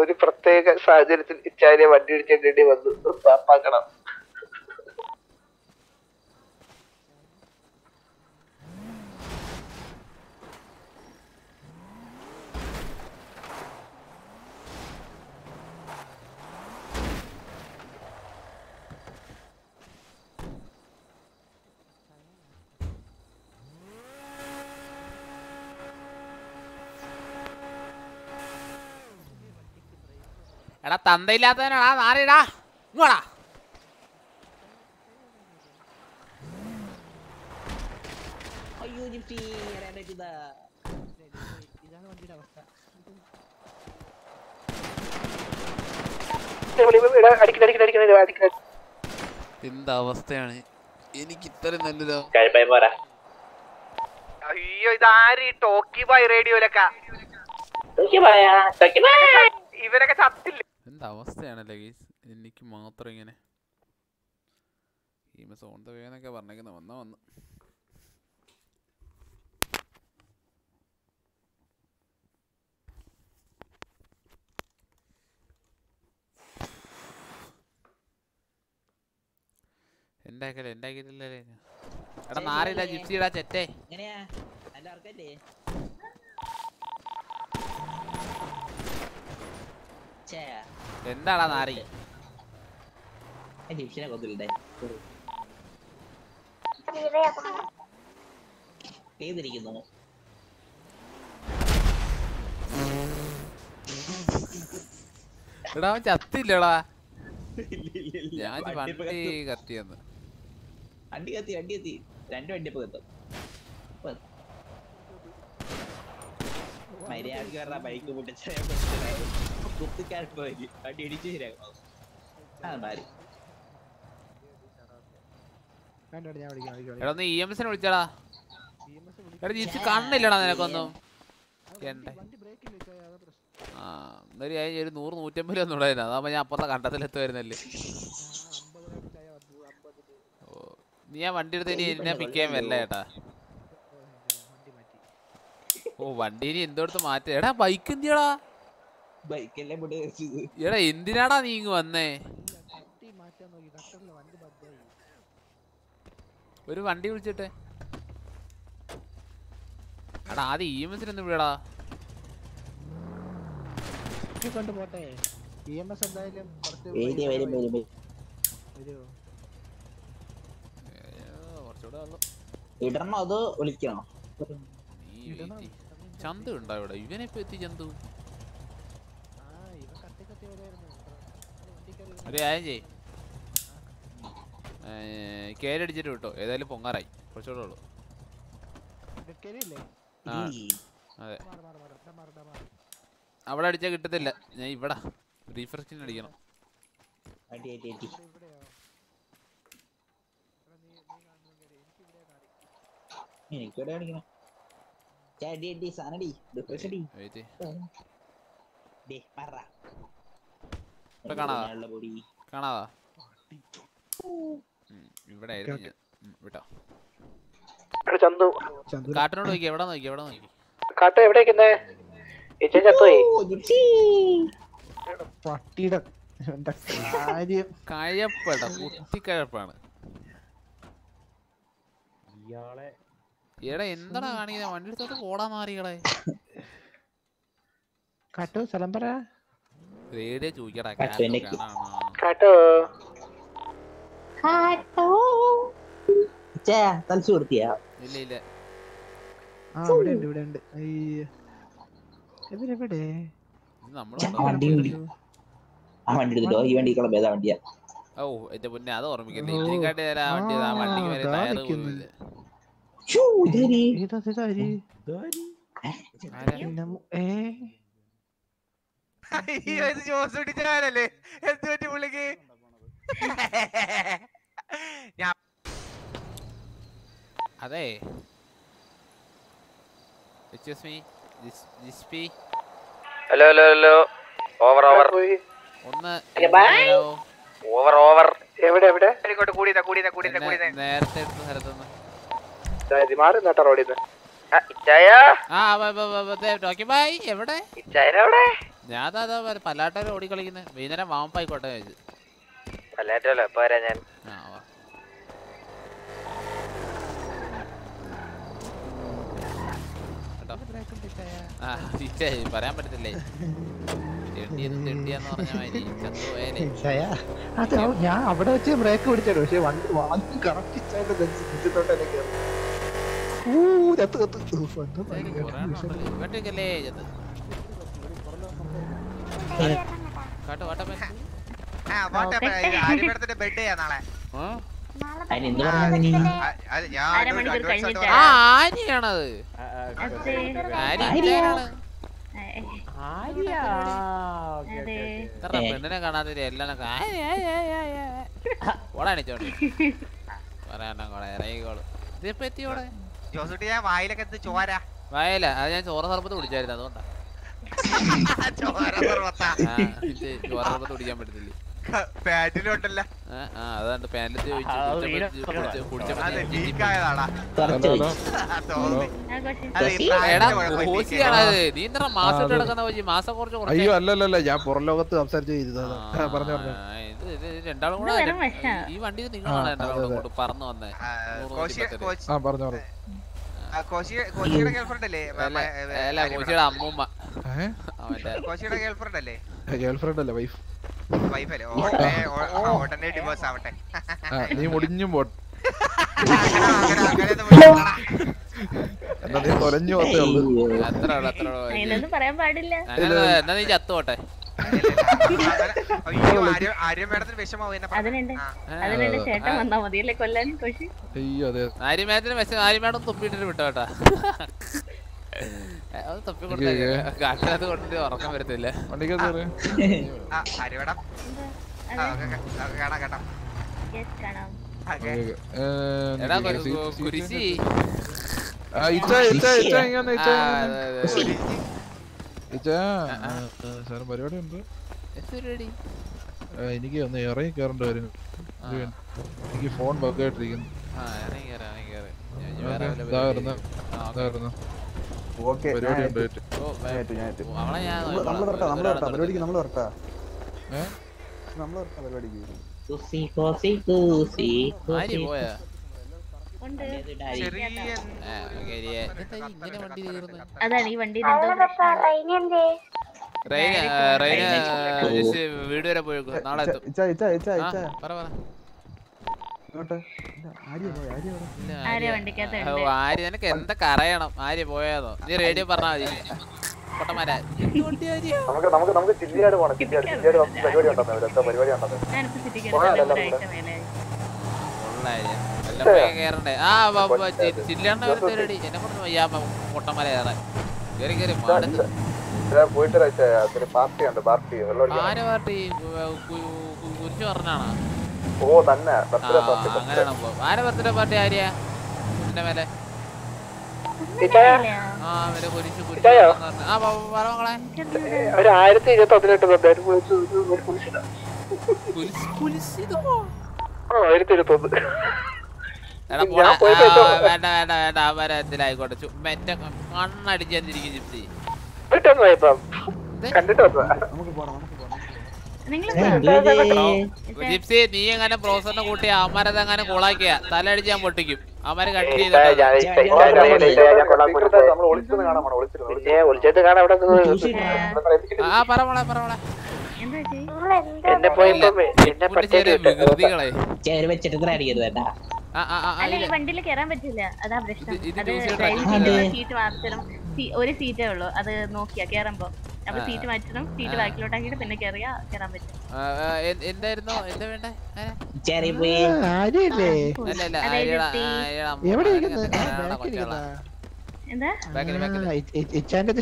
ഒരു പ്രത്യേക സാഹചര്യത്തിൽ ഇച്ചാരിയെ വണ്ടി ഇടിച്ചേണ്ടി വന്നു. പാപ്പാക്കണം. എടാ തന്തയില്ലാത്തവനാടാ നാറിടാ ഇങ്ങോടാ. അയ്യോ ജിപ്സി ഇതാണ് വണ്ടിയുടെ അവസ്ഥ. എന്താ അവസ്ഥയാണ്? എനിക്ക് ഇത്ര നല്ലതോ. അയ്യോ ഇതാര് ഈ ടോക്കി ബോയ് റേഡിയോയിലൊക്കെ? ഇവരൊക്കെ ചത്തില്ലേ? എന്താ അവസ്ഥയാണല്ലേ ഗീസ് എനിക്ക് മാത്രം ഇങ്ങനെ. ഈ ഓൺ ദ വേ എന്നൊക്കെ പറഞ്ഞേക്കുന്ന. വന്നാ വന്ന്. ഉണ്ടാക്കല്ലേ ഉണ്ടാക്കിയിട്ടില്ലല്ലേ എടാ നാറില്ല ജിപ്സിടാ ചെറ്റേ. എങ്ങനെയാ? നല്ല ആർക്കല്ലേ എന്താടാ നാറി? കൊന്നില്ലേ ചെയ്തിരിക്കുന്നു എടാ അവൻ ചത്തില്ലടാ. ഇല്ല. ഞാൻ വണ്ടി. കത്തിയെന്ന്. വണ്ടി കത്തി വണ്ടി കത്തി. രണ്ട് വണ്ടി ഇപ്പൊ കത്തും. മര്യാദയ്ക്ക് പറഞ്ഞ ബൈക്ക് പൊട്ടിച്ച ക്യാരക്ടർ പോയി വണ്ടി ഇടിച്ചു ശരിയാക്കണം ആ മാറി. എടാ ഒന്ന് ഇ എം എസിനെ വിളിച്ചടാ. എടാ ജിപ്സി കണ്ണില്ലടാ നിനക്കൊന്നും. എന്റെ ആ എന്നാലും ഞാൻ ഒരു നൂറ് നൂറ്റമ്പത് ഒന്നും ഉണ്ടായിരുന്നു അതാകുമ്പോ ഞാൻ അപ്പുറത്തെ കണ്ടത്തിലെത്തുമായിരുന്നല്ലേ ഓ നീ ആ വണ്ടി എടുത്ത് ഇനി എന്നെ പിക്ക് ചെയ്യാൻ വരില്ല ചേട്ടാ. ഓ വണ്ടി ഇനി എന്തോടത്ത് മാറ്റ? എടാ ബൈക്ക് എന്തിയടാ? ബൈക്കെല്ലാം എടാ എന്തിനാടാ നീ ഇങ്ങ് വന്നേ? ഒരു വണ്ടി വിളിച്ചിട്ടെ. എടാ ആദ്യം ഇ എം എസിനൊന്നും വിടടാ കൊണ്ട് പോട്ടെ. ഇ എം എസ് എന്തായാലും ഇടണോ അതോ വിളിക്കണോ. ചന്തു ഉണ്ടോ ഇവിടെ? ഇപ്പൊ എത്തി ചന്തു. ഒരു കാര്യം ചെയ് കേരടിച്ചിട്ട് വിട്ടോ. ഏതായാലും പൊങ്ങാറായി. കുറച്ചുകൂടെ ഉള്ളു. അതെ. അവിടെ അടിച്ചാ കിട്ടത്തില്ല. ഞാൻ ഇവിടെ. റീഫ്രഷിന് അടിക്കണം. അടി അടി അടി. എനിക്കിവിടെ കാണിക്കണം. ചേ, അടി അടി. സാധനം അടി. ഡിഫ്രഷ് അടി. wait. ചെയ്യ്. ഡേ പറ. കാണാതാ ഉം, ഇവിടെ ആയിരുന്നു ഞാൻ. ഉം, വിട്ടോ. ചന്തു. കാട്ടിനോട് നോക്കി എവിടെ നോക്കി എവിടെ നോക്കി? കാട്ടു എവിടേക്കുന്നേ പട്ടിയുടെ കഴപ്പട കുത്തിക്കഴപ്പാണ് എടാ എന്താടാ കാണിക്കുന്നത് വണ്ടി എടുത്തോട്ട് പോടാ മാറികളെ കാട്ടോ സ്ഥലം പറ. റേഡിയോ ചോദിക്കടാ കാട്ടോ കാട്ടോ ചേ തലച്ചു കൊടുത്തിയാ ഇല്ല ഇല്ല. ആ ഇവിടെ ഉണ്ട് ഇവിടെ ഉണ്ട് അയ്യ. എവിടെ ഇത് നമ്മൾ ചേ, വണ്ടി ആ വണ്ടി എടുത്തിട്ടോ ഈ വണ്ടി കള ഭേദ വണ്ടിയാ. ഓ എന്റെ പൊന്നെ അത് ഓർമ്മിക്കല്ലേ. ഇതിനെക്കാട്ടി ആ വണ്ടി ആ വണ്ടിക്ക് വരെ ടയർ. പോലുമില്ല ഏ? ജോസ് പിടിച്ചാലല്ലേ എന്ത് പറ്റി പുള്ളിക്ക്? ഞാൻ അതെ. Excuse me Gypsy hello hello hello over over ഒന്ന് ഹലോ ഓവർ ഓവർ എവിടെ എവിടെ? ഇങ്ങോട്ട് കൂടിയതാ കൂടിയതാ കൂടിയതാ എന്നെ കൂടിയതാ നേരത്തെ എടുത്ത സ്ഥലത്തുനിന്ന് ഇതായത് മാറി നട്ടാ റോഡിൽ നിന്ന് ഇച്ചായ? ആ ഡോക്കി ബായ് എവിടെ? ഇച്ചായനെവിടെ ഞാൻ അതാ അതാ ഓടി കളിക്കുന്നത് വൈകുന്നേരം വാമ്പായിക്കോട്ടെ ചോദിച്ചു വരാം ഞാൻ. പറയാൻ പറ്റത്തില്ലേ? ഞാൻ അവിടെ വെച്ച് ബ്രേക്ക് പിടിച്ചോ പക്ഷെ വണ്ടി വാങ്ങി കറക്റ്റ് ഇച്ചായിട്ട് പെണ്ണിനെ കാണാതെ എല്ലാം കൂടെ ഇറങ്ങിക്കോളൂ. ഇതിപ്പോ എത്തിയോടെ ജോസൂട്ടി ഞാൻ വായിലൊക്കെ ചോര? വായല അത് ഞാൻ ചോറ സർബത്ത് കുടിച്ചായിരുന്നു അതുകൊണ്ടാ. കുടിക്കാൻ പറ്റത്തില്ലേ. പാറ്റിലുണ്ടല്ലോ ആ, അതാണ്ട് നീ എന്താ മാസം. കിടക്കുന്ന മാസം കുറച്ച് കുറച്ച്. അയ്യോ അല്ലല്ല ഞാൻ പുറം ലോകത്ത് സംസാരിച്ചു പറഞ്ഞു രണ്ടാളും കൂടെ. ഈ വണ്ടി നിങ്ങളാണ് പറന്നു വന്നേ. പറഞ്ഞു പറഞ്ഞു. കോശിയുടെ ഗേൾഫ്രണ്ട് അല്ലേ കോശിയുടെ അമ്മൂമ്മ. കോശിയുടെ ഗേൾഫ്രണ്ട് അല്ലേ? ഗേൾഫ്രണ്ട് അല്ലേ വൈഫ് നീ മുടിഞ്ഞും പോട്ടെ. എന്നാ നീ തൊലഞ്ഞു അത്ര അത്ര അതിനൊന്നും പറയാൻ പാടില്ല. എന്നാ നീ ചത്തുപോട്ടെ? അയ്യോ ആര്യ ആര്യ മേഡത്തിന് വിഷമാവും എന്നെ അതിനുണ്ട്. അതിനുണ്ട് ചേട്ടൻ വന്നാ മതിയല്ലേ കൊല്ലാൻ കോശി അയ്യോ അതെ. തപ്പി കൊടുത്തേ കാട്ടിനകത്ത് കൊണ്ടിട്ട് ഉറക്കം വരത്തില്ല. കുരിശി. ഇച്ച, ഇച്ച, ഇച്ച, ഇങ്ങ് സാധനം പരിപാടി ഉണ്ട് എനിക്ക് ഒന്ന് ഇറങ്ങി കയറേണ്ട വരും. എനിക്ക് ഫോൺ ബഗ്ഗായിട്ടിരിക്കുന്നു പരിപാടിക്ക്? പരിപാടിക്ക്. അതാണ് ഈ വണ്ടി വീട് വരെ പോയേക്കും നാളെ ഇച്ച ഇച്ച ഇച്ച ഇച്ച. പറ പറ. ഇങ്ങോട്ട്. ഇല്ല, ആര്യ. നിനക്ക് എന്തൊക്കെ അറിയണം ആര്യ പോയതോ നീ റേഡിയോ പറഞ്ഞാ മതി. പൊട്ടന്മാരാ. പരിപാടി കേറണ്ടേ? ആ ബ- ബ- ചി- ചില്ലാണ്ട ഒരു പരിപാടി എന്നെ കൊണ്ട് വയ്യാ പൊട്ടന്മാരെ കയറാൻ കേറി കേറി മടുത്ത് പോയിട്ട് പാർട്ടി ഉണ്ട് പാർട്ടി. ആരെ പാർട്ടി? കുരിച്ചു പറഞ്ഞാണോ? ഓ തന്നെ. അങ്ങനെയാണ് ആരെ ബർത്ത്ഡേ പാർട്ടി ആര്യ? കുരിശിന്റെ മേലെ? പറഞ്ഞ്. ഒരു ആയിരത്തി ഇരുപത്തി പതിനെട്ട് ആയിരത്തി ഇരുപത്തൊന്ന്. എടാ ഞാൻ പോടാ പോയിട്ട് ആ, ഏറ്റവും- വേണ്ട വേണ്ട വേണ്ട. അവരെ എന്തിലായിക്കോട്ടെ ചുമ്മറ്റ കണ്ണടിച്ചെന്നിരിക്കും ജിപ്സി ജിപ്സി നീ എങ്ങനെ പ്രോസറിനെ കൂട്ടി അമരത് എങ്ങനെ തല തലയടിച്ച് ഞാൻ പൊട്ടിക്കും. അമര കട്ട് അവിടെ ആ പറ മോളെ പറ മോളെ. എന്നെ എന്നെ കുട്ടി ചെറിയ വികൃതികളെ. വെച്ചിട്ട് അടിക്കരുത് കേട്ടാ. വണ്ടിയിൽ കയറാൻ പറ്റില്ല. അതാ പ്രശ്നം. ഒരു സീറ്റേ ഉള്ളൂ. അത് നോക്കിയാ കേറുമ്പോ. അപ്പൊ സീറ്റ് മാറ്റണം. സീറ്റ് ആ. ബാക്കിലോട്ടാക്കിയിട്ട് പിന്നെ കയറിയാ കയറാൻ പറ്റും. എന്തായിരുന്നു? എന്താ വേണ്ടേ. എന്താ?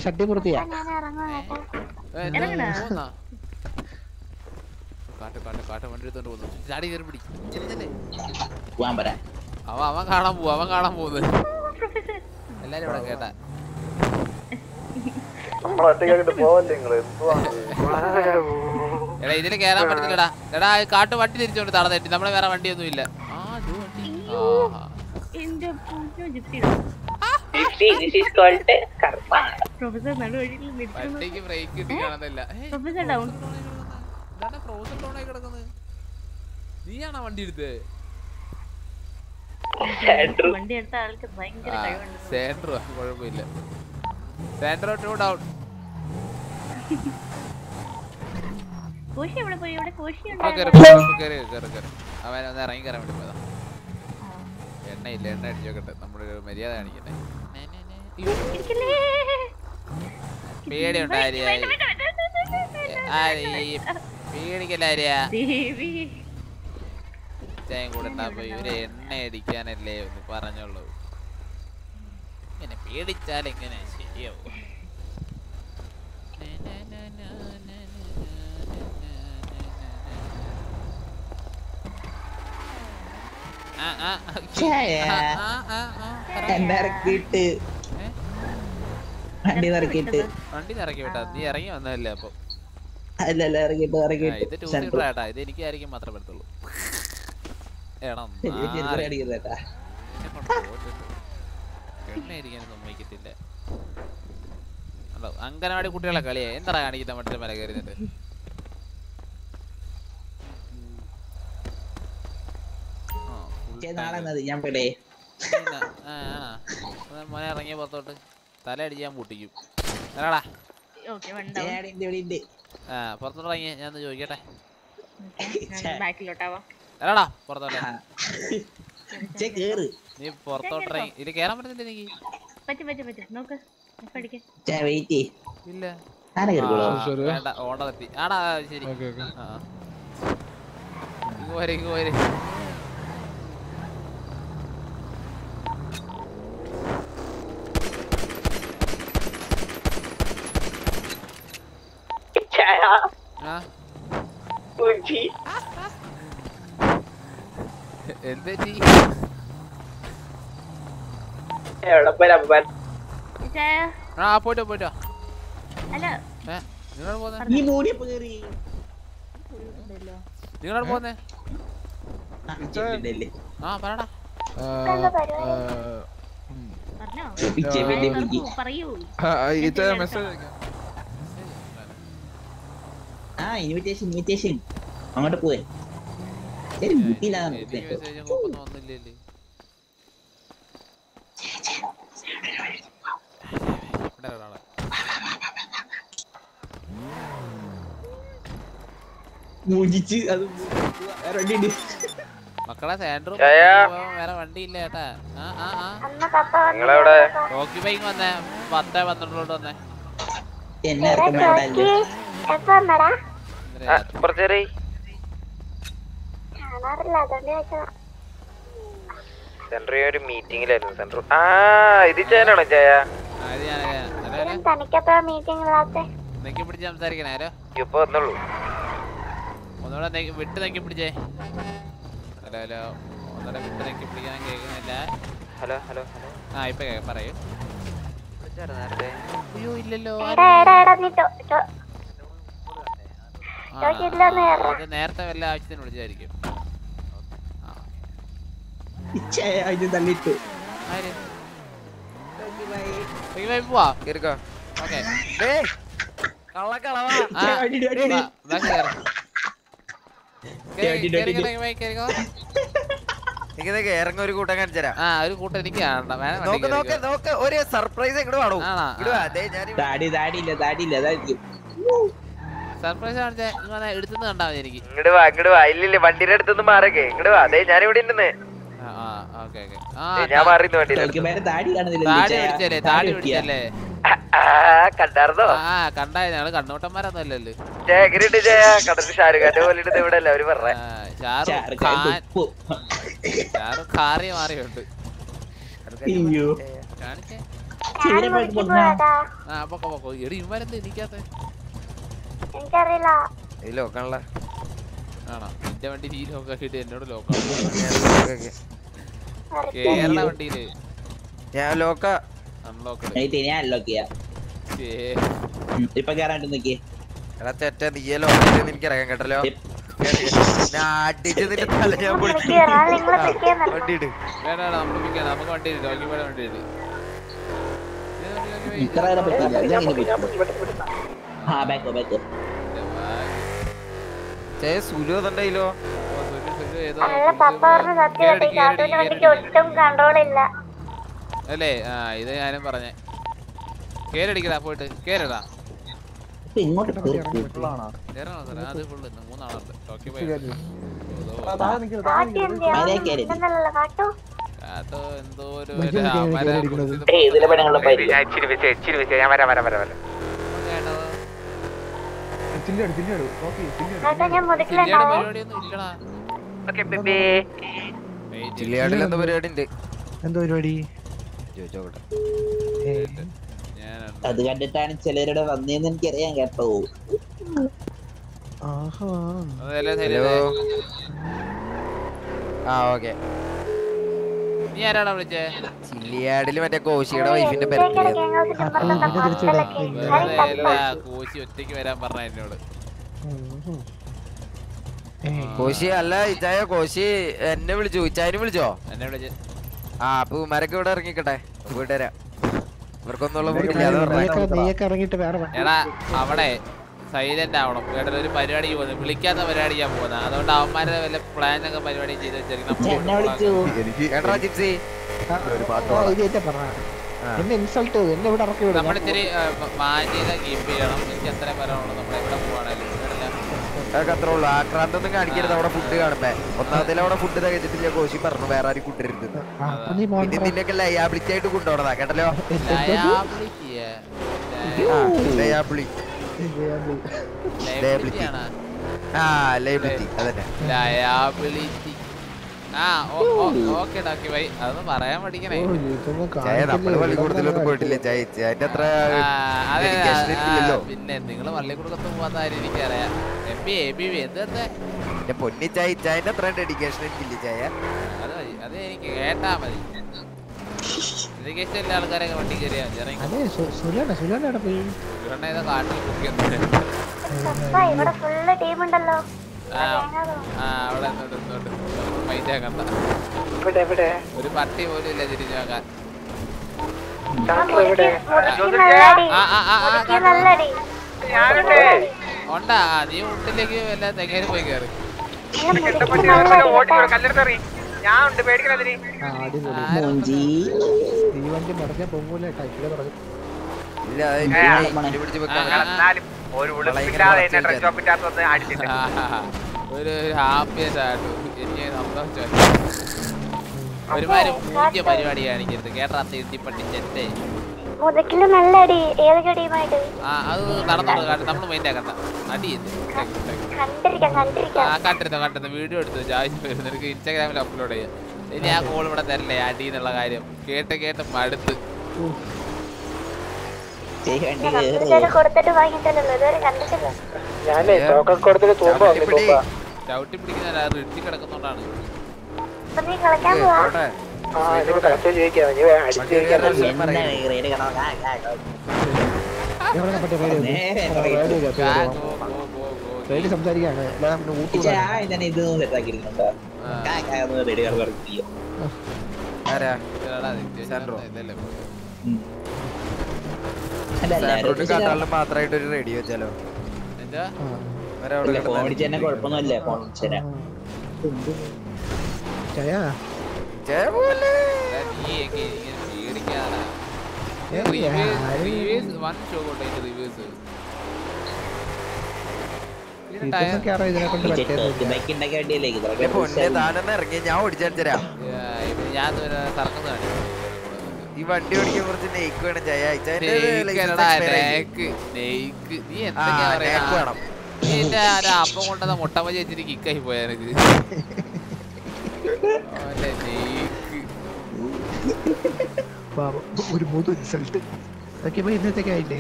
ഷട്ടി പൂർത്തിയാ ഞാൻ ഇറങ്ങുവാ ഏ, എന്താ ഇറങ്ങണോ? പോകുന്നാ? കാട്ട് കാട്ട് കാട്ട്. വണ്ടി എടുത്തോണ്ട് പോകുന്നു. ചാടി കയറി പിടി. ചെല്ലേ പോവാൻ പറ അവൻ അവൻ കാണാൻ പോവും അവൻ കാണാൻ പോകുന്നത്. എല്ലാരും ഇവിടെ കേട്ടാ. എടാ ഇതിന് കേറാൻ പറ്റത്തില്ലടാ. എടാ കാട്ട് വണ്ടി തിരിച്ചോണ്ട് തട തെറ്റി. നമ്മളെ വേറെ വണ്ടിയൊന്നും ഇല്ല. പ്രൊഫസർ നടുവഴിയിൽ നിൽക്കുന്നു. വണ്ടിക്ക് ബ്രേക്ക് കിട്ടി കാണുന്നില്ല പ്രൊഫസർ ഡൗൺ ഇതാണ് ക്രോസ് ഡൗണായി കിടക്കുന്നത്? നീയാണോ വണ്ടി എടുത്തത് സാൻഡ്രോ കുഴപ്പമില്ല. സാൻഡ്രോ ടു ഡൗൺ കോശി എവിടെ പോയി? ഇവിടെ കോശി അവൻ ഒന്ന് ഇറങ്ങി കയറാൻ വേണ്ടി പോയതാ. എണ്ണയില്ല എണ്ണ അടിച്ചു നോക്കട്ടെ നമ്മുടെ മര്യാദ കാണിക്കട്ടെ. ഇരിക്കല്ലേ? പേടിയുണ്ട് ആര്യ വേണ്ട, വേണ്ട, വേണ്ട, വേണ്ട, വേണ്ട, വേണ്ട, ആര്യ പേടിക്കല്ല ആര്യ ദേവി ചായം കൂടെ ഉണ്ടാകുമ്പോ ഇവർ എണ്ണ അടിക്കാനല്ലേ ഒന്ന് പറഞ്ഞുള്ളൂ ഇങ്ങനെ പേടിച്ചാൽ എങ്ങനെ ശരിയാവും ആ, ആ, ചായ. ആ, ആ, ആ, ആ, പറ. എന്നെ ഇറക്കിയിട്ട്? വണ്ടി ഇറക്കിയിട്ട് വണ്ടി നിറക്കി വിട്ടാ നീ ഇറങ്ങി വന്നതല്ലേ അപ്പൊ? അല്ലല്ല ഇറങ്ങിട്ട് ഇറങ്ങിട്ട് ഇറക്കിയിട്ട് ഇത് ടൂ സീറ്റർ ആട്ടാ ഇത് എനിക്ക് ആയിരിക്കും മാത്രമേ പറ്റത്തുള്ളൂ സമ്മതിക്കത്തില്ല അങ്കനവാടി കുട്ടികളെ കളിയാ. എന്താ കാണിക്കുന്ന മറ്റേ മല കയറിയിട്ട് ഞാൻ മോനെ ഇറങ്ങിയ പുറത്തോട്ട്. തല അടിച്ച് ഞാൻ പൊട്ടിക്കും. ഇവിടെ ആ പുറത്തോട്ട് ഇറങ്ങി ഞാൻ ചോദിക്കട്ടെ? പുറത്തോട്ടെ. നീ പുറത്തോട്ട് ഇത് കേറാൻ പറ്റുന്നില്ല എനിക്ക്? പറ്റും പറ്റും പറ്റും. നോക്ക്. പഠിക്ക ചേ വെയിറ്റ് ഇല്ല. ഓണ്ട ആടാ ശരി. ആ. ഇങ്ങ് പോരെ ഇങ്ങ് പോരെ. ചായ ആ ഉച്ചി എന്താ എവിടെ പോയി അപ്പൻ ആ പോയിട്ടോ പോയിട്ടോ അല്ല ഏ നിങ്ങളോട് പോന്നെ നീ മൂടിയപ്പോ കേറി പോന്നെ ചെവിടല്ലേ ആ പറടാ പറഞ്ഞോ പറയൂ ഇത് മെസ്സേജ് ആ ഇൻവിറ്റേഷൻ ഇൻവിറ്റേഷൻ അങ്ങോട്ട് പോവേ ശരി ഒരാളെ. മൂജിച്ച് അത് വേറെ വണ്ടിയുണ്ട് മക്കളെ സാൻഡ്രൂ വേറെ വണ്ടി ഇല്ല ചേട്ടാ ടോക്കി ബൈക്ക് വന്നേ. പത്തേ പന്ത്രണ്ടോട്ട് വന്നേ. എന്നെ കുറച്ചേരി സെൻട്രി ഒരു മീറ്റിംഗിലായിരുന്നു സെൻട്രി. ആ ഇത് ചെയ്യാനാണോ ജയ? നെക്കി പിടിച്ച് സംസാരിക്കണേ ഹലോ ഇപ്പൊ വന്നുള്ളൂ ഒന്നുകൂടെ വിട്ട് നെക്കി പിടിച്ചേ. Hello hello. ഒന്നുകൂടെ വിട്ട് നെക്കി പിടിക്കാൻ കേൾക്കുന്നില്ല. Hello hello hello. ആ ഇപ്പൊ കേൾക്കാം പറയൂ. അയ്യോ ഇല്ലല്ലോ എടാ എടാ എടാ നീ ടോ- ടോ- ആ, ടോക്കി ഇല്ലെന്ന് ആ, കേറാ അത് നേരത്തെ വല്ല ആവശ്യത്തിന് വിളിച്ചായിരിക്കും തള്ളിട്ടു ഇറങ്ങി ഒരു കൂട്ടം കാണിച്ചരാ ആ ഒരു കൂട്ടം എനിക്ക് നോക്ക് നോക്ക് നോക്ക് ഒരു സർപ്രൈസ് ഇങ്ങോട്ട് വാടൂ. ആണോ? ഇങ്ങോട്ട് വാ ഇല്ല താടിയില്ല താടിയില്ല അതായിരിക്കും. സർപ്രൈസ് കാണിച്ചേ ഇങ്ങനെ എടുത്തുനിന്ന് കണ്ടാ മതി എനിക്ക്. ഇങ്ങോട്ട് വാ ഇങ്ങോട്ട് വാ. ഇല്ലില്ല വണ്ടിയുടെ അടുത്തൊന്നും മാറക്കെ. ഇങ്ങോട്ട് വാ. ദേ ഞാൻ ഇവിടെ ഉണ്ടെന്ന് ആ ആ ഓക്കെ ഓക്കെ. ആ ദേ, ഞാൻ ടോക്കി മേലെ താടി കാണുന്നില്ല താടി പിടിച്ചല്ലേ താടി പിടിച്ചല്ലേ ആ കണ്ടായി ഞങ്ങൾ കണ്ണൂട്ടന്മാരൊന്നും അല്ലല്ലോ. എങ്ങനെയുണ്ട് കണ്ടിട്ട് ഷാരൂഖ് ഖാന്റെ പോലെ ഇവിടെ അല്ല അവർ പറഞ്ഞേ. ആ, ഷാറുഖ് ഖാൻ ഷാറുഖ് ഖാറി മാറിയുണ്ട്. അയ്യോ. കാണിച്ചേ. ആ പൊക്കോ പൊക്കോ. എടി ഇവരെന്ത് എനിക്കാത്ത എനിക്കറിയില്ല. ഈ ലോക്കാണല്ല. ആണോ? നിന്റെ വണ്ടി നീ ലോക്കാക്കിട്ട് എന്നോട് ലോക്കാണ് കേരള വണ്ടിയിൽ. ഞാൻ ലോക്ക. അൺലോക്ക് ഞാൻ അൺലോക്ക് ചെയ്യാം. ഇപ്പൊ കേറാണ്ട് നിക്കേ. എടാ തെറ്റ നീയെ എനിക്ക് ഇറങ്ങാൻ കേട്ടല്ലോ. നമുക്ക് വണ്ടി. ലോക്കി വണ്ടി ഇത്ര പറ്റില്ല ജയ സുലു അതുണ്ടായില്ലോ അല്ല? ആ ഇത് ഞാനും പറഞ്ഞേ. കേരടിക്കടാ പോയിട്ട്. കേരടാ ഇങ്ങോട്ട് അത് ഫുള്ള് മൂന്നാളുണ്ട്. ടോക്കി പോയി എന്തോ ഒരു ഞാൻ വരാം വരാം വരാം വരാം. അത് കണ്ടിട്ടാണ് ചിലരുടെ വന്നേന്ന് എനിക്കറിയാൻ കേട്ടോ. ആഹാ. അതല്ലേ ഹലോ. ആ ഓക്കെ. നീ ആരാടാ വിളിച്ചേ ചില്ലിയാടിൽ മറ്റേ കോശിയുടെ വൈഫിന്റെ കോശി ഒറ്റയ്ക്ക് വരാൻ പറഞ്ഞ എന്നോട് കോശി അല്ല ഇച്ചായ കോശി എന്നെ വിളിച്ചു ഇച്ചായനും വിളിച്ചോ എന്നെ വിളിച്ചു ആ അപ്പൊ ഉമാരൊക്കെ ഇവിടെ ഇറങ്ങിക്കട്ടെ വീട്ടുകാരാ ഇവർക്കൊന്നുള്ള അവിടെ സൈലന്റ് ആവണം. കേട്ടോ ഒരു പരിപാടിക്ക് പോകുന്നത്. വിളിക്കാത്ത പരിപാടിക്കാ പോകുന്നത്. അതുകൊണ്ട് അവന്മാരെ വല്ല പ്ലാൻ ഒക്കെ പരിപാടി ചെയ്ത് വെച്ചിരിക്കണം. നമ്മളിത്തിരി മാന്യത കീപ്പ് ചെയ്യണം. എനിക്ക് എത്ര പറയാനുള്ളൂ. നമ്മൾ എവിടെ പോവാണേലും. ഇവിടെല്ലാം. അതൊക്കെ അത്രേ ഉള്ളൂ. ആക്രാന്തൊന്നും കാണിക്കരുത്. അവിടെ ഫുഡ് കാണുമ്പേ. ഒന്നാമതിൽ അവിടെ ഫുഡ് തികച്ചിട്ടില്ല കോശി പറഞ്ഞു വേറെ ആരും കൊണ്ടുവരുന്നത് അപ്പൊ നീ മോൻ പിന്നെ നിന്നൊക്കെ ലയാബിലിറ്റി ആയിട്ട് കൊണ്ടുപോണതാ. കേട്ടല്ലോ? ലയാബിലിറ്റി ലയബിലിറ്റി ആ ലയബിലിറ്റി അതന്നെ. ലയാബിലിറ്റി ആ ഓക്കെ ഡോക്കി ബൈ. അതൊന്നും പറയാൻ പഠിക്കണേ നമ്മൾ പള്ളിക്കൂടത്തിലൊന്നും പോയിട്ടില്ല. അത്ര പിന്നെ നിങ്ങൾ പള്ളിക്കൂടത്ത് പോകാത്ത കാര്യം എനിക്കറിയാം. M B A B B എന്തെന്താ എന്റെ പൊന്നി ചായ ചായന്റെ അത്ര ഡെഡിക്കേഷൻ എനിക്കില്ല ചായ. അത് എനിക്ക് കേട്ടാ മതി. അതെ സുലാണ് സുലാണ് അവിടെ പോയി. ഇവിടെ ഫുള്ള് ടീം ഉണ്ടല്ലോ. ഒരു പട്ടി പോലും ഇല്ല തിരിഞ്ഞു നോക്കാൻ. ഉണ്ടാ? നീ വീട്ടിലേക്ക് വല്ല തെങ്ങേര് പോയി കയറി കല്ലെടുത്തറി പേടിക്കണതിന് മറിഞ്ഞാ പൊങ്ങൂല ഒരു ഹാപ്പിയസ് ആയിട്ടു എനിക്ക് സന്തോഷം ഒരുമാതിരി പൂജ്യ പരിപാടി കാണിക്കരുത്. കേട്ടാ തീട്ടിപ്പട്ടി ചെറ്റേ. മുതക്കിൽ നല്ല അടി ഏതൊക്കെ ടീമായിട്ട്? ആ അത് നടന്നോളൂ. കാരണം നമ്മൾ മൈൻഡ് ആക്കണ്ട. അടി ചെയ്ത് കണ്ടിരിക്കാം കണ്ടിരിക്കാം. ആ കണ്ടിരുന്നു കണ്ടിരുന്നു. വീഡിയോ എടുത്തു. വരുന്നു എനിക്ക് ഇൻസ്റ്റാഗ്രാമിൽ അപ്ലോഡ് ചെയ്യാം. ഇനി ആ കോൾ ഇവിടെ തരല്ലേ? അടി എന്നുള്ള കാര്യം. കേട്ട് കേട്ട് മടുത്ത്. കൊടുത്തിട്ട് വാങ്ങിയിട്ടല്ലോ ഇതുവരെ കണ്ടിട്ടില്ല. ഞാനേ കൊടുത്തിട്ട് ചവിട്ടി പിടിക്കുന്ന റിട്ടി കിടക്കുന്നോണ്ടാണ്. കളിക്കാൻ പോവാ. സംസാരിക്കാണ് മാത്രമായിട്ട് ഒരു റേഡിയോ വെച്ചാലോ? എന്താ? ഫോൺ അടിച്ച് തന്നെ കുഴപ്പമൊന്നുമില്ല ഫോൺ അടിച്ചു ഇറങ്ങി ഞാൻ ഈ വണ്ടി ഓടിക്കാൻ കുറച്ച് നെയ്ക്ക് വേണം ചായ നീ അപ്പം കൊണ്ടത് മുട്ട മതി വെച്ചിട്ട് കിക്കായി പോയാ ഒരു മൂന്ന് റിസൾട്ട് ഇന്നത്തേക്ക് ആയില്ലേ?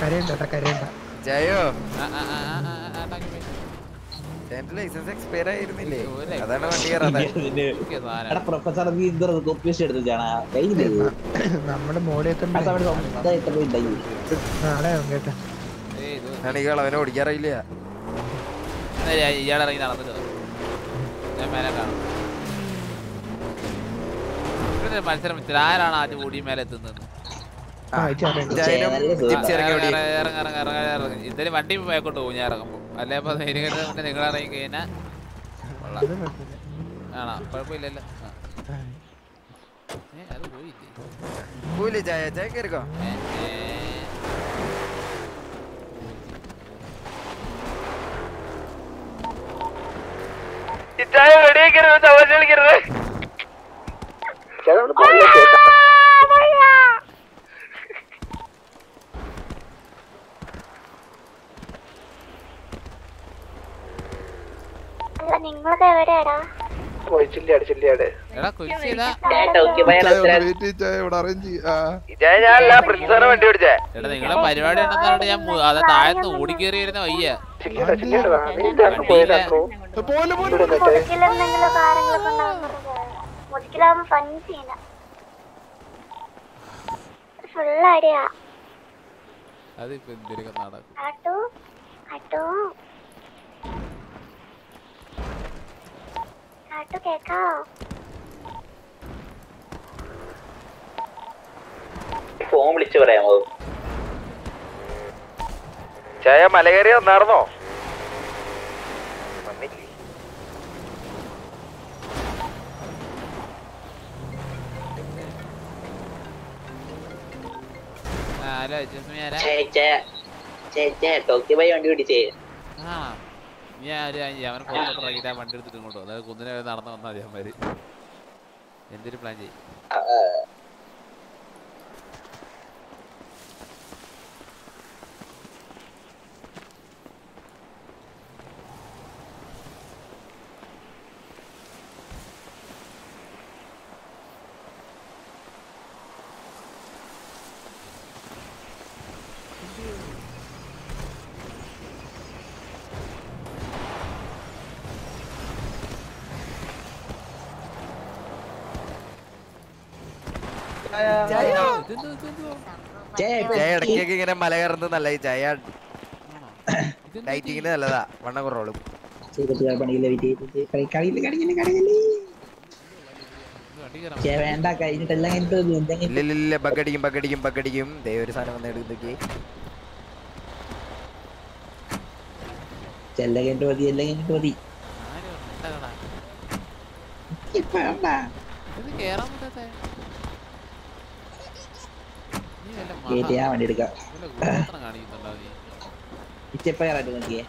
കരയണ്ട ജയോ. എന്റെ ലൈസൻസ് എക്സ്പയർ ആയിരുന്നില്ലേ? അതാണ് വണ്ടി കയറാതെ. പ്രൊഫസർ നമ്മുടെ മോളിയൊക്കെ നാളെ കേട്ടാ. അവനെ ഓടിക്കാറില്ല എന്നാ ഞാൻ ഇറങ്ങി നടന്നിട്ട് ഞാൻ മേലെ കാണും. ഇവിടെ മത്സരം വെച്ചാൽ ആരാണ് ആദ്യം ഓടി മേലെ എത്തുന്നത്? ഇറങ്ങി. വണ്ടി പോയിക്കൊണ്ട് പോകും ഞാൻ ഇറങ്ങുമ്പോ. അല്ലെങ്കിൽ അപ്പൊ നിങ്ങൾ ഇറങ്ങി കഴിഞ്ഞാൽ കൊള്ളാം. ആണോ? കുഴപ്പമില്ലല്ലോ. അത് പോയില്ലേ? പോയില്ലേ ചായ ചായ കയറിക്കോ? ഇച്ചായ വെടിയേക്കരുത് തമാശ കളിക്കരുത് അല്ല നിങ്ങളൊക്കെ എവിടെയാടാ? ചില്ലിയാട് ചില്ലിയാട് എടാ നിങ്ങളെ പരിപാടി ഉണ്ടെന്ന് ഞാൻ അത് താഴത്ത് ഓടിക്കേറി വരുന്ന വയ്യ ചില്ലിയാട് ചില്ലിയാട് ഫുള്ള് അടിയാ അതിപ്പോ എന്തിനൊക്കെ നടക്കും? ആട്ടു കേക്കാവോ ഫോൺ വിളിച്ച് പറയാമോ ചായ മല കയറി വന്നാർന്നോ ഹലോ ചേച്ചേ ചേ, ടോക്കി ബൈ വണ്ടി പിടിച്ചേ ആ. വണ്ടി എടുത്തിട്ട് ഇങ്ങോട്ട് അതായത് കുന്നിനെ നടന്നു വന്നാൽ മതി അവന്മാര്. എന്തൊരു പ്ലാൻ ചെയ്യും ചായ ഇടയ്ക്കൊക്കെ ഇങ്ങനെ മല കയറുന്നത് നല്ല ചായ ഡയറ്റിങ്ങിന് നല്ലതാ വണ്ണം കുറവളും വേണ്ട കഴിഞ്ഞിട്ടെല്ലാം കഴിഞ്ഞിട്ട് മതി. എന്തെങ്കിലും. ഇല്ല ഇല്ല ഇല്ല ബക്കടിക്കും ബക്കടിക്കും ബക്കടിക്കും ദേ ഒരു സാധനം വന്ന് എടുത്തേക്ക് എല്ലാം കഴിഞ്ഞിട്ട് മതി എല്ലാം കഴിഞ്ഞിട്ട് മതി. ഇപ്പൊ വേണ്ട. ഇത് കേറാൻ പറ്റാത്ത നീ വല്ല മഹാ- കേറ്റി ഞാൻ വണ്ടി എടുക്കാം നോക്കിയേ?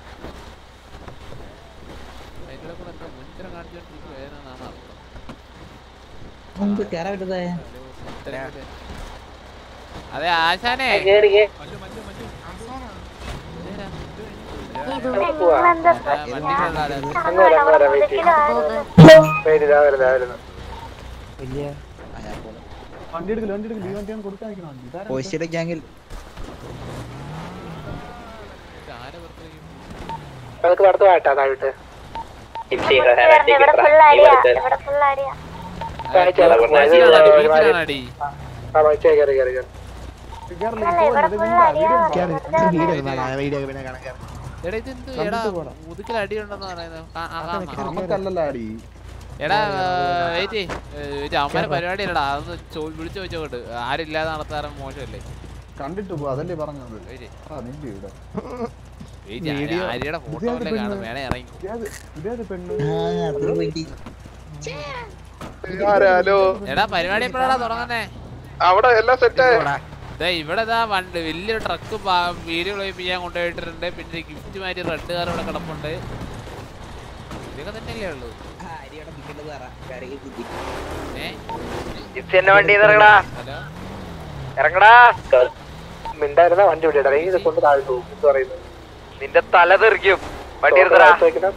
അതിന്റെ കേറാൻ പറ്റുന്നേ അതെ ആശാനെ. വണ്ടി എടുക്കില്ല വണ്ടി എടുക്കില്ല ഈ വണ്ടി ഞാൻ കൊടുക്കാൻ നിൽക്കണം വണ്ടി കോശിയുടെ ഗ്യാങ്ങിൽ നമുക്ക് നടത്തു വാട്ടാ താഴോട്ട്. നമുക്കല്ലല്ലോ അടി എടാ വെയിറ്റ് അവന്മാരെ പരിപാടി അല്ലടാ അതൊന്ന് വിളിച്ചു ചോദിച്ചോട്ട് ആരില്ലാതെ നടത്താറ് മോശമല്ലേ? കണ്ടിട്ട് പോ അതല്ലേ പറഞ്ഞത്. ആര്യയുടെ ഫോട്ടോ കാണും. വേണേ ഇറങ്ങി. ആരാലോ എടാ പരിപാടി എപ്പോഴാടാ തുടങ്ങുന്നേ? അവിടെ എല്ലാം സെറ്റ് ദേ ഇവിടെ ഇതാ വണ്ടി വലിയൊരു ട്രക്ക് വീഡിയോ ഒളിപ്പിക്കാൻ കൊണ്ടുപോയിട്ടുണ്ട്. പിന്നെ ഗിഫ്റ്റ് മാറ്റി റെഡ് കാർ ഇവിടെ കിടപ്പുണ്ട്. ഇതൊക്കെ തന്നെയല്ലേ ഉള്ളൂ. മിണ്ടായിരുന്ന വണ്ടി വിടടാ ഇത് കൊണ്ട് താഴെ പോകും പറയുന്നത് നിന്റെ തല തെറിക്കും. വണ്ടി എടുത്തടാ.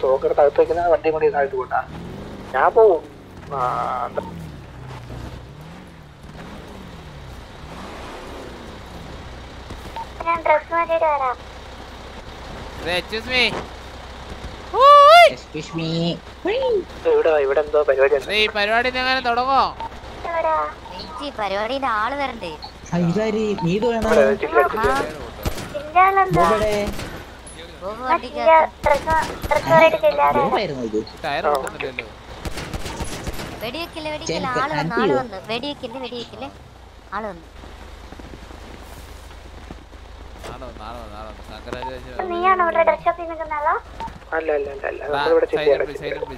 തോക്കെടുത്ത് അകത്ത് വെക്കുന്ന വണ്ടി കൊണ്ട് താഴത്ത് പോട്ടാ ഞാൻ പോവും. ഞാൻ ഡ്രസ് മാറ്റിട്ട് വരാം. Excuse me Excuse me. ഇവിടെ ഇവിടെ എന്തോ പരിപാടി ഉണ്ട്. ഈ പരിപാടി എങ്ങനെ തുടങ്ങോ? പരിപാടിന്റെ ആൾ വരണ്ടേ. വെടിവെക്കില്ല വെടിവെക്കില്ല ആൾ വന്നു ആൾ? വന്നു. വെടിവെക്കില്ല വെടിവെക്കില്ല ആൾ വന്നു. നീയാണോ ഇവിടെ ഡ്രസ് ഷോപ്പിൽ നിൽക്കുന്നല്ലോ അല്ല അല്ല അല്ല അല്ല നമ്മളിവിടെ ചെക്ക് silent ചെയ്യാൻ please,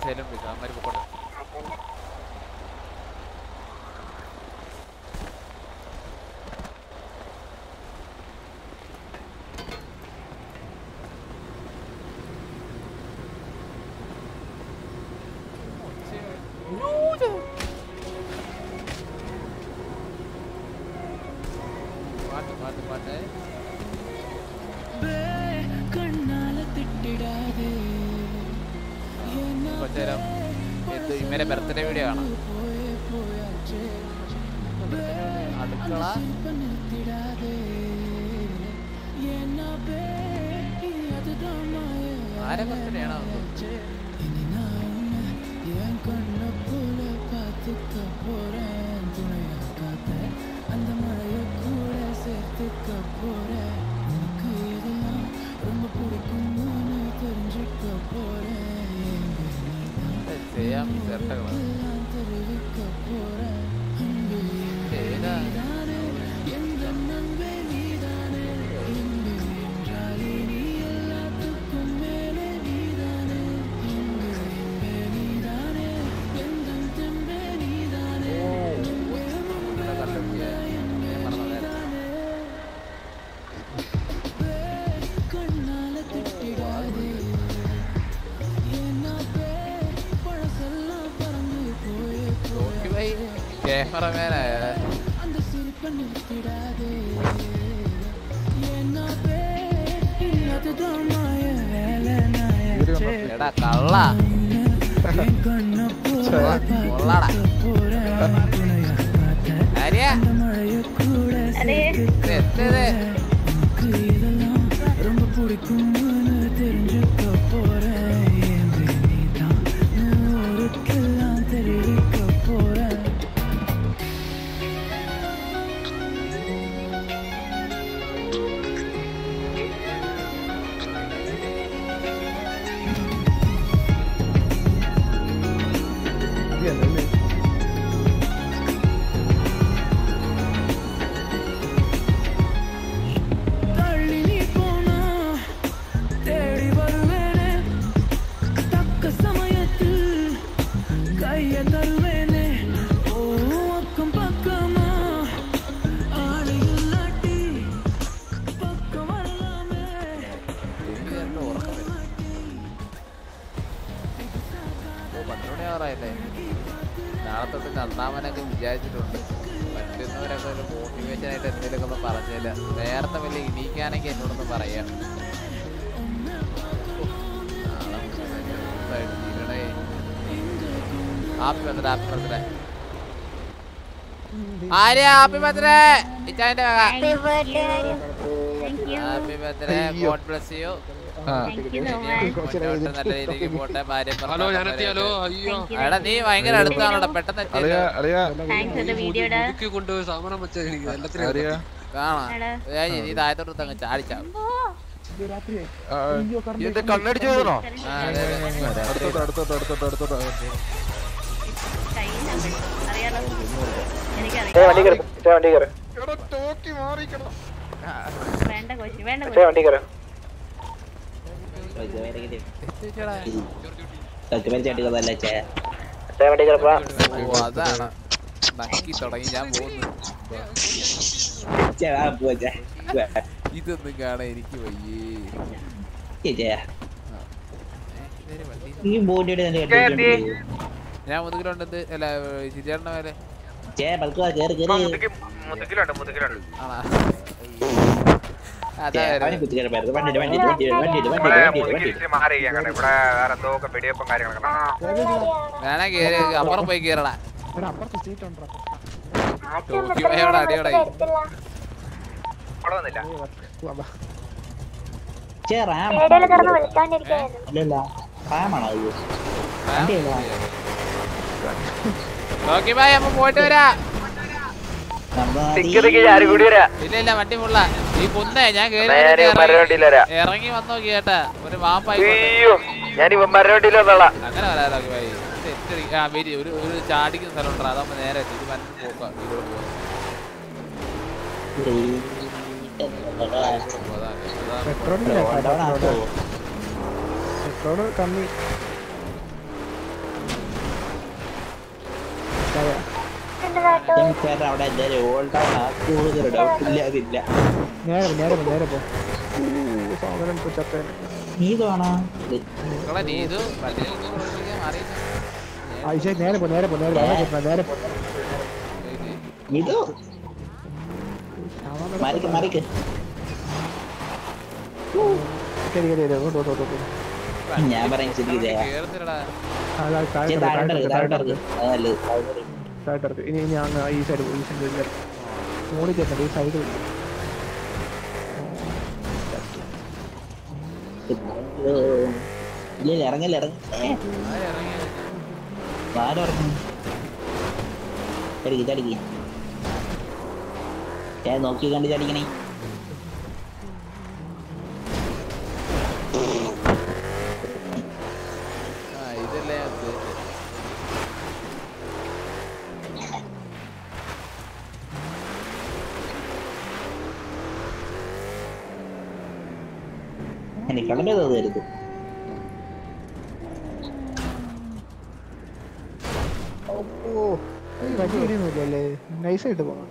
தெரிவிக்க போற எந்த நம்பே நீ ചിരട്ടകൾ ഏതാ ക്യാമറമാനായ എടാ കള്ള കൊള്ളാടാ ആര്യാ ഇത് എന്തത് തള്ളി happy birthday ഇച്ചാന്റെ happy birthday god bless you hello, ഞാനെത്തി, hello, അയ്യോ. എടാ നീ ഭയങ്കര അടുത്താണോടാ പെട്ടെന്ന് കൊണ്ടുപോയി സാധനം വെച്ചാ എനിക്ക് എല്ലാത്തിനും അറിയാ. കാണാം നീ താഴത്തോട്ട് അങ്ങ് ചാടിച്ചാവും ഇത് കണ്ണടിച്ചു. അടുത്തോട്ട് അടുത്തോട്ട് അടുത്തോട്ട് അടുത്തോട്ട് അതാണ്. നക്കി തുടങ്ങി ഞാൻ പോകുന്നു. ഇതൊന്നും കാണാൻ എനിക്ക് വയ്യേ. ഈ ബോഡിയുടെ ഞാൻ മുതുകിലുണ്ട് അല്ല മേലെ. കേറി എന്തോ കാര്യങ്ങളൊക്കെ വേണേ കേറി അപ്പുറം പോയി കേറടാ. അപ്പുറത്ത് സീറ്റ് ഉണ്ടോ? ടോക്കിയോടെ അടിയോടായി അവിടെ വന്നില്ല. വണ്ടിയല്ല ടോക്കി ബായ് അപ്പൊ പോയിട്ട് വരാ. ഇല്ല ഇല്ല വണ്ടി മുള്ള. ഈ കുന്നേ ഞാൻ ഇറങ്ങി- വന്നോ കേട്ടാ. ഒരു വാമ്പായി ഞാൻ ഇവന്മാരുടെ വണ്ടിയിൽ അങ്ങനെ വരാ ആ വരി ഒരു ഒരു ചാടിക്കുന്ന സ്ഥലം ഉണ്ടോ അതാകുമ്പോ നേരെ ഇത് വണ്ടി പോക്കാം ഇതിലൂടെ പോവാം പെട്രോളില്ല. പെട്രോൾ കമ്മി അവിടെ എന്തായാലും ഓൾ ടൗൺ ആക്കുമെന്നൊരു ഡൗട്ട് ഇല്ല അതില്ല. നേരെ നേരെ പോ, നേരെ പോ. സാധനം ചത്തേനെ. നീ ഇതാണോ നീ ഇത് മാറിയില്ല? നേരെ പോ നേരെ പോ നേരെ പോ, നേരെ പോ ഇത് മറിക്ക് മറിക്ക്. കേറി കേറി കേറി ഓട്ടോ ഓട്ടോ ഓട്ടോ ഞാൻ പറയാൻ ഈ സൈഡ് ഈ സൈഡ് മോളിൽ ചെല്ലണ്ട ഈ സൈഡ് ഇല്ല ഇറങ്ങില്ല ഇറങ്ങി. ചടിക്ക് ഞാൻ നോക്കി കണ്ട് ചടിക്കണേ ആ ഇതല്ലേ ഞാൻ ഉദ്ദേശിച്ചത്. എനിക്ക് കടമേ തോന്നരുത് ഓ ഈ വണ്ടി ഇടിയൊന്നുമില്ലല്ലേ നൈസായിട്ട് പോകണം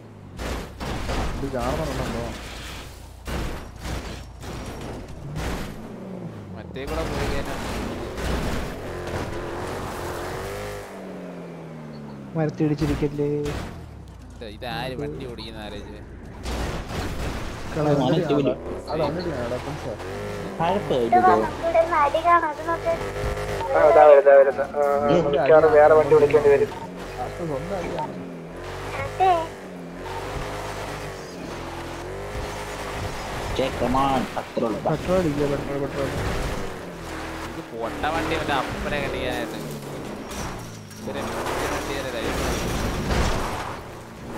മറ്റേ കൂടെ പോയി മരത്തിടിച്ചിരിക്കല്ലേ ഇത് ഇതാര് വണ്ടി ഓടിക്കുന്ന ആലോചിച്ച് വേറെ വണ്ടി വിളിക്കേണ്ടി വരും. പെട്രോൾ പെട്രോൾ പെട്രോൾ പൊട്ട വണ്ടി മറ്റേ അപ്പനെ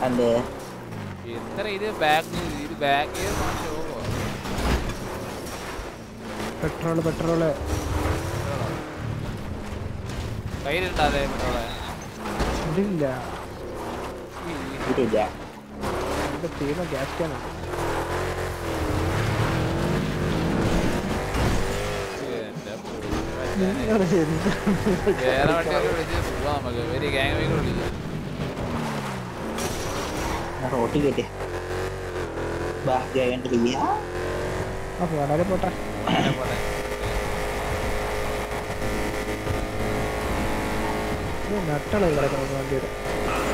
അല്ലേ എത്ര ഇത് ഇത് ബാക്ക് പെട്രോൾ പെട്രോൾ. കയ്യിലുണ്ടാതെ പെട്രോൾ. ഇല്ല. ഇതില്ല ഇവിടെ തീർന്ന ഗ്യാസ് ക്യാനാണ് വേറെ വണ്ടിയൊക്കെ വിളിച്ച് പോവാം നമുക്ക്. ഒരു ഗ്യാങ് വിളിക്കാം. റോട്ടി കയറ്റി. ബാ ജയന്റ് ചെയ്യാ ആ പോടാതെ പോട്ടെ ഇത് നട്ടള കിടക്കണം വണ്ടിയുടെ മിക്കവാറും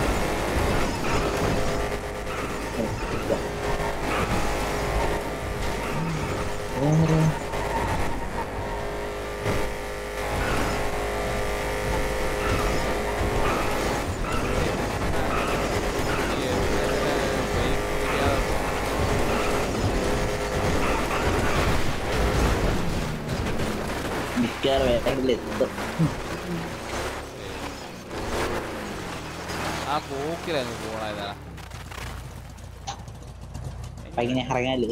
ഇങ്ങനെ ഇറങ്ങാല്ലേ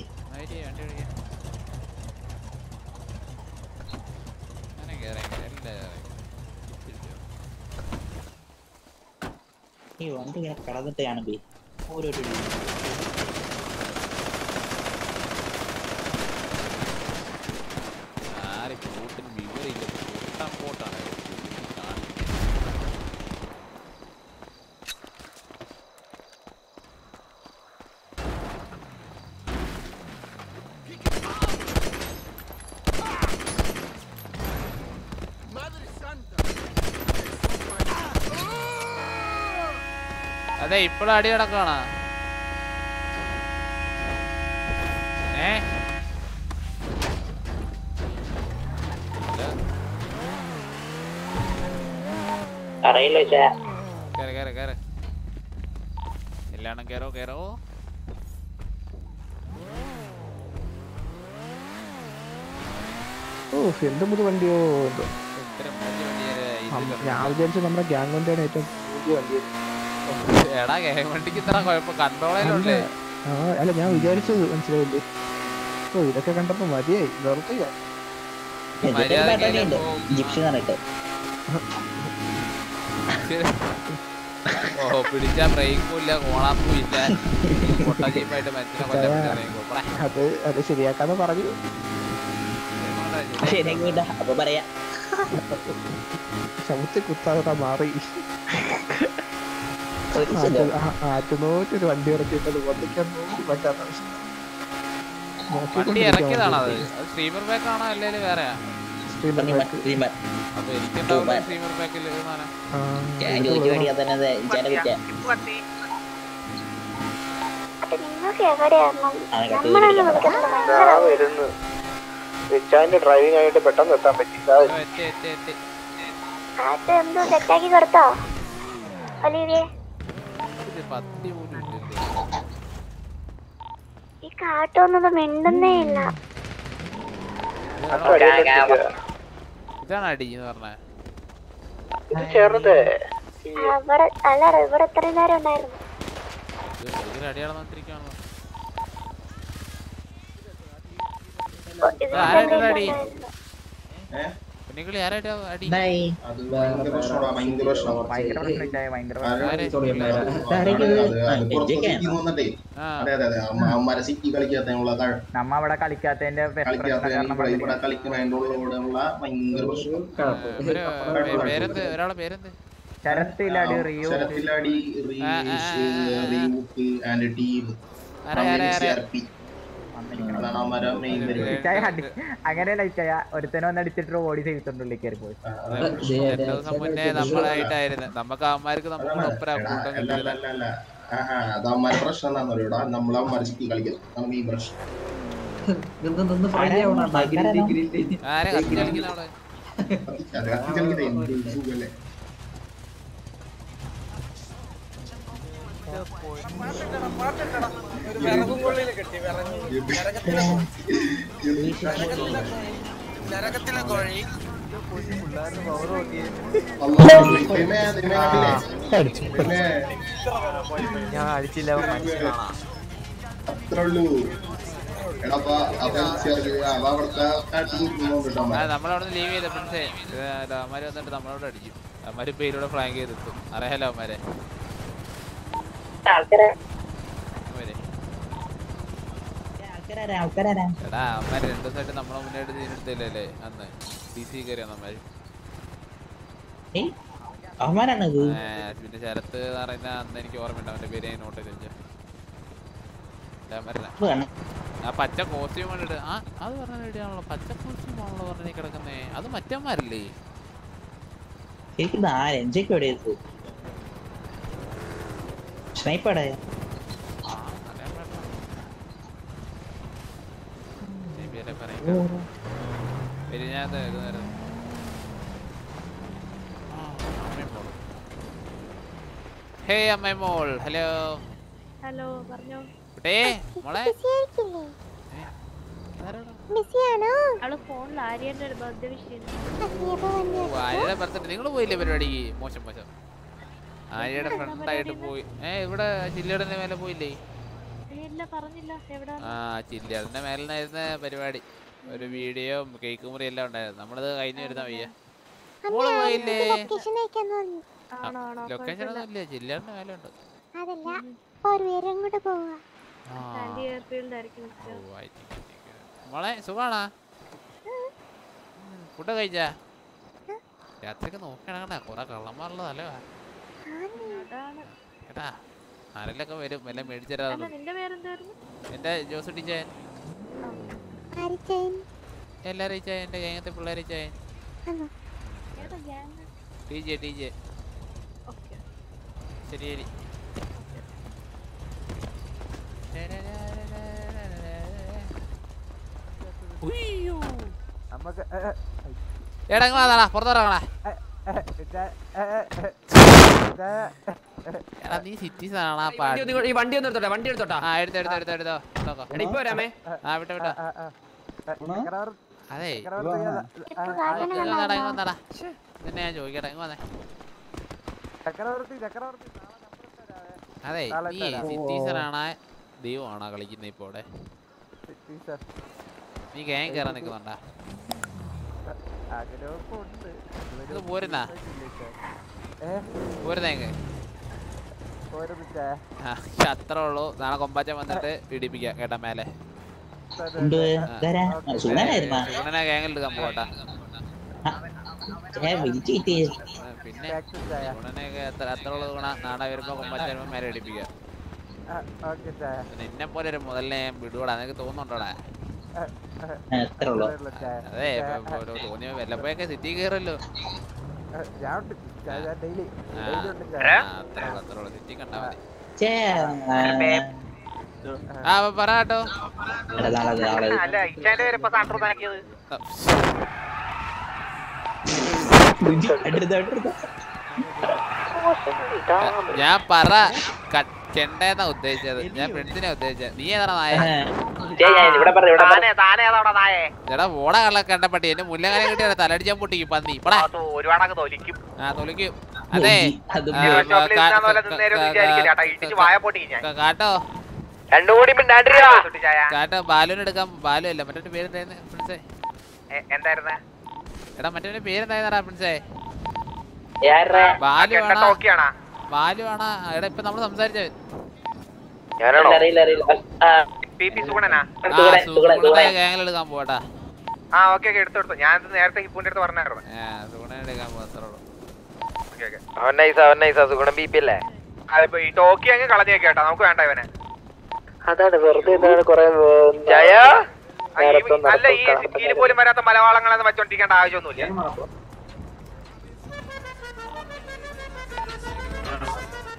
ഈ വണ്ടി ഇങ്ങനെ കടന്നിട്ട് കാണുമ്പേ ഇപ്പോഴും അടി കിടക്കണ. ഏ? എല്ലാണം കേറോ കേറോ ഓ എന്ത് മുതൽ വണ്ടിയോ ഞാൻ വിചാരിച്ചു നമ്മുടെ ഗ്യാങ് വണ്ടിയാണ് ഏറ്റവും പുതിയ വണ്ടി. എടാ ഗെയിം വണ്ടിക്ക് ഇത്ര കുഴപ്പം. കൺട്രോളിലുണ്ട്. ആ അല്ല ഞാൻ വിചാരിച്ചത് മനസ്സിലായില്ലേ? ഓ ഇതൊക്കെ കണ്ടപ്പോ മതിയായി. വെറുതെ ഓ പിടിച്ച ബ്രേക്കും ഇല്ല കോണാപ്പും ഇല്ല. പൊട്ട ജീപ്പായിട്ട് മനുഷ്യനെ പോടാ. അത്. അത് ശരിയാക്കാന്ന് പറഞ്ഞു. ശരിയാക്കി? വിട്ടാ അപ്പൊ പറയാ. ശമുത്തി കുത്താതെ മാറി. ഒരു ശരിയാ. ആറ്റുനോറ്റൊരു വണ്ടി ഇറക്കിയിട്ട് ഓടിക്കാൻ പോലും പറ്റാത്ത വണ്ടി ഇറക്കിയതാണോ അത്? സ്ട്രീമർ ബാക്ക് ആണോ അല്ലെങ്കിൽ വേറെയാ? Streamer back. അപ്പൊ എനിക്കുണ്ടാവില്ല സ്ട്രീമർ റിച്ചാന്റെ ഡ്രൈവിംഗ് ആയിട്ട് പെട്ടെന്ന് എത്താൻ പറ്റി എന്തോ സെറ്റാക്കി കൊടുത്തോ ഒലീവിയെ? ഇത് പത്തി പോലും ഇല്ലല്ലേ ഈ കാട്ടൊന്നും മിണ്ടുന്നേ ഇല്ല. ഇതാണ് അടി എന്ന് പറഞ്ഞ. ഇത് ചെറുത് അവിടെ അല്ല ഇവിടെ എത്ര നേരം ഉണ്ടായിരുന്നു. ഇതിൽ അടി നടന്നോണ്ടിരിക്കുകയാണല്ലോ ഇത് അടി? പെണ്ണുങ്ങളി ആരായിട്ടാ അടി. ആരാ? നമ്മ അവിടെ കളിക്കാത്തതിന്റെ പേരെന്ത്? ഒരാളെ പേരെന്ത്? ശരത്തിലടി റിയോ ശരത്തിലടി, ആൻഡ് ആ, റീഷ്, ആ, ആ, ആ. റീവുക്ക്, and ടീം. അങ്ങനെയല്ല ഇച്ചായ ഒരുത്തനെ വന്ന് അടിച്ചിട്ട് ഓടി ചെയ്തിട്ടുള്ളിൽ കയറി പോയി മുന്നേ നമ്മളായിട്ടായിരുന്നു. നമുക്ക് അവന്മാർക്ക് നമുക്ക് അത് അവന്മാരെ പ്രശ്നം എന്താണെന്ന് അറിയൂടാ നമ്മൾ അവന്മാരെ ചിക്കി കളിക്കുന്നു. അതാണ് മെയിൻ പ്രശ്നം. ആരെ? കത്തി കളിക്കുന്ന അവിടെ? അത് കത്തി കളിക്കുന്നത് എന്ത് സുഖല്ലേ ഞാൻ അടിച്ചില്ല നമ്മളവിടെ ലീവ് ചെയ്ത ഫ്രണ്ട്സേ അവന്മാര് വന്നിട്ട് നമ്മളോട് അടിക്കും. അവന്മാര് പേരോടെ ഫ്ലാങ്ക് ചെയ്തിട്ടും അറിയാലോ അവന്മാരെ? അവന്മാരെ. എടാ അവന്മാര് രണ്ടു ദിവസമായിട്ട് നമ്മളെ മുന്നേറ്റ് തീരെടുത്തില്ലല്ലേ അന്ന്? ഡി സി കയറിയാണ് അവന്മാര് ഏ, പിന്നെ ശരത്ത് പറയുന്ന അന്ന് എനിക്ക് ഓർമ്മയുണ്ട് അവന്റെ പേര് ഞാൻ നോട്ട്. ആ പച്ച കോസ്റ്റ്യൂം കണ്ടിട്ട് ആ അത് പറഞ്ഞ പച്ച കോസ്റ്റ്യൂം ആണല്ലോ പറഞ്ഞ കിടക്കുന്നേ. അത് മറ്റന്മാരല്ലേ എനിക്ക് സ്നൈപ്പടെ ഹേ അമ്മ മോൾ. ഹലോ ഹലോ പറഞ്ഞോ. കുട്ടേ മോളെ. അവൾ ഫോണിൽ ആര്യന്റെ ഒരു ബർത്ത്ഡേ വിഷയം ഓ, ബർത്ത്ഡേ നിങ്ങൾ പോയില്ലേ പരിപാടിക്ക്? മോശം മോശം. ആര്യയുടെ ഫ്രണ്ടായിട്ട് പോയി. ഏ ഇവിടെ ചില്ലടന്റെ മേലെ പോയില്ലേ? ആ പറഞ്ഞില്ല. എവിടെ? ആ ചില്ലയുടെ മേലിനായിരുന്ന പരിപാടി. ഒരു വീഡിയോ കേക്ക് മുറി എല്ലാം ഉണ്ടായിരുന്നു. നമ്മളത് കഴിഞ്ഞു വരുന്ന വയ്യ. മോൾ പോയില്ലേ? ലൊക്കേഷൻ ഒന്നും ഇല്ല ചില്ലടന്റെ മേലെ ഉണ്ട്. മോളെ സുഖാണോ? ഫുഡ് കഴിച്ചാ? രാത്രിക്ക് നോക്കണ കൊറേ കള്ളന്മാരുള്ളതല്ലേ? കേട്ടാ ആരെല്ലൊക്കെ വരും എല്ലാം പേരെന്തായിരുന്നു? എന്റെ ജോസ് ടീച്ചൻ എല്ലാരും ഇച്ചായ എന്റെ ഗാങ്ങത്തെ പിള്ളേരെ ഇച്ചായൻ ഏതാ gang T J T J okay ശരി ശരി എടാ ഇങ്ങ് വാടാ പുറത്തിറങ്ങടാ എടാ നീ സിറ്റി ഈ വണ്ടി ഒന്ന് എടുത്തോട്ടെ വണ്ടി എടുത്തോട്ടാ? ആ എടുത്തോ എടുത്തോ എടുത്തോ എടുത്തോ. നോക്കാം. എടാ ഇപ്പൊ വരാമേ. ആ വിട്ടോ വിട്ടോ. അതെ. വന്നെടാ. ഞാൻ ചോദിക്കട്ടെ ഇങ്ങ് വന്നേ. അതെ നീ തരാം. സിറ്റീസനാണോ. ദൈവമാണോ കളിക്കുന്നത് ഇപ്പോടെ നീ ഗാങ് കയറാൻ നിൽക്കുന്നുണ്ടാ? ആഗ്രഹമൊക്കെ ഉണ്ട്. ഇത് പോരുന്നാ? അത്രേ ഉള്ളൂ. നാളെ കൊമ്പാച്ച വന്നിട്ട് ഇടിപ്പിക്കാം കേട്ടാ മേലെ. സുഗുണനെ ഗാങ്ങിൽ എടുക്കാൻ പോകട്ടാ പിന്നെ സുഗുണനെയൊക്കെ അത്ര അത്ര ഉള്ളത് ഗുണ നാളെ വരുമ്പോ കൊമ്പാച്ചൻ വരുമ്പോ മേലെ ഇടിപ്പിക്കാം. നിന്നെ പോലെ ഒരു മുതലേ വിടുവടാ. നിനക്ക് തോന്നുന്നുണ്ടോടാ? അതെ തോന്നിയ വല്ലപ്പോഴൊക്കെ സിറ്റി കയറല്ലോ സിറ്റി കണ്ടാ മതി. ആ. പറ കേട്ടോ. അല്ല ഇച്ചാന്റെ പേര് ഇപ്പൊ സാൻഡ്രോ താക്കിയത് ഞാൻ പറ. ക- ചെണ്ടേന്നാ ഉദ്ദേശിച്ചത്? ഞാൻ ഫ്രണ്ട്സിനെ ഉദ്ദേശിച്ചത്. നീ ഏതാ നായ? താനെ താനെ ഏതാ നായേ? എടാ ഓട കള്ള കണ്ടപ്പട്ടി എന്റെ മുല്ലകാലം കിട്ടിയ തലടിച്ചാൻ പൊട്ടിക്കും. പന്നി ഇപ്പടാ ആ തൊലിക്കും. അതെ. കേട്ടാ. കാട്ടോ? ബാലുവിന് എടുക്കാം ബാലു അല്ല മറ്റൊരു പേരെന്തായിരുന്നു ഫ്രണ്ട്സേ? എന്തായിരുന്നേ? എടാ മറ്റൊരു പേരെന്തായിരുന്നാ ഫ്രണ്ട്സേ? ബാലു ആണോ? ബാലു ആണോ. എടാ ഇപ്പൊ നമ്മൾ സംസാരിച്ച. ഞാനാണോ? അറിയില്ല അറിയില്ല. ആ, പി പി സുഗുണനാ. സുഗുണൻ, സുഗുണൻ, സുഗുണൻ. എടുക്കാൻ പോട്ടാ ആ ഓക്കെ ഓക്കെ എടുത്തു എടുത്തു. ഞാൻ നേരത്തെ ഹിപ്പൂന്റെ അടുത്ത് പറഞ്ഞായിരുന്നു. എടുക്കാൻ പോകത്തുള്ളൂ ഓക്കെ ഓക്കെ. അവൻ നൈസാ അവൻ നൈസാ സുഗുണം ബി പി അല്ലേ? അതിപ്പോ ഈ ടോക്കി അങ്ങ് കളഞ്ഞു കേട്ടാ. നമുക്ക് വേണ്ട ഇവനെ. അതാണ് വെറുതെ എന്താണ് കൊറേ അല്ല ഈ സിറ്റിയിൽ പോലും വരാത്ത മലയാളങ്ങളെന്ന് വെച്ചോണ്ടിരിക്കേണ്ട ആവശ്യമൊന്നുമില്ല.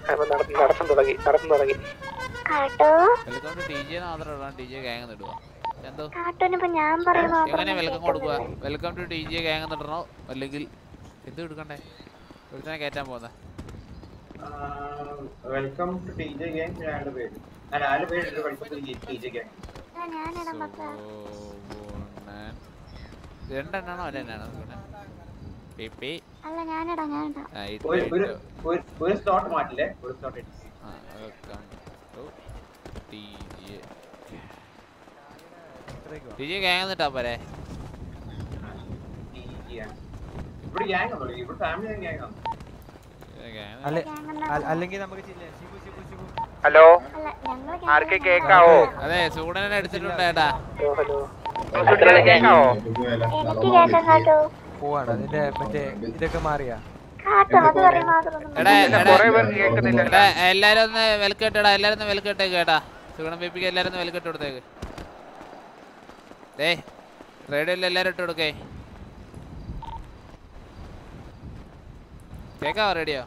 നടത്തം തുടങ്ങി നടത്തം തുടങ്ങി. എങ്ങനെ വെൽക്കം കൊടുക്കുക? വെൽക്കം ടു ജെ ഗ്യാങ് ഇടണോ? അല്ലെങ്കിൽ എന്ത് എടുക്കണ്ടേ? ഒരുത്തനെ കയറ്റാൻ പോകുന്നത് വെൽക്കം ടു ജെ ഗെയിം രണ്ട് പേര്. നാല് പേര് വെൽക്കം ടു ടി ജെ മക്ക രണ്ടെണ്ണാണോ അല്ല ഇത് ഒരു സ്ലോട്ട് മാറ്റില്ലേ? ഒരു സ്ലോട്ട് ഗ്യാങ് എന്നിട്ടാ പോരെ. അല്ലെങ്കിൽ നമുക്ക്. ഹലോ? ആർക്ക് കേക്കാവോ? അതെ സൂടനെ എടുത്തിട്ടുണ്ട് ഏട്ടാ. കേക്കാവോ? എനിക്ക് കേൾക്കാം കാട്ടോ. പോവാണ്. അതിന്റെ മറ്റേ ഇതൊക്കെ മാറിയാ? എല്ലാരും ഒന്ന് വെൽക്കെട്ടടാ എല്ലാരും ഒന്ന് വെൽക്കെട്ടേക്ക് കേട്ടാ. സുഗണം ബേബിക്ക് എല്ലാരും ഒന്ന് വെൽക്കെട്ട് കൊടുത്തേക്ക്. ദേ റേഡിയോയിൽ എല്ലാരും ഇട്ട് കൊടുക്കേ. കേക്കാവോ റേഡിയോ?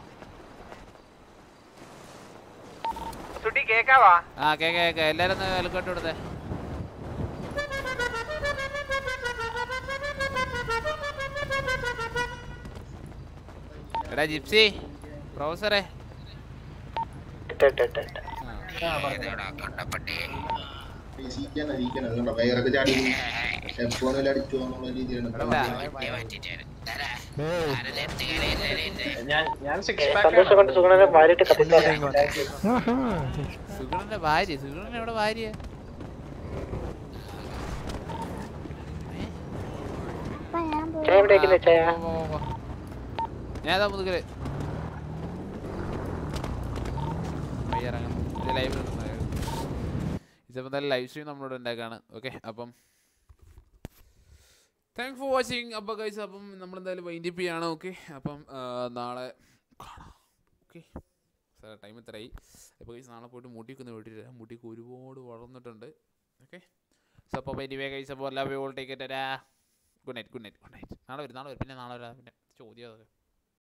ആ കേക്കാ കേക്ക. എല്ലാരും ഒന്ന് വെൽക്കെട്ട് കൊടുത്തേ എടാ ജിപ്സി പ്രൊഫസറെ ജയിക്കാനാ, ജയിക്കാനാ. അതുകൊണ്ടാ വയറൊക്കെ ചാടി എപ്പോഴും അടിച്ചു എന്നുള്ള രീതിയാണ് ഞാൻ ഞാൻ സന്തോഷം കൊണ്ട് സുഗുണനെ ജിപ്സി പ്രൊഫസറെ സുഗുണന്റെ ഭാര്യ സുഗുണൻ എവിടെ ഭാര്യ? ചായ എവിടെ വെക്കുന്നെ, ചായ? ഞാൻ അതാ മുതുകൽ ലൈവ് ഇതിപ്പോൾ എന്തായാലും ലൈവ് സ്ട്രീം നമ്മളോട് ഉണ്ടാക്കാണ്. ഓക്കെ അപ്പം താങ്ക് ഫോർ വാച്ചിങ് അപ്പോൾ ഗൈസ് അപ്പം നമ്മൾ എന്തായാലും വൈൻഡപ്പ് ചെയ്യാണ്. ഓക്കെ അപ്പം നാളെ കാണാം. ഓക്കെ സാർ ടൈം എത്രയായി അപ്പോൾ കഴിച്ച് നാളെ പോയിട്ട് മുട്ടിക്ക് ഒന്ന് വിട്ടിട്ട് മുട്ടിക്ക് ഒരുപാട് വളർന്നിട്ടുണ്ട്. ഓക്കെ സോ അപ്പോൾ വൈൻഡപ്പ് കഴിച്ചപ്പോൾ എല്ലാ all take good night good night good night നാളെ വരും നാളെ വരും. പിന്നെ നാളെ വരാം. പിന്നെ ചോദ്യം അതൊക്കെ.